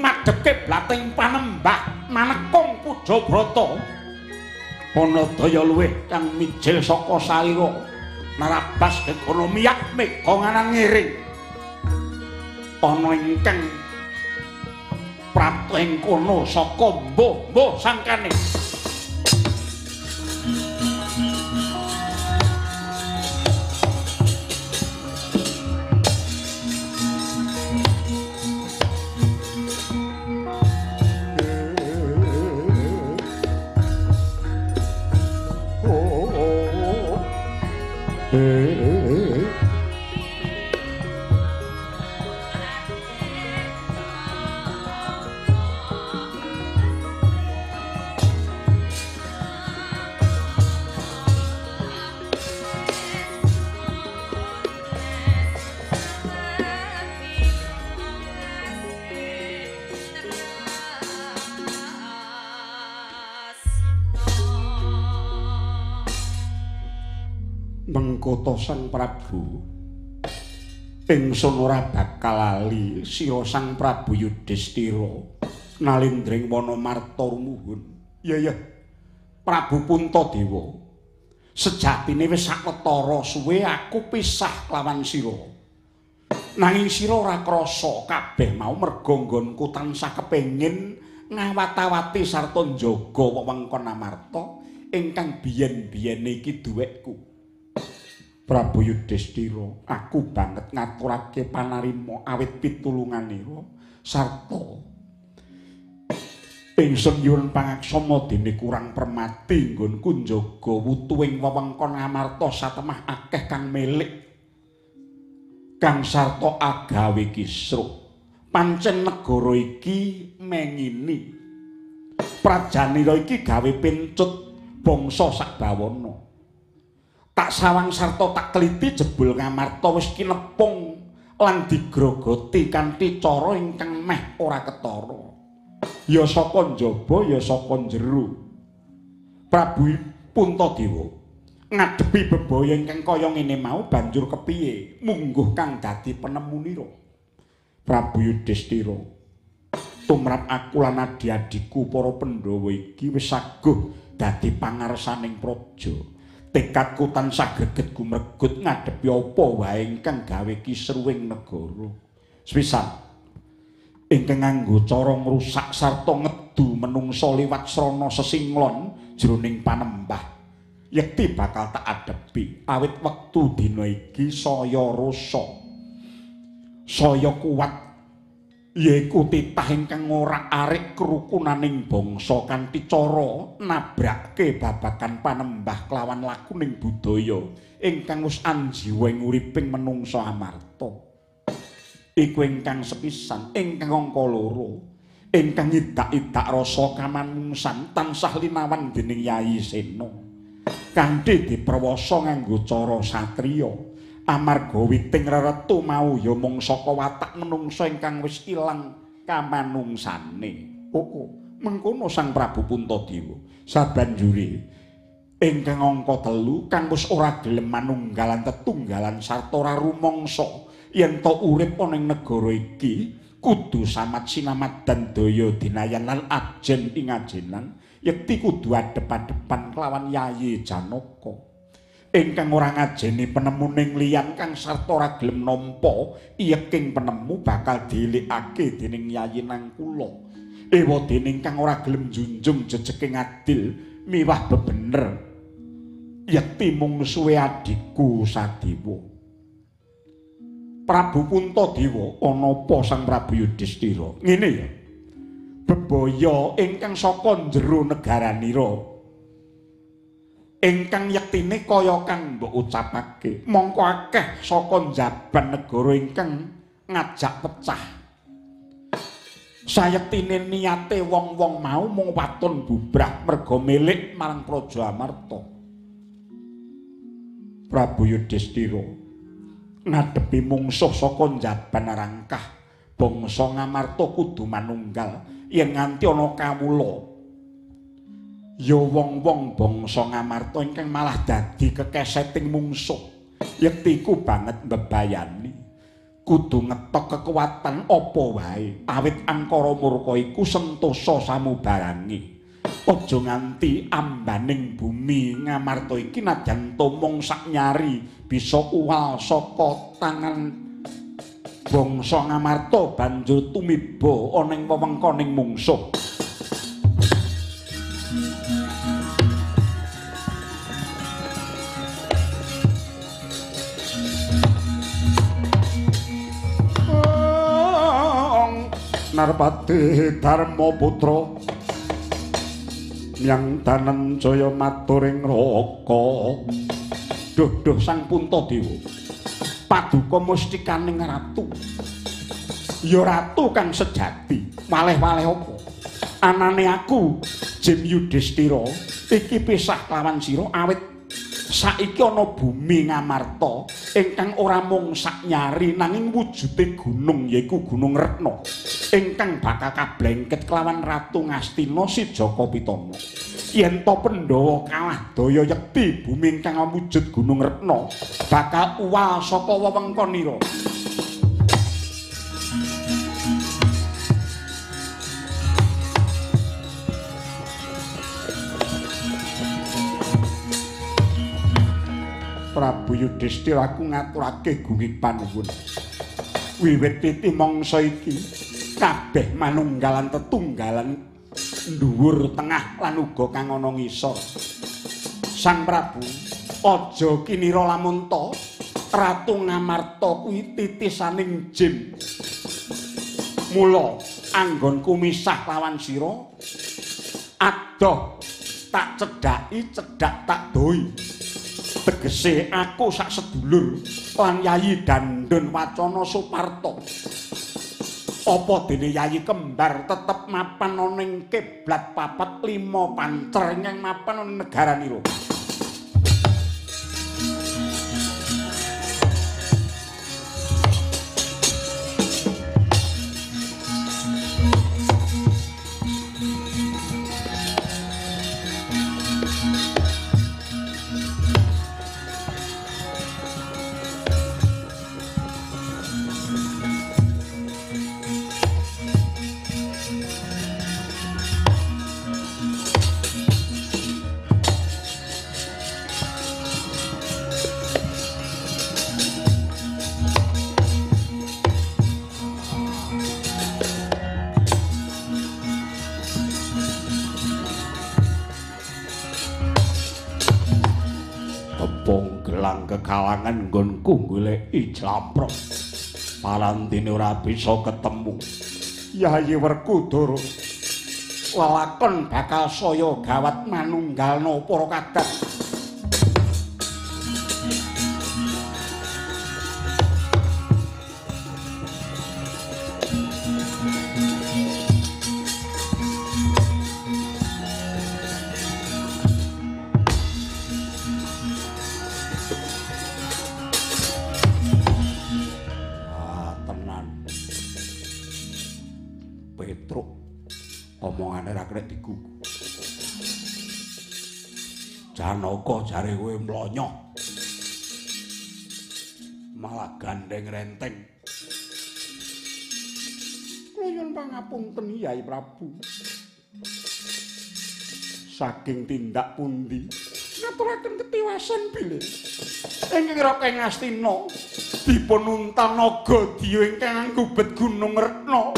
madheke blating panembah manekung puja brata ana daya luwih kang mijil saka salira narabas ekonomi yak mega nganan ngiring. Ana ingkang prapto ing kono saka mbuh-mbuh sangkane Hmm. Prabu. Ingsun ora bakal lali sira sang Prabu Yudhistira. Nalindring wana marta rumuhun ya ya Prabu Puntadewa. Sejatine wis sakwetara suwe aku pisah lawan sira. Nanging sira ora krasa kabeh mau merga nggonku tansah kepengin ngawat-awati sarta njaga wewengkon Amarta ingkang biyen-biyene iki duwekku Prabu Yudhistira, aku banget ngaturake panarima awit pitulunganira sarta ingsun nyuwun pangaksama dene kurang permati nggonku njaga wutuing wewengkon Amarta satemah akeh kang milik kang sarta agawe kisruh pancen negara iki mengini. Prajanira iki gawe pincut bangsa sakbawana tak sawang sarta tak teliti jebul ngamarta wis kinepung lan digrogoti kanthi cara ingkang meh ora ketara. Ya saka njaba ya saka njero Prabu Puntadewa ngadepi bebaya ingkang kaya ngene mau banjur kepiye? Mungguh kang dadi penemunira Prabu Yudhistira tumrap aku lan adi-adiku para Pandhawa iki wis saguh dadi pangarsaning praja tekadku tansah greget gumregut ngadepi apa wae ingkang gawe kisruwing negara. Sepisan ingkang nganggo cara ngrusak sarta ngedu menungsa liwat srana sesinglon jroning panembah. Yekti bakal tak adepi awit wektu dina iki saya rasa. Saya kuat yaiku titah ingkang ora arik kerukunaning bangsa kanthi cara nabrake babagan panembah kelawan lakuning budaya ingkang wis anjiweng uriping menungsa amarta. Iku ingkang sepisan ingkang angka loro ingkang idak-idak rasa kamanungsan tansah linawan dening Yayi Sena. Kanthi diprewasa nganggo cara satriya amarga witing reretu mau ya mung saka watak menungsa ingkang wis ilang kamanungsane. Oh, mengkono Sang Prabu Puntadewa sabanjure ingkang angka telu kang wis ora gelem manunggalan tetunggalan sarta ora rumangsa yen to urip ana ing negara iki kudu samat sinamat dan daya dinayan lan ajen ing ajenan yekti kudu adep-adepan kelawan Yayi Janaka. Ingkang ora ngajeni penemuning liyan kang sarta ora gelem nampa yeking penemu bakal dilikake dening Yayi Nangkula. Ewa dening kang ora gelem junjung jejeking adil miwah bebener. Yekti mung suwe adikku Sadewa Prabu Puntadewa ana apa Sang Prabu Yudhistira? Ngene ya. Bebaya ingkang saka jero negaranira ingkang yektine kaya kang mbok ucapake. Mongko akeh saka jaban negara ingkang ngajak pecah. Sayektine niate wong-wong mau mung waton bubrah merga milik marang praja Amarta. Prabu Yudhistira ngadepi mungsuh saka jaban rangkah bangsa Ngamarta kudu manunggal. Yen nganti ana kawula ya wong-wong bangsa ngamarta ingkang malah dadi kekeseting mungsuh. Yektiku banget mbebayani. Kudu ngetok kekuatan apa wae? Awit angkara murka iku sentosa samubarangi. Aja nganti ambaning bumi ngamarta iki najan tomong sak nyari bisa uwal saka tangan. Bangsa ngamarta banjur tumiba ana ing wewengkoning mungsuh Narpati Dharma Putra yang danen jaya maturing raka. Duh duh sang Puntadewa. Paduka mustikaning ratu. Ya ratu kang sejati. Malih-malih apa? Anane aku Jim Yudhistira. Iki pisah lawan sira awit saiki ana bumi ngamarta ingkang ora mung sak nyari nanging wujude gunung yaiku Gunung Retna ingkang bakal kablengket kelawan Ratu Ngastina si Jaka Pitana yen to Pandhawa kalah daya yekti bumi ingkang wujud Gunung Retna bakal uwal saka wewengkonira. Prabu Yudhistira aku ngaturake gunging panuwun. Wiwit titi mangsa iki kabeh manunggalan tetunggalan dhuwur tengah lan uga kang ana ngisor. Sang Prabu aja kinira lamun to Ratu Ngamarta kuwi titisaning jin. Mula anggonku misah lawan sira adoh tak cedhaki cedhak tak doi. Tegese aku sak sedulur lan Yayi Dandun Wacana Suparto. Apa dene Yayi kembar tetep mapan ana ing kiblat papat lima nyang mapan ana negaranira. tepung kekalangan nggonku goleki jlamprok parantine ora bisa ketemu. Yayi Werkudara lelakon bakal saya gawat manunggalna para kadang omongane ra kena digugu. Janaka jare kowe mlonyo. Malah gandeng renteng. Nyuwun pangapunten Yai Prabu. Saking tindak pundi ngaturaken ketiwasan bilih. Ing Raka Ngastina dipun untal naga diya ingkang nggubet Gunung Retna.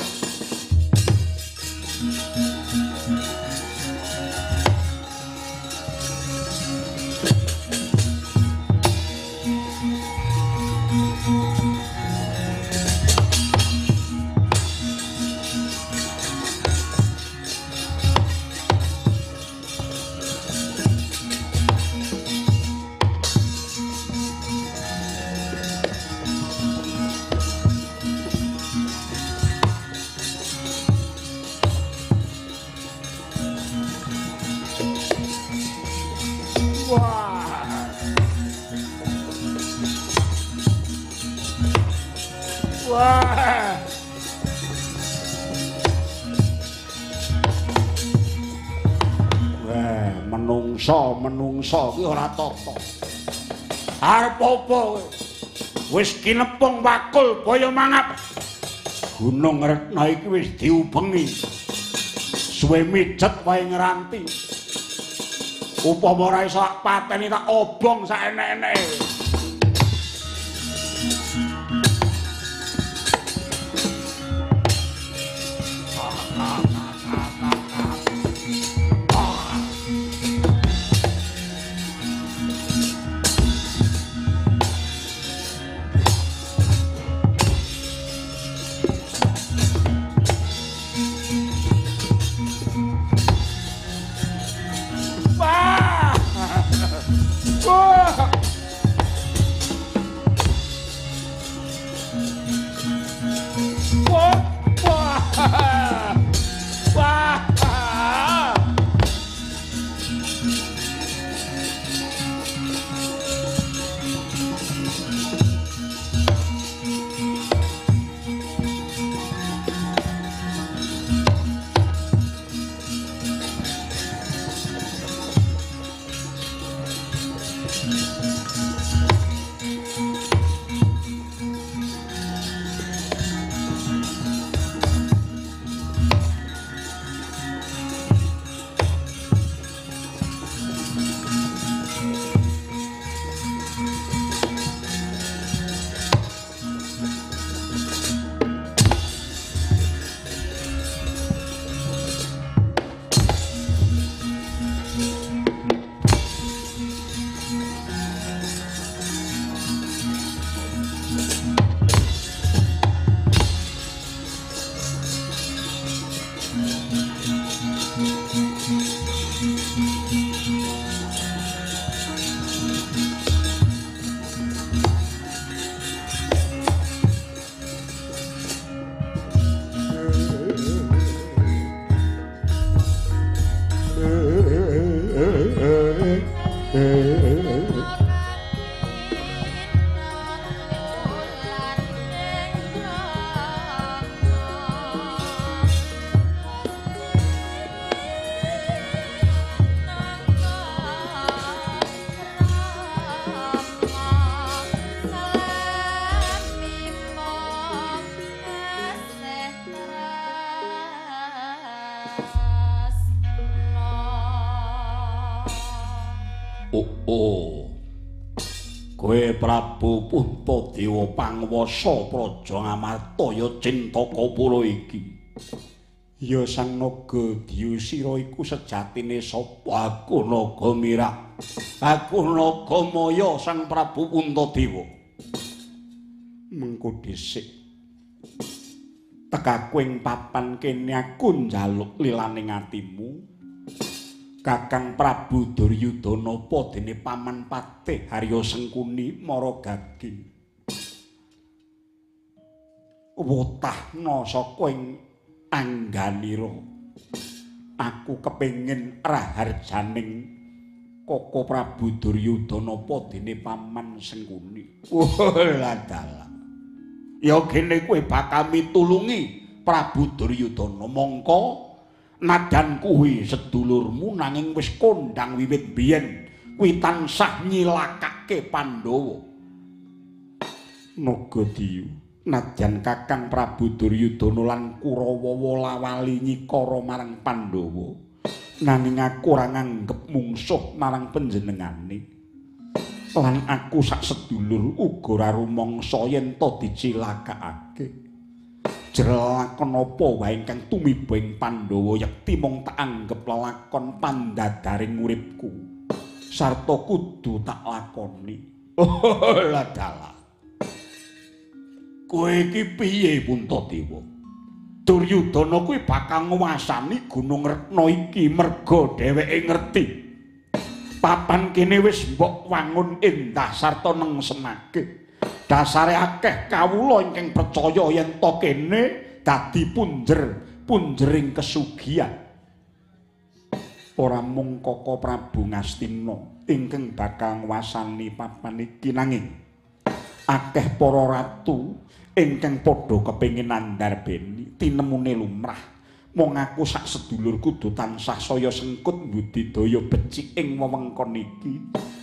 Kuwi ora tata. Arep apa kowe? Wis kinepung wakul kaya mangap. Gunung Retna iki wis diubengi. Suwe mijet wae ngranti. Upama ora iso pateni tak obong sak enek-eneke. Prabu Puntadewa Pangwasa Praja Ngamarta ya cintaka pura iki. Ya Sang Naga Diyusira iku sejatine sapa aku Naga Mirak. Aku Naga Maya Sang Prabu Puntadewa. Mengko dhisik tekaku ing papan kene aku njaluk lilaning atimu. Kakang Prabu Duryudana apa dene paman Patih Harya Sengkuni Mara Gaging. Wotahna saka ing angganira. Aku kepengin raharjaning Koko Prabu Duryudana apa dene paman Sengkuni. Dalah. Ya kene kowe bakal mitulungi Prabu Duryudana mongko nadan kuwi sedulurmu nanging wis kondang wiwit biyen. Kuwi tansah nyilakake Pandhawa. Nagadiyu najan Kakang Prabu Duryudana lan Kurawa lawali nyikara marang Pandhawa. Nanging aku ora nganggep mungsuh marang panjenengane. Lan aku sak sedulur uga ora rumangsa yen to dicilakake jelakon apa wae ingkang tumiba ing Pandhawa yekti mung tak anggep lelakon pandadaring uripku. Sarta kudu tak lakoni. [LAUGHS] Oh ladala kowe iki piye Puntadewa Duryudana kuwi bakal nguwasani Gunung Retna iki merga dheweke ngerti. Papan kene wis mbok wangun endah sarta nengsemake dasare akeh kawula ingkang percaya yen to kene dadi punjer punjering kesugihan. Ora mung Koko Prabu Ngastina ingkang bakal nguasani papan iki nanging. Akeh para ratu ingkang padha kepengin andarbeni tinemune lumrah. Mung aku sak sedulur kudu tansah saya sengkut budidaya becik ing wewengkon iki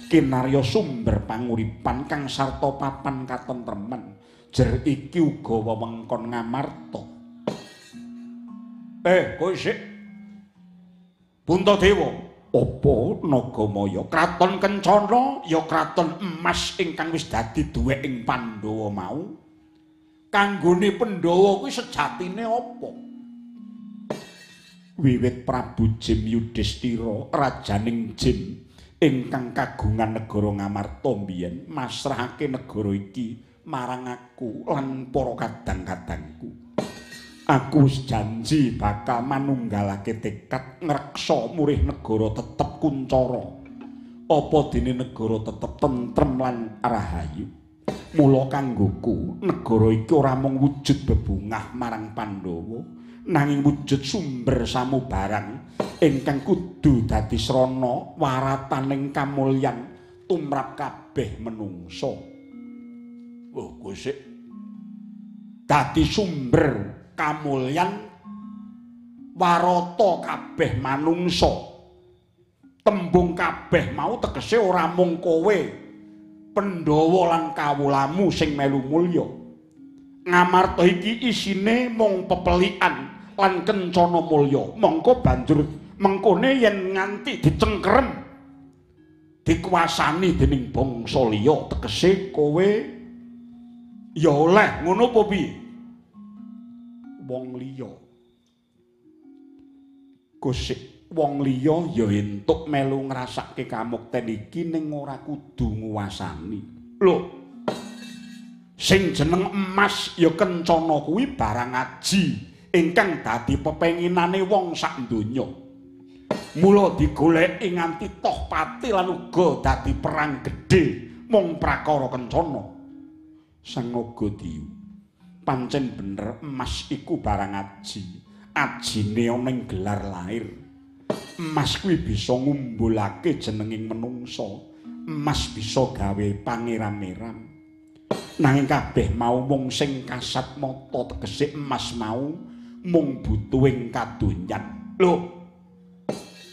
kinarya sumber panguripan kang sarta papan katentreman jer iki uga wewengkon ngamarta. Eh kowe sik? Puntadewa apa Nagamaya? Kraton kencana ya kraton emas ingkang wis dadi duwe ing Pandhawa mau. Kanggone Pandhawa kuwi sejatine apa? Wiwit Prabu Jim Yudhistira rajaning Jim ingkang kagungan negara Ngamarta biyen masrahake negara iki marang aku lan para kadang-kadangku. Aku janji bakal manunggalake tekad ngreksa murih negara tetep kuncara. Apa dene negara tetep tentrem lan rahayu. Mula kanggoku negara iki ora mung wujud bebungah marang Pandhawa, nanging wujud sumber samubarang ingkang kudu dadi srana warataning kamulyan tumrap kabeh menungsa. Oh, gosik. Dadi sumber kamulyan warata kabeh manungsa. Tembung kabeh mau tegese ora mung kowe, Pandhawa lan kawulamu sing melu mulya. Ngamarta iki isine mung pepelikan lan kencana mulya. Mongko banjur. Mengkone yen nganti dicengkerem dikuasani dening bangsa liya. Tegese kowe ya oleh. Ngono apa piye? Wong liya. Gusik wong liya ya entuk melu ngrasake kamukten iki ning ora kudu nguwasani. Lho sing jeneng emas ya kencana kuwi barang aji ingkang dadi pepenginane wong sak donya. Mula digoleki nganti toh pati lan uga dadi perang gedhe mung prakara kencana. Sang Nagadiyu pancen bener emas iku barang aji. Ajine ana gelar lahir. Emas kuwi bisa ngumbulake jenenging menungsa. Emas bisa gawe pangeran-eran. Nanging kabeh mau mung sing kasat mata tegese emas mau mung butuhing kadonyan. Lho.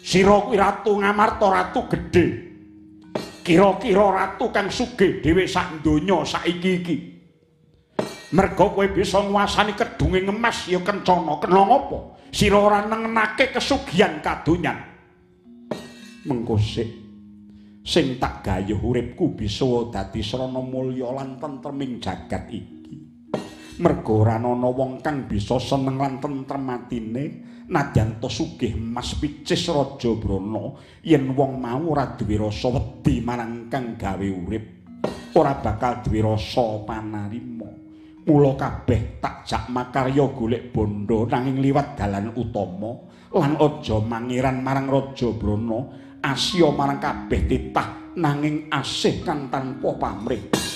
Sira kuwi ratu Ngamarta ratu gedhe. Kira-kira ratu kang sugih dhewe sak donya saiki iki. Merga kowe bisa nguasani kedunge emas ya kencana, kena ngopo? Sira ora nengenake kesugihan kadonyan. Mengko sik sing tak gayuh uripku bisa dadi srana mulya lan tentreming jagat iki. Merga ora ana wong kang bisa seneng lan tentrem atine nadyan to sugih emas picis raja brana yen wong mau ora duwe rasa wedi marang kang gawe urip. Ora bakal duwe rasa panarima. Mula kabeh tak jak makarya golek bondo nanging liwat dalan utama lan aja mangiran marang Raja Brana, asya marang kabeh titah nanging asih kan tanpa pamrih.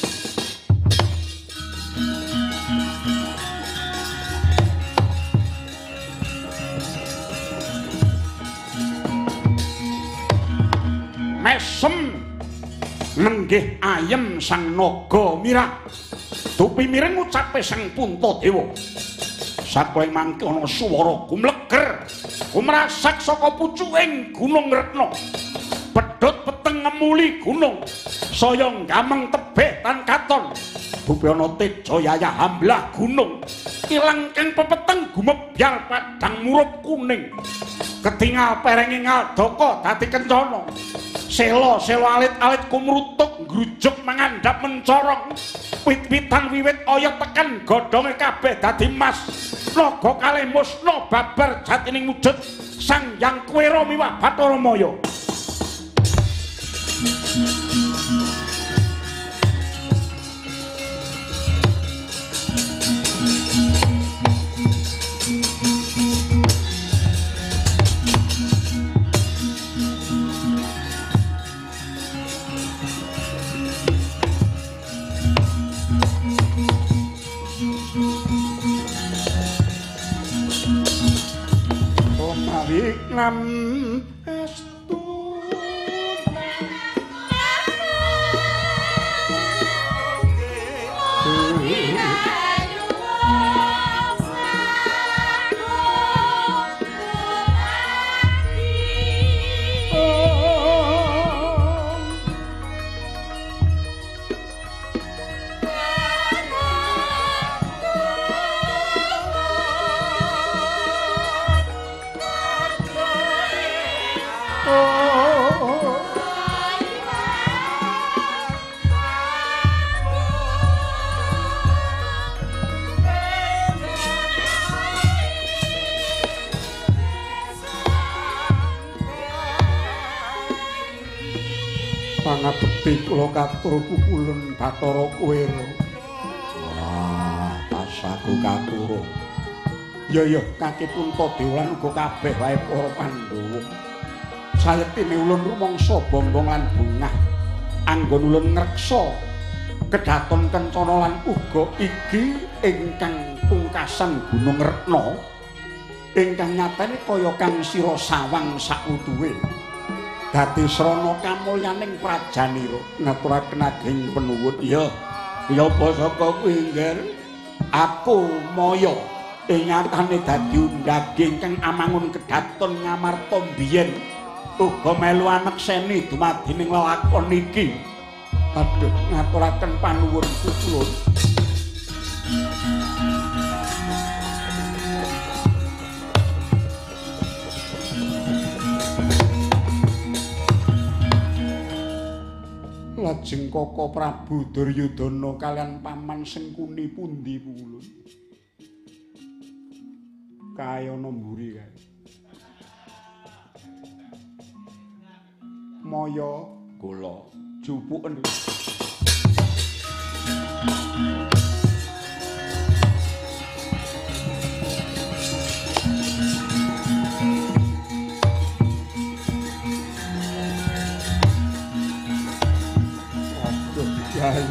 Mesem nenggih ayem sang naga mirah Dupi miring ucape sang Puntadewa. Sakoeng mangke ana swara gumleger. Kumrasak saka pucuking Gunung Retna. Pedhot peteng ngemuli gunung. Saya gameng tebeh tan katon. Dupi ana teja yaya hamblah gunung. Ilang kang pepeteng gumebyar padang murup kuning. Ketingal perenging aldaka dadi kencana. Sela-sela alit-alit kumrutuk ngrujuk mangandhap mencorong. Wit-witan wiwit oyot tekan godhonge kabeh dadi emas. Naga kalih musna babar jatining wujud Sang Hyang Kuwera miwah Bathara Maya. năm katur kukulun Bathara Kuwera. Wah, pasaku katur. Ya ya, kaki Puntadewa lan uga kabeh wae para Pandhawa. Sayektine ulun rumangsa bombong lan bungah anggon ulun ngreksa kedaton kencana lan uga iki ingkang pungkasan Gunung Retna ingkang nyatane kaya kang sira sawang sakutuwe. Dadi srana kamulyaning prajanira ngaturaken ageng penuwun. Ya ya kuwi ngger aku moyo ingkangane dadi undhage ingkang amangun kedaton ngamarta biyen uga melu anek seni lelakon iki. Aduh ngaturaken panuwun kula Lajeng Koko Prabu Duryudana kalian paman Sengkuni pundi pulun. Kaya ana mburi kae. Maya gola jupuken. Aduh,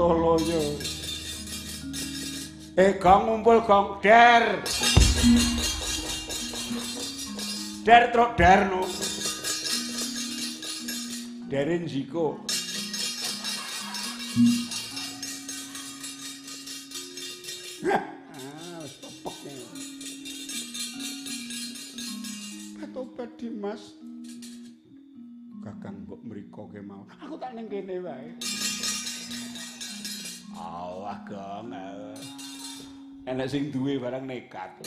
Kuntolaya. Eh, gong ngumpul gong der. Der truk derno. Derin Ziko. Ah. Patobat Dimas. Kakang mbok mriko ke mau. Aku tak ning kene wae. Awah gong. awah. Enek sing duwe barang nekat.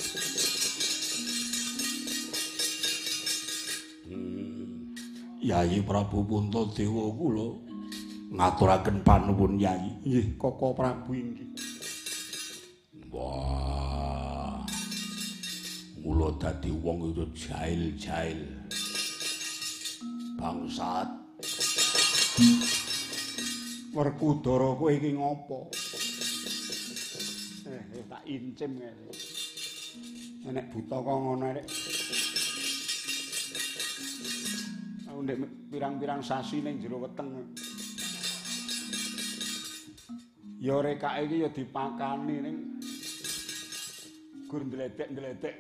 Hmm. Yayi Prabu Puntadewa kula ngaturaken panuwun Yayi. Nggih, Koko Prabu inggih. Wah. Mula dadi wong itu jail-jail. Bangsat. Werkudara kowe iki ngopo? Eh, eh, tak incim ya. Enek buta kok ngono rek. Aku ndek pirang-pirang sasi ning jero weteng. Ya rekake iki ya dipakani ning gur ndledek-ndledek.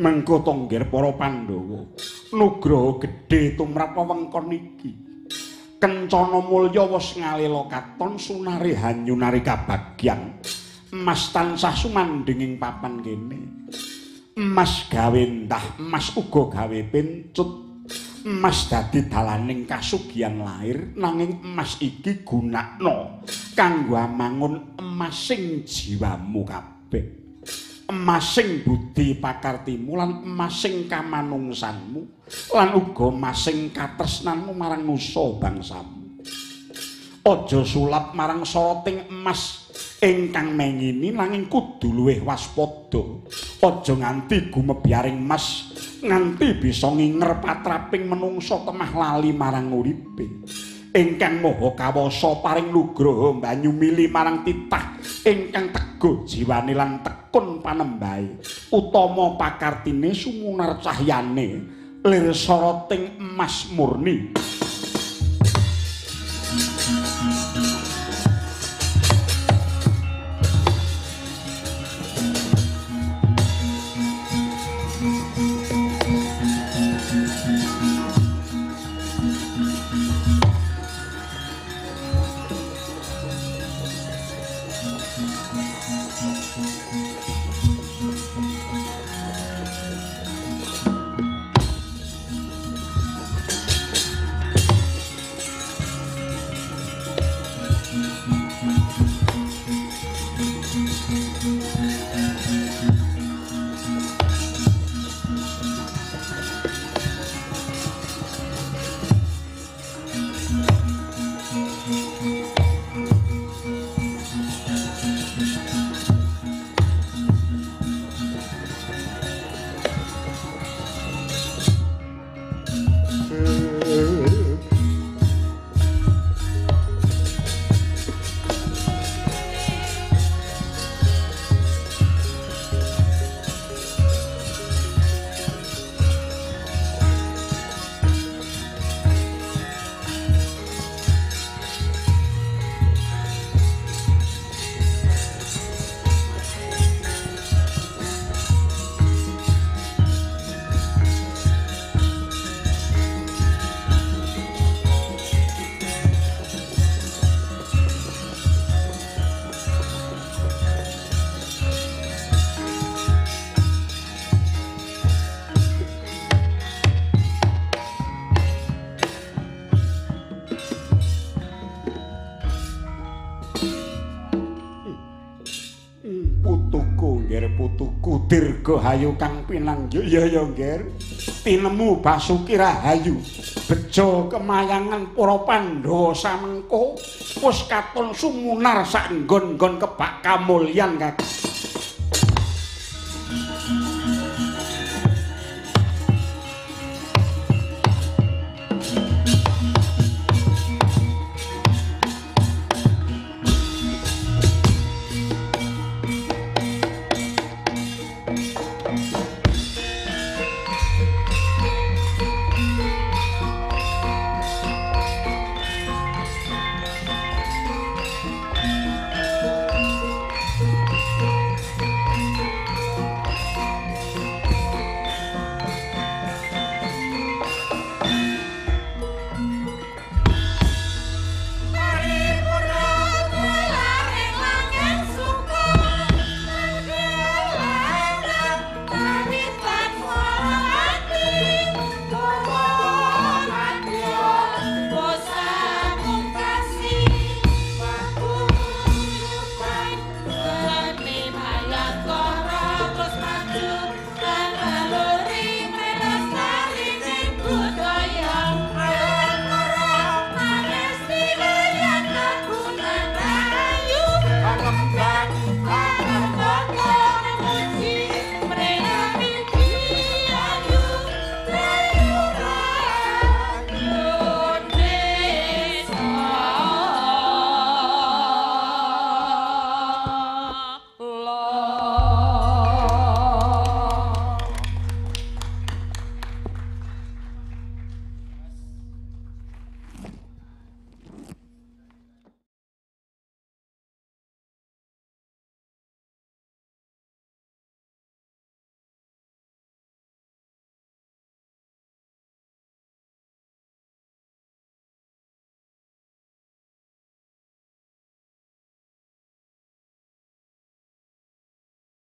Mengko tonggir para Pandhawa nugraha gedhe tumrap wewengkon iki. Kencana mulya wis ngalela katon sunare hanyunari kabagyan. Emas tansah sumandhing ing papan kene. Emas gawe entah, emas uga gawe pencut. Emas dadi dalaning kasugihan lahir nanging emas iki gunakno kanggo amangun emasing jiwamu kabeh. Emasing budi pakartimu lan emasing kamanungsanmu lan uga emasing katresnanmu marang nusa bangsamu. Aja sulap marang soroting emas ingkang mengini nanging kudu luwih waspada. Aja nganti gumebyaring emas nganti bisa nginger patraping menungsa temah lali marang uripe. Ingkang maha kawasa paring nugraha banyu mili marang titah ingkang teguh jiwane lan tekun panembahe. Utama pakartine sumunar cahyane lir soroting emas murni. Putuku dirgahayu kang pinanggih ya ya nggir tinemu basuki rahayu. Bejo kemayangan para pandhawa samengko. Wis katon sumunar sak nggon-nggon kebak kamulyan kakek